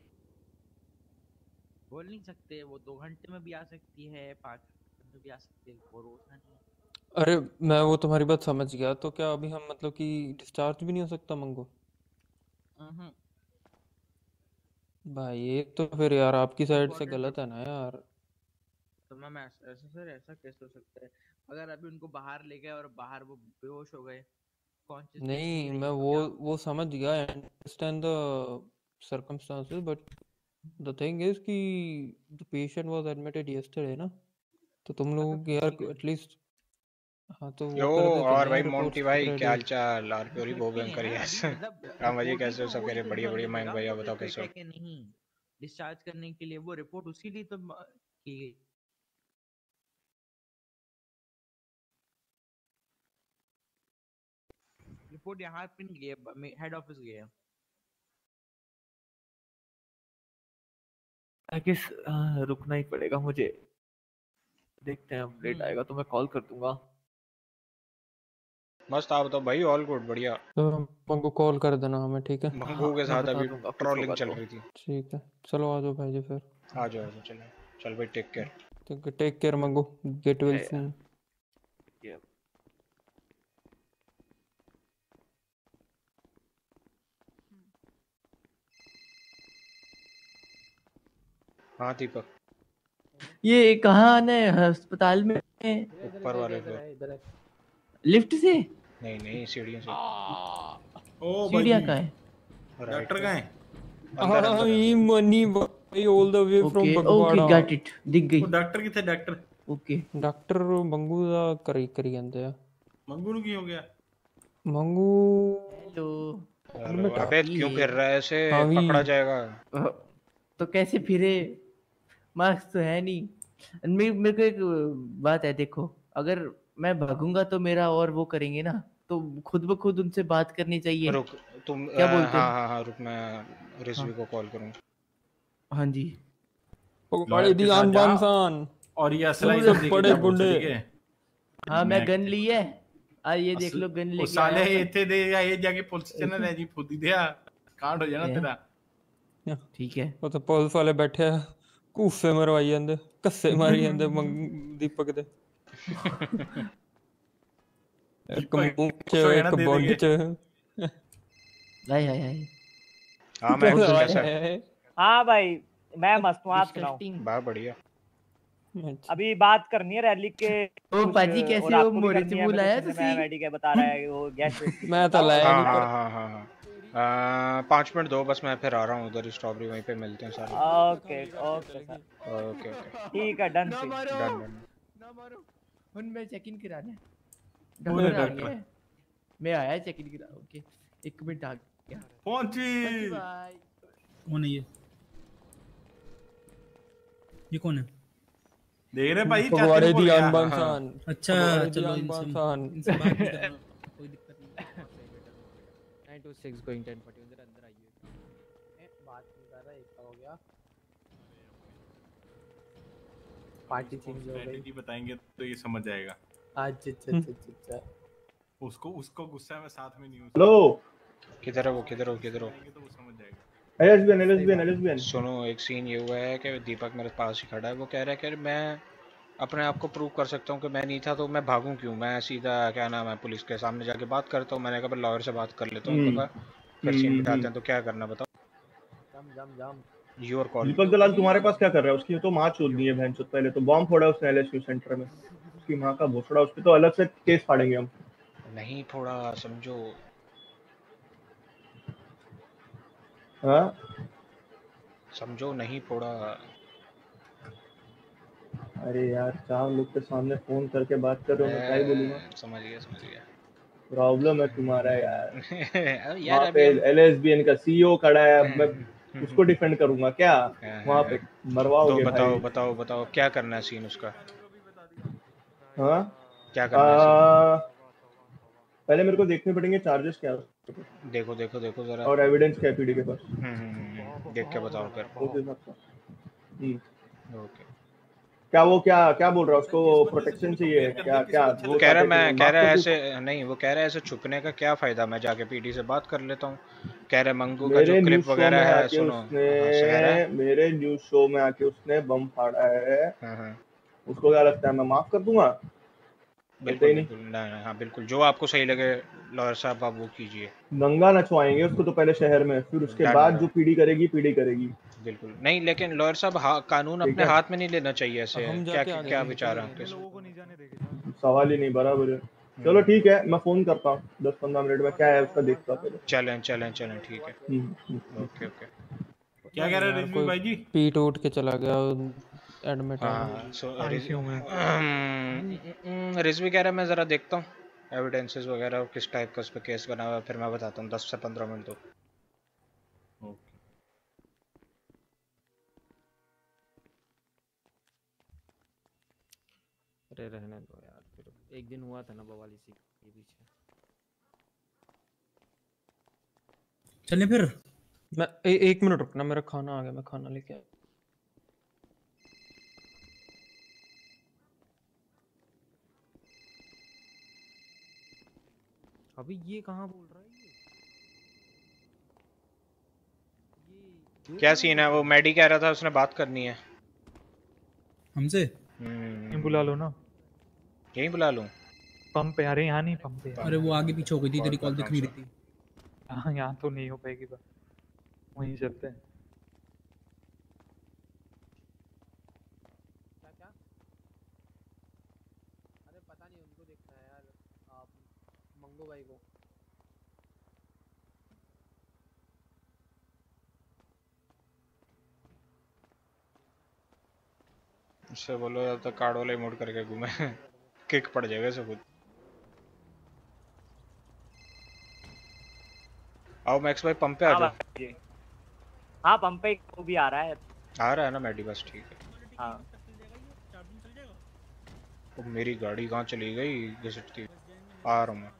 बोल नहीं सकते वो दो घंटे में भी आ सकती है पाँच घंटे में भी आ सकती है वो रोज नहीं। अरे मैं वो तुम्हारी बात समझ गया। तो क्या अभी हम मतलब कि डिस्चार्ज भी नहीं हो सकता मंगो? हम्म, भाई ये तो फिर यार आपकी साइड से गलत है। ना यार। तो मैम ऐसा ऐसा सर ऐसा कैसे हो सकता है? अगर अभी उनको बाहर ले गए और बाहर वो बेहोश हो गए कॉन्शियसनेस नहीं नहीं मैं रही तो वो क्या? वो समझ गया understand the circumstances but the thing is कि the patient was admitted yesterday ना? तो तुम लोगों की यार एटलीस्ट हाँ तो वो यो और भाई मोंटी भाई क्या हाल चाल? आर प्योरी है ना अभी मतलब (laughs) हाँ भाई कैसे हो? सब कह रहे बढ़िया बढ़िया मयंक बोलेगा भैया बताओ कैसे हो? नहीं डिस्चार्ज करने के लिए वो रिपोर्ट उसी लिए तो की गई। रिपोर्ट यहाँ पे नहीं गई है हेड ऑफ़िस गई है आई रुकना ही पड़ेगा मुझे। देखते हैं अपडेट हम्म। आएगा तो मैं कॉल कर दूँगा। मस्त आप बताओ भाई ऑल गुड बढ़िया। तो मंगो कॉल कर देना हमें ठीक है? मंगू के साथ अभी ट्रोलिंग चल तो रही थी। ठीक है चलो आ जाओ भाई जी फिर। आ जाओ आ जाओ चलो। चल भाई टेक केयर ठीक है take care mango get well soon हाँ दीपक। ये कहाँ है अस्पताल में। ऊपर वाले पे लिफ्ट से नहीं नहीं सीढ़ियों से ओ सीढ़िया भाई कहाँ है राइट डॉक्टर पे कहाँ है अंदर अंदर आई मनी भाई all the way from okay okay Bagwara got it दिख गई ਉਹ ਡਾਕਟਰ ਕਿੱਥੇ ਡਾਕਟਰ ओके डॉक्टर मंगू ਦਾ ਕਰੀ ਕਰੀ ਜਾਂਦੇ ਆ ਮੰਗੂ ਨੂੰ ਕੀ ਹੋ ਗਿਆ मंगू हेलो हेलो अबे क्यों फिर रहा है ऐसे हाँ भी पकड़ा जाएगा तो कैसे फिरे मास्क तो है नहीं मेरे मेरे को एक बात है देखो अगर मैं भागूंगा तो मेरा और वो करेंगे ना तो खुद ब खुद उनसे बात करनी चाहिए रुक तुम क्या अ, बोलते हाँ हैं हाँ हाँ रुक मैं रिजवी हाँ को कॉल करूँगा हाँ जी पकड़े लॉयर के दी साथ आन जा बान सान और ये असला पूरे इधर देके बड़े जा बोल गुंडे ठीक है हाँ मैं मैं गन ली है आ ये देख ਅਸਲ लो गन ਉਹ लेके ਸਾਲੇ आया ਇੱਥੇ ਦੇ ਜਾਂ ਇਹ ਜਾ ਕੇ ਪੁਲਿਸ ਚ ਨਾ ਲੈ (laughs) ਜੀ ਫੁੱਦੀ ਦਿਆ ਕਾਂਡ ਹੋ ਜਾਣਾ Yeah. ਤੇਰਾ ठीक है ਉਹ ਤਾਂ ਪੁਲਿਸ ਵਾਲੇ ਬੈਠੇ ਆ ਕੂਫੇ ਮਰਵਾਈ ਜਾਂਦੇ ਕੱਸੇ ਮਾਰੀ ਜਾਂਦੇ ਮੰਗ- ਦੀਪਕ ਦੇ हाँ, हाँ भाई मैं मस्त हूँ आप बढ़िया। अभी बात करनी है रैली के ओ पाजी कैसे हो? मोरे से बुलाया तो मैं मेडिक बता रहा है वो गैस (laughs) मैं तो लाया नहीं हाँ हाँ हाँ 5 मिनट दो बस मैं फिर आ रहा हूँ उधर स्ट्रॉबेरी वहीं पे मिलते हैं सारे। Okay okay okay okay. ठीक है डन डन। ना मारो। उन मैं चेक इन कराना डॉक्टर मैं आया चेक इन करा ओके एक मिनट आ गया पहुँची। बाय कौन है ये? ये कौन है? देख रहे भाई चाचा पकवाड़े दी अनबन खान हाँ। अच्छा चलो इनसे बात करना। (laughs) कोई दिक्कत नहीं 926 गोइंग 1041 पार्टी चेंज हो गई। बताएँगे तो ये समझ जाएगा। अच्छा अच्छा अच्छा अच्छा अच्छा। उसको उसको गुस्सा में साथ में नहीं हो। हेलो। किधर है वो किधर हो किधर हो? तो वो समझ जाएगा। एलएसबीएन एलएसबीएन एलएसबीएन सुनो एक सीन ये हुआ है कि दीपक मेरे पास ही खड़ा है। वो कह रहा है कि मैं अपने आप को प्रूव कर सकता हूँ कि मैं नहीं था तो मैं भागूं क्यों? मैं सीधा क्या नाम है पुलिस के सामने जाके बात करता हूँ। मैंने कहा लॉयर से बात कर लेता हूँ। हम्म, फिर सीन हम्म, बिठाते हम्म। हैं तो क्या करना बताओ? जम जम जम। योर कॉल दीपक दलाल तुम्हारे पास क्या कर रहा है? उसकी तो माँ चोद दी है बहन पहले तो बॉम्ब फोड़ा उसने एलएसयू सेंटर में। उसकी माँ का भोसड़ा उस तो अलग से केस फाड़ेंगे हम। नहीं फोड़ा समझो। हाँ? समझो नहीं फोड़ा। अरे यार चार लोग के सामने फ़ोन करके बात कर रहे हो मैं क्या ही बोलूँगा? समझ गया समझ गया। प्रॉब्लम है तुम्हारा यार। (laughs) यार एलएसबीएन का सीईओ खड़ा है मैं उसको डिफेंड करूँगा। क्या? वहाँ पे तो बताओ बताओ बताओ क्या करना है सीन उसका? हाँ? क्या करना है आ, पहले मेरे को देखने पड़ेंगे चार्जेस क्या है। देखो देखो देखो जरा। और एविडेंस क्या है पीडी के पास। हम्म, हम्म, हम्म, देख के बताओ फिर। हम्म। ओके। क्या वो क्या क्या बोल रहा है? उसको प्रोटेक्शन चाहिए क्या क्या वो कह रहा है मैं कह रहा है ऐसे नहीं वो कह रहा है ऐसे छुपने का क्या फ़ायदा? मैं जाके पीडी से बात कर लेता हूँ। कह रहा है मंगू का जो क्लिप वगैरह है सुनो। हाँ, उसने मेरे न्यूज़ शो में आके उसने बम फाड़ा है। हाँ, हाँ, उसको क्या लगता है मैं माफ़ कर दूँगा? बिल्कुल नहीं। हाँ बिल्कुल। जो आपको सही लगे लॉयर साहब आप वो कीजिए। नंगा नचवाएँगे उसको तो पहले शहर में फिर उसके बाद जो पीढ़ी करेगी पीढ़ी करेगी। बिल्कुल। नहीं लेकिन लॉयर साहब हा, कानून अपने हाथ में नहीं लेना चाहिए ऐसे। क्या क्या, विचार है आपके सवाल ही नहीं बराबर है। हम्म। चलो ठीक है मैं फ़ोन करता हूँ। दस पंद्रह मिनट में क्या है उसका देखता हूँ पहले। चलें चलें चलें ठीक है। हम्म, हम्म, ओके ओके। क्या कह रहे हैं भाई जी पीट उठ के चला गया एडमिट हाँ। सो में। रिजवी कह रहा है मैं ज़रा देखता हूँ। एविडेंसेस वगैरह किस टाइप का उस पर केस बना हुआ है फिर मैं बताता हूँ दस से पंद्रह मिनट दो। अरे रहने दो यार फिर एक दिन हुआ था ना बवाली सी के पीछे। चलें फिर। मैं ए, एक मिनट रुकना मेरा खाना आ गया मैं खाना लेके आया अभी ये कहाँ बोल रहा है ये? क्या सीन है? वो मैडी कह रहा था उसने बात करनी है। हमसे? हम्म, बुला लो ना। यहीं बुला लूँ? पंप पे अरे यहाँ नहीं पंप पे अरे वो आगे पीछे हो गई थी तेरी कॉल दिख नहीं रही थी। हाँ यहाँ तो नहीं हो पाएगी बात। वहीं चलते हैं। अरे पता नहीं उनको देखना है यार आप मंगू भाई को। उससे बोलो जब तक कार्ड वाला ही मोड करके घूमे। किक पड़ जाएगा सब खुद। आओ मैक्स भाई पंप पे आ जा जाओ। हाँ पंप पे वो भी आ रहा है। आ रहा है ना मेडी बस ठीक है। हाँ। तो मेरी गाड़ी कहाँ चली गई? घिसटती आ रहा हूँ मैं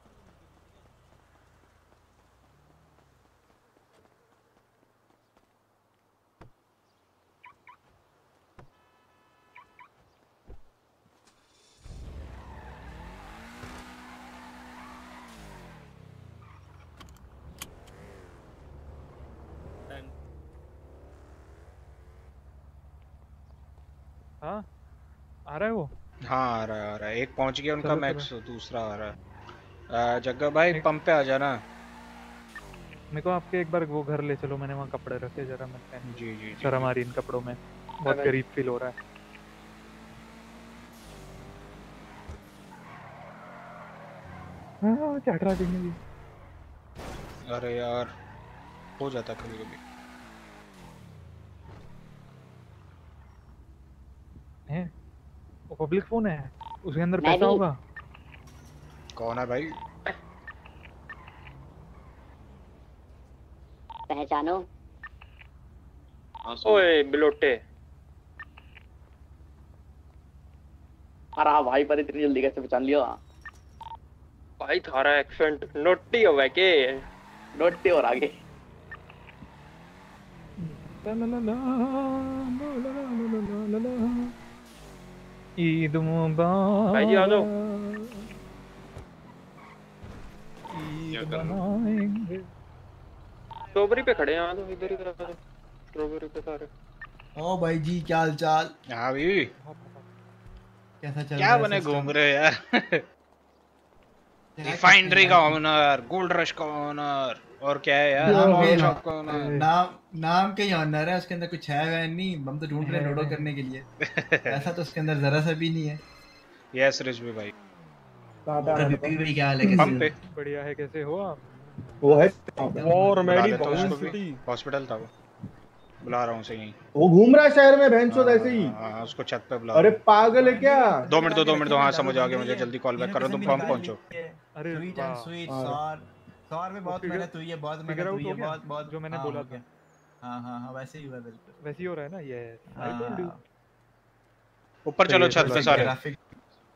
हाँ आ रहा है वो? हाँ आ रहा है आ रहा है। एक पहुँच गया उनका मैक्स दूसरा आ रहा है। जग्गा भाई पंप पे आ जाना। मेरे को आपके एक बार वो घर ले चलो मैंने वहाँ कपड़े रखे जरा मैं पहन जी जी शर्म आ रही इन कपड़ों में। बहुत अरे। गरीब फील हो रहा है। हाँ चढ़ रहा दिन भी अरे यार हो जाता कभी कभी है? वो पब्लिक फ़ोन है उसके अंदर पैसा होगा कौन है भाई पहचानो ओए बिलोटे अरे हाँ भाई पर इतनी जल्दी कैसे पहचान लिया भाई थारा एक्सेंट नोटी हो के नोटी और आगे ईद मुबारक भाई जी, आ जाओ। स्ट्रॉबेरी पे खड़े हैं आ तो इधर इधर आ जाओ स्ट्रॉबेरी पे सारे। ओ भाई जी क्या हाल चाल। हाँ भी कैसा चल क्या बने घूम रहे हो यार? रिफाइनरी (laughs) का ऑनर गोल्ड रश का ऑनर और क्या है यार? नाम का ऑनर नाम। नाम के ही ऑनर है उसके अंदर कुछ है वह नहीं हम तो ढूंढ रहे हैं लोडो (laughs) करने के लिए। (laughs) ऐसा तो उसके अंदर जरा सा भी नहीं है। यस रिजवी भाई। आना अरे भाई क्या हाल है कैसे पे बढ़िया है कैसे हो आप? वो है और हूँ उसको भी। हॉस्पिटल था वो। बुला रहा हूँ उसे यहीं। वो घूम रहा है शहर में बहन चोद ऐसे ही। हाँ उसको छत पे बुला अरे पागल है क्या? दो मिनट दो दो मिनट दो हाँ समझ आ गया मुझे जल्दी कॉल बैक करो तुम पंप पहुंचो। अरे स्वीट एंड स्वीट हाँ। सौर सौर में बहुत मेहनत हुई है बहुत मेहनत हुई है बहुत बहुत जो मैंने हाँ, बोला था। हाँ हाँ हाँ वैसे ही हुआ बिल्कुल। वैसे ही हो रहा है ना ये आई टोल्ड यू हाँ। ऊपर चलो छत पे सारे।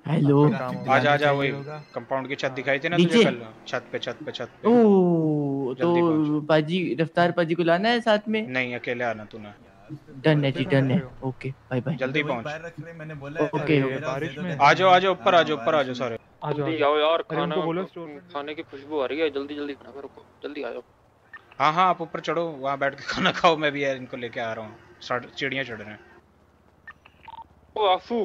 हेलो आजा आजा वही कंपाउंड की छत दिखाई थी ना तुझे कल। छत पे छत पे छत पे। ओ तो पाजी रफ्तार पाजी को लाना है साथ में? नहीं अकेले आना तूने। डन है जी डन है। ओके बाय बाय जल्दी पहुँच। पैर रख रहे मैंने बोला ओके ओके बारिश में। आ जाओ आ जाओ ऊपर आ जाओ ऊपर आ जाओ सारे आ जाओ यार खाना बोलो खाने की खुशबू आ रही है जल्दी जल्दी खाना करो जल्दी आ जाओ। हाँ हाँ आप ऊपर चढ़ो वहाँ बैठ के खाना खाओ मैं भी यार इनको लेके आ रहा हूँ। चिड़िया चढ़ रहे हैं। ओ आफू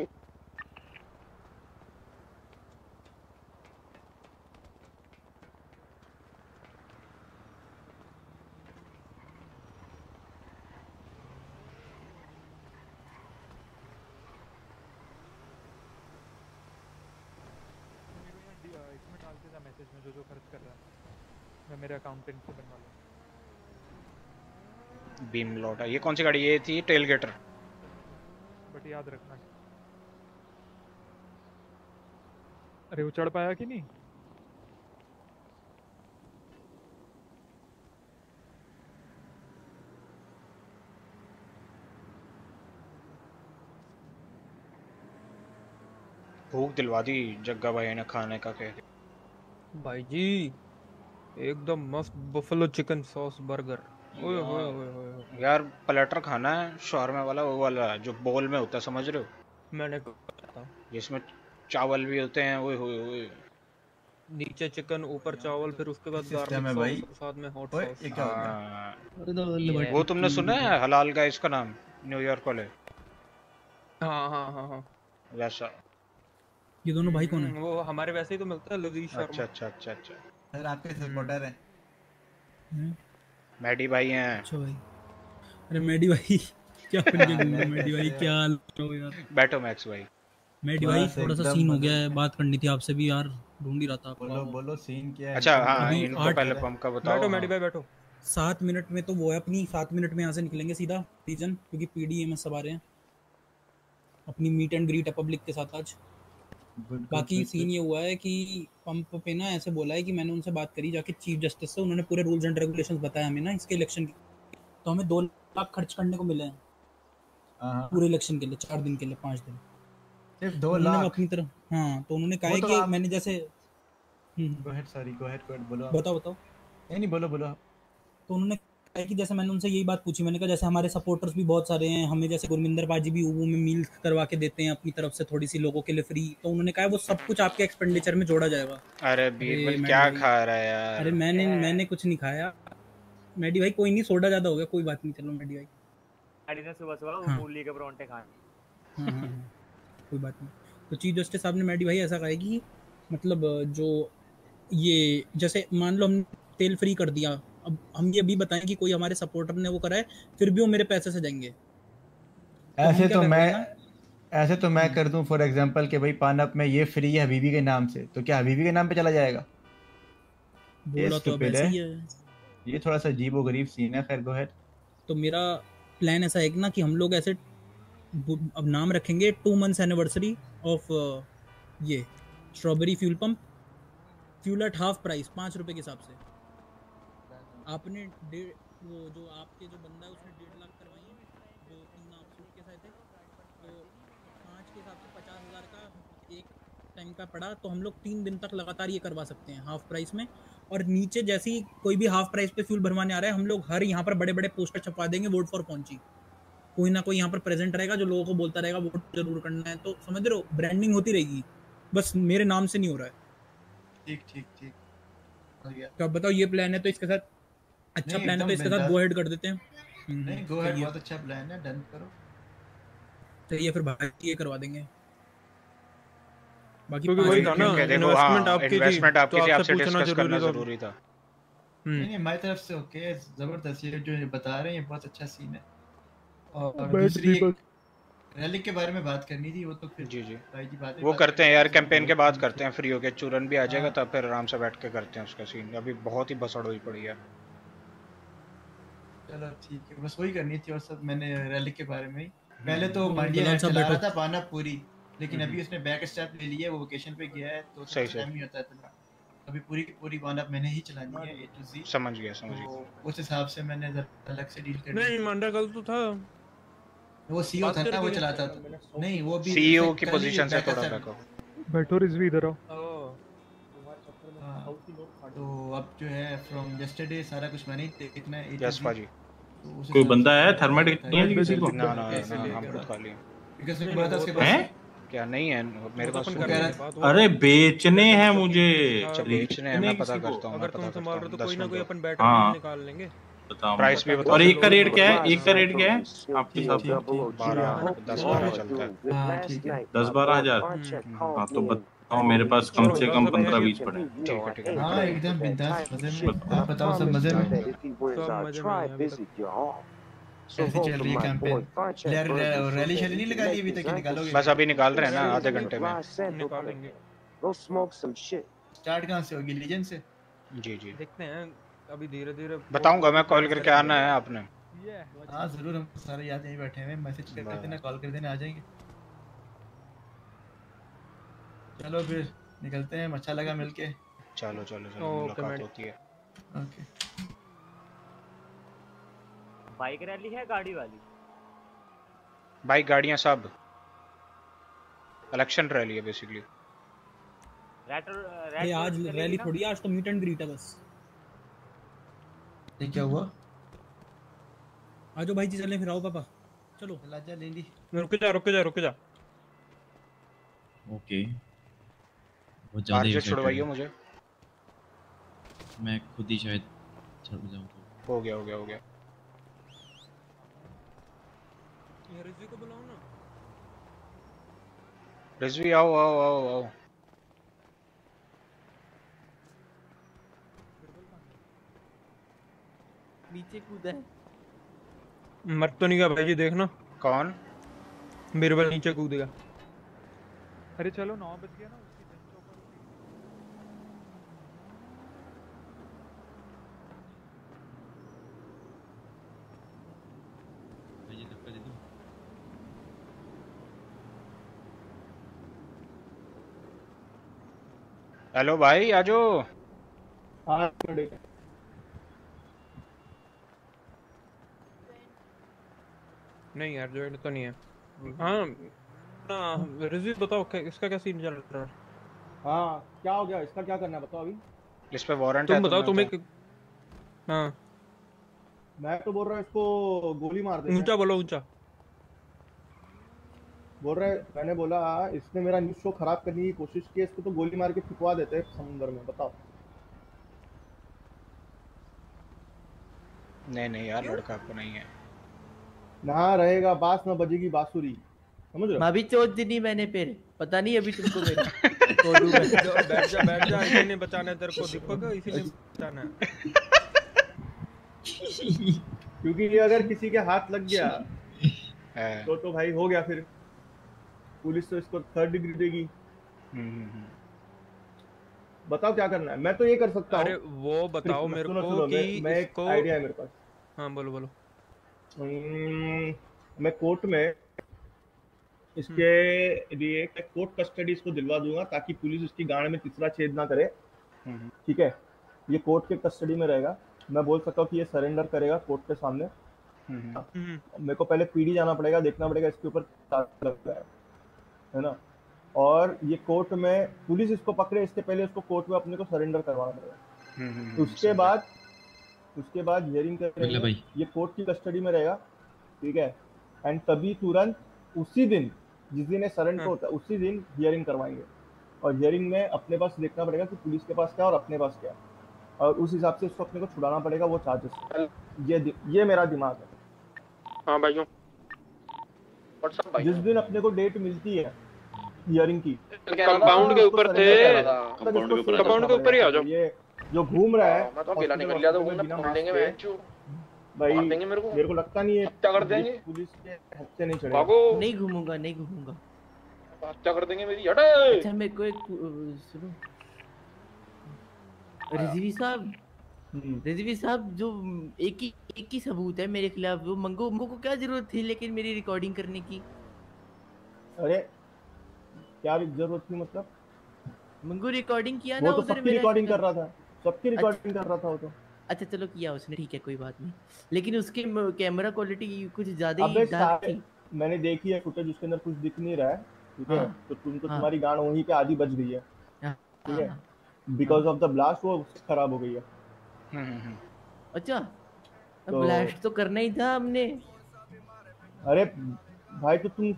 इसमें डाल देना मैसेज में जो जो खर्च कर रहा है मैं मेरे अकाउंटेंट से बनवा लूँ। बीम लौटा ये कौन सी गाड़ी? ये थी टेल गेटर बट याद रखना। अरे वो चढ़ पाया कि नहीं? भूख दिलवा दी जग्गा भाई ने खाने का कह के। भाई जी। एकदम मस्त बफलो चिकन सॉस बर्गर ओए होए होए होए यार प्लेटर खाना है शॉर्मा वाला वो वाला जो बोल में होता है समझ रहे हो? मैंने कहा जिसमें चावल भी होते हैं ओए होए होए नीचे चिकन ऊपर चावल फिर उसके बाद सिस्टम गार्लिक है भाई। सॉस साथ में हॉट सॉस ये क्या हो गया? हाँ। वो तुमने सुना है हलाल का इसका नाम न्यूयॉर्क वाले? हाँ हाँ हाँ हाँ। वैसा। ये दोनों भाई कौन है? वो हमारे वैसे ही तो मिलता है लजीज शर्मा। अच्छा अच्छा अच्छा अच्छा। सर आपके सपोर्टर है। हम्म, मैडी भाई हैं। अच्छा भाई। अरे मेडी भाई क्या बन गया तुमने मेडी भाई क्या हाल हो यार? बैठो मैक्स भाई। मेडी भाई थोड़ा सा सीन हो गया है बात करनी थी आपसे भी यार ढूंढ ही रहा था बोलो बोलो सीन क्या है? अच्छा हाँ इनको पहले पंप का बताओ। बैठो। मैडी भाई बैठो। सात मिनट में तो वो है अपनी सात मिनट में यहाँ से निकलेंगे सीधा रीजन क्योंकि पीडी एम सब आ रहे हैं। अपनी मीट एंड ग्रीट है पब्लिक के साथ आज। बाकी सीन ये हुआ है कि पंप पे ना ऐसे बोला है कि मैंने उनसे बात करी जाके चीफ जस्टिस से उन्होंने पूरे रूल्स एंड रेगुलेशंस बताया हमें ना इसके इलेक्शन की तो हमें दो लाख खर्च करने को मिले हैं। हाँ, पूरे इलेक्शन के लिए चार दिन के लिए पाँच दिन। सिर्फ़ दो लाख। अपनी तरफ़ हाँ तो उन्होंने कहा तो कि मैंने जैसे go ahead sorry go ahead बोलो बताओ बताओ। नहीं बोलो बोलो तो उन्होंने कहा कि जैसे मैंने उनसे यही बात पूछी मैंने कहा जैसे हमारे सपोर्टर्स भी बहुत सारे हैं हमें जैसे गुरमिंदर बाजी भी वो में मील करवा के देते हैं अपनी तरफ़ से थोड़ी सी लोगों के लिए फ्री तो उन्होंने कहा वो सब कुछ आपके एक्सपेंडिचर में जोड़ा जाएगा। अरे बीरबल क्या खा रहा है यार? अरे मैंने मैंने कुछ नहीं खाया। मैडी भाई कोई नहीं सोडा ज़्यादा हो गया कोई बात नहीं चलो मैडी भाई। गाड़ी से सुबह सुबह हाँ। मूली के परोंठे खाए। हाँ, हाँ, हाँ, कोई बात नहीं। तो चीफ जस्टिस साहब ने मैडी भाई ऐसा कहा कि मतलब जो ये जैसे मान लो हमने तेल फ्री कर दिया अब हम ये भी बताएँ कि कोई हमारे सपोर्टर ने वो करा है फिर भी वो मेरे पैसे से जाएँगे। ऐसे क्या तो मैं ऐसे तो मैं कर दूँ फॉर एग्जांपल कि भाई पानअप में ये फ्री है हबीबी के नाम से तो क्या हबीबी के नाम पे चला जाएगा? ये बोला तो अब ऐसे ही। है ये थोड़ा सा अजीब व गरीब सीन है खैर गो हेड तो मेरा प्लान ऐसा है कि ना कि हम लोग ऐसे अब नाम रखेंगे टू मंथ्स एनिवर्सरी ऑफ़ ये strawberry fuel pump fuel at half price पाँच रुपए के हिसाब से। आपने डेढ़ वो जो आपके जो बंदा है उसने डेढ़ लाख करवाई है जो तीन आप सूट के साथ है तो पाँच के हिसाब से पचास हज़ार का एक टाइम का पड़ा तो हम लोग तीन दिन तक लगातार ये करवा सकते हैं हाफ़ प्राइस में। और नीचे जैसे ही कोई भी हाफ़ प्राइस पे फ्यूल भरवाने आ रहा है हम लोग हर यहाँ पर बड़े बड़े पोस्टर छपवा देंगे वोट फॉर पहुँची कोई ना कोई यहाँ पर प्रेजेंट रहेगा जो लोगों को बोलता रहेगा वोट ज़रूर करना है तो समझ रहे हो ब्रांडिंग होती रहेगी बस मेरे नाम से नहीं हो रहा है। ठीक ठीक ठीक। तो अब बताओ ये प्लान है तो इसके साथ अच्छा प्लान है तो इसके साथ गो हेड कर देते हैं। हम्म, नहीं गो तो हेड बहुत अच्छा प्लान है डन करो। तो ये फिर भाई ये करवा देंगे। बाकी क्योंकि वही था ना इन्वेस्टमेंट हाँ आपकी थी इन्वेस्टमेंट तो आपकी थी आपसे आपसे डिस्कस करना ज़रूरी था। नहीं नहीं हमारी तरफ़ से ओके ज़बरदस्त ये जो ये बता रहे हैं ये बहुत अच्छा सीन है। और दूसरी रैली के बारे में बात करनी थी वो तो फिर जी जी। भाई जी बात वो करते हैं यार कैंपेन के बाद करते हैं फ्री होके चूरन भी आ जाएगा तब फिर आराम से बैठ के करते हैं उसका सीन अभी बहुत ही बसड़ हुई पड़ी है। चलो ठीक है बस वही करनी थी और सब मैंने रैली के बारे में ही। पहले तो हम्म, मांडिया चला रहा। था पाना पूरी लेकिन हम्म। अभी उसने बैक स्टेप ले लिया है वो वेकेशन पे गया है तो सही। टाइम नहीं होता है इतना। अभी पूरी की पूरी पाना मैंने ही चलानी है ए टू जी समझ गया समझ गया। तो उस हिसाब से मैंने अलग से डील करनी नहीं मांडा कल तो था। वो सीईओ था ना वो चलाता था। नहीं वो भी सीईओ की पोजीशन से थोड़ा बैक हो बैठो रिजवी इधर आओ। हाँ, तो अब जो है फ्रॉम यस्टरडे सारा कुछ मैंने देखना है यस पाजी तो कोई बंदा से है थर्मेटिक नहीं है किसी को? ना ना ना हम खुद आना। खा लिए। Because मेरे को पता था उसके पास क्या नहीं है? मेरे पास अपन कर रहे अरे बेचने हैं मुझे। बेचने हैं मैं पता करता हूँ मैं अगर पता तुम करता संभाल रहे हो तो कोई ना कोई अपन बैठ हाँ। कर निकाल लेंगे। प्राइस भी बता और एक का रेट क्या है? एक का रेट क्या है? आपके ठीक, ठीक। बारह दस बारह चलता है। हाँ ठीक है। दस बारह हज़ार। हाँ तो बताओ मेरे पास कम से कम पंद्रह बीस पड़े। ठीक है ठीक है। हाँ एकदम बिंदास मज़े में आप बताओ सब मज़े में। सब मज़े में हैं अभी तक। कैसी चल रही है कैंपेन यार रैली शैली नहीं लगा ली अभी तक निकालोगे? बस अभी निकाल रहे हैं ना आधे घंटे में। निकालेंगे। स्टार्ट कहाँ से होगी? लीजेंड से? जी जी। देखते हैं अभी धीरे धीरे बताऊँगा मैं कॉल करके आना है आपने। हाँ ज़रूर हम सारे याद यहीं बैठे हैं। मैसेज कर देना कॉल कर देना आ जाएँगे। चलो फिर निकलते हैं अच्छा लगा मिलके। चलो चलो चलो मुलाकात होती है। ओके। बाइक रैली है गाड़ी वाली? बाइक गाड़ियाँ सब। इलेक्शन रैली है बेसिकली रेटर अरे आज रैली थोड़ी आज तो मीट एंड ग्रीट है बस। ये क्या हुआ? आ जाओ भाई जी चलें फिर आओ पापा। चलो। लाजा ले ली। रुक जा रुक जा रुक जा। ओके। बहुत ज़्यादा छुड़वाइए मुझे। मैं खुद ही शायद चढ़ जाऊँ तो। हो गया हो गया हो गया। ये रिजवी को बुलाओ ना। रिजवी आओ आओ आओ आओ। नीचे कूदा है। मर तो नहीं गया भाई जी देखना। कौन? बिरबल नीचे कूदेगा। अरे चलो नौ बज गया ना उसकी जन चौपर भाई जी धक्का दे दूँ हेलो भाई आजो। हाँ नहीं यार जॉइंट तो नहीं है। हाँ ना रिजवी बताओ क्या इसका क्या सीन चल रहा है? हाँ क्या हो गया? इसका क्या करना है बताओ अभी? इस पे वारंट है तुम बताओ तुम्हें तुम्हें क- हाँ। मैं तो बोल रहा हूँ इसको गोली मार दे ऊँचा बोलो ऊँचा। बोल रहे मैंने बोला इसने मेरा न्यूज़ शो खराब करने की कोशिश की इसको तो गोली मार के फिकवा देते हैं समुंदर में बताओ। नहीं नहीं यार लड़का आपको नहीं है। ना रहेगा बास ना बजेगी बांसुरी समझ रहे हो? मैं भी चोट दी नहीं मैंने फिर पता नहीं अभी तुमको (laughs) मेरा जा बैठ जा बैठ जा इसी ने बचाना है तेरे को दीपक इसी ने बचाना है। (laughs) क्योंकि ये अगर किसी के हाथ लग गया (laughs) तो तो भाई हो गया फिर। पुलिस तो इसको थर्ड डिग्री देगी। हम्म, हम्म, हम्म। बताओ क्या करना है? मैं तो ये कर सकता हूँ। अरे वो बताओ मेरे सुनो, को सुनो, कि मैं, मैं एक आइडिया है मेरे पास। हाँ बोलो बोलो। मैं कोर्ट में इसके लिए कोर्ट कस्टडी इसको दिलवा दूँगा ताकि पुलिस उसकी गाड़ में तीसरा छेद ना करे। ठीक है? ये कोर्ट के कस्टडी में रहेगा। मैं बोल सकता हूँ कि ये सरेंडर करेगा कोर्ट के सामने। हम्म। मेरे को पहले पीडी जाना पड़ेगा देखना पड़ेगा इसके ऊपर है। है ना? और ये कोर्ट में पुलिस इसको पकड़े इसके पहले उसको कोर्ट में अपने को सरेंडर करवाना पड़ेगा हम्म, हम्म, हम्म, उसके बाद उसके बाद हियरिंग करेंगे ये कोर्ट की कस्टडी में रहेगा ठीक है? एंड तभी तुरंत उसी दिन जिस दिन ये सरेंडर होता है उसी दिन हियरिंग करवाएँगे। और हियरिंग में अपने पास देखना पड़ेगा कि पुलिस के पास क्या और अपने पास क्या और उस हिसाब से इसको अपने को छुड़ाना पड़ेगा वो चार्जेस ये ये मेरा दिमाग है। हाँ भाइयों। व्हाट्सअप भाई जिस दिन अपने को डेट मिलती है हियरिंग की। कंपाउंड के ऊपर थे। कंपाउंड के ऊपर कंपाउंड के ऊपर ही आ जाओ। ये जो घूम रहा है मैं तो अकेला निकल लिया तो में घूमना पकड़ लेंगे mask भाई देंगे मेरे को। मेरे को लगता नहीं है हत्या कर देंगे। पुलिस के हत्या नहीं चढ़ेगा। भागो। नहीं घूमूँगा नहीं घूमूँगा। हत्या कर देंगे मेरी हटे। अच्छा मेरे को एक सुनो। रिजवी साहब रिजवी साहब जो एक ही एक ही सबूत है मेरे खिलाफ वो मंगो मंगो को क्या ज़रूरत थी लेकिन मेरी रिकॉर्डिंग करने की? अरे क्या ज़रूरत थी मतलब? मंगो रिकॉर्डिंग किया ना तो उधर सबकी रिकॉर्डिंग कर रहा था। सबकी रिकॉर्डिंग कर रहा था वो तो। अच्छा चलो किया उसने ठीक है कोई बात नहीं। लेकिन उसकी कैमरा क्वालिटी कुछ ज़्यादा ही डार्क थी। मैंने देखी है फुटेज उसके अंदर कुछ दिख नहीं रहा है ठीक है? हाँ, तो तुमको हाँ। तुम्हारी गांड वहीं पे आधी बच गई है हाँ, ठीक हाँ, बिकॉज़ ऑफ़ द ब्लास्ट वो खराब हो गई है। अच्छा तो- ब्लास्ट तो करना ही था हमने। अरे भाई तो तुम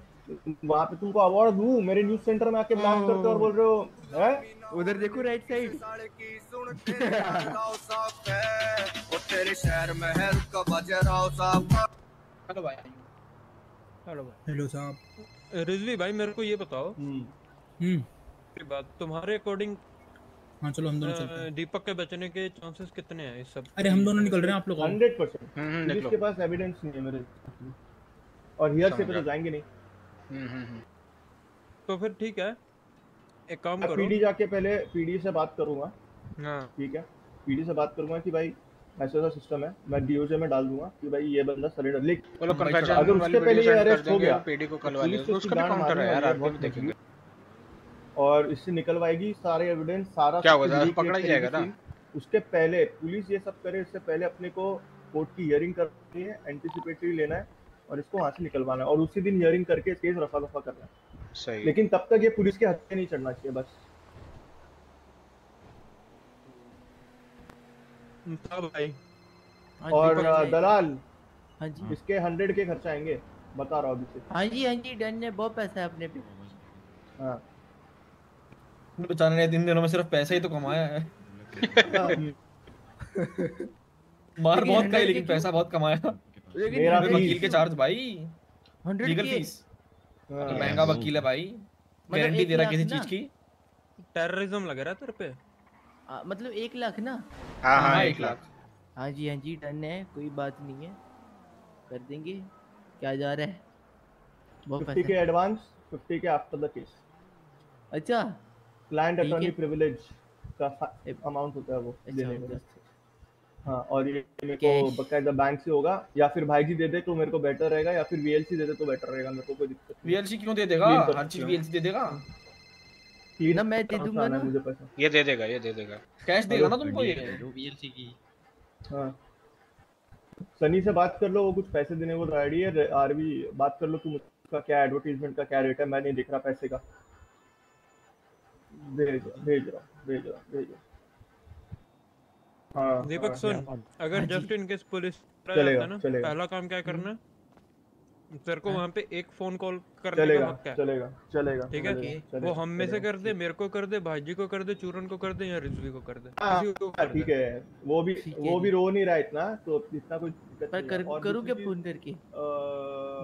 वहाँ पे तुमको अवार्ड दूँ? मेरे न्यूज़ सेंटर में आके ब्लास्ट करते और बोल रहे हो हैं? उधर देखो राइट साइड तेरे शहर महल का बजराव साहब हेलो भाई। हेलो भाई। हेलो साहब। रिजवी भाई मेरे को ये बताओ। हम्म। की बात तुम्हारे अकॉर्डिंग हाँ चलो हम दोनों चलते हैं। दीपक के बचने के चांसेस कितने हैं इस सब अरे हम दोनों निकल रहे हैं आप लोग आओ। Hundred percent. हम्म, के पास एविडेंस नहीं है मेरे और हियर से पे तो जाएँगे नहीं। तो फिर ठीक है। एक काम करो। पीडी जाके पहले पीडी से बात करूँगा। हाँ। ठीक है। पीडी से बात करूँगा कि भाई ऐसा ऐसा सिस्टम है। मैं डीओजे में डाल दूँगा कि भाई ये बंदा सरेंडर लिख अगर उसके पहले ये अरेस्ट हो गया पीडी को तो कलवा। तो उसका भी counter है यार, आगे भी देखेंगे। और इससे निकलवाएगी सारे एविडेंस सारा क्या recreate पकड़ा ही जाएगा ना? उसके पहले पुलिस ये सब करे इससे पहले अपने को कोर्ट की हियरिंग करनी है एंटिसिपेटरी लेना है और इसको वहाँ से निकलवाना है और उसी दिन हियरिंग करके केस रफा दफ़ा करना है। सही। लेकिन तब तक ये पुलिस के हत्या नहीं चढ़ना चाहिए बस। भाई। और दलाल हाँ जी। इसके हंड्रेड के खर्चा आएँगे बता रहा हूँ अभी से। हाँ जी हाँ जी डन है बहुत पैसा है अपने पे। हाँ। बेचारे ने दिन दिनों में सिर्फ़ पैसा ही तो कमाया है। (laughs) मार बहुत खाई लेकिन पैसा बहुत कमाया। मेरा वकील के चार्ज भाई। 100 लीगल के? फ़ीस हाँ। महँगा वकील है भाई। मतलब गारंटी दे रहा किसी चीज़ की। टेररिज्म लग रहा है तेरे पे? आ, मतलब एक लाख ना? हाँ हाँ हाँ, एक लाख। हाँ जी हाँ जी डन है कोई बात नहीं है। कर देंगे। क्या जा रहा है? फिफ्टी के एडवांस फिफ्टी के आफ्टर द केस अच्छा? क्लाइंट अटॉर्नी प्रिविलेज का अमाउंट होता है वो अच्छा, देने का। हाँ और ये मेरे को बकायदा बैंक से होगा या फिर भाई जी दे दे तो मेरे को बेटर रहेगा या फिर वीएलसी दे दे तो बेटर रहेगा मेरे को कोई दिक्कत नहीं। वीएलसी क्यों दे देगा? हर चीज़ वीएलसी दे देगा? Clean ना मैं दे दूँगा ना। मुझे पैसा। ये दे देगा ये दे देगा। कैश देगा ना तुमको ये? वीएलसी की। हाँ। सनी से बात कर लो वो कुछ पैसे देने को रेडी है आरवी बात कर लो तुम उसका क्या एडवर्टीजमेंट का क्या रेट है? मैं नहीं दिख रहा पैसे का। भेज भेज रहा भेज रहा भेज। रहा हाँ दीपक हाँ, सुन। अगर जस्ट इन केस पुलिस चलेगा, ना चलेगा। पहला काम क्या करना तेरे को हाँ। वहाँ पे एक फ़ोन कॉल करने का चलेगा हक है। चलेगा चलेगा ठीक है? चलेगा, वो हम में से कर दे मेरे को कर दे भाईजी को कर दे चूरन को कर दे या रिजवी को कर दे। हाँ, को ठीक है वो भी वो भी रो नहीं रहा इतना तो इतना नहीं कर करूँ क्या फ़ोन करके?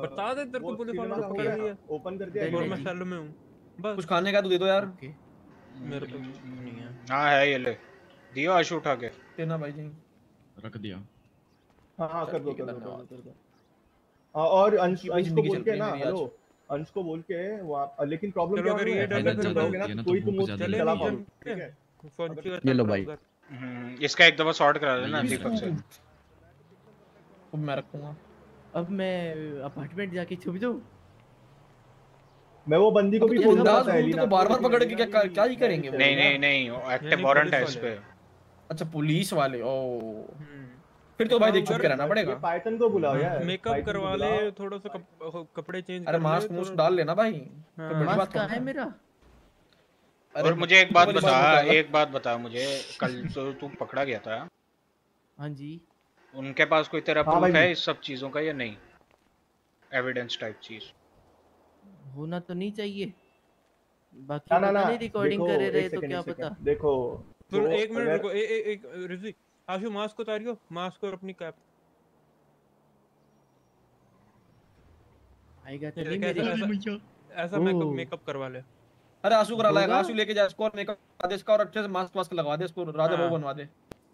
बता दे तेरे को पुलिस वालों को पकड़ लिया ओपन कर दिया डन और है? मैं। सेल में हूँ। बस। कुछ खाने का तो दे दो यार। मेरे को नहीं है। हाँ है ये ले। दियो आशु उठा के। देना भाई जी। रख दिया। हाँ हाँ कर दो कर दो कर हाँ और अंश अंश को बोल के ना हेलो। अंश को बोल के वहाँ लेकिन प्रॉब्लम क्या अगर ये अगर डर तुम ना है कोई तुम भूख चले ठीक है। फ़ोन की ये लो भाई। हम्म, इसका एक दफ़ा सॉर्ट करा देना दीपक से। अब मैं रखूँगा। अब मैं अपार्टमेंट जाके छुप जाऊँ? मैं वो बंदी को भी अब बोल बिंदास दूँगा घूमते को बार बार पकड़ के क्या क्या ही करेंगे नहीं नहीं नहीं एक्टिव वारंट है इस पे। अच्छा पुलिस वाले ओ। हम्म। फिर तो भाई देख छुप कर, के रहना ये पड़ेगा पाइथन को बुलाओ यार। मेकअप करवा ले थोड़ा सा कपड़े चेंज अरे मास्क मुस्क तो- डाल लेना भाई। हाँ। बात मास्क कहाँ थोड़ी है मेरा? और मुझे एक बात बता एक बात बता मुझे। कल तो तू पकड़ा गया था। हाँ जी। उनके पास कोई तेरा हाँ प्रूफ है इस सब चीज़ों का या नहीं? एविडेंस टाइप चीज़। होना तो नहीं चाहिए। बाकी ना ना ना नहीं रिकॉर्डिंग करे रहे तो क्या पता? देखो फिर तो एक मिनट रुको ए, ए, एक रिजी आशु मास्क उतारियो मास्क और अपनी कैप आएगा तो ऐसा मेकअप मेकअप करवा ले। अरे आँसू करा लाएगा? आँसू लेके जा इसको और मेकअप करा दे इसका और अच्छे से मास्क वास्क लगवा दे इसको राजा हाँ। बनवा दे।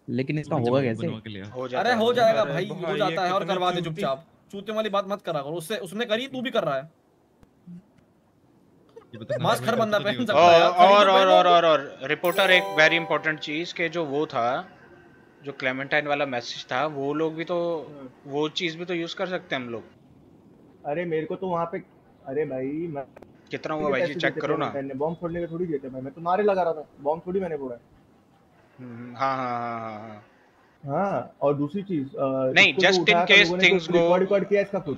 लेकिन इसका होगा कैसे। हो अरे हो जाएगा भाई हो जाता है और करवा दे चुपचाप। चूते वाली बात मत करा करो उससे उसने करी तू भी कर रहा है। मास्क हर बंदा पहन सकता है और और और और और रिपोर्टर एक वेरी इंपॉर्टेंट चीज़ के जो वो था जो क्लेमेंटाइन वाला मैसेज था वो लोग भी तो वो चीज़ भी तो यूज़ कर सकते हैं हम लोग। अरे मेरे को तो वहाँ पे अरे भाई मैं कितना हुआ भाई जी चेक करो ना। बॉम्ब फोड़ने के थोड़ी थे भाई मैं तो नारे लगा रहा था बॉम्ब थोड़ी मैंने फोड़ा है। हम्म, हाँ हाँ हाँ हाँ हाँ। हाँ और दूसरी चीज़ नहीं, in case things go- record record किया इसका कुछ।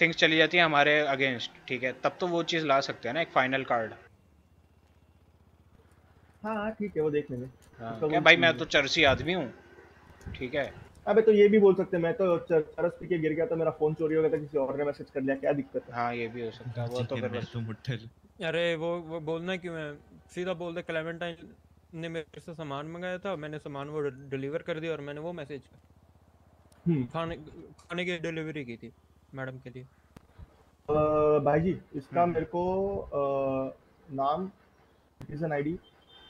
थिंग्स चली जाती है हमारे अगेंस्ट ठीक है? तब तो वो चीज़ ला सकते हैं ना एक फाइनल कार्ड हाँ हाँ ठीक है वो देख लेंगे। हाँ, क्या भाई मैं तो चरसी आदमी हूँ ठीक है? अबे तो ये भी बोल सकते हैं मैं तो चरस पी के गिर गया था मेरा फ़ोन चोरी हो गया था किसी और ने मैसेज कर लिया क्या दिक्कत है? हाँ ये भी हो सकता है वो तो फिर बस। तुम उठल अरे वो वो बोलना क्यों है? सीधा बोल दे क्लेमेंटाइन ने मेरे से सामान मंगाया था मैंने सामान वो डिलीवर कर दिया और मैंने वो मैसेज हम्म। खाने खाने की डिलीवरी की थी। मैडम के लिए? भाई जी इसका हम्म। मेरे को अ, नाम सिटीजन आईडी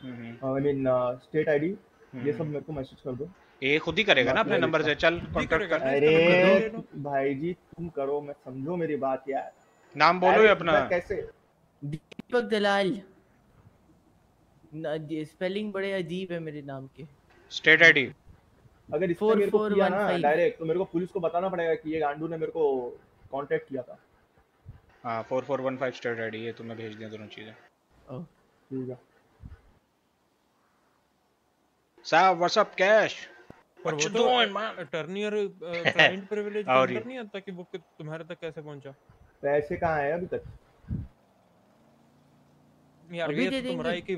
हम्म, आई मीन स्टेट आईडी ये सब हम्म। मेरे को मैसेज कर दो। ये खुद ही करेगा ना अपने नंबर से? चल कॉन्टेक्ट कर। अरे भाई जी तुम करो मैं समझो मेरी बात यार। नाम बोलो ये अपना। कैसे? दीपक दलाल। स्पेलिंग बड़े अजीब है मेरे नाम के। स्टेट आईडी अगर इसने मेरे को किया ना डायरेक्ट तो मेरे को पुलिस को बताना पड़ेगा कि ये गांडू ने मेरे को कांटेक्ट किया था। हाँ four four one five state ID ये तुम्हें भेज दिया दोनों चीज़ें। ठीक है। साहब व्हाट्सअप कैश पर What वो you तो doing, (laughs) और क्लाइंट प्रिविलेज अंदर you? नहीं आता कि वो तुम्हारे तक कैसे पहुँचा? पैसे कहाँ है अभी तक? यार अभी ये दे तो तुम। राय की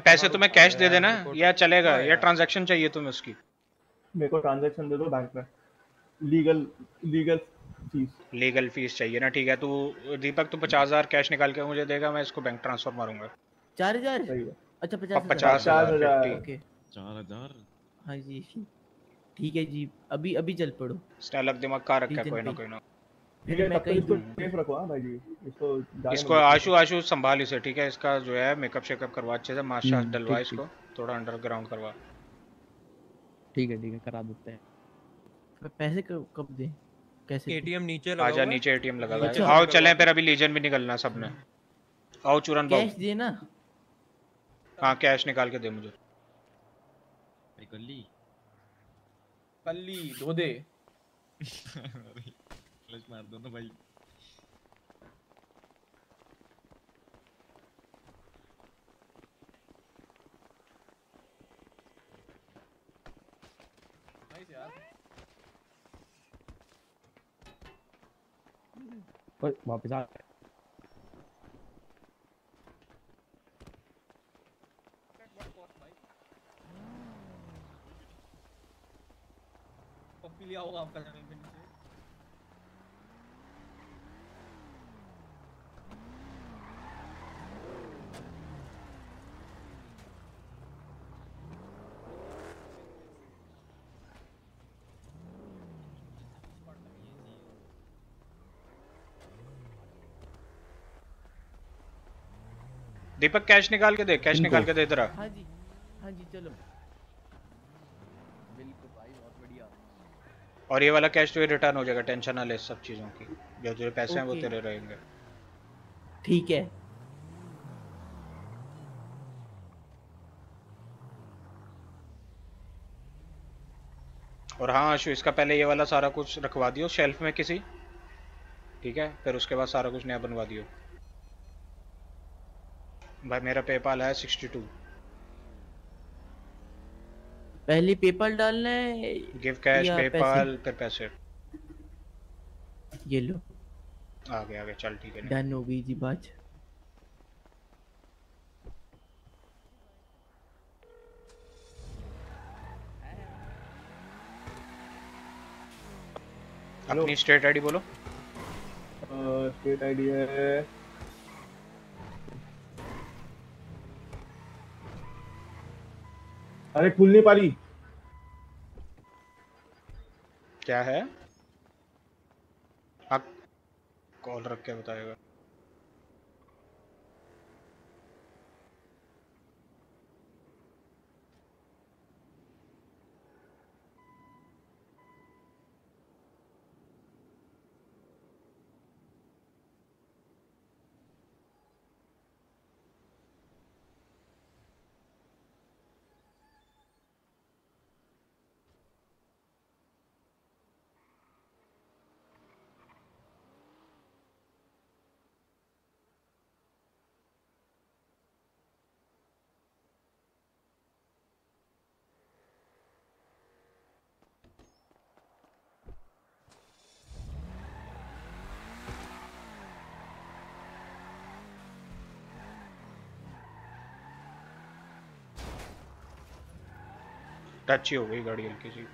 पैसे तुम्हें कैश दे देना या चलेगा? हाँ या। ट्रांजैक्शन चाहिए तुम्हें उसकी? मेरे को ट्रांजैक्शन दे दो बैंक में। Legal legal fees legal fees चाहिए ना ठीक है। तू दीपक तू पचास हज़ार कैश निकाल के मुझे देगा मैं इसको बैंक ट्रांसफ़र मारूँगा। चार हज़ार? अच्छा पचास पचास पचास हज़ार। हज़ार। चार हज़ार? हाँ जी। ठीक है जी। अभी अभी चल पड़ो। इसने अलग दिमाग का रखा है? कोई ना कोई ना। ठीक है तब तक इसको सेफ़ रखो हाँ भाई जी। इसको इसको आशु आशु संभाल इसे ठीक है? इसका जो है मेकअप शेकअप करवा अच्छे से मास्क शास्क हम्म, डलवा इसको थोड़ा अंडरग्राउंड करवा। ठीक है ठीक है करा देते हैं। पैसे कब कब दे? कैसे एटीएम नीचे लगा आजा नीचे एटीएम लगा हुआ है। अच्छा। आओ चलें फिर अभी लीजन भी निकलना है सबने। आओ चूरन कैश बाबू दे ना? हाँ कैश निकाल के दे मुझे। भाई कर ली कल्ली दो दे (laughs) फ्लैश मार दो ना भाई यार वापस आ पप्पी लिया होगा आपका पे दीपक कैश निकाल के दे कैश निकाल के दे इधर आ। हाँ जी हाँ जी चलो। बिल्कुल भाई बहुत बढ़िया। और ये वाला कैश तो ये रिटर्न हो जाएगा टेंशन ना ले सब चीज़ों की। जो जो पैसे हैं वो तेरे रहेंगे। ठीक है। और हाँ आशु इसका पहले ये वाला सारा कुछ रखवा दियो शेल्फ में किसी। ठीक है फिर उसके बाद सारा कुछ नया बनवा दियो। भाई मेरा पेपाल है सिक्सटी टू पहले पेपल डालना है गिव कैश पेपाल फिर पैसे। ये लो। आ गया आ गया चल ठीक है डन हो गई जी बात। अपनी स्टेट आईडी बोलो। स्टेट आईडी है अरे खुल नहीं पा रही क्या है? आप कॉल रख के बताएगा। टच ही हो गई गाड़ी हल्की सी।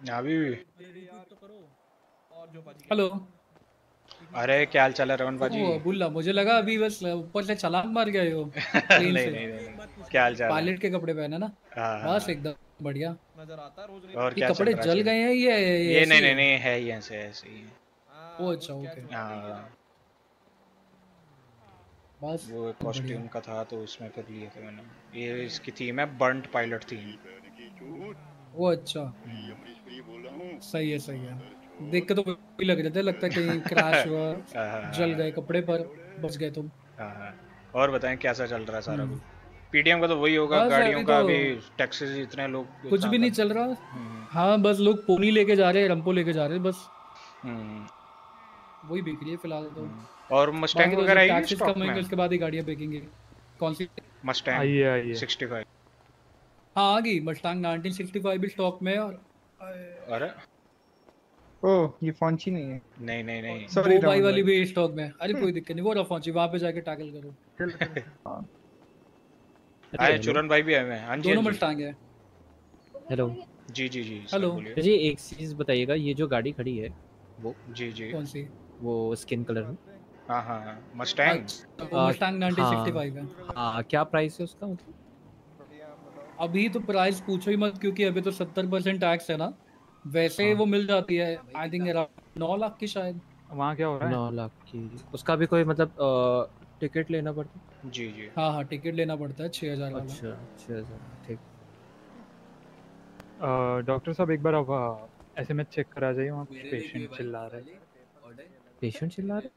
अभी हेलो। अरे क्या हाल चाल है रमन बाजी बुल्ला मुझे लगा अभी बस ऊपर से छलांग मार गए हो। (laughs) नहीं नहीं नहीं क्या हाल चाल पायलट के कपड़े पहने ना? हाँ, हाँ। बस एकदम बढ़िया। नज़र आता है रोज और क्या चल कपड़े जल गए हैं ये ये नहीं नहीं नहीं है ही ऐसे ऐसे ही है। ओ अच्छा ओके। हाँ। बस। वो कॉस्ट्यूम का था तो उसमें फिर लिए थे मैंने। ये इसकी थीम है बर्न्ट पायलट थीम वो अच्छा। सही है सही है। देख के तो वही लग रहा था लगता है कहीं (laughs) क्रैश हुआ हाँ, जल गए कपड़े पर बच गए तुम। हाँ, हाँ। और बताएँ कैसा चल रहा है सारा हम्म। पीडीएम का तो वही होगा गाड़ियों का तो अभी टैक्सेस इतने लोग कुछ भी नहीं चल रहा। हाँ बस लोग पोनी लेके जा रहे हैं रंपो लेके जा रहे हैं बस। हम्म। वही बिक रही है फ़िलहाल तो। और मस्टैंग वगैरह आएगी टैक्सेस कम होंगे उसके बाद ही गाड़ियाँ बिकेंगी कौन सी? मस्टैंग आइए, आइए। 65 हाँ आ गई। मस्टांग 1965 भी स्टॉक में और अरे। ओह ये फॉन्ची नहीं है। नहीं नहीं नहीं। बाई राहुल वाली भी स्टॉक में अरे कोई (laughs) दिक्कत नहीं वो रहा पहुँची वहाँ पे जाके टैकल करो। (laughs) आए चुरन भाई भी आए हैं। हाँ जी दोनों हाँ। मस्टांग है। हेलो जी जी जी हेलो। जी एक चीज़ बताइएगा ये जो गाड़ी खड़ी है वो जी जी। कौन सी? वो स्किन कलर में हाँ। हाँ हाँ मस्टैंग मस्टांग 1965 है हाँ हाँ, क्या प्राइस है उसका? मतलब अभी तो प्राइस पूछो ही मत क्योंकि अभी तो 70 परसेंट टैक्स है ना। वैसे वो मिल जाती है आई थिंक अराउंड नौ लाख की शायद। वहाँ क्या हो रहा है? नौ लाख की। उसका भी कोई मतलब टिकट लेना पड़ता है? जी जी। हाँ हाँ टिकट लेना पड़ता है छह हज़ार अच्छा छः हज़ार ठीक। डॉक्टर साहब एक बार आप एसएमएस चेक करा जाइए वहाँ पेशेंट चिल्ला रहे पेशेंट चिल्ला रहे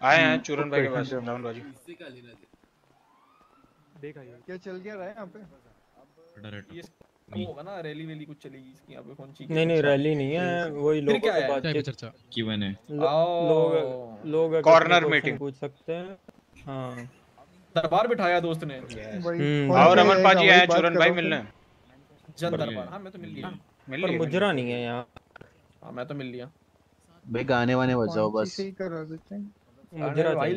आए हैं हम्म, चुरन भाई के पास है। राहुल भाजी देख आइए क्या चल क्या रहा है यहाँ पे? ये होगा ना रैली वैली कुछ चलेगी इसकी यहाँ पे कौन सी नहीं नहीं रैली नहीं है वही लोगों क्या है? बातचीत चर्चा। लोग लोग meeting। question पूछ सकते हैं हाँ। दरबार बिठाया दोस्त ने। हम्म, आओ वही पाजी आए बात चुरन भाई मिलने। जन दरबार हाँ मैं तो मिल लिया मिल पर लिए, मुजरा नहीं है यहाँ। हाँ मैं तो मिल लिया। भाई गाने वाने बजाओ बस। से करा देते हैं? भाई,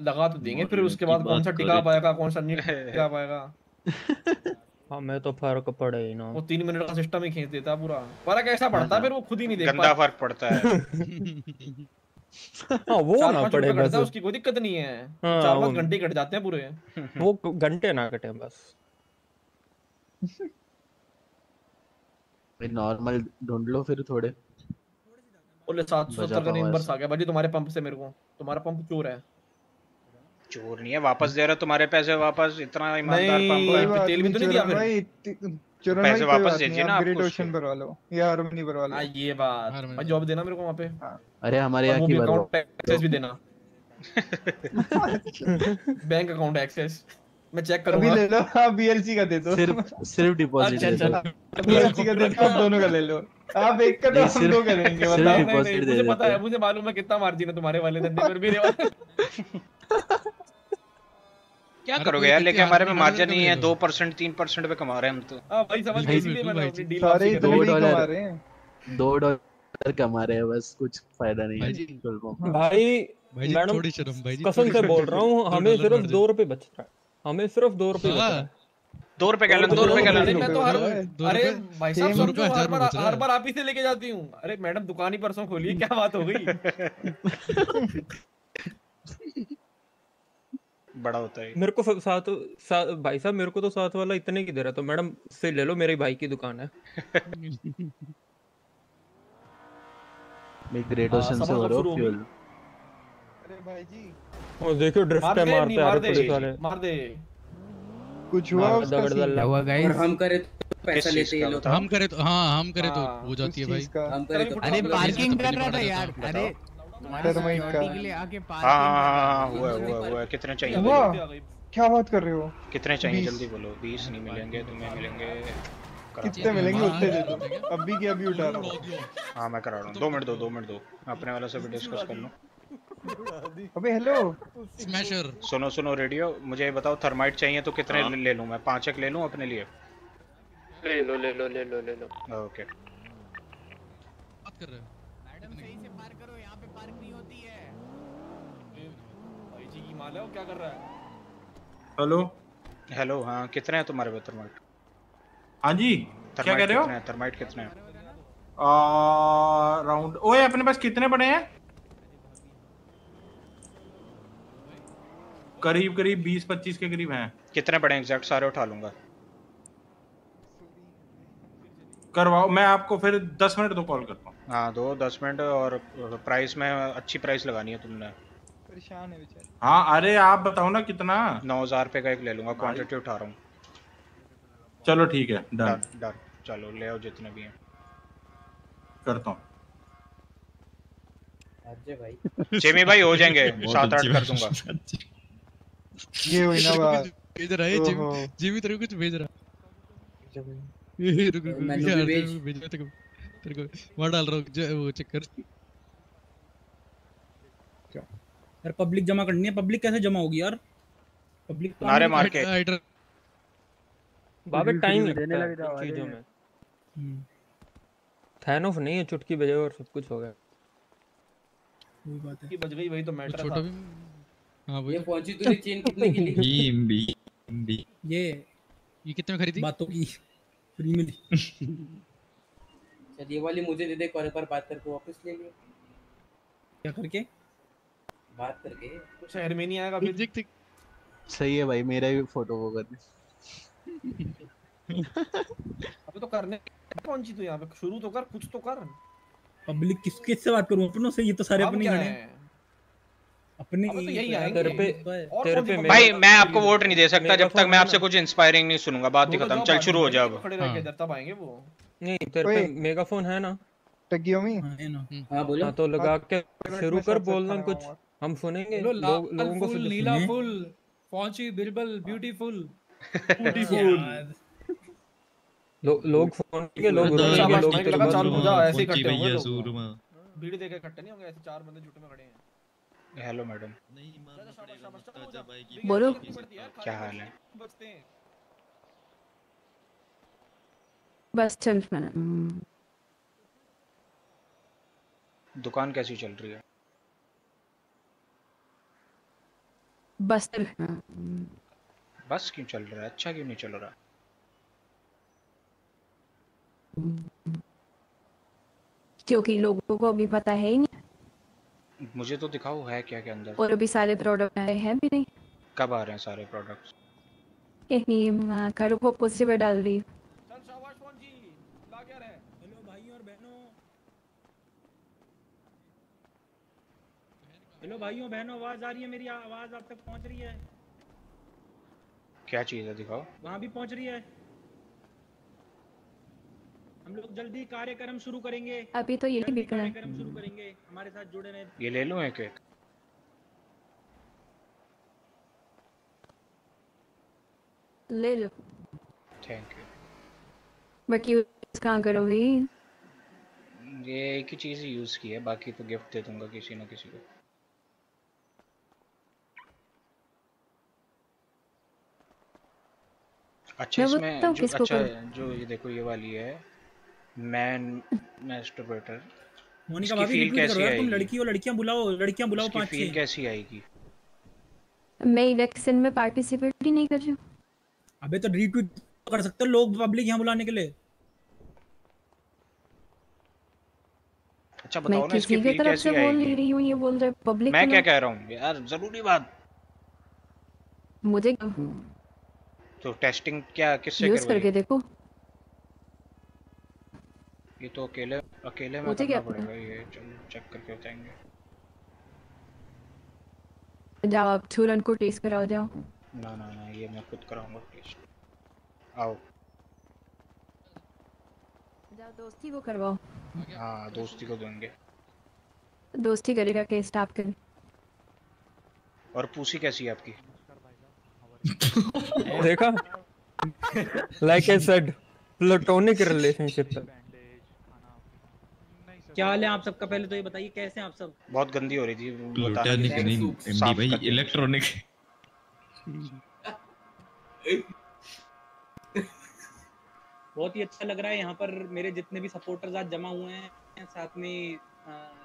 लगा तो देंगे फिर उसके बाद कौन सा टिका पाएगा कौन सा नहीं (laughs) टिका पाएगा? (laughs) हमें तो फ़र्क पड़े ही ना। वो तीन मिनट का सिस्टम ही खींच देता पूरा। फ़र्क ऐसा पड़ता है फिर वो खुद ही नहीं देख गंदा पाता। फ़र्क पड़ता है। (laughs) हाँ वो ना पड़े बस उसकी कोई दिक्कत नहीं है। हाँ, चार पाँच घंटे कट जाते हैं पूरे। वो घंटे ना कटे बस। नॉर्मल ढूंढ लो फिर थोड़े। बोले सात सौ सत्तर का ऐसा। आ गया। भाई तुम्हारे पंप से मेरे को तुम्हारा पंप चोर है। चोर नहीं है वापस दे रहा तुम्हारे पैसे वापस इतना ईमानदार पंप है। तेल भी तो नहीं दिया फिर। भाई चरण पैसे वापस दे दिए ना आप आपको ग्रेट भरवा लो। या हारमोनी भरवा लो। हाँ ये बात। भाई जॉब देना मेरे को वहाँ पे। अरे हमारे और यहाँ की भी भरवाओ। अकाउंट एक्सेस भी देना। बैंक अकाउंट एक्सेस मैं चेक अभी ले लो हाँ बीएलसी का दे दो। सिर्फ़ सिर्फ़ डिपॉजिट अच्छा, दे दो। अच्छा। बीएलसी का दे दो आप दोनों का ले लो। आप एक का तो हम दो करेंगे बताओ। नहीं, नहीं, मुझे पता है मुझे मालूम है कितना मार्जिन है तुम्हारे वाले धंधे पर मेरे वाले क्या करोगे यार? कितने लेके हमारे में मार्जिन नहीं है। दो परसेंट तीन परसेंट पे कमा रहे हैं हम तो। हाँ भाई समझ गए इसलिए मैंने डील सारे दो डॉलर कमा रहे हैं। दो डॉलर कमा रहे हैं बस कुछ फ़ायदा नहीं है भाई भाई मैडम थोड़ी शर्म, भाई जी, कसम से बोल रहा हूँ दो हमें सिर्फ़ दो रुपए बच रहा है। हमें सिर्फ़ दो रुपए बच दो रुपए गैलन दो रुपए अरे गैलन मैं तो हर अरे भाई साहब समझो रुपए हर बार हर बार आप ही से लेके जाती हूँ। अरे मैडम दुकान ही परसों खोली है, क्या बात हो गई? (laughs) बड़ा होता है। मेरे को साथ, साथ भाई साहब मेरे को तो साथ वाला इतने की दे रहा तो मैडम से ले लो मेरे भाई की दुकान है। मैं ग्रेट हाँ, ओशन से लो भरो हो। फ्यूल अरे भाई जी और देखो ड्रिफ्ट है दे मारते दे पुलिस वाले। मार दे। कुछ हुआ उसका सीन दल्ला और हम करे तो पैसा लेते ये लोग। हम करे तो हाँ हम करे तो हाँ, हो जाती है भाई। हम करे तो अरे पार्किंग कर रहा था यार, अरे टर्माइट का। के लिए आके हाँ हाँ हाँ हुआ हुआ हुआ कितने चाहिए हुआ? क्या बात कर रहे हो? कितने चाहिए जल्दी बोलो बीस नहीं मिलेंगे तुम्हें मिलेंगे। कितने मिलेंगे? उतने दे दो। अभी के अभी उठा रहा हूँ। हाँ मैं करा रहा हूँ। दो मिनट दो दो मिनट दो। अपने वाले से भी डिस्कस कर लूँ। (laughs) अबे हेलो स्मैशर सुनो सुनो रेडियो मुझे ये बताओ थर्माइट चाहिए तो कितने हाँ। ले लूँ मैं? पाँच एक ले लूँ अपने लिए? ले लो ले लो ले लो ले लो। ओके बात कर रहे हो? मैडम सही से पार करो यहाँ पे पार्क नहीं होती है। भाई संभाल है वो क्या कर रहा है? हेलो हेलो हाँ कितने हैं तुम्हारे पे थर्माइट हाँ जी क्या कह रहे हो? थर्माइट कितने हैं? राउंड ओए अपने पास कितने पड़े हैं? करीब करीब बीस पच्चीस के करीब हैं। कितने पड़े एग्जैक्ट सारे उठा लूँगा। करवाओ मैं आपको फिर दस मिनट तो कॉल करता हूँ। हाँ दो दस मिनट और प्राइस में अच्छी प्राइस लगानी है तुमने। परेशान है बेचारे। हाँ अरे आप बताओ ना कितना। नौ हज़ार रुपये का एक ले लूँगा क्वांटिटी उठा रहा हूँ। चलो ठीक है डन डन डन चलो ले आओ जितने भी हैं। करता हूँ। भाई। जेमी भाई हो जाएँगे (laughs) सात आठ कर दूँगा। ये हुई ना बात भेज रहा है जिमी। जिमी तेरे को कुछ भेज रहा है रुक रुक मैंने यार, भेज। तेरे को तेरे को तेरे डाल रहा हूँ जो- वो चेक कर यार पब्लिक जमा करनी है। पब्लिक कैसे जमा होगी यार? पब्लिक नारे मार के। बाबे टाइम देने लगता है चीज़ों। में। थैनोफ नहीं है चुटकी बजे और सब कुछ हो गया। वही बात की बज गई वही तो मैटर छोटा था। भी हाँ भाई ये पहुँची तूने चेन कितने की ली भीम भी भी ये ये कितने में खरीदी? बातों की फ्री में ली। चल ये वाली मुझे दे दे कॉल पर बात करके वापस ले लियो। क्या करके? बात करके। कुछ शहर में नहीं आएगा फिर। सही है भाई मेरा भी फ़ोटो वो कर दे। अबे तो करने पहुँची तू यहाँ पे? शुरू तो कर कुछ तो कर। पब्लिक किस किस से बात करूँ? अपनों से ये तो सारे अपने है? हैं अपने तो यही तो आएँगे। तेरे पे तेरे पे भाई मैं आपको वोट नहीं दे सकता जब तक मैं आपसे कुछ इंस्पायरिंग नहीं सुनूँगा बात ही तो खत्म चल शुरू हो अब खड़े रह के हाँ। इधर तब आएँगे वो। नहीं तेरे पे मेगाफोन है ना। टगियोमी हाँ, है हाँ बोलो। हाँ तो लगा के शुरू कर बोलना कुछ। हम सुनेंगे लोग लोगों को नीला फूल पहुँची बिरबल ब्यूटीफुल (laughs) लोग फ़ोन करेंगे लोग रोएँगे लोग चालू हो जाओ, ऐसे ही इकट्ठे होंगे। भीड़ देके इकट्ठे नहीं होंगे ऐसे चार बंदे जुटे में खड़े हैं। हेलो मैडम बोलो। क्या हाल है? बस चल मैंने हम्म, दुकान कैसी चल रही है? बस चल हम्म, बस क्यों चल रहा है? अच्छा क्यों नहीं चल रहा? क्योंकि लोगों को अभी पता है ही नहीं। मुझे तो दिखाओ है क्या के अंदर? और अभी सारे प्रोडक्ट आए हैं भी नहीं? कब आ रहे हैं सारे प्रोडक्ट्स यही करो को पोस्टर पे डाल दी चल शाबाश पहुँची ला क्या रहे हेलो भाई और बहनों। हेलो भाइयों बहनों आवाज़ आ रही है मेरी आवाज़ आप तक पहुँच रही है? क्या चीज़ है दिखाओ। वहाँ भी पहुँच रही है। हम लोग जल्दी कार्यक्रम शुरू करेंगे। अभी तो ये बिक है कार्यक्रम शुरू करेंगे। हमारे साथ जुड़े रहे। ये ले लूँ एक एक ले। लो थैंक यू यूज़ कहाँ करोगी ये एक ही चीज़ यूज़ की है बाकी तो गिफ्ट दे दूँगा किसी ना किसी को। अच्छा इसमें बताऊँ जो अच्छा जो ये देखो ये वाली है। मैन मैस्टरबेटर मोनिका भाभी फील कैसी यार तुम लड़की हो लड़कियाँ बुलाओ लड़कियाँ बुलाओ पाँच फील कैसी आएगी? मैं इलेक्शन में पार्टिसिपेट ही नहीं कर रही हूँ। अबे तो रीट्वीट कर सकते हो लोग पब्लिक यहाँ बुलाने के लिए। अच्छा बताओ ना इसकी किसी की फील तरफ़ से कैसी बोल नहीं रही हूँ ये बोल रहे पब्लिक मैं क्या कह रहा हूँ? यार ज़रूरी बात। मुझे तो टेस्टिंग क्या किससे यूज़ करके देखो। ये तो अकेले अकेले में करना क्या पड़ेगा ये चलो चेक करके बताएँगे। जाओ आप तुरंत को टेस्ट कराओ जाओ। ना ना ना ये मैं खुद कराऊँगा प्लीज़ आओ। जाओ दोस्ती को करवाओ। हाँ दोस्ती को देंगे। दोस्ती करेगा के स्टाफ कर और पूसी कैसी है आपकी? (laughs) देखा? Like I said platonic relationship है क्या हाल है आप सबका? पहले तो ये बताइए कैसे हैं आप सब? बहुत गंदी हो रही थी नहीं नहीं एमडी भाई इलेक्ट्रॉनिक बहुत ही अच्छा लग रहा है यहाँ पर मेरे जितने भी सपोर्टर्स आज जमा हुए हैं साथ में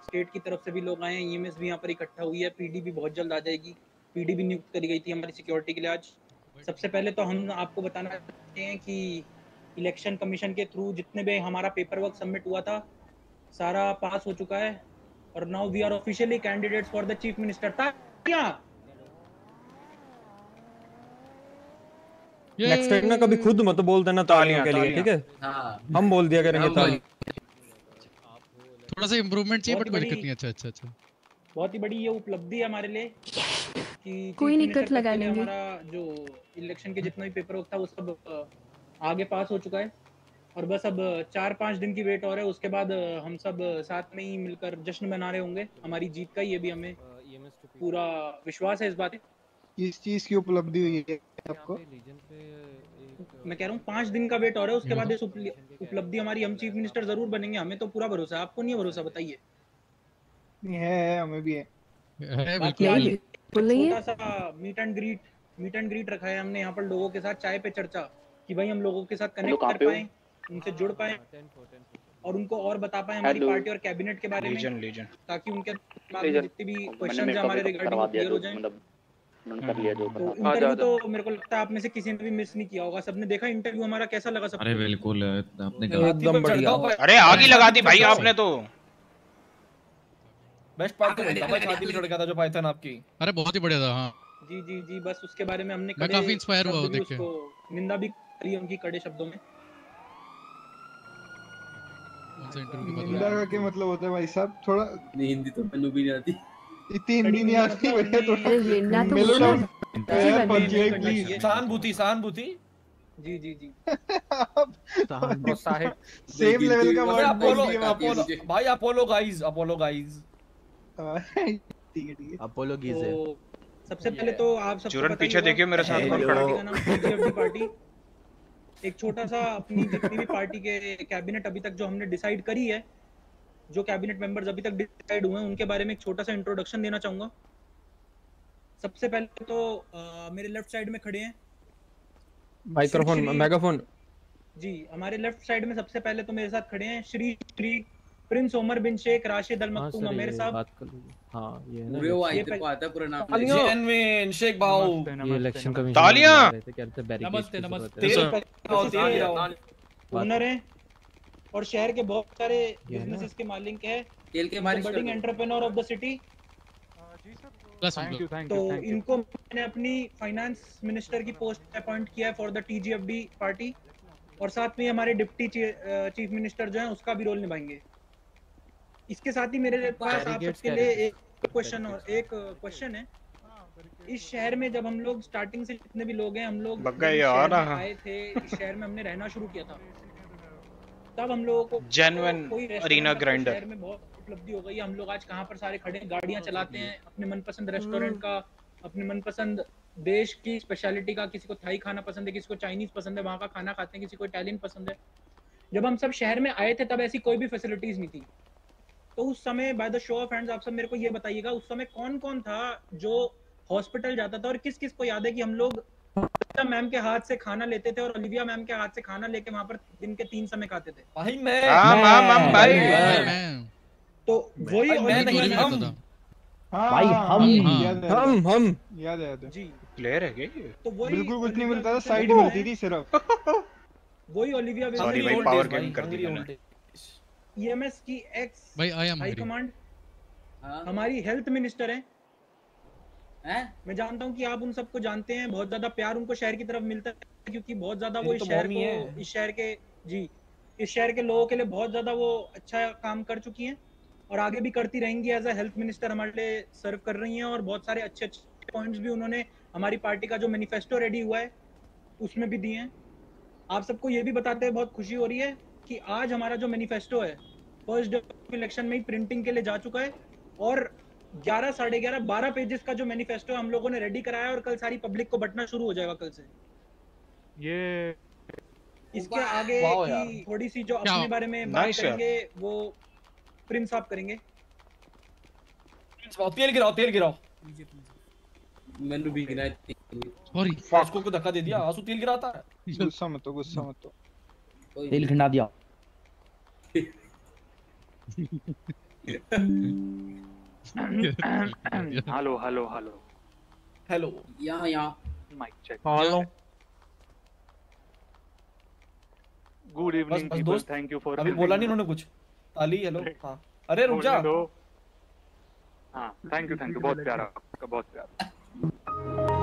स्टेट की तरफ़ से भी लोग आए हैं ईएमएस भी यहाँ पर इकट्ठा हुई है पीडी भी बहुत जल्द आ जाएगी। पीडी भी नियुक्त करी गई थी हमारी सिक्योरिटी के लिए आज। सबसे पहले तो हम आपको बताना चाहते हैं कि इलेक्शन कमीशन के थ्रू जितने भी हमारा पेपर वर्क सबमिट हुआ था सारा पास हो चुका है और now we are officially candidates for the chief minister तालियाँ! नेक्स्ट टाइम ना कभी खुद मत बोल देना तालियों के लिए ठीक है? हम बोल दिया करेंगे ताली थोड़ा सा इम्प्रूवमेंट चाहिए बहुत बट कोई दिक्कत नहीं अच्छा अच्छा अच्छा। बहुत ही बड़ी ये उपलब्धि है हमारे लिए कि कोई नहीं, कट लगा लेंगे। हमारा जो इलेक्शन के जितना भी पेपर वर्क था वो सब आगे पास हो चुका है। और बस अब चार पाँच दिन की वेट और है उसके बाद हम सब साथ में ही मिलकर जश्न मना रहे होंगे। हमारी जीत का ये भी हमें पूरा विश्वास है इस बात किस चीज़ की उपलब्धि हुई है आपको? मैं कह रहा हूँ पाँच दिन का वेट और है उसके बाद इस उपलब्धि हमारी हम चीफ मिनिस्टर ज़रूर बनेंगे हमें तो पूरा भरोसा है। आपको नहीं भरोसा बताइए। है, है हमें भी है। है बिल्कुल। नहीं है। छोटा सा meet and greet meet and greet रखा है हमने यहाँ पर लोगों के साथ चाय पे चर्चा कि भाई हम लोगों के साथ कनेक्ट कर पाए। उनसे जुड़ पाए और उनको और बता पाए हमारी पार्टी और कैबिनेट के बारे लीजन में लीजन ताकि उनके दिमाग में लीजन। जितनी भी क्वेश्चन है हमारे रिगार्डिंग क्लियर हो जाए। मतलब कर लिया जो तो इंटरव्यू तो मेरे को लगता है आप में से किसी ने भी मिस नहीं किया होगा। सबने देखा इंटरव्यू हमारा कैसा लगा सबको? अरे बिल्कुल आपने एकदम बढ़िया। अरे आग ही लगा दी भाई आपने तो। बेस्ट पार्ट तो वही शादी में छोड़ था जो पाइथन आपकी। अरे बहुत ही बढ़िया था हाँ। जी जी जी बस उसके बारे में हमने मैं काफ़ी inspire हुआ वो देख के। निंदा भी करी उनकी कड़े शब्दों में। निंदा का क्या मतलब होता है भाई साहब? थोड़ा हिंदी तो मैंने भी नहीं आती। इतनी हिंदी नहीं आती (laughs) भैया थोड़ा तो मेलो प्लीज़ चाहिए। सहानुभूति सहानुभूति। जी जी जी। सेम लेवल का वर्ड अपोलो अपोलो भाई अपोलो गाइस अपोलो गाइस ठीक है ठीक है। अपोलो तो सबसे पहले तो आप सबको चूरन पीछे देखिए मेरे साथ कौन खड़ा है। पार्टी एक छोटा सा अपनी जितनी भी पार्टी के कैबिनेट अभी तक जो हमने डिसाइड करी है जो कैबिनेट मेंबर्स अभी तक डिसाइड हुए हैं उनके बारे में एक छोटा सा इंट्रोडक्शन देना चाहूँगा। सबसे पहले तो आ, मेरे लेफ़्ट साइड में खड़े हैं। Microphone megaphone. जी हमारे लेफ़्ट साइड में सबसे पहले तो मेरे साथ खड़े हैं Shri Shri prince Omar bin Sheikh Rashid Al हाँ मखतूम सर साहब। बात कर लीजिए हाँ ये है ना वो ये आई तेरे को आता है पूरा नाम जेनविन शेख बाऊ ये इलेक्शन कमीशन तालियाँ! नमस्ते, नमस्ते। ओनर हैं? और शहर के बहुत सारे? बिजनेसेस के मालिक हैं। तेल के मालिश कर budding entrepreneur of the city तो यू इनको मैंने अपनी फाइनेंस मिनिस्टर की पोस्ट अपॉइंट किया है फॉर द टीजीएफडी पार्टी और साथ में हमारे डिप्टी चीफ मिनिस्टर जो है उसका भी रोल निभाएँगे। इसके साथ ही मेरे पास आप सबके लिए एक क्वेश्चन और एक क्वेश्चन है। इस शहर में जब हम लोग स्टार्टिंग से जितने भी लोग हैं हम लोग। आए थे इस शहर में हमने रहना शुरू किया था। तब हम लोगों को arena अपने grinder। शहर में बहुत उपलब्धि हो गई। है हम लोग आज कहाँ पर सारे खड़े हैं गाड़ियाँ चलाते हैं अपने मनपसंद रेस्टोरेंट का अपने मनपसंद देश की स्पेशलिटी का किसी को थाई खाना पसंद है किसी को चाइनीज़ पसंद है वहाँ का खाना खाते हैं किसी को इटालियन पसंद है। जब हम सब शहर में आए थे तब ऐसी कोई भी फैसिलिटीज़ नहीं थी। तो उस समय by the show of hands आप सब मेरे को ये बताइएगा उस समय कौन कौन था जो हॉस्पिटल जाता था और किस किस को याद है कि हम लोग मैम के हाथ से खाना लेते थे और ओलिविया मैम के हाथ से खाना लेके वहाँ पर दिन के तीन समय खाते थे? भाई मैं हाँ मैम मैम भाई। मैं तो वही भाई, मैं नहीं, हाँ, भाई, हाँ, हम- हाँ, याद है, हम हम याद है याद है। जी। प्लेयर है क्या ये? तो वही बिल्कुल कुछ नहीं मिलता था साइड मिलती थी सिर्फ़। (laughs) वही ओलिविया भाई, old power कर दी मैंने। ईएमएस की एक्स भाई आई एम हाई कमांड हमारी हेल्थ मिनिस्टर है। हैं? मैं जानता हूँ कि आप उन सबको जानते हैं बहुत ज़्यादा प्यार उनको शहर की तरफ़ मिलता है क्योंकि बहुत ज़्यादा वो इस तो शहर को है। इस शहर के जी इस शहर के लोगों के लिए बहुत ज़्यादा वो अच्छा काम कर चुकी हैं और आगे भी करती रहेंगी एज अ हेल्थ मिनिस्टर हमारे लिए सर्व कर रही हैं और बहुत सारे अच्छे अच्छे पॉइंट्स भी उन्होंने हमारी पार्टी का जो मैनिफेस्टो रेडी हुआ है उसमें भी दिए हैं। आप सबको ये भी बताते हैं बहुत खुशी हो रही है। कि आज हमारा जो मैनिफेस्टो है फ़र्स्ट डे इलेक्शन में ही प्रिंटिंग के लिए जा चुका है और 11 साढ़े ग्यारह बारह पेजेस का जो मैनिफेस्टो हम लोगों ने रेडी कराया और कल सारी पब्लिक को बंटना शुरू हो जाएगा कल से। ये इसके आगे की थोड़ी सी जो अपने बारे में बात। करेंगे वो प्रिंस आप करेंगे। तेल गिराओ तेल गिराओ। मैंने भी थे। सॉरी इसको को धक्का दे दिया आँसू तेल गिराता है। गुस्सा मत हो गुस्सा मत हो। तेल खंडा दिया। Hello hello hello. हेलो। यहाँ यहाँ। Mic check. Hello. Good evening people दोस्त थैंक यू फॉर अभी बोला नहीं उन्होंने कुछ। ताली हेलो। हाँ। अरे रुक जा। हाँ थैंक यू थैंक यू बहुत प्यारा। आपका बहुत प्यारा।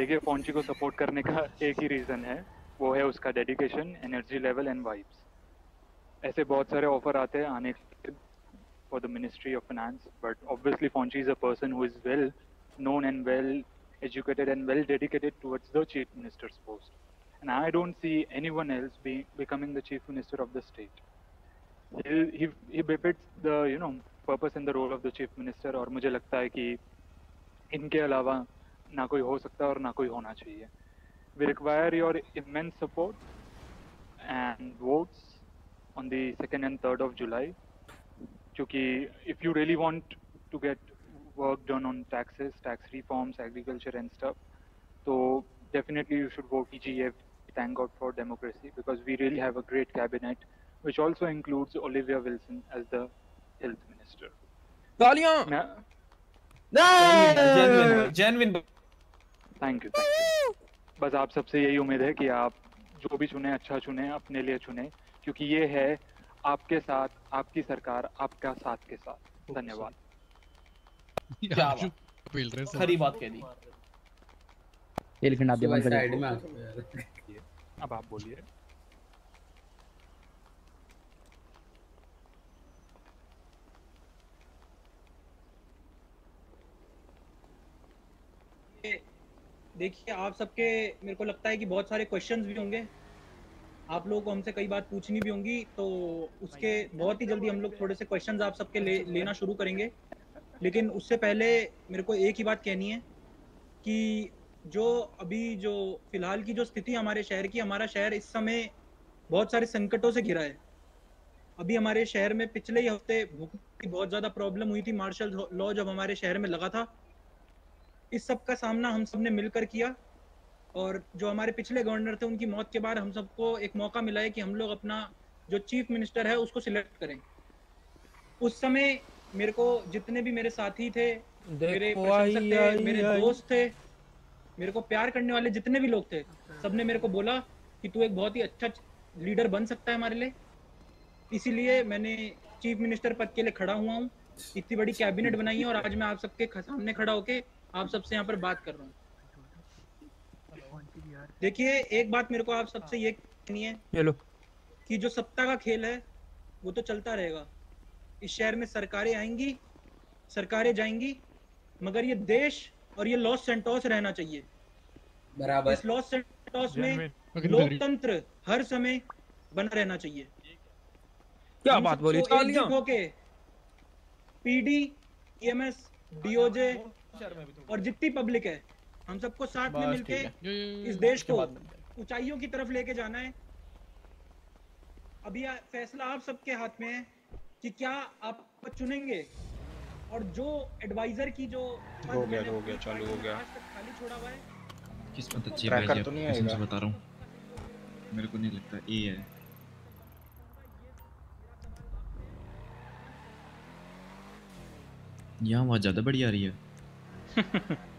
देखिए फोनची को सपोर्ट करने का एक ही रीज़न है, वो है उसका dedication energy level and vibes ऐसे बहुत सारे ऑफ़र आते हैं आने for the ministry of finance but obviously फोनची is a person who is well known and well educated and well dedicated towards the chief minister's post and I don't see any one else becoming the chief minister of the state you know purpose in the role of the chief minister और मुझे लगता है कि इनके अलावा ना कोई हो सकता है और ना कोई होना चाहिए we require your immense support and votes on the 2nd and 3rd of July क्योंकि if you really want to get work done on taxes tax reforms agriculture and stuff so definitely you should vote EGF thank God for democracy because we really have a great cabinet which also includes Olivia Wilson as the health minister. तालियाँ genuine genuine thank you thank you बस आप सबसे यही उम्मीद है कि आप जो भी चुने अच्छा चुने अपने लिए चुने क्योंकि ये है आपके साथ आपकी सरकार आपका साथ के साथ। धन्यवाद। (laughs) खरी बात कह दी। एलिफेंट आप साइड में अब आप बोलिए। देखिए आप सबके मेरे को लगता है कि बहुत सारे क्वेश्चंस भी होंगे। आप लोगों को हमसे कई बात पूछनी भी होंगी तो उसके बहुत ही जल्दी हम लोग थोड़े से क्वेश्चंस आप सबके ले, लेना शुरू करेंगे। लेकिन उससे पहले मेरे को एक ही बात कहनी है कि जो अभी जो फ़िलहाल की जो स्थिति हमारे शहर की हमारा शहर इस समय बहुत सारे संकटों से घिरा है। अभी हमारे शहर में पिछले ही हफ़्ते भूकंप की बहुत ज़्यादा प्रॉब्लम हुई थी। मार्शल लॉ जब हमारे शहर में लगा था इस सब का सामना हम सबने मिलकर किया। और जो हमारे पिछले गवर्नर थे उनकी मौत के बाद हम सबको एक मौका मिला है कि हम लोग अपना जो चीफ मिनिस्टर है उसको सिलेक्ट करें। उस समय मेरे को जितने भी मेरे साथी थे मेरे प्रशंसक थे आई, मेरे आई। दोस्त थे मेरे को प्यार करने वाले जितने भी लोग थे सबने मेरे को बोला कि तू एक बहुत ही अच्छा लीडर बन सकता है हमारे लिए। इसीलिए मैंने चीफ मिनिस्टर पद के लिए खड़ा हुआ हूँ। इतनी बड़ी कैबिनेट बनाई है और आज मैं आप सबके सामने खड़ा होके आप सबसे यहाँ पर बात कर रहा हूँ। देखिए एक बात मेरे को आप सबसे ये कहनी है ये लो। कि जो सत्ता का खेल है वो तो चलता रहेगा। इस शहर में सरकारें आएँगी सरकारें जाएँगी मगर ये देश और ये लॉस सेंटोस रहना चाहिए। बराबर। इस लॉस सेंटोस में लोकतंत्र हर समय बना रहना चाहिए। क्या बात बोली? होके पीडी ईएमएस डीओजे और जितनी पब्लिक है हम सबको साथ में मिलके इस देश को ऊंचाइयों की तरफ़ लेके जाना है। अभी फैसला आप सबके हाथ में है कि क्या आप चुनेंगे? और जो एडवाइजर की जो हो गया हो गया चालू हो गया। खाली छोड़ा हुआ है किस्मत अच्छी है भाई ट्रैकर तो नहीं आएगा। बता रहा हूँ। मेरे को नहीं लगता ए है। यहाँ आवाज़ ज़्यादा बढ़िया आ रही है। (laughs)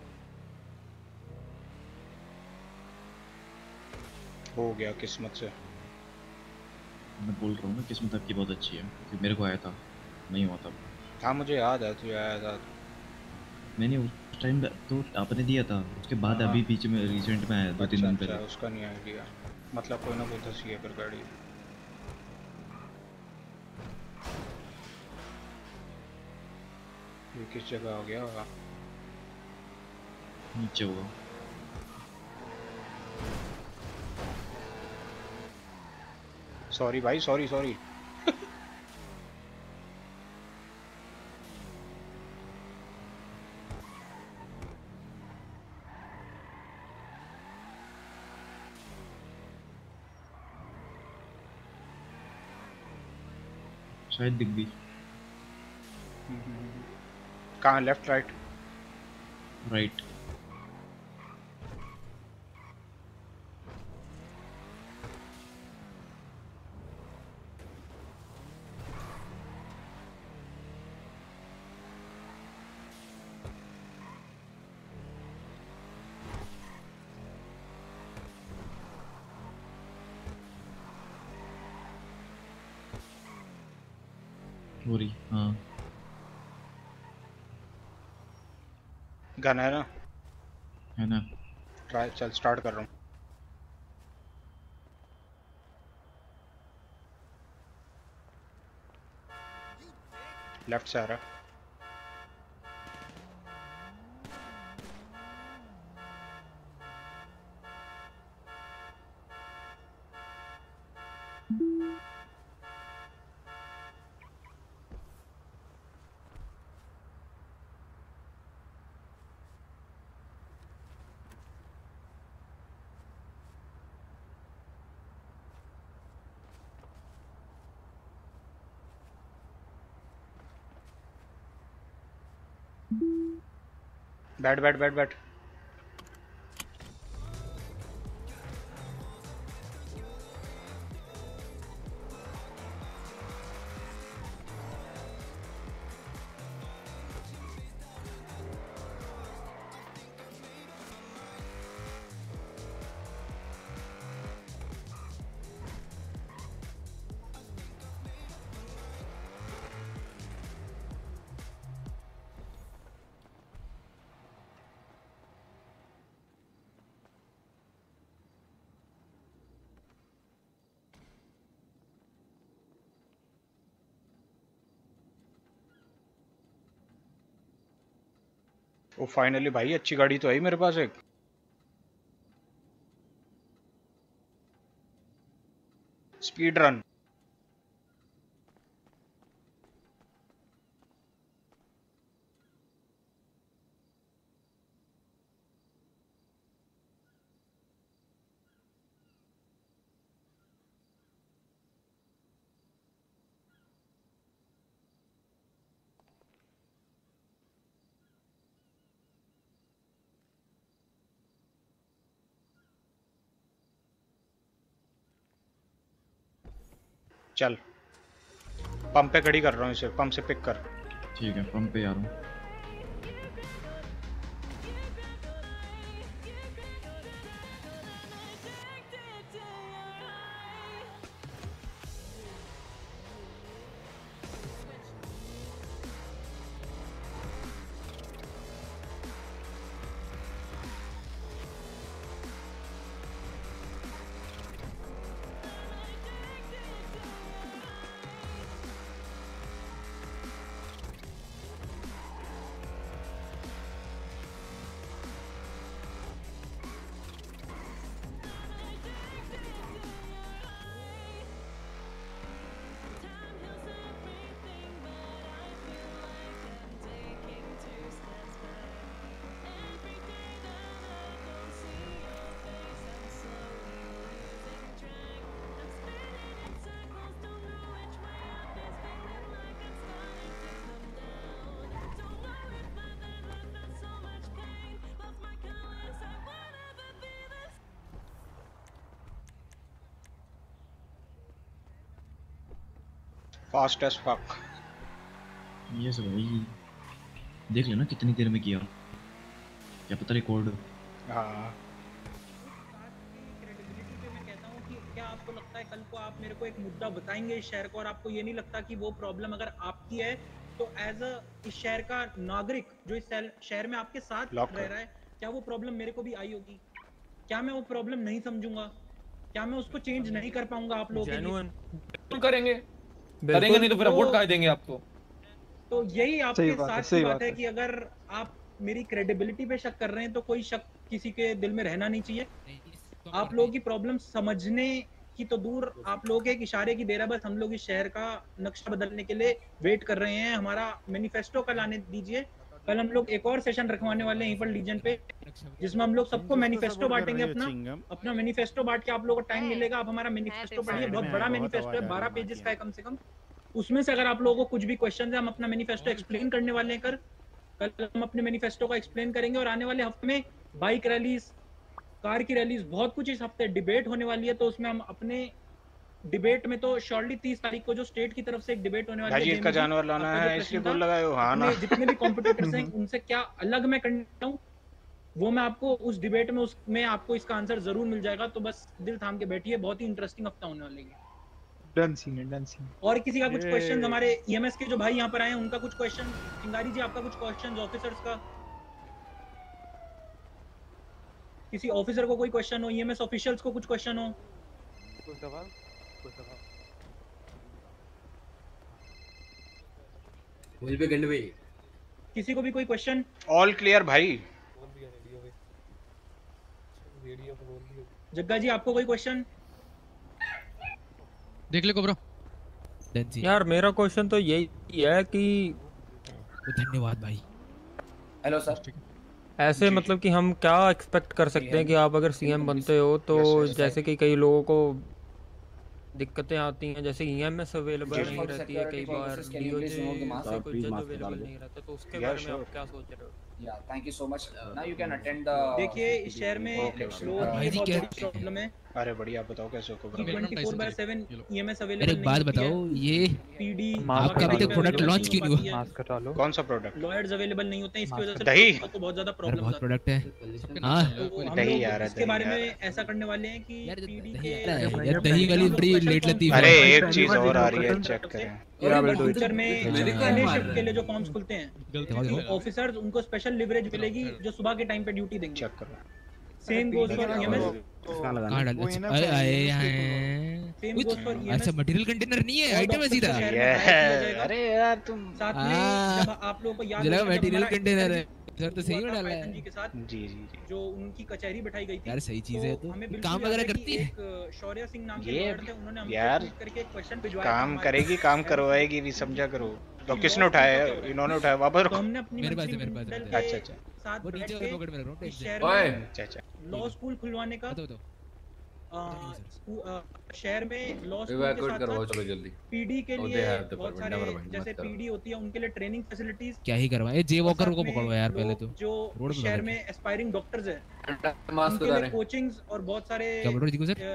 हो गया किस्मत से। मैं बोल रहा हूँ ना किस्मत आपकी बहुत अच्छी है क्योंकि मेरे को आया था नहीं हुआ था। हाँ मुझे याद है तुझे आया था। मैंने उस टाइम तो आपने दिया था उसके बाद हाँ। अभी बीच में रिसेंट में आया दो तीन अच्छा दिन अच्छा पहले। उसका नहीं आइडिया मतलब कोई ना कोई धसी है फिर गाड़ी। ये किस जगह हो गया होगा? नीचे होगा सॉरी भाई सॉरी सॉरी शायद दिख गई कहाँ लेफ़्ट राइट राइट हो रही हाँ गन है ना? है ना। ट्राई चल स्टार्ट कर रहा हूँ। लेफ़्ट से आ रहा बैठ बैठ बैठ बैठ। ओ फाइनली भाई अच्छी गाड़ी तो आई मेरे पास एक। स्पीड रन चल। पंप पे खड़ी कर रहा हूँ इसे। पंप से पिक कर। ठीक है पंप पे आ रहा हूँ। फास्ट एज फक ये सब भाई देख लेना कितनी देर में किया। क्या पता रिकॉर्ड हाँ। आपको लगता है कल को आप मेरे को एक मुद्दा बताएँगे इस शहर को और आपको ये नहीं लगता कि वो प्रॉब्लम अगर आपकी है तो एज अ इस शहर का नागरिक जो इस शहर- में आपके साथ रह रहा है क्या वो प्रॉब्लम मेरे को भी आई होगी? क्या मैं वो प्रॉब्लम नहीं समझूँगा? क्या मैं उसको चेंज नहीं कर पाऊँगा आप लोगों के लिए? करेंगे? करेंगे नहीं तो फिर वोट का देंगे आपको? तो यही आपके साथ की बात है। कि अगर आप मेरी क्रेडिबिलिटी पे शक कर रहे हैं तो कोई शक किसी के दिल में रहना नहीं चाहिए। आप लोगों की प्रॉब्लम समझने की तो दूर आप लोग एक इशारे की देर है बस हम लोग इस शहर का नक्शा बदलने के लिए वेट कर रहे हैं। हमारा मैनिफेस्टो का लाने दीजिए। कल हम लोग एक और सेशन रखवाने वाले हैं यहीं पर लीजन पे जिसमें हम लोग सबको मैनिफेस्टो बांटेंगे अपना। अपना मैनिफेस्टो बांट के आप लोगों को टाइम मिलेगा। आप हमारा मैनिफेस्टो पढ़िए बहुत बड़ा मैनिफेस्टो है बारह पेजेस का है कम से कम। उसमें से अगर आप लोगों को कुछ भी क्वेश्चन है हम अपना मैनिफेस्टो एक्सप्लेन करने वाले हैं कर। कल हम अपने मैनिफेस्टो का एक्सप्लेन करेंगे और आने वाले हफ़्ते में बाइक रैलीज कार की रैलीज बहुत कुछ इस हफ़्ते डिबेट होने वाली है तो उसमें हम अपने डिबेट में तो श्योरली तीस तारीख को जो स्टेट की तरफ़ से एक डिबेट होने वाली है इसका जानवर लाना है इसलिए बोल लगाए हो। हाँ ना। जितने भी कॉम्पिटिटर्स हैं (laughs) उनसे क्या अलग मैं करता हूँ वो मैं आपको उस डिबेट में उसमें आपको इसका आंसर ज़रूर मिल जाएगा तो बस दिल थाम के बैठिए बहुत ही इंटरेस्टिंग हफ़्ता होने वाली है डन सीन है डन सीन। और किसी का कुछ क्वेश्चन हमारे ईएमएस के जो भाई यहाँ पर आए हैं उनका कुछ क्वेश्चन चिंगारी जी आपका कुछ क्वेश्चन ऑफिसर्स का? किसी ऑफिसर को कोई क्वेश्चन हो? ईएमएस ऑफिशियल्स को कुछ क्वेश्चन हो? कोई सवाल? मुझ पे गंड भाई। किसी को भी कोई क्वेश्चन ऑल क्लियर भाई। जग्गा जी आपको कोई क्वेश्चन देख ले कोबरा। यार मेरा क्वेश्चन तो यही है कि धन्यवाद भाई। हेलो सर ऐसे मतलब कि हम क्या एक्सपेक्ट कर सकते हैं कि आप अगर सीएम बनते हो तो जैसे कि कई लोगों को दिक्कतें आती हैं जैसे ई एम एस अवेलेबल नहीं रहती है कई बार डीओजे से कोई जज अवेलेबल नहीं रहता तो उसके बारे में आप क्या सोच रहे हो? या thank you so much now you can attend the देखिए इस शहर में बड़ी प्रॉब्लम है। अरे बढ़िया बताओ कैसे हो कोबरा 24 बाय 7 ईएमएस अवेलेबल एक बात बताओ ये पीडी आपका अभी तक प्रोडक्ट लॉन्च क्यों नहीं हुआ? मास्क हटा लो। कौन सा प्रोडक्ट लॉयर्स अवेलेबल नहीं होते हैं इसकी वजह से दही। को बहुत ज़्यादा प्रॉब्लम बहुत प्रोडक्ट है। हाँ। तो हम दही लोग यार, इसके बारे में ऐसा करने वाले हैं कि पीडी के यार दही वाली बड़ी लेट लतीफ अरे एक चीज़ और आ रही है चेक करें। फ्यूचर में पहले शिफ्ट के लिए जो फॉर्म्स खुलते हैं ऑफिसर्स उनको स्पेशल लिवरेज मिलेगी जो सुबह के टाइम पे ड्यूटी देंगे। चेक करो। सेम गोस फॉर एमएस कहाँ लगाना अरे आए आए हैं। ईएमएस मटेरियल कंटेनर नहीं है आइटम है सीधा। अरे यार तुम साथ में हाँ। आप लोगों को याद मटेरियल कंटेनर है। सर तो सही में डाला है जी के साथ जी जी उनकी कचहरी बिठाई गई थी यार सही चीज़ है तो काम वगैरह करती है। शौर्य सिंह नाम के थे उन्होंने यार करके एक क्वेश्चन भिजवाया काम करेगी (laughs) काम करवाएगी भी समझा करो। तो किसने उठाया? इन्होंने उठाया वापस तो रखो। हमने अपनी मेरे पास है, मेरे पास अच्छा अच्छा। साथ वो बैठ नीचे के में हूँ, ओए। अच्छा अच्छा। लॉ स्कूल खुलवाने का बताओ बताओ अ, स्कू- अ, शहर में लॉस स्कूल के साथ करवाओ चलो जल्दी। पीडी के Oh, लिए बहुत सारे जैसे पीडी होती है उनके लिए ट्रेनिंग फैसिलिटीज़ क्या ही करवाए? जे वॉकर को पकड़ो यार पहले तो। जो शहर में एस्पायरिंग डॉक्टर्स है। कोचिंग्स और बहुत सारे हो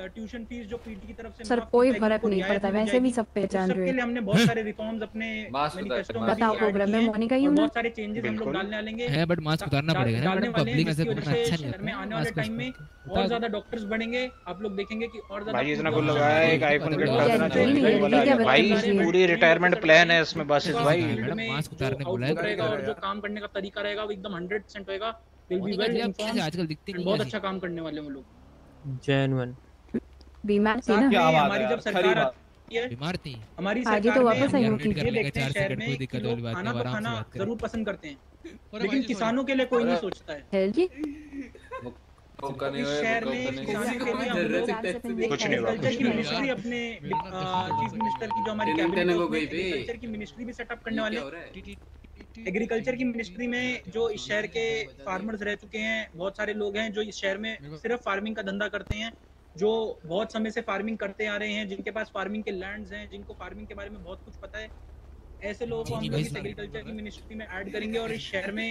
ट्यूशन फ़ीस जो पीडी की तरफ़ से सर कोई फ़र्क नहीं पड़ता वैसे भी सब पहचान सब रहे लिए हमने बहुत सारे रिफॉर्म्स अपने मैनिफेस्टो में बताओ प्रोग्राम में मोनिका ही बहुत सारे चेंजेस हम लोग। डालने वालेंगे है बट मास्क उतारना पड़ेगा ना डालने मैडम वाले हैं पब्लिक ऐसे से अच्छा नहीं लगता आने वाले टाइम में और ज़्यादा डॉक्टर्स बढ़ेंगे आप लोग देखेंगे कि और ज़्यादा भाई इतना कुल लगाया एक आईफोन है? चाहिए वाला है। भाई पूरी रिटायरमेंट प्लान है इसमें बस भाई मैडम, मास्क उतारने बोला है तो और जो काम करने का तरीका रहेगा वो एकदम 100% होएगा विल बी वेल जी आप कैसे इन्फॉर्म्ड आजकल दिखते नहीं बहुत अच्छा काम करने वाले हैं वो लोग। जेन्युइन बीमार थी ना? है हमारी जब सरकार है बीमार थी। हमारी सरकार तो वापस आई हूँ कर ये देखते हैं शहर में दिक्कत वाली बात खाना नहीं तो आराम से खाना ज़रूर पसंद करते हैं। लेकिन किसानों के लिए कोई नहीं सोचता है। नहीं इस शहर में किसानों के लिए हम लोग कुछ नहीं हुआ, एग्रीकल्चर कुछ नहीं मिनिस्ट्री अपने चीफ मिनिस्टर की जो हमारी कैबिनेट की मिनिस्ट्री भी सेटअप करने वाले एग्रीकल्चर की मिनिस्ट्री में जो इस शहर के फार्मर्स रह चुके हैं बहुत सारे लोग हैं जो इस शहर में सिर्फ़ फ़ार्मिंग का धंधा करते हैं जो बहुत समय से फ़ार्मिंग करते आ रहे हैं जिनके पास फ़ार्मिंग के लैंड्स हैं जिनको फ़ार्मिंग के बारे में बहुत कुछ पता है। ऐसे लोगों को हम लोग इस एग्रीकल्चर की मिनिस्ट्री में ऐड करेंगे और इस शहर में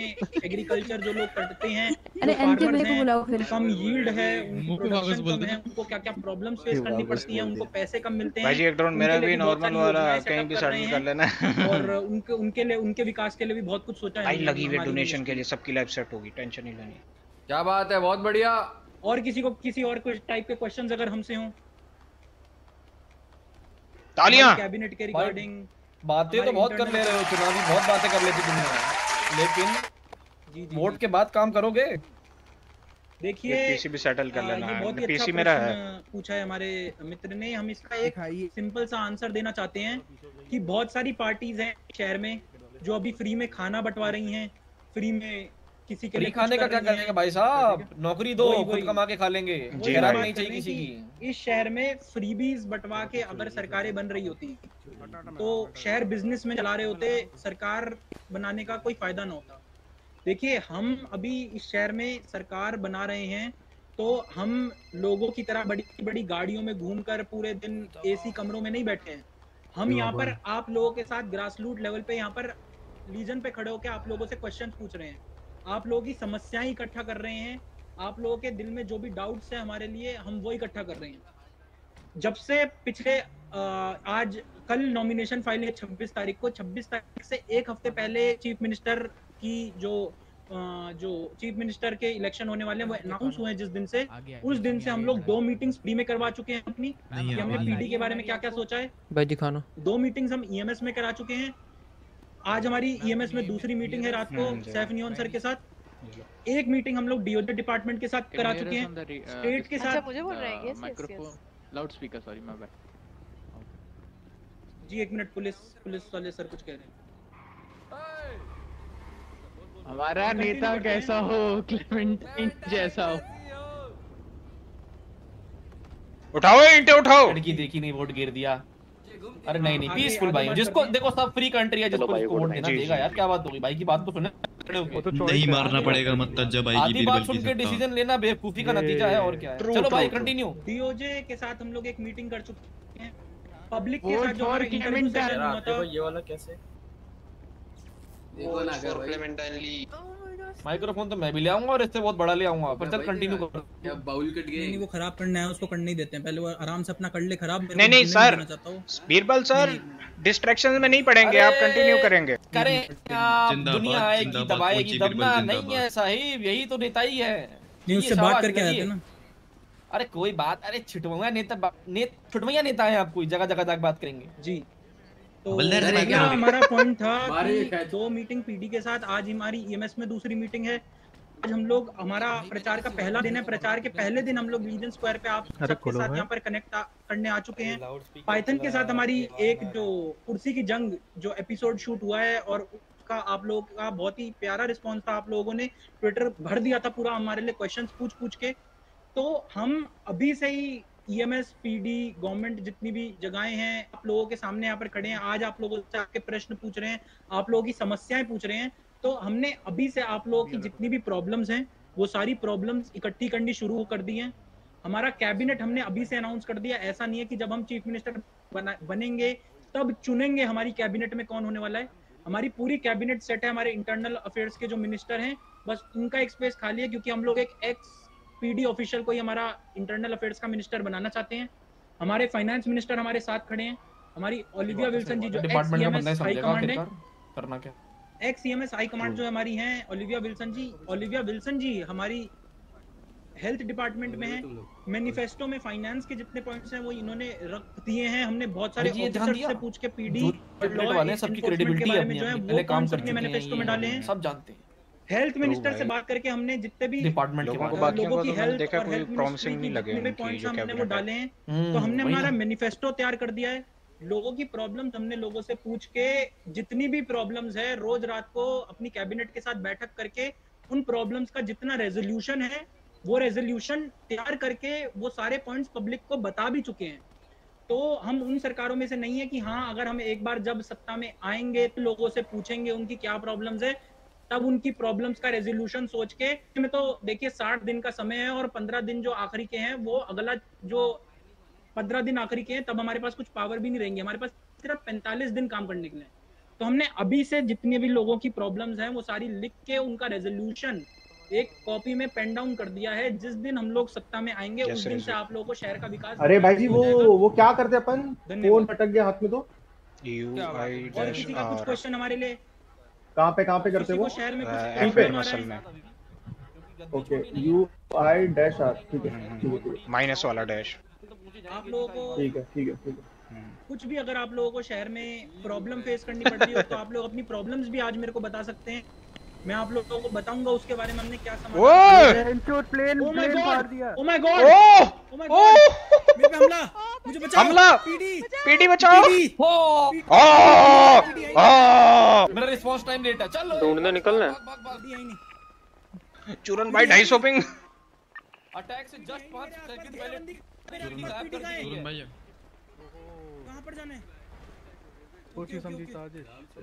एग्रीकल्चर जो लोग करते हैं अरे जो एनके farmers मेरे को बुलाओ फिर। कम यील्ड है उनकी प्रोडक्शन कम है उनको क्या क्या प्रॉब्लम्स फेस करनी पड़ती है उनको पैसे कम मिलते हैं भाई जी एक ड्रोन मेरा उनके भी नॉर्मल वाला कहीं भी सेटल कर लेना। और उनके उनके लिए उनके विकास के लिए भी बहुत कुछ सोचा है भाई लगी हुई डोनेशन के लिए सबकी लाइफ सेट होगी टेंशन नहीं लेनी। क्या बात है बहुत बढ़िया। और किसी को किसी और कुछ टाइप के क्वेश्चंस अगर हमसे हों? तालियाँ! कैबिनेट के रिगार्डिंग बातें तो बहुत कर ले रहे हो चुनावी बहुत बातें कर लेती तुमने लेकिन वोट के बाद काम करोगे? देखिए पीसी भी सेटल कर लेना है। बहुत है अच्छा पीसी मेरा है। पूछा है हमारे मित्र ने। हम इसका एक सिंपल सा आंसर देना चाहते हैं कि बहुत सारी पार्टीज़ हैं शहर में जो अभी फ्री में खाना बंटवा रही हैं फ्री में किसी के लिए खाने का क्या करने भाई साहब? नौकरी दो खुद कमा के खा लेंगे। नहीं चाहिए किसी की। (laughs) इस शहर में फ्रीबीज बंटवा के अगर सरकारें बन रही होती तो शहर बिज़नेस में चला रहे होते सरकार बनाने का कोई फ़ायदा ना होता। देखिए हम अभी इस शहर में सरकार बना रहे हैं तो हम लोगों की तरह बड़ी बड़ी गाड़ियों में घूमकर पूरे दिन एसी कमरों में नहीं बैठे हैं। हम यहाँ पर आप लोगों के साथ ग्रास रूट लेवल पे यहाँ पर लीजन पे खड़े होकर आप लोगों से क्वेश्चन पूछ रहे हैं। आप लोगों की समस्याएँ इकट्ठा कर रहे हैं। आप लोगों के दिल में जो भी डाउट्स है हमारे लिए हम वो इकट्ठा कर रहे हैं। जब से पिछले आज कल नॉमिनेशन फ़ाइल है 26 तारीख को 26 तारीख से एक हफ़्ते पहले चीफ मिनिस्टर की जो जो चीफ मिनिस्टर के इलेक्शन होने वाले हैं वो अनाउंस हुए हैं जिस दिन से। उस दिन से हम लोग दो मीटिंग्स फ्री में करवा चुके हैं अपनी। कि हमने पीडी के बारे में क्या क्या सोचा है? भाई जी खाना। दो मीटिंग्स हम ईएमएस में करा चुके हैं। आज हमारी ईएमएस में दूसरी मीटिंग है रात को सैफ नियोन सर के साथ। एक मीटिंग हम लोग डीओजे डिपार्टमेंट के साथ करा चुके हैं। स्टेट के अच्छा साथ मुझे बोल रहे हैं microphone loud speaker sorry my bad जी एक मिनट पुलिस पुलिस वाले सर कुछ कह रहे हैं। हमारा नेता कैसा हो क्लेमेंट जैसा हो? उठाओ ईंटे उठाओ। लड़की देखी नहीं वोट गिर दिया। अरे नहीं नहीं पीसफुल भाई जिसको देखो सब फ्री कंट्री है जिसको भाई, जिसको वोट देना देगा यार क्या बात होगी भाई की बात तो सुने खड़े नहीं मारना पड़ेगा मत तब जब आएगी आधी बात सुन के डिसीज़न लेना बेवकूफ़ी का नतीजा है और क्या है? चलो भाई. कंटिन्यू डीओजे के साथ हम लोग एक मीटिंग कर चुके हैं। पब्लिक के साथ जो हमारा इंटरव्यू ये वाला कैसे? देखो ना अगर माइक्रोफोन तो मैं भी ले आऊँगा और इससे बहुत बड़ा ले आऊँगा। पर चल कंटिन्यू कर। क्या बाउल कट नहीं नहीं वो खराब करना है उसको करने ही देते हैं। पहले वो आराम से अपना कर ले खराब नहीं नहीं सर हूँ। बीरबल सर डिस्ट्रैक्शन में नहीं पड़ेंगे आप कंटिन्यू करेंगे। करें दुनिया आएगी दबाएगी दबना नहीं है साहिब यही तो नेता ही है। नहीं उससे बात करके आए थे ना। अरे कोई बात अरे छुटवाया नेता बा- ने छुटवैया नेता है आप कोई जगह जगह जाकर बात करेंगे। जी। तो? हमारा पॉइंट था (laughs) कि दो मीटिंग पीडी के साथ आज हमारी ईएमएस में दूसरी मीटिंग है। आज हम लोग हमारा प्रचार का पहला दिन है। प्रचार के पहले दिन हम लोग लीजन स्क्वायर पे आप सबके साथ यहाँ पर कनेक्ट करने आ चुके हैं। पाइथन के साथ हमारी एक जो कुर्सी की जंग जो एपिसोड शूट हुआ है और उसका आप लोगों का बहुत ही प्यारा रिस्पॉन्स था आप लोगों ने। ट्विटर भर दिया था पूरा हमारे लिए क्वेश्चंस पूछ पूछ के। तो हम अभी से ही ईएमएस पीडी गवर्नमेंट जितनी भी जगहें हैं, आप लोगों के सामने यहाँ पर खड़े हैं। आज आप लोगों से आपके प्रश्न पूछ रहे हैं, आप लोगों की समस्याएँ पूछ रहे हैं। तो हमने अभी से आप लोगों की जितनी भी प्रॉब्लम्स हैं, वो सारी प्रॉब्लम्स इकट्ठी करनी शुरू कर दी हैं। हमारा कैबिनेट हमने अभी से अनाउंस कर दिया। ऐसा नहीं है कि जब हम चीफ मिनिस्टर बना, बनेंगे, तब चुनेंगे हमारी कैबिनेट में कौन होने वाला है। हमारी पूरी कैबिनेट सेट है, हमारे इंटरनल अफेयर्स के जो मिनिस्टर हैं, बस उनका एक स्पेस खाली है, क्योंकि हम लोग एक एक्स पीडी ऑफिशियल को ही हमारा इंटरनल अफेयर्स का मिनिस्टर बनाना चाहते हैं। हमारे फाइनेंस मिनिस्टर हमारे साथ खड़े हैं। हमारी ओलिविया विल्सन जी जो एक्स डिपार्टमेंट का बंदा ईएमएस हाई कमांड है। करना क्या? एक्स ईएमएस हाई कमांड जो हमारी हैं Olivia Wilson ji Olivia Wilson ji हमारी हेल्थ डिपार्टमेंट में है। मैनिफेस्टो में फाइनेंस के जितने पॉइंट्स हैं वो इन्होंने रख दिए हैं। हमने बहुत सारे? से पूछ के पीडी वाले सबकी क्रेडिबिलिटी है अपनी जो है अपनी काम पॉइंट्स कर अपने चुके हैं मैनिफेस्टो में डाले हैं? सब जानते हैं। हेल्थ मिनिस्टर से बात करके हमने जितने भी डिपार्टमेंट के लोगों को बारे लोगों को तो हेल्थ देखा कोई मिनिस्ट्री नहीं लगे उनकी पॉइंट्स जो हमने वो। डाले हैं हम्म, तो हमने हमारा मैनिफेस्टो तैयार कर दिया है। लोगों की प्रॉब्लम्स हमने लोगों से पूछ के जितनी भी प्रॉब्लम्स है रोज रात को अपनी कैबिनेट के साथ बैठक करके उन प्रॉब्लम्स का जितना रेजोल्यूशन है वो रेजोल्यूशन तैयार करके वो सारे पॉइंट्स पब्लिक को बता भी चुके हैं। तो हम उन सरकारों में से नहीं है कि हाँ अगर हम एक बार जब सत्ता में आएँगे तो लोगों से पूछेंगे उनकी क्या प्रॉब्लम्स है तब उनकी प्रॉब्लम्स का रेजोल्यूशन सोच के में तो देखिए साठ दिन का समय है और पंद्रह दिन जो आखिरी के हैं वो अगला जो पंद्रह दिन आखिरी के हैं तब हमारे पास कुछ पावर भी नहीं रहेंगे। हमारे पास सिर्फ़ पैंतालीस दिन काम करने के लिए तो हमने अभी से जितने भी लोगों की प्रॉब्लम्स हैं वो सारी लिख के उनका रेजोल्यूशन एक कॉपी में पेन डाउन कर दिया है। जिस दिन हम लोग सत्ता में आएँगे Yes, उस दिन से आप लोगों को शहर का विकास अरे भाई जी वो वो क्या करते अपन? फ़ोन भटक गया हाथ में तो। यू आई और डैश किसी का कुछ क्वेश्चन हमारे लिए? कहाँ पे कहाँ पे करते हो शहर में कुछ एफ़ प्रॉब्लम एन आ मसल में। Okay U I dash R ठीक है ठीक है ठीक माइनस वाला डैश आप लोगों को ठीक है ठीक है ठीक है। कुछ भी अगर आप लोगों को शहर में प्रॉब्लम फेस करनी पड़ती हो तो आप लोग अपनी प्रॉब्लम्स भी आज मेरे को बता सकते हैं। मैं आप लोगों को बताऊँगा उसके बारे में हमने क्या ओए! प्लेन प्लेन मार दिया। Oh my God oh my God मेरे पे हमला! मुझे बचाओ! हमला! पीडी! पीडी बचाओ! मेरा रिस्पांस टाइम लेट है। चल। ढूँढने निकलना है। पीडी आई नहीं। चूरन भाई ढाई सौ पिंग अटैक से जस्ट 5 सेकंड पहले है? भाई कहाँ पर जाना है? सोची समझी साजिश। जी।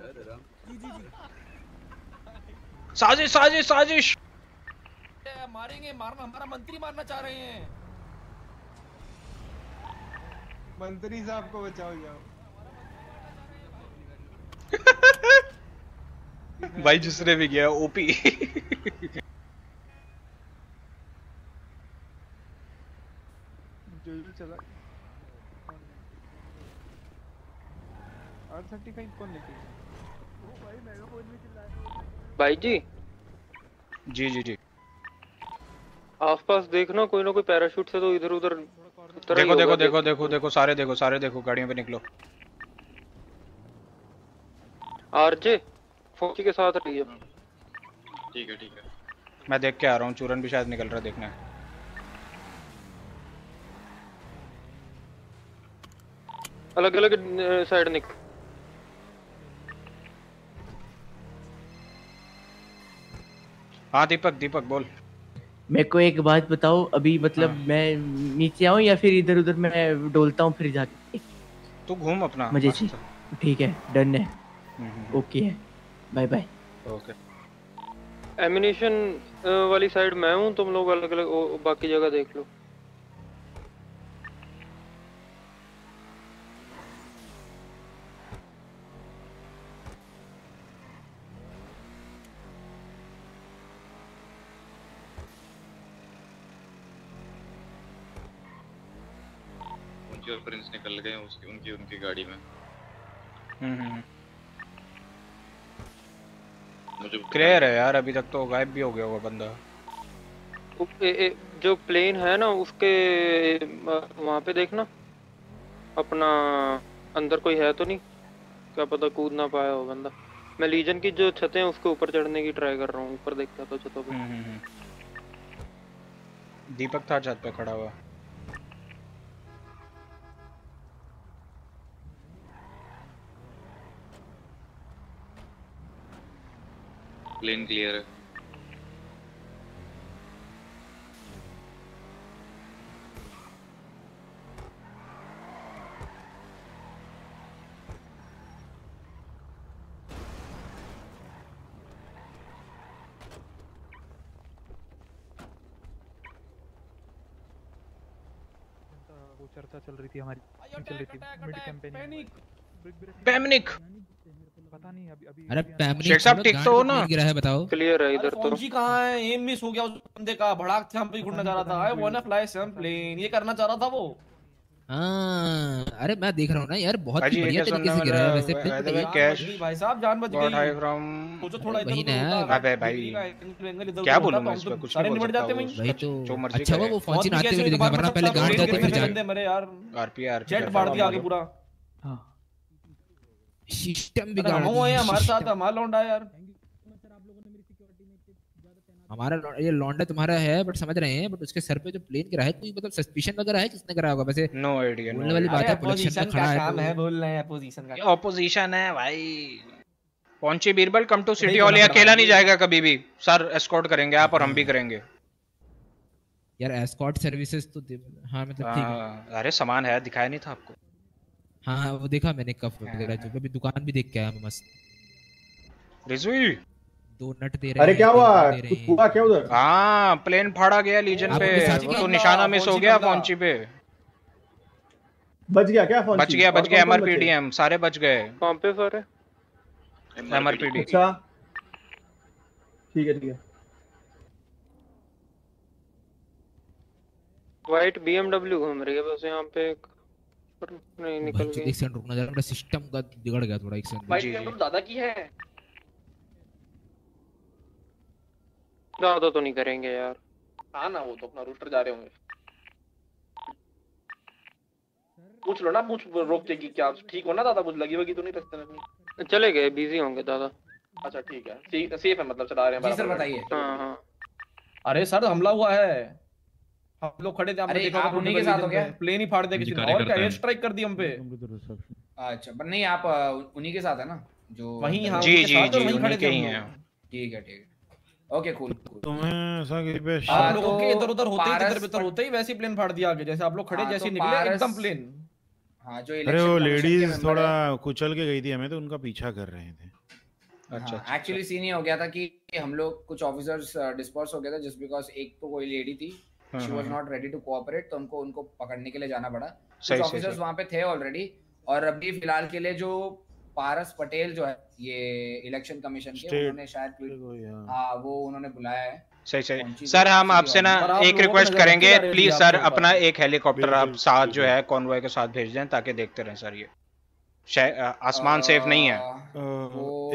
जी जी। साजिश साजिश साजिश। मारेंगे मारना हमारा मंत्री मारना चाह रहे हैं। मंत्री साहब को बचाओ जाओ (laughs) भाई जिसने भी गया ओपी। जो चला। आर थर्टी फाइव कौन लेके गया? भाई जी? जी जी जी। आसपास देखना कोई ना कोई पैराशूट से तो इधर उधर तरह देखो देखो देखो देखो देखो सारे देखो सारे देखो गाड़ियों पे निकलो। आरजे फौजी के साथ रहिए। ठीक है ठीक है। मैं देख के आ रहा हूँ चूरन भी शायद निकल रहा है देखने। अलग अलग साइड निक हाँ दीपक दीपक बोल। मेरे को एक बात बताओ अभी मतलब हाँ। मैं नीचे आऊँ या फिर इधर उधर मैं डोलता हूँ फिर जाके? तू घूम अपना मज़े से ठीक है डन है। हम्म, ओके है बाय बाय। ओके। एमिनेशन वाली साइड मैं हूँ तुम लोग अलग अलग बाकी जगह देख लो उनकी और प्रिंस निकल गए उसकी उनकी उनकी गाड़ी में। हम्म, हम्म, हम्म। मुझे क्लियर है यार अभी तक तो गायब भी हो गया होगा बंदा। ए, ए, जो प्लेन है ना उसके वहाँ पे देखना। अपना अंदर कोई है तो नहीं। क्या पता कूद ना पाया हो बंदा। मैं लीजन की जो छतें हैं उसके ऊपर चढ़ने की ट्राई कर रहा हूँ। ऊपर देखता तो छतों पे। दीपक था छत पे खड़ा हुआ। प्लेन क्लियर है चर्चा चल रही थी हमारी चल रही थी मिड कैंपेन पैमनिक पता नहीं अभी अभी अरे पैमनिक शेख साहब ठीक तो हो ना? गिरा है बताओ। क्लियर है इधर तो। फौजी कहाँ है? एम मिस हो गया उस बंदे का। भड़ाक से हम पे घूमना चाह रहा था। I want fly some plane ये करना चाह रहा था वो? हाँ अरे मैं देख रहा हूँ ना यार बहुत ही बढ़िया तरीके से गिरा है वैसे कैश भाई साहब जान बच गई। सोचो थोड़ा इधर ना अबे भाई क्या बोलूँ मैं इस पे कुछ नहीं बोल जाते सकता वहीं तो। जो अच्छा वो फौजी कैसे हुए दिखा वरना पहले गांड जाते फिर जाके मरे यार आरपी आरपी जेट फाड़ दिया आगे पूरा। सिस्टम बिगाड़ हम हैं हमारे साथ हमारा लौंडा यार। हमारा ये लौंडा तुम्हारा है बट समझ रहे हैं बट उसके सर पे जो प्लेन गिरा है कोई मतलब सस्पिशन वगैरह है किसने करा होगा? वैसे नो आइडिया बोलने वाली बात है में का खड़ा है काम तो है बोल रहे हैं अपोजिशन का ऑपोजिशन है भाई। पहुँचे Birbal? Come to city hall करना अकेला नहीं जाएगा कभी भी। सर एस्कॉर्ट करेंगे आप और हम भी करेंगे। यार एस्कॉर्ट सर्विसेज़ तो दे- हाँ मतलब ठीक है। हाँ, अरे सामान है दिखाया नहीं था आपको। हाँ हाँ वो देखा मैंने कफ वगैरह जो अभी दुकान भी देख के आया मैं मस्त। रिजवी? दो नट दे रहे अरे क्या हुआ? कुछ हुआ क्या उधर? हाँ प्लेन फाड़ा गया लीजन पे। वो तो निशाना मिस हो गया। पहुँची पे। बच गया क्या फ़ोन बच गया बच गया एमआरपीडीएम सारे बच गए। कहाँ पे सारे? एमआरपीडी अच्छा। ठीक है ठीक है। वाइट बीएमडब्ल्यू घूम रही है बस यहाँ पे एक। पर नहीं निकल भाई, गई एक सेकंड रुकना जरा मेरा सिस्टम का बिगड़ गया थोड़ा एक सेकंड। वाइट कैंडल दादा की है। ज़्यादा तो नहीं करेंगे यार। हाँ ना वो तो अपना रूटर जा रहे होंगे। पूछ लो ना पूछ रोक के कि क्या? ठीक हो ना दादा? कुछ लगी वगी तो नहीं रास्ते में अपनी चले गए बिज़ी होंगे दादा। अच्छा ठीक है। सी- सेफ़ है मतलब चला रहे हैं जी सर, बताइए। हाँ हाँ। अरे सर हमला हुआ है। हम लोग खड़े थे आपने देखा आप उन्हीं के साथ हो? में। प्लेन ही फाड़ दिया किसी ने। और क्या एयर स्ट्राइक कर दी हम पे? अच्छा पर नहीं आप उन्हीं के साथ है ना? जो वहीं, हाँ, जी जी जी वहीं खड़े थे हैं ठीक है ठीक है। ओके कूल तुम्हें ऐसा किसी पे हाँ, आप लोगों तो के इधर उधर होते ही बितर होते ही वैसे ही प्लेन फाड़ दिया आगे जैसे आप लोग खड़े हाँ, जैसे तो निकले एकदम प्लेन हाँ जो अरे वो लेडीज़ थोड़ा कुचल के गई थी हमें तो उनका पीछा कर रहे थे। अच्छा हाँ एक्चुअली सीन ये हो गया था कि हम लोग कुछ ऑफिसर्स डिस्पर्स हो गए थे जस्ट बिकॉज़ एक तो कोई लेडी थी हाँ, she was. Not ready to cooperate तो हमको उनको पकड़ने के लिए जाना पड़ा। कुछ ऑफिसर्स। वहाँ पे थे ऑलरेडी और अभी फ़िलहाल के लिए जो पारस पटेल जो है ये इलेक्शन कमीशन के उन्होंने शायद ट्वीट हाँ वो उन्होंने बुलाया है। सही सही। सर हम आपसे ना एक रिक्वेस्ट करेंगे। प्लीज़ सर अपना एक हेलीकॉप्टर आप साथ जो है कॉन्वॉय के साथ भेज दें ताकि देखते रहें सर ये। आसमान सेफ़ नहीं है।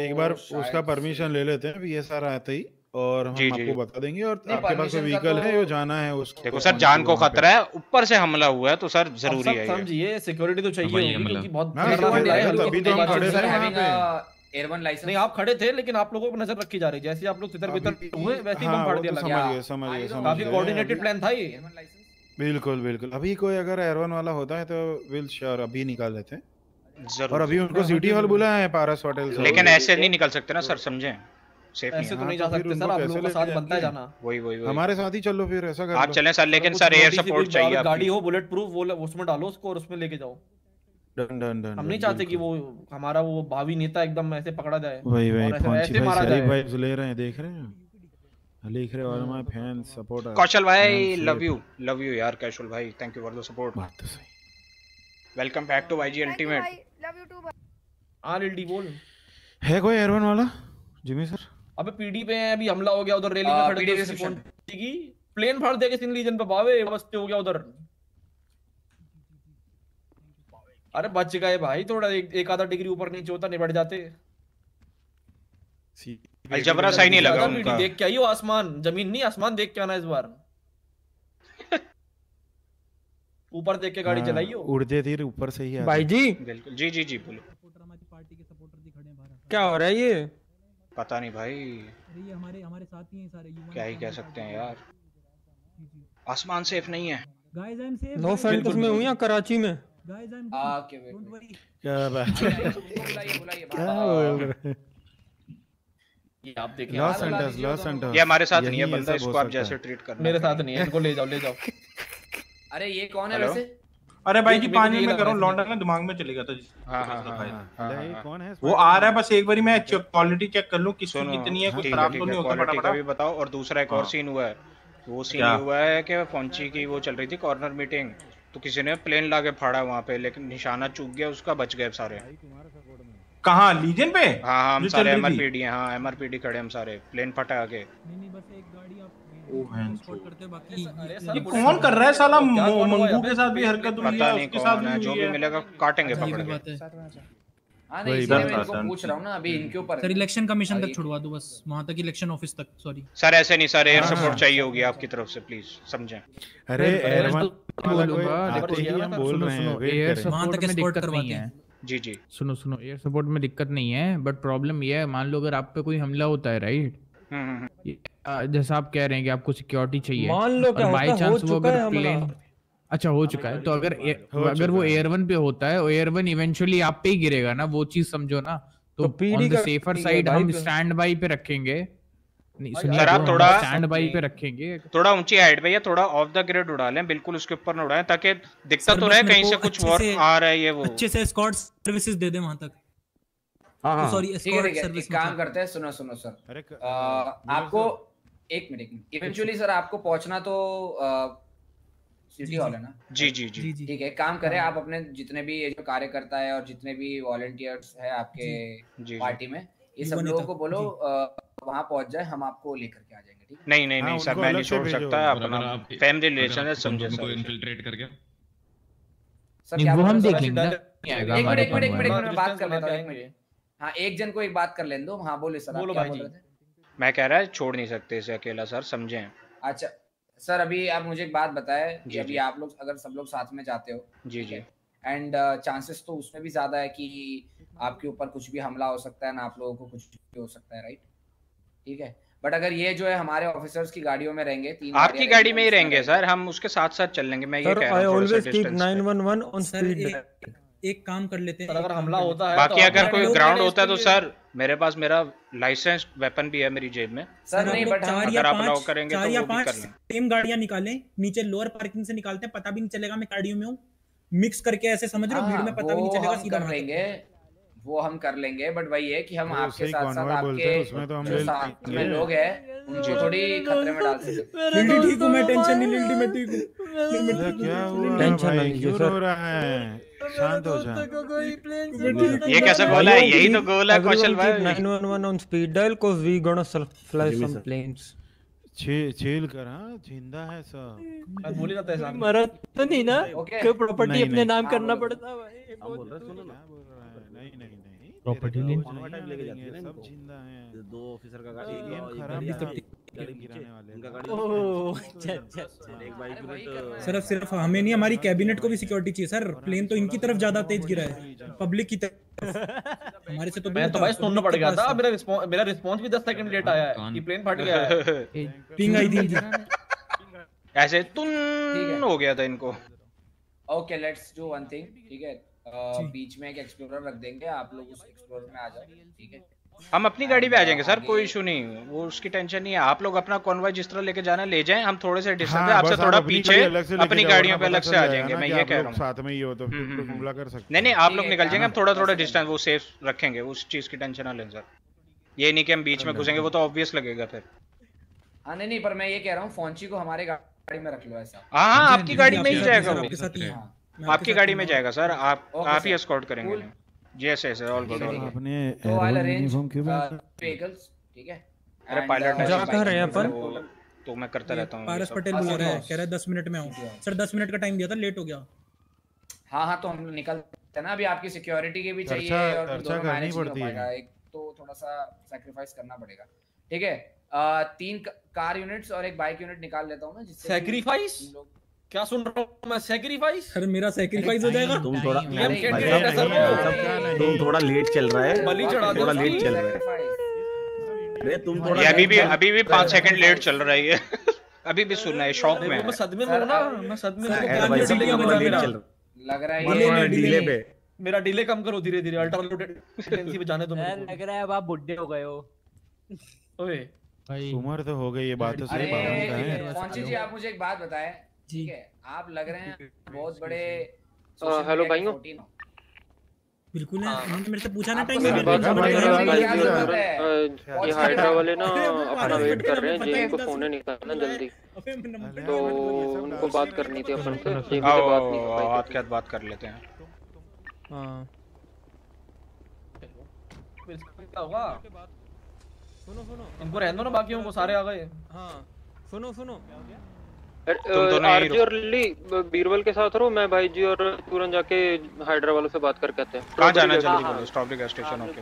एक बार उसका परमिशन ले लेते हैं वीएसआर आते ही। और हम जी, जी, आपको जी। बता देंगे और आपके पास व्हीकल है तो- जो जाना है उसको देखो सर जान को खतरा है ऊपर से हमला हुआ है तो सर ज़रूरी है समझिए सिक्योरिटी तो चाहिए होगी। क्योंकि बहुत हाँ, है, है, हल्की तभी तो है। लाइसेंस नहीं आप खड़े थे लेकिन आप लोगों पर नज़र रखी जा रही है जैसे आप लोग तितर बितर अभी- हुए वैसे ही हाँ, बम फाड़ दिया तो लगा। समझ गए समझ गए काफ़ी कोऑर्डिनेटेड प्लान था ये। बिल्कुल बिल्कुल। अभी कोई अगर एयरवन वाला होता है तो विल श्योर अभी निकाल देते हैं। और अभी उनको सिटी हॉल बुलाया है पारस होटल से। लेकिन ऐसे नहीं निकल सकते ना सर समझे। सेफ़ ऐसे तो हाँ, नहीं तो जा सकते सर आप लोगों का साथ बनता है जाना। वही वही वही। हमारे साथ ही चलो फिर ऐसा कर आप लो। चलें सर लेकिन सर एयर सपोर्ट चाहिए गाड़ी हो बुलेट प्रूफ वो उसमें डालो उसको और उसमें लेके जाओ। डन डन डन हम नहीं चाहते कि वो हमारा वो भावी नेता एकदम ऐसे पकड़ा जाए। वही वही और ऐसे भाई मारा जाए। वाइब्स ले रहे हैं देख रहे हैं? लिख रहे all my fans support Kaushal भाई लव यू लव यू यार कैशुअल भाई thank you for the support बात तो सही। Welcome back to YG ultimate R L D बोल। है कोई एयरवन वाला? जिमी सर अबे पीडी पे है अभी हमला हो गया उधर रेलिंग में खड़े थे। पहुँची की प्लेन फाड़ दिया किसी लीजन पे बावे मस्त हो गया उधर। अरे बच गए भाई थोड़ा एक, एक आधा डिग्री ऊपर नीचे होता निबट जाते। अलजबरा सही नहीं लगा उनका। देख के आइयो आसमान ज़मीन नहीं आसमान देख के आना इस बार। ऊपर देख के गाड़ी हाँ, चलाइयो। उड़ते तीर ऊपर से ही भाई जी। बिल्कुल जी जी जी बोलो। क्या हो रहा है ये? पता नहीं भाई। अरे ये हमारे हमारे साथ ही हैं सारे युवा क्या ही कह सकते हैं। यार। आसमान सेफ़ नहीं है। Guys I am safe no centers में हूँ या कराची में? गाइस आई एम आ के वेट क्या बात है? बुलाइए बुलाइए क्या बोल रहे ये आप देख लॉस एंटर्स लॉस एंटर्स ये हमारे साथ नहीं है बंदा इसको आप जैसे ट्रीट करना। मेरे साथ नहीं है इनको ले जाओ ले जाओ। (laughs) अरे ये कौन है वैसे? अरे भाई जी को मिनट में करो है लौंडा ना दिमाग में चलेगा तो हाँ हाँ हाँ हाँ, हाँ, नहीं, हाँ, कौन है वो आ रहा है बस एक बारी मैं क्वालिटी चेक कर लूँ किसकी सुनो। कितनी है कुछ खराब तो नहीं होता फटाफट। भी बताओ और दूसरा एक और हाँ। सीन हुआ है। वो सीन हुआ है कि फौंची की वो चल रही थी कॉर्नर मीटिंग तो किसी ने प्लेन लाके फाड़ा वहाँ पे लेकिन निशाना चूक गया उसका बच गए सारे। कहाँ? लीजन पे? हाँ हाँ हम सारे चल थी? एमआरपीडी हाँ एमआरपीडी खड़े हम सारे प्लेन फटा आगे ये कौन कर रहा है साला? मंगू के साथ भी हरकत हुई है उसके साथ भी जो भी मिलेगा काटेंगे पकड़ के बात हाँ। नहीं इसलिए मैं इनको पूछ रहा हूँ ना अभी इनके ऊपर सर इलेक्शन कमीशन तक छुड़वा दो बस वहाँ तक इलेक्शन ऑफ़िस तक सॉरी सर ऐसे नहीं सर एयर हाँ, सपोर्ट हाँ। चाहिए होगी आपकी तरफ़ से प्लीज़ समझें। अरे ही हैं एयर वहाँ तक करवाते हैं। जी जी। सुनो सुनो एयर सपोर्ट में दिक्कत नहीं है बट प्रॉब्लम ये है मान लो अगर आप पे कोई हमला होता है राइट। जैसा आप कह रहे हैं कि आपको सिक्योरिटी चाहिए। मान लो क्या और है, हो चांस वो अगर प्लेन अच्छा हो चुका है। तो अगर ए- अगर वो एयर वन पे होता है एयर वन इवेंचुअली आप पे ही गिरेगा ना वो चीज़ समझो ना। तो तो ऑन द सेफर साइड हम स्टैंड बाई पे रखेंगे। नहीं हम थोड़ा- स्टैंड बाई पे रखेंगे। थोड़ा ऊँची हाइट पे या थोड़ा ऑफ़ द ग्रिड उड़ा लें बिल्कुल उसके ऊपर न उड़ाएँ ताकि दिखता तो रहे कहीं से कुछ अच्छे वॉर से- आ रहा है ये वो। अच्छे से एस्कॉर्ट सर्विसेज़ दे दे वहाँ तक। हाँ सॉरी एस्कॉर्ट सर्विस काम करते हैं सुनो सुनो सर आ, आपको एक मिनट इवेंचुअली सर आपको पहुँचना तो सिटी हॉल है ना? जी जी जी। ठीक है काम करें आप अपने जितने भी ये जो कार्यकर्ता है और जितने भी वॉलंटियर्स है आपके पार्टी में ये सब लोगों को बोलो। वहाँ पहुँच जाए हम आपको लेकर के आ जाएँगे ठीक है? नहीं नहीं हाँ, नहीं सर मैं नहीं छोड़ सकता अपना फैमिली रिलेशन है समझे उनको सर इन्फिल्ट्रेट करके। सर वो हम देख लेंगे। एक मिनट एक मिनट एक मिनट मैं बात कर लेता हूँ एक मिनट। हाँ एक जन को एक बात कर लेने दो। हाँ बोले सर बोलो भाई जी। मैं कह रहा है छोड़ नहीं सकते इसे अकेला सर समझें अच्छा सर अभी आप मुझे एक बात बताएँ कि जी, अभी आप लोग अगर सब लोग साथ में जाते हो जी जी। एंड चांसेस तो उसमें भी ज़्यादा है कि आपके ऊपर कुछ भी हमला हो सकता है ना आप लोगों को कुछ भी हो सकता है राइट ठीक है? बट अगर ये जो है हमारे ऑफिसर्स की गाड़ियों में रहेंगे तीन आपकी गाड़ी में ही रहेंगे सर। हम उसके साथ साथ चल लेंगे मैं ये कह रहा हूँ थोड़ा सा ऑलवेज कीप डिस्टेंस पे 911 ऑन सर स्पीड एक, काम कर लेते हैं अगर हमला होता है। बाकी तो अगर कोई ग्राउंड होता है तो सर मेरे पास मेरा लाइसेंस वेपन भी है मेरी जेब में। सर नहीं बट हम चार अगर या पाँच करेंगे चार तो या वो भी पाँच कर लें। सेम गाड़ियाँ निकालें नीचे लोअर पार्किंग से निकालते हैं पता भी नहीं चलेगा मैं गाड़ियों में हूँ। मिक्स करके ऐसे समझ रहे हो भीड़ हाँ, में पता भी नहीं चलेगा सीधा कर लेंगे वो हम कर लेंगे बट वही है कि हम आपके साथ साथ हैं, आपके उसमें तो हम जो ले साथ में लोग हैं उनको थोड़ी खतरे में डाल सके लिल्ली ठीक हूँ मैं टेंशन नहीं लिल्ली मैं ठीक हूँ। हूँ, क्या हुआ भाई? क्यों रो रहा है? शांत हो जा ये कैसे बोला है? यही तो गोल है कौशल भाई। 911 on speed dial cause we gonna sl- fly ji, some planes छील छील कर हाँ ज़िंदा है सब। बोल ही रहता है साहब। मरा तो नहीं ना कोई प्रॉपर्टी अपने नाम हाँ, करना पड़ता भाई। बोल रहा है नहीं नहीं नहीं। प्रॉपर्टी लेन लेके जाती है सब ज़िंदा हैं। दो ऑफिसर का गाड़ी। खराब गाड़ी आगे, गेम गाड़ी गिराने वाले उनका गाड़ी ओह, (laughs) अच्छा, अच्छा, एक बाइक यूनिट सिर्फ़ सिर्फ़ हमें नहीं हमारी कैबिनेट को भी सिक्योरिटी चाहिए। सर प्लेन तो इनकी तरफ़ ज़्यादा तेज गिरा है। पब्लिक की तरफ़। हमारे से तो मैं तो भाई सुनना पड़ गया था मेरा रिस्पॉन्स मेरा रिस्पॉन्स भी 10 सेकंड लेट आया है कि प्लेन फट गया है। (laughs) पिंग आई थी। (laughs) ऐसे तुन हो। गया था इनको। Okay let's do one thing ठीक है? बीच में एक एक्सप्लोरर रख देंगे आप लोग उस एक्सप्लोरर में आ जाओ ठीक है? हम अपनी गाड़ी पे आ जाएँगे सर कोई इशू नहीं। वो उसकी टेंशन नहीं है। आप लोग अपना कॉन्वॉय जिस तरह लेके जाना ले जाएँ हम थोड़े से डिस्टेंस हाँ, आपसे थोड़ा अपनी पीछे अपनी गाड़ियों पे अलग से आ जाएँगे मैं ये कह रहा हूँ। साथ में ही हो तो फिर तो हमला कर सकते नहीं नहीं आप लोग निकल जाएँगे हम हाँ, थोड़ा थोड़ा डिस्टेंस वो सेफ़ रखेंगे उस चीज़ की टेंशन ना लें सर। ये नहीं कि हम बीच में घुसेंगे वो तो ऑब्वियस लगेगा फिर। हाँ नहीं नहीं पर मैं ये कह रहा हूँ फोनची को हमारे गाड़ी में रख लो ऐसा। हाँ हाँ आपकी गाड़ी में ही जाएगा वो। आपके साथ ही है। आपकी गाड़ी में जाएगा सर। आप आप ही. एस्कॉर्ट करेंगे. Yes yes all good all आपने तो आई अरेंज व्हीकल्स ठीक है? अरे पायलट uh, जा रहे हैं अपन? तो मैं करता रहता हूँ। पारस पटेल बोल रहा है कह रहा है दस मिनट में आऊँ। सर दस मिनट का टाइम दिया था लेट हो गया। हाँ हाँ तो हम लोग निकलते ना अभी आपकी सिक्योरिटी के भी चाहिए और दोनों मैनेज हो पड़ती है। एक तो थोड़ा सा सैक्रिफाइस करना पड़ेगा। ठीक है? तीन कार यूनिट्स और एक बाइक यूनिट निकाल लेता हूँ मैं जिससे? हम लोग- क्या सुन रहा हूँ मैं? सैक्रिफाइस सर मेरा सैक्रिफाइस हो जाएगा। तुम थोड़ा भाई। तुम थोड़ा लेट चल रहा है। बलि चढ़ा दो थोड़ा लेट चल रहा है। अरे तुम थोड़ा ये अभी भी अभी भी पाँच सेकंड लेट चल रहा है ये। (laughs) अभी भी सुनना है शॉक में मैं सदमे में हूँ ना मैं सदमे में हूँ। कान लग रहा है डिले डिले पे। मेरा डिले कम करो धीरे धीरे अल्ट्रा लो टेंसी पे जाने दो मेरे को। लग रहा है अब आप बुड्ढे हो गए हो। ओए। उम्र तो हो गई ये बात तो सही बात है। फोनची जी आप मुझे एक बात बताएँ। ठीक है आप लग रहे हैं (laughs) बहुत बड़े हेलो भाइयों। बिल्कुल है उन्होंने मेरे से पूछा ना टाइम बात रहे हो? क्या है? ये हाइड्रा वाले ना वो अपना वेट कर रहे हैं है, जेम को फ़ोन निकालना जल्दी। तो उनको बात करनी थी अपन से बात नहीं हो आओ पाई हाथ के हाथ बात कर लेते हैं। हाँ। क्या होगा सुनो सुनो। इनको रहने दो ना बाकियों को सारे आ गए। हाँ सुनो सुनो। तुम दोनों यहीं आरजी और लिली बीरबल के साथ रहो मैं भाई जी और तुरंत जाके हाइड्रा वालों से बात करके आते हैं। कहाँ जाना जल्दी बोलो strawberry gas station okay.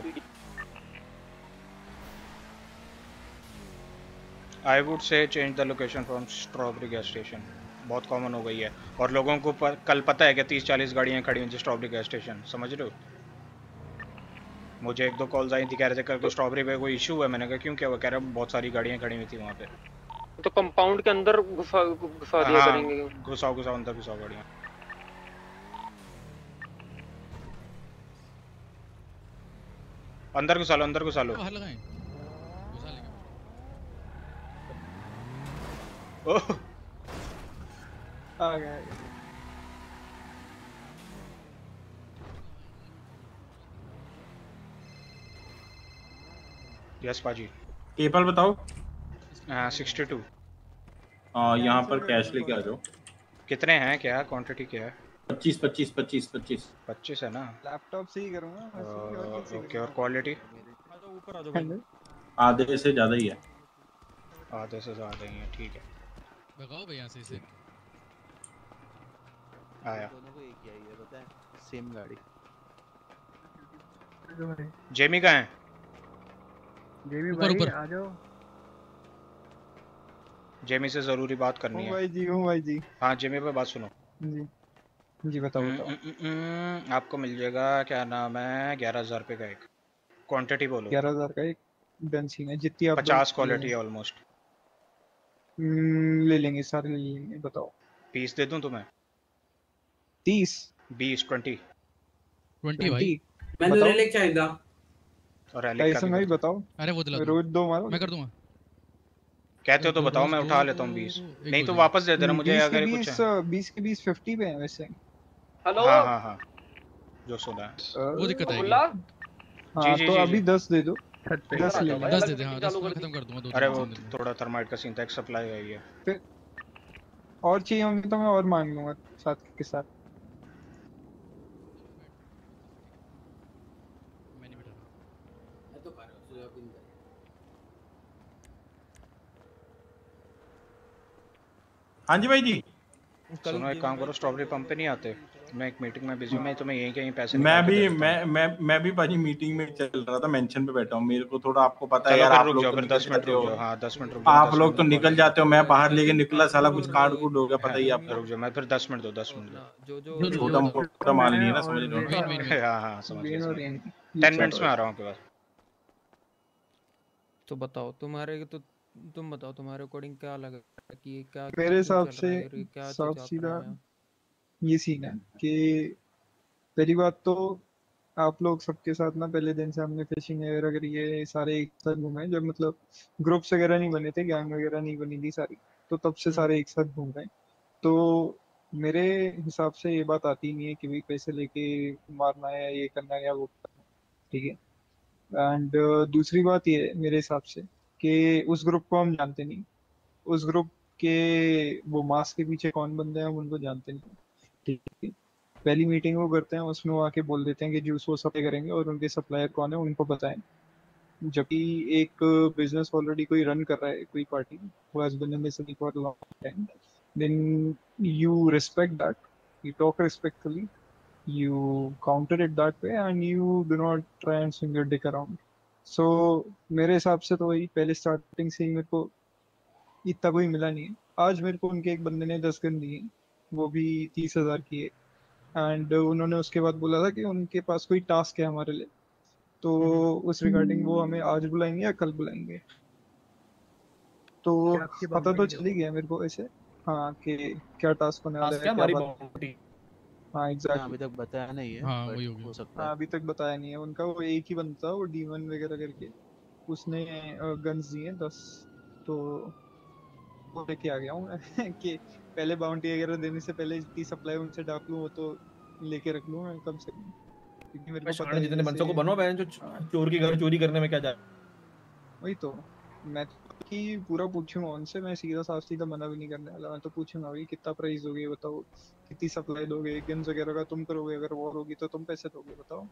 I would say change the location from strawberry gas station बहुत कॉमन हो गई है। और लोगों को पर, कल पता है कि तीस चालीस गाड़ियाँ खड़ी हुई थी स्ट्रॉबेरी गैस स्टेशन समझ रहे हो? मुझे एक दो कॉल्स आई थी कह रहे थे कल को स्ट्रॉबेरी पे कोई इशू है? मैंने कहा क्यों क्या हुआ? कह रहे हैं बहुत सारी गाड़ियाँ खड़ी हुई थी वहाँ पे। तो कंपाउंड के अंदर घुसा घुसा दिया हाँ, करेंगे। घुसाओ घुसाओ अंदर घुसाओ गाड़ियाँ अंदर घुसा लो अंदर घुसा लो। ओह। आ गए यस पाजी। पेपल बताओ। सिक्सटी टू हाँ यहाँ पर कैश लेके आ जाओ। कितने हैं? क्या क्वांटिटी क्या है? पच्चीस पच्चीस पच्चीस पच्चीस। पच्चीस है ना? लैपटॉप से ही करूँगा। ओके और क्वालिटी आधे से ज़्यादा ही है। आधे से ज़्यादा ही है ठीक है। भगाओ भैया से इसे। आया। दोनों को एक ही है पता है? सेम गाड़ी। जेमी कहाँ है? जेबी ऊपर, भाई आ जाओ। जेमी से ज़रूरी बात करनी है। भाई जी हूँ भाई जी। हाँ जेमी पे बात सुनो। जी। जी बताओ बताओ। हम्म, हम्म, हम्म, आपको मिल जाएगा क्या नाम है ग्यारह हज़ार रुपये का एक। क्वांटिटी बोलो। ग्यारह हज़ार का एक बेंजीन है जितनी आप पचास क्वालिटी है ऑलमोस्ट हम्म, ले लेंगे सारे ले लेंगे बताओ। पीस दे दूँ तुम्हें? तीस? बीस ट्वेंटी ट्वेंटी। भाई मैंने बताओ। रिलेक्ट चाहिए और एलिक का भी बताओ। अरे वो दिला। रोज दो मारो। मैं कर दूँगा। कहते हो तो बताओ मैं उठा लेता हूँ बीस। नहीं तो वापस दे देना मुझे अगर कुछ बीस है। के बीस फिफ्टी पे है वैसे। हेलो? हाँ हाँ हाँ। जो सुना है। वो दिक्कत अब्दुल्ला? हाँ जी, तो अभी। दस दे दो। दस ले लो। दस दे दे हाँ दस में खत्म कर दूँगा दो अरे वो थोड़ा थर्माइट का सीन था एक सप्लाई है फिर और चाहिए होंगे तो मैं और मांग लूँगा साथ के साथ मैं नहीं बैठा रहा। मैं तो कर रहा हूँ सोयाबीन का हाँ जी भाई जी। सुनो एक काम करो स्ट्रॉबेरी पंप पे नहीं आते। मैं एक मीटिंग में बिज़ी हूँ मैं तुम्हें यहीं कहीं पैसे मैं भी मैं मैं मैं भी भाजी मीटिंग में चल रहा था मेंशन पे बैठा हूँ। मेरे को थोड़ा आपको पता है यार आप लोग जाओ, तो 10 मिनट हो। जाओ, हाँ, 10 मिनट रुक जाओ, आप लोग तो निकल जाते हो मैं बाहर लेके निकला साला कुछ कांड कूट हो गया पता ही है आपको। रुक जाओ मैं फिर 10 मिनट दो 10 मिनट दो। जो जो छोटा मोटा माल नहीं है ना समझ रहे हो हाँ हाँ समझ। 10 मिनट्स में आ रहा हूँ आपके पास। तो बताओ तुम्हारे तो तुम बताओ तुम्हारे अकॉर्डिंग क्या लगा कि क्या मेरे हिसाब से रहा है ये साफ़ सीधा ये सीन है कि पहली बात तो आप लोग सबके साथ ना पहले दिन से हमने फिशिंग वगैरह करी है सारे एक साथ घूमे जब मतलब ग्रुप्स वगैरह नहीं बने थे गैंग वगैरह नहीं बनी थी सारी तो तब से सारे एक साथ घूम रहे तो मेरे हिसाब से ये बात आती नहीं है कि भाई पैसे लेके मारना है ये करना है या वो करना ठीक है? एंड दूसरी बात ये है मेरे हिसाब से कि उस ग्रुप को हम जानते नहीं। उस ग्रुप के वो मास्क के पीछे कौन बंदे हैं, हम उनको जानते नहीं। ठीक। है पहली मीटिंग वो करते हैं, उसमें वो आके बोल देते हैं कि जूस वो सप्लाई करेंगे और उनके सप्लायर कौन है, उनको बताएँ। जबकि एक बिज़नेस ऑलरेडी कोई रन कर रहा है, कोई पार्टी वो एज बिन में सभी for long time then you respect that you talk respectfully you counter it that way and you do not try and sing dick around so मेरे हिसाब से तो वही पहले स्टार्टिंग से ही मेरे को इतना कोई मिला नहीं है। आज मेरे को उनके एक बंदे ने दस गन दिए वो भी तीस हज़ार की है। एंड उन्होंने उसके बाद बोला था कि उनके पास कोई टास्क है हमारे लिए। तो उस रिगार्डिंग वो हमें आज बुलाएँगे या कल बुलाएँगे। तो पता तो चल ही गया मेरे को ऐसे। हाँ कि क्या टास्क होने वाला है क्या बात हाँ एग्जैक्टली अभी तक बताया नहीं है हाँ, वही हो सकता हाँ है। अभी तक बताया नहीं है। उनका वो एक ही बनता वो डीमन वगैरह करके। उसने गन्स दिए दस। तो वो लेके आ गया हूँ (laughs) कि पहले बाउंटी वगैरह देने से पहले जितनी सप्लाई उनसे डाक लूँ वो तो लेके रख लूँ मैं कम से कम। क्योंकि मेरे को पता है जितने बंसों को बनो बहन जो चोर की घर चोरी करने में क्या जाए वही तो। मैं तो कि पूरा पूछूँगा उनसे मैं सीधा साफ़ सीधा मना भी नहीं करने वाला मैं तो पूछूँगा भाई कितना प्राइस दोगे ये बताओ। कितनी सप्लाई दोगे गन्स वगैरह का तुम करोगे अगर वॉर होगी तो तुम पैसे दोगे बताओ।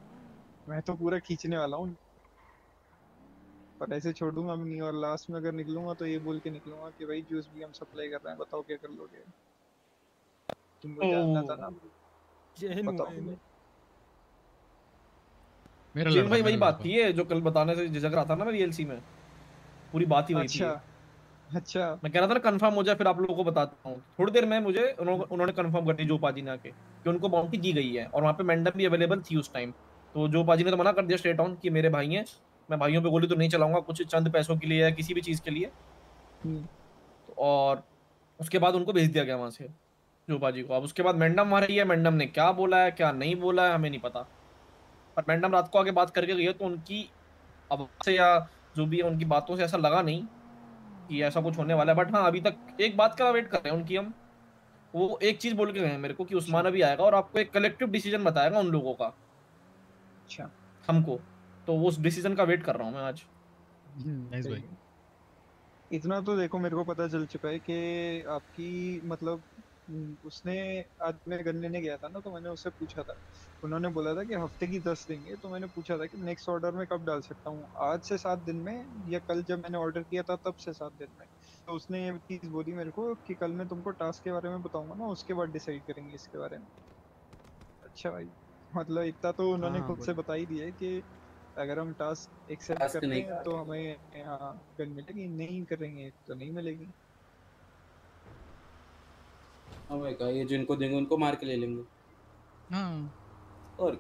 मैं तो पूरा खींचने वाला हूँ। पर ऐसे छोड़ दूँगा भी नहीं और लास्ट में अगर निकलूँगा तो ये बोल के निकलूँगा कि भाई जूस भी हम सप्लाई कर रहे हैं बताओ क्या कर लोगे। तुमको जानना था ना। बताओ। मेरा भाई वही बात थी जो कल बताने से झिझक रहा था ना मैं वीएलसी में। पूरी बात ही वही अच्छा। थी अच्छा। मैं कह रहा था ना कंफर्म हो जाए फिर आप लोगों को बताता हूँ। थोड़ी देर में मुझे उन्होंने उन्होंने कंफर्म कर दी जो पाजी ने आके कि उनको बाउंटी दी गई है और वहाँ पे मैंडम भी अवेलेबल थी उस टाइम तो जो पाजी ने तो मना कर दिया स्ट्रेट ऑन कि मेरे भाई हैं मैं भाइयों पे गोली तो नहीं चलाऊँगा कुछ चंद पैसों के लिए या किसी भी चीज़ के लिए। और उसके बाद उनको भेज दिया गया वहाँ से जो पाजी को। अब उसके बाद मैंडम वहाँ रही है मैंडम ने क्या बोला है क्या नहीं बोला है हमें नहीं पता। पर मैंडम रात को आके बात करके गई है तो उनकी अब से या जो भी है उनकी बातों से ऐसा लगा नहीं। कि ऐसा कुछ होने वाला है। बट हाँ अभी तक एक बात का वेट कर रहे हैं उनकी हम। वो एक चीज़ बोल के गए मेरे को कि उस्मान अभी आएगा और आपको एक कलेक्टिव डिसीज़न बताएगा उन लोगों का। अच्छा। हमको। तो वो उस डिसीज़न का वेट कर रहा हूँ मैं आज। नाइस भाई। इतना तो देखो मेरे को पता चल चुका है कि आपकी मतलब हम्म, उसने आज मैं गन लेने गया था ना तो मैंने उससे पूछा था। उन्होंने बोला था कि हफ़्ते की दस देंगे तो मैंने पूछा था कि नेक्स्ट ऑर्डर में कब डाल सकता हूँ? आज से सात दिन में या कल जब मैंने ऑर्डर किया था तब से सात दिन में। तो उसने ये चीज़ बोली मेरे को कि कल मैं तुमको टास्क के बारे में बताऊँगा ना उसके बाद डिसाइड करेंगे इसके बारे में। अच्छा भाई मतलब इतना तो उन्होंने हाँ, खुद से बता ही दिया है कि अगर हम टास्क एक्सेप्ट करते हैं तो हमें हाँ गन मिलेगी। नहीं करेंगे तो नहीं मिलेगी। हाँ भाई का ये जिनको देंगे उनको मार के ले लेंगे। हाँ। और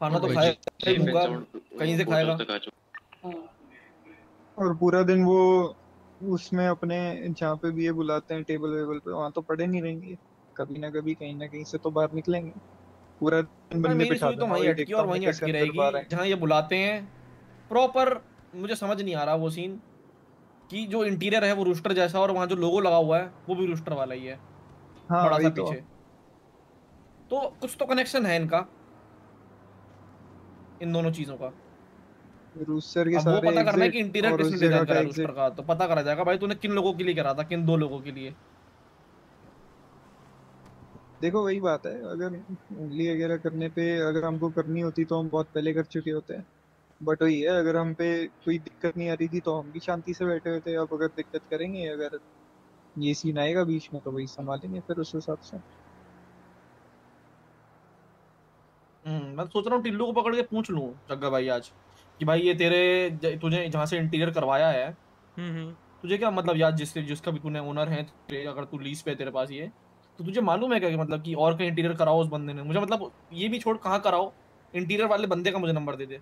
खाना तो खाएगा ही कहीं से खाएगा। और पूरा दिन वो उसमें अपने जहाँ पे भी ये बुलाते हैं टेबल वेबल पे वहाँ तो पड़े नहीं रहेंगे। कभी ना कभी कहीं ना कहीं से तो बाहर निकलेंगे। पूरा दिन बंदे मेरी बिठा तो वहीं अटकी और वहीं अटकी रहेगी। जहाँ ये बुलाते हैं प्रॉपर मुझे समझ नहीं आ रहा वो सीन कि जो इंटीरियर है वो रूस्टर जैसा और वहाँ जो लोगो लगा हुआ है वो भी रूस्टर वाला ही है। हाँ, बड़ा सा तो। पीछे। तो कुछ तो कनेक्शन है इनका। इन दोनों चीज़ों का। रूस्टर के सारे पता करना है कि इंटीरियर किसने डिज़ाइन करा रूस्टर का तो पता करा जाएगा। भाई तूने किन लोगों के लिए करा था? किन दो लोगों के लिए? देखो वही बात है। अगर उंगली वगैरह करने पे अगर हमको करनी होती तो हम बहुत पहले कर चुके होते। हैं बट वही है अगर हम पे कोई दिक्कत नहीं आ रही थी तो हम भी शांति से बैठे हुए थे। अब अगर दिक्कत करेंगे अगर ये सीन आएगा बीच में तो वही संभालेंगे फिर उस हिसाब से। मैं सोच रहा हूँ टिल्लू को पकड़ के पूछ लूँ जग्गा भाई आज कि भाई ये तेरे तुझे जहाँ से इंटीरियर करवाया है तुझे क्या मतलब यार जिससे जिसका भी तूने ओनर है तेरे- अगर तू लीज पे है तेरे पास ये तो तुझे मालूम है क्या कि मतलब कि और कहीं इंटीरियर कराओ उस बंदे ने? मुझे मतलब ये भी छोड़ कहाँ कराओ? इंटीरियर वाले बंदे का मुझे नंबर दे दे।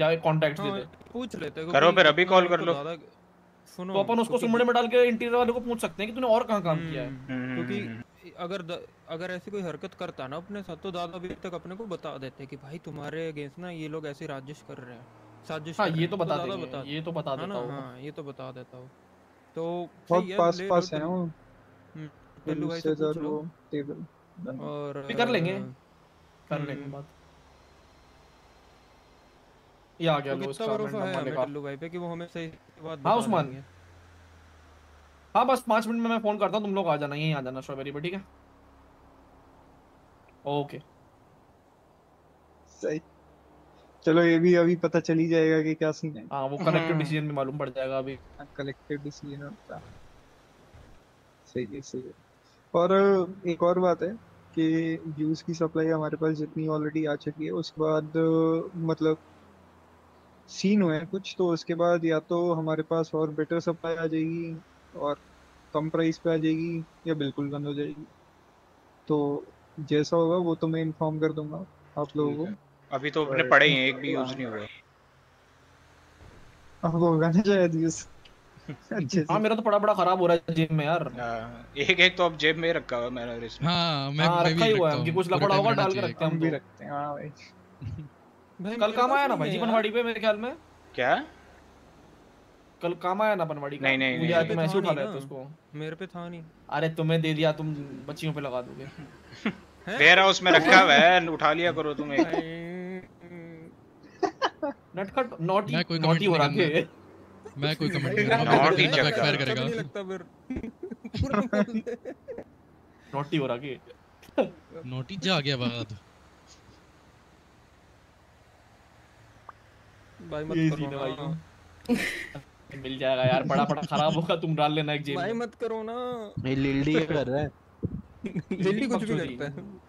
या कॉन्टैक्ट दे हाँ, दे। पूछ लेते करो फिर अभी कॉल कर लो। सुनो तो अपन उसको सुमड़े में डाल के इंटीरियर वाले को पूछ सकते हैं कि तूने और कहाँ काम किया है। हम्म, क्योंकि अगर द, अगर ऐसी कोई हरकत करता ना अपने साथ तो दादा अभी तक अपने को बता देते कि भाई तुम्हारे अगेंस्ट ना ये लोग ऐसी राजिश कर रहे हैं। साजिश हाँ, ये तो बता दादा देंगे, ये तो बता देता ना? हूँ। हाँ ये तो बता देता हूँ। तो बहुत पास पास है वो। हम्म, भाई से पूछ लो। टेबल और कर लेंगे कर हम्म, लेंगे बात। ये आ गया तो लो कितना उसका भरोसा है हमें का भाई पे कि वो हमें सही बात हाँ उस्मान। हाँ बस पाँच मिनट में मैं फ़ोन करता हूँ तुम लोग आ जाना यहीं आ जाना स्ट्रॉबेरी पे ठीक है? ओके। सही। चलो ये भी अभी पता चल ही जाएगा कि क्या सीन है। हाँ वो कलेक्टिव डिसीज़न में मालूम पड़ जाएगा अभी। कलेक्टिव डिसीज़न होता। है सही है सही है। और एक और बात है कि जूस की सप्लाई हमारे पास जितनी ऑलरेडी आ चुकी है उसके बाद मतलब सीन हुए हैं कुछ तो उसके बाद या तो हमारे पास और बेटर सप्लाई आ जाएगी और कम प्राइस पे आ जाएगी या बिल्कुल बंद हो जाएगी। तो जैसा होगा वो तो मैं इन्फॉर्म कर दूँगा आप लोगों को। अभी तो अपने पड़े ही हैं एक भी यूज़ नहीं हुआ। अब होगा ना शायद यूज़ (laughs) हाँ मेरा तो बड़ा बड़ा खराब हो रहा है जिम में यार। हाँ, एक एक तो अब जेब में रखा हुआ है मैंने हाँ मैं हाँ मैं रखा भी ही है रखता कि हूँ। कुछ टाइम होगा डाल के रखते हैं हम भी तो रखते हैं हाँ भाई। (laughs) कल काम आया ना भाई? जी बनवाड़ी पे मेरे ख्याल में? क्या? कल काम आया ना बनवाड़ी का? नहीं, नहीं, मुझे आज था उठा रहे थे। उसको। मेरे पे था नहीं। अरे तुम्हें दे दिया तुम बच्चियों पे लगा दोगे। दे रहा उसमें रखा हुआ है उठा लिया करो तुम एक। नटखट नॉटी मैं कोई नॉटी कमेंट हो। नहीं रहा करना मैं कोई कमेंट नहीं करूँगा जगह। बैकफायर अच्छा करेगा। नहीं लगता फिर। नॉटी (laughs) हो रहा के? नोटिस जा गया बाद। भाई मत करो सीन भाई। (laughs) मिल जाएगा यार बड़ा बड़ा खराब होगा तुम डाल लेना एक जेब भाई मत करो ना। ये लिल्डी क्या कर रहा है? (laughs) लिल्ली कुछ भी। करता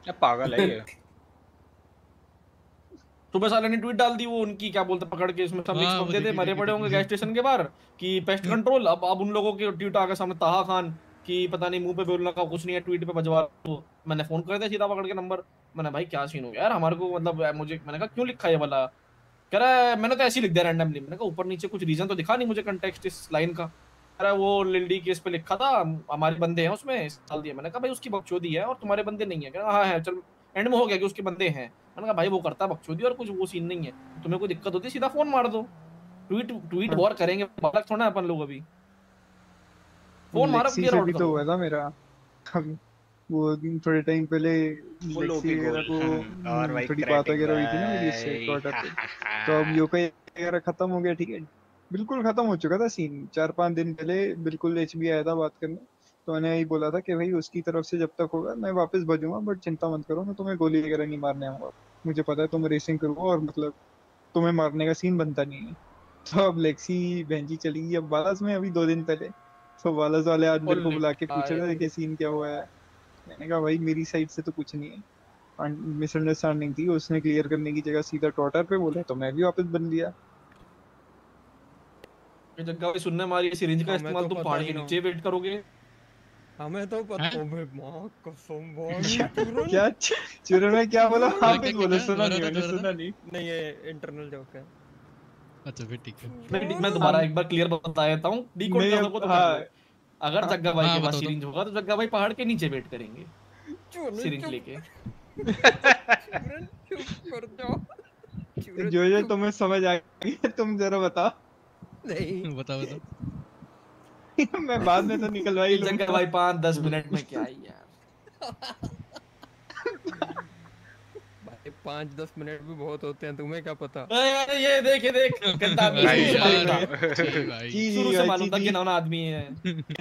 है। पागल है ये? सुबह साले ने ट्वीट डाल दी वो उनकी क्या बोलते पकड़ के इसमें सब हाँ, वो बंदे थे देखी, मरे पड़े होंगे गैस स्टेशन के बाहर कि पेस्ट कंट्रोल अब अब उन लोगों के ट्वीट आ गए सामने ताहा खान कि पता नहीं मुँह पे बोलना का कुछ नहीं है ट्वीट पे बजवा लो। मैंने फ़ोन कर दिया सीधा पकड़ के नंबर मैंने भाई क्या सीन हो गया यार हमारे को मतलब मुझे मैंने कहा क्यों लिखा है ये वाला? कह रहा है मैंने तो ऐसे ही लिख दिया रैंडमली मैंने कहा ऊपर नीचे कुछ रीजन तो दिखा नहीं मुझे कंटेक्स्ट इस लाइन का। कह रहा है वो लिल्डी केस पे लिखा था हमारे बंदे हैं उसमें डाल दिया। मैंने कहा भाई उसकी बकचोदी है और तुम्हारे बंदे नहीं है। कह रहा हाँ है चल एंड में हो गया कि उसके बंदे हैं। मैंने कहा भाई वो करता बकचोदी और कुछ वो सीन नहीं है। तुम्हें कोई दिक्कत होती सीधा फ़ोन मार दो। ट्वीट ट्वीट वॉर करेंगे बालक थोड़ा अपन लोग अभी। फ़ोन मारो क्लियर आउट तो हुआ था मेरा। अभी वो थोड़े टाइम पहले वगैरह को थोड़ी बात वगैरह हुई थी ना मेरी इससे पे (laughs) तो अब यूके वगैरह खत्म हो गया ठीक है? बिल्कुल खत्म हो चुका था सीन चार पाँच दिन पहले बिल्कुल एच आया था बात करने। तो मैंने यही बोला था कि भाई उसकी तरफ़ से जब तक होगा मैं वापस बजूँगा बट चिंता मत करो मैं तुम्हें गोली वगैरह नहीं मारने आऊँगा। मुझे पता है तुम रेसिंग करोगे और मतलब तुम्हें मारने का सीन बनता नहीं है। तो अब लेक्सी बहनजी चली गई। अब बालास में अभी दो दिन पहले तो बालास वाले आज मेरे को बुला के पूछ थे कि सीन क्या हुआ है। मैंने कहा भाई मेरी साइड से तो कुछ नहीं है। मिसअंडरस्टैंडिंग थी उसने क्लियर करने की जगह सीधा टॉटर पे बोला तो मैं भी वापस बन लिया जगह पे सुनने मारी सिरिंज का हमें इस्तेमाल तो तुम ही के ना। नीचे वेट करोगे? हमें तो पता ओ भाई माँ कसम भाई (laughs) क्या? चुरन में क्या बोला? (laughs) आप ही बोले सुना नहीं मैंने सुना? नहीं। नहीं ये इंटरनल जोक है। अच्छा फिर ठीक है। मैं मैं दोबारा एक बार क्लियर बता देता हूँ। डीकोड मैं कर अब- सको तो हाँ। अगर जग्गा भाई हाँ, के पास। सिरिंज होगा तो जग्गा भाई पहाड़ के नीचे वेट करेंगे। सिरिंज लेके। जो जो तुम्हें समझ आ गई तुम जरा बताओ। नहीं। (laughs) बता बता मैं बाद में तो निकलवा ही (laughs) जग्गा भाई पाँच दस मिनट में क्या ही यार (laughs) पाँच दस मिनट भी बहुत होते हैं तुम्हें क्या पता? ये देख देख। गंदा शुरू से मालूम था। कि नौना आदमी है।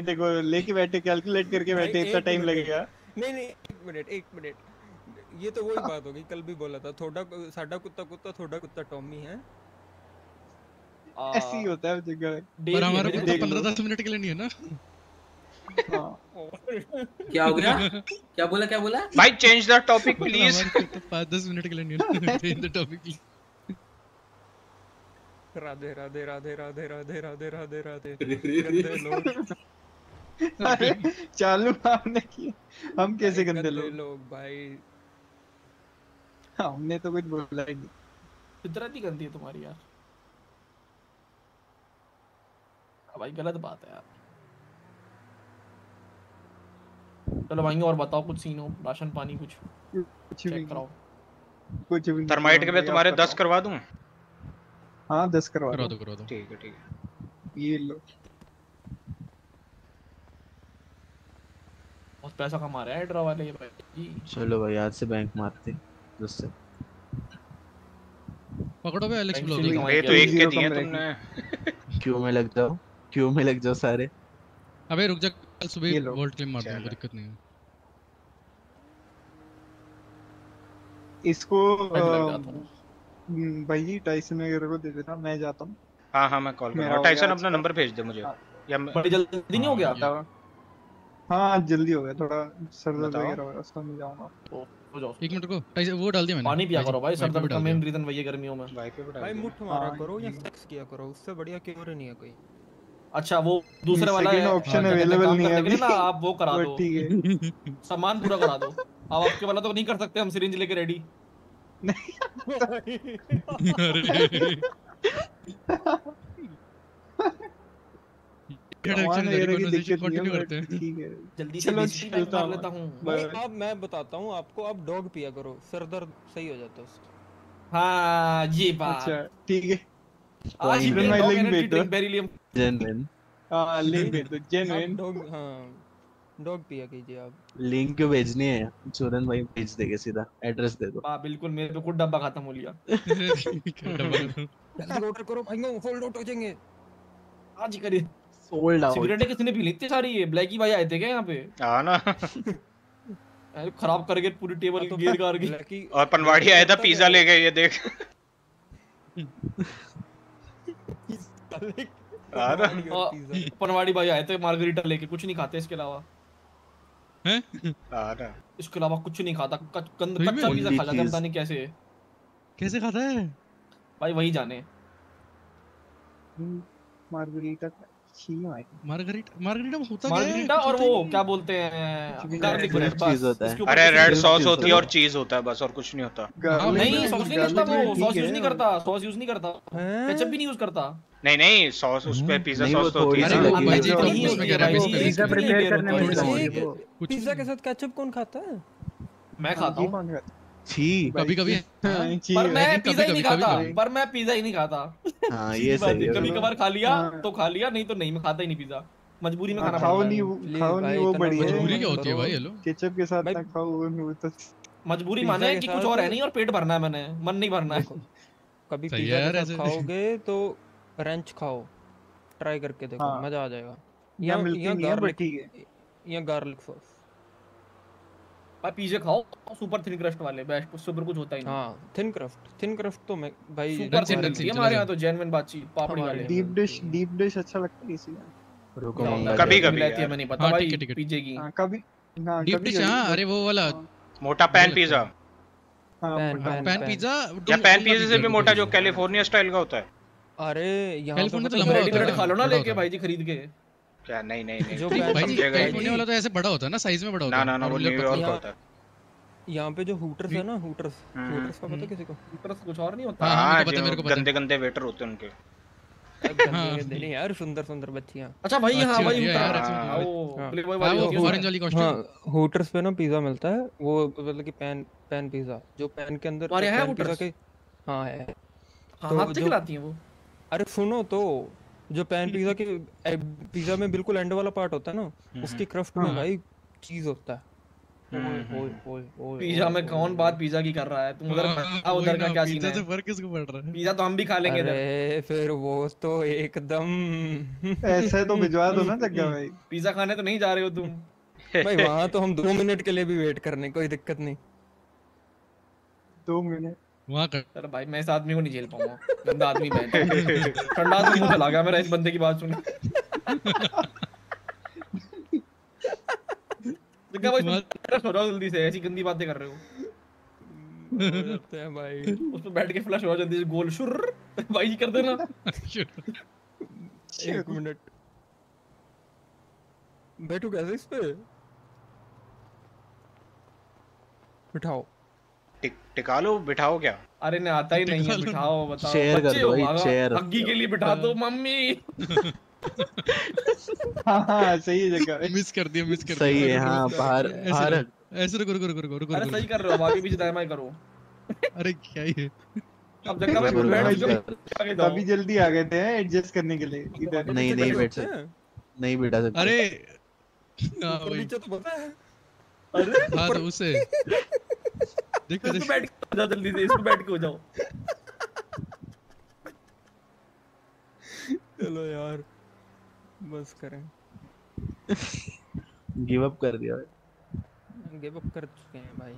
देखो लेके बैठे कैलकुलेट करके बैठे इतना टाइम लगेगा। नहीं नहीं एक मिनट एक मिनट। ये तो वही बात होगी कल भी बोला था थोड़ा साडा कुत्ता कुत्ता थोड़ा कुत्ता टॉमी है। ऐसे ही होता है जगह। पर है हमारा मेरी कुत्ता देख लो। पंद्रह दस मिनट के लिए नहीं है ना? क्या हो गया? (laughs) क्या बोला क्या बोला? भाई चेंज द टॉपिक प्लीज़ पाँच दस मिनट के लिए नहीं change the topic Radhe Radhe Radhe Radhe Radhe Radhe Radhe Radhe. (laughs) अरे चालू हमने किया। हम कैसे गंदे गंदे लोग? लोग भाई। हमने तो कुछ बोला ही नहीं। फितरत ही गंदी है तुम्हारी यार। हाँ भाई गलत बात है यार। चलो भाई और बताओ कुछ सीन हो राशन पानी कुछ कुछ भी चेक कराओ। कुछ भी थर्माइट के मैं तुम्हारे आप दस करवा दूँ। हाँ दस करवा करवा दो। दो दो। ठीक है ठीक है। ये लो। बहुत पैसा कमा रहे हैं ड्रा वाले ये भाई। चलो भाई आज से बैंक मारते दस से। पकड़ो बे एलेक्स ब्लॉग ये तो एक के दिए तुमने। क्यों में लग जाओ? क्यों में लग जाओ सारे? अबे रुक जा कल सुबह। वोल्ट क्लेम मार दूँगा कोई दिक्कत नहीं है। इसको हूँ भाई टाइसन वगैरह को दे देना मैं जाता हूँ। हाँ हाँ मैं कॉल कर रहा हूँ। टाइसन अपना नंबर भेज दे मुझे। हाँ। या बड़ी जल्दी नहीं हो गया? हाँ, हाँ जल्दी हो गया थोड़ा सर दर्द वगैरह हो रहा उसका मैं जाऊँगा। हो जाओ एक मिनट को टाइसन वो डाल दिया मैंने। पानी पिया करो भाई सर दर्द का मेन रीजन वही है गर्मियों में। भाई। मुठ मारा हाँ, करो या सेक्स किया करो उससे बढ़िया क्योर नहीं है कोई। अच्छा वो दूसरे वाला ऑप्शन अवेलेबल हाँ, नहीं है अभी ना आप वो करा दो। ठीक है। (laughs) सामान पूरा करा दो। अब आपके वाला तो नहीं कर सकते हम सिरिंज लेके (laughs) रेडी जल्दी से अब मैं बताता हूँ आपको आप डॉग पिया करो सर दर्द सही हो जाता है हाँ जी बात। ठीक है। आज ही बेरिलियम जेन्युइन हाँ लिंक भेज दो जेन्युइन डॉग हाँ डॉग पिया कीजिए आप। लिंक क्यों भेजनी है? चूरन भाई भेज देंगे सीधा। एड्रेस दे दो। हाँ बिल्कुल मेरे पे कुछ डब्बा खत्म हो लिया। (laughs) जल्दी ऑर्डर करो भाई फोल्ड आउट हो जाएँगे। आज ही करिए। सोल्ड आउट सिगरेटें किसने पी ली इतनी सारी ये ब्लैक ही भाई आए थे क्या यहाँ पे? हाँ ना। (laughs) खराब करके पूरी टेबल तो गिर कर के। लकी और पनवाड़ी आया था पिज्जा ले गए ये देख हाँ पनवाड़ी भाई आए थे मार्गरीटा लेके कुछ नहीं खाते इसके अलावा। हैं? हाँ। इसके अलावा कुछ नहीं खाता कंद, कच्चा पिज्जा खा जाता है पता नहीं कैसे? कैसे खाता है? भाई वही जाने। मार्गरीटा मार्गरीटा मार्गरीटा होता क्या मार्गरीटा और वो क्या बोलते हैं? गार्लिक ब्रेड cheese होता है। अरे रेड सॉस होती। है और चीज़ होता है बस और कुछ नहीं होता। नहीं सॉस नहीं करता वो। सॉस यूज़ नहीं करता सॉस यूज़ नहीं करता। केचप भी नहीं यूज़ करता। नहीं नहीं सॉस उस पे पिज्जा सॉस तो होती है। थोड़ी ना भाई जी होती तो उसमें क्या रहा है। पिज्जा prepare करने में पिज्जा के साथ केचप कौन खाता है? मैं खाता हूँ। छी। कभी कभी हाँ, पर मैं पिज्जा ही नहीं खाता पर मैं पिज्जा ही नहीं खाता। हाँ (laughs) ये सही है, है। कभी कभार खा लिया हाँ। तो खा लिया नहीं तो नहीं मैं खाता ही नहीं पिज्जा। मजबूरी में हाँ, खाना खाओ नहीं है खाओ नहीं वो बढ़िया मजबूरी क्या होती है भाई हेलो? केचप के साथ ना खाओ वो तो मजबूरी माने कि कुछ और है नहीं और पेट भरना है मैंने मन नहीं भरना है। कभी पिज्जा है। खाओगे तो रेंच खाओ। ट्राई करके देखो हाँ। मज़ा आ जाएगा। यहाँ है बट गार्लिक ठीक है। या गार्लिक सॉस भाई पिज्जे खाओ सुपर थिन क्रस्ट वाले बेस्ट उससे ऊपर कुछ होता ही नहीं। हाँ थिन क्रस्ट थिन क्रस्ट तो मैं भाई सुपर थिन डन है हमारे। यहाँ तो जेन्युइन बातचीत पापड़ी वाले। डीप डिश डीप डिश अच्छा लगता है इसी का। रुको क्या मंगा होता है, कभी- कभी मिलाती है मैं नहीं पता हाँ, भाई है, है। पिज्जे की। हाँ कभी हाँ डीप डिश कभी हाँ अरे वो वाला मोटा पैन पिज्जा हाँ पैन पिज्जा या पैन पिज्जा से भी मोटा जो कैलिफ़ोर्निया स्टाइल का होता है। अरे यहाँ कैलिफ़ोर्निया तो पता लंबा होता है। खा लो ना लेके भाई जी खरीद के। क्या? नहीं नहीं नहीं। जो भाई जी ही कैलिफ़ोर्निया वाला तो ऐसे बड़ा होता है ना साइज़ में बड़ा होता है। ना ना वो मतलब न्यूयॉर्क का होता है। यहाँ पे जो हुटर्स है ना हुटर्स हम्म। हुटर्स का पता किसी को? तरस कुछ और नहीं होता। हाँ, हाँ, मेरे को पता मेरे को पता। गंदे गंदे वेटर होते हैं उनके। गंदे गंदे नहीं यार सुंदर सुंदर बच्चियाँ। अच्छा भाई हाँ भाई अच्छी वो हाँ। प्लेबॉय वाली वो होती उसमें। ऑरेंज वाली कॉस्ट्यूम पे ना पिज्जा मिलता है वो मतलब कि पैन पैन पिज्जा जो पैन के अंदर तुम्हारे है पैन पिज्जा हाँ है। हाँ, तो हाथ से खिलाती हैं वो? अरे सुनो तो जो पैन पिज्जा के पिज्जा में बिल्कुल एंड वाला पार्ट होता है ना उसकी क्रस्ट में हाँ। भाई चीज़ होता है। हम्म, पिज्जा में कौन बात पिज्जा की कर रहा है? तुम उधर हाँ, उधर का क्या सीन पिज्जा से है फ़र्क किसको पड़ रहा है? पिज्जा तो हम भी खा लेंगे अरे फिर वो तो एकदम ऐसा है तो भिजवा दो ना जग्गा भाई। (laughs) पिज्जा खाने तो नहीं जा रहे हो तुम। भाई वहाँ तो हम दो मिनट के लिए भी वेट करने कोई दिक्कत नहीं। दो मिनट। वहाँ कर। अरे भाई मैं इस आदमी को नहीं झेल पाऊँगा। गंदा आदमी मैं ठंडा तो मुँह चला गया मेरा इस बंदे की बात सुन क्या भाई फ्लश हो जाओ जल्दी से ऐसी गंदी बातें कर रहे हो। जाते हैं भाई। उस पे बैठ के फ्लश हो जल्दी से गोल शुर भाई जी कर देना। एक मिनट। बैठो कैसे इस पे? बिठाओ टिक लो बिठाओ क्या? अरे ने आता ही नहीं है बिठाओ बताओ। शेयर कर दो भाई, शेयर। अग्गी के लिए बिठा दो मम्मी। (laughs) हाँ हाँ सही जगह। मिस कर दिया मिस कर सही है हाँ बाहर बाहर ऐसे रुको रुको रुको रुको रुको अरे सही कर रहे हो आगे पीछे दाएँ करो। अरे क्या ये अब जगह बिल्कुल बैठ जाओ। अभी जल्दी आ गए थे एडजस्ट करने के लिए इधर। नहीं नहीं बैठ सकते नहीं बैठा सकते। अरे हाँ नीचे तो पता है। हाँ तो उसे। देखो इस पे बैठ के हो जाओ जल्दी से इस पे बैठ के हो जाओ। चलो यार बस करें। गिव अप कर दिया। भाई गिव अप कर चुके हैं भाई।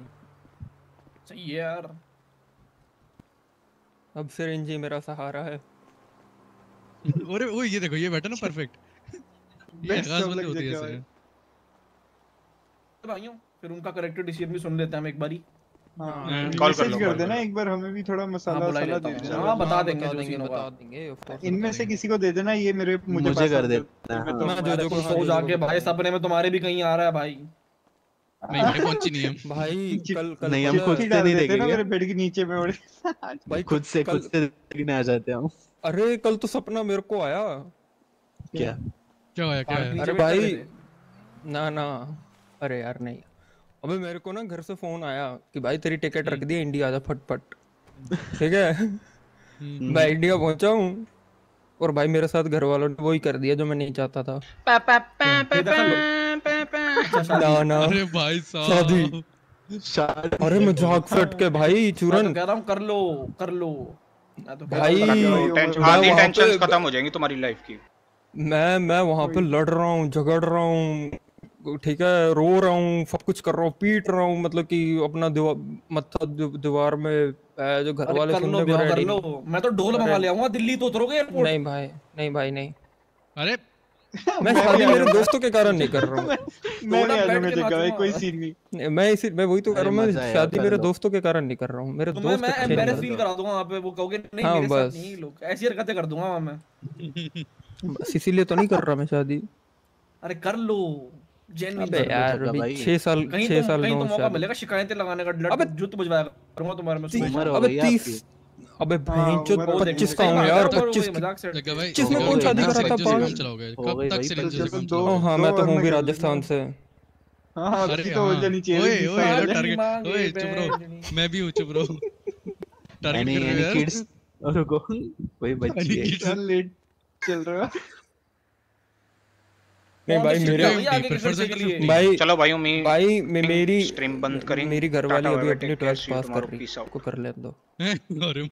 सही है यार। अब सिरिंज ही मेरा सहारा है। अरे वो ये देखो ये बैठा ना परफेक्ट ये आगाज़ बंद होती है ऐसे। भाइयों फिर उनका करेक्टेड डिसीज़न भी सुन लेते हैं हम एक बारी। कॉल कर लो, कर कॉल कर देना एक बार हमें भी थोड़ा मसाला ही वसाला दे देना हाँ, बता देंगे बता जो देंगे सीन होगा। बता देंगे इनमें से किसी को दे देना ये मेरे मुझे मुझे कर कर देना मैं हाँ। तो मैं जो जो को सो जाके भाई सपने में तुम्हारे भी कहीं आ रहा है भाई। नहीं भाई पहुँची नहीं हम भाई कल कल नहीं हम खुद से नहीं देखेंगे। मेरे बेड के नीचे में उड़े। (laughs) भाई खुद से खुद से आ जाते हम। अरे कल तो सपना मेरे को आया। क्या? क्या होया क्या अरे भाई ना ना। अरे यार नहीं। अबे मेरे को ना घर से फ़ोन आया कि भाई तेरी टिकट रख दी इंडिया जा फटफट। (laughs) ठीक है? मैं इंडिया पहुँचा हूँ और भाई मेरे साथ घर वालों ने वही कर दिया जो मैं नहीं चाहता था। (laughs) ना ना। अरे भाई साहब। शादी। शादी। अरे मज़ाक फट के भाई तो चूरन। कह रहा हूँ कर लो कर लो। तो भाई हूँ, टेंशन आधी टेंशन खत्म हो जाएँगी तुम्हारी लाइफ की। मैं मैं वहाँ पे लड़ रहा हूँ झगड़ रहा हूँ। ठीक है रो रहा हूँ सब कुछ कर रहा हूँ पीट रहा हूँ मतलब कि अपना दीवा, मत्था दीवार में जो घर वाले कर लो सुनने को कर रेडी लो। मैं तो ढोल मंगा ले आऊँगा दिल्ली तो उतरोगे एयरपोर्ट नहीं भाई नहीं भाई नहीं। अरे। मैं (laughs) मैं शादी मेरे दोस्तों के कारण नहीं कर रहा हूँ। मैं भी थोड़ा आ बैठ जाऊँगा के जगह कोई सीन नहीं। नहीं, मैं इसी मैं वही तो कर रहा हूँ मैं शादी मेरे दोस्तों के कारण नहीं कर रहा हूँ। मेरे तुम्हें दोस्त मैं नहीं एम्बेरस फील करा दूँगा वहाँ पे वो कहोगे नहीं हाँ, मेरे साथ नहीं लोग ऐसी हरकतें कर दूँगा मैं। बस इसीलिए तो नहीं कर रहा मैं शादी। अरे कर लो। अबे यार अभी। साल साल कहीं तो मौका मिलेगा शिकायतें लगाने का अबे करूँगा तुम्हारे में अबे अबे का हूँ यार कौन शादी करा था? पागल? कब तक से काम हाँ मैं तो भी राजस्थान से। हाँ हाँ तो जानी चाहिए ओए ओए साल हेलो। टारगेट ओए चुप रहो। मैं भी हूँ चुप रहो। टारगेट कर रहे हो किड्स रुको कोई बच्ची है। चल रहा है। नहीं भाई मेरे भाई चलो भाइयों उम्मीद भाई मेरी स्ट्रीम बंद करें। मेरी घरवाली अभी अपनी take care twelfth see you pass कर रही है। को कर ले दो। (laughs) अरे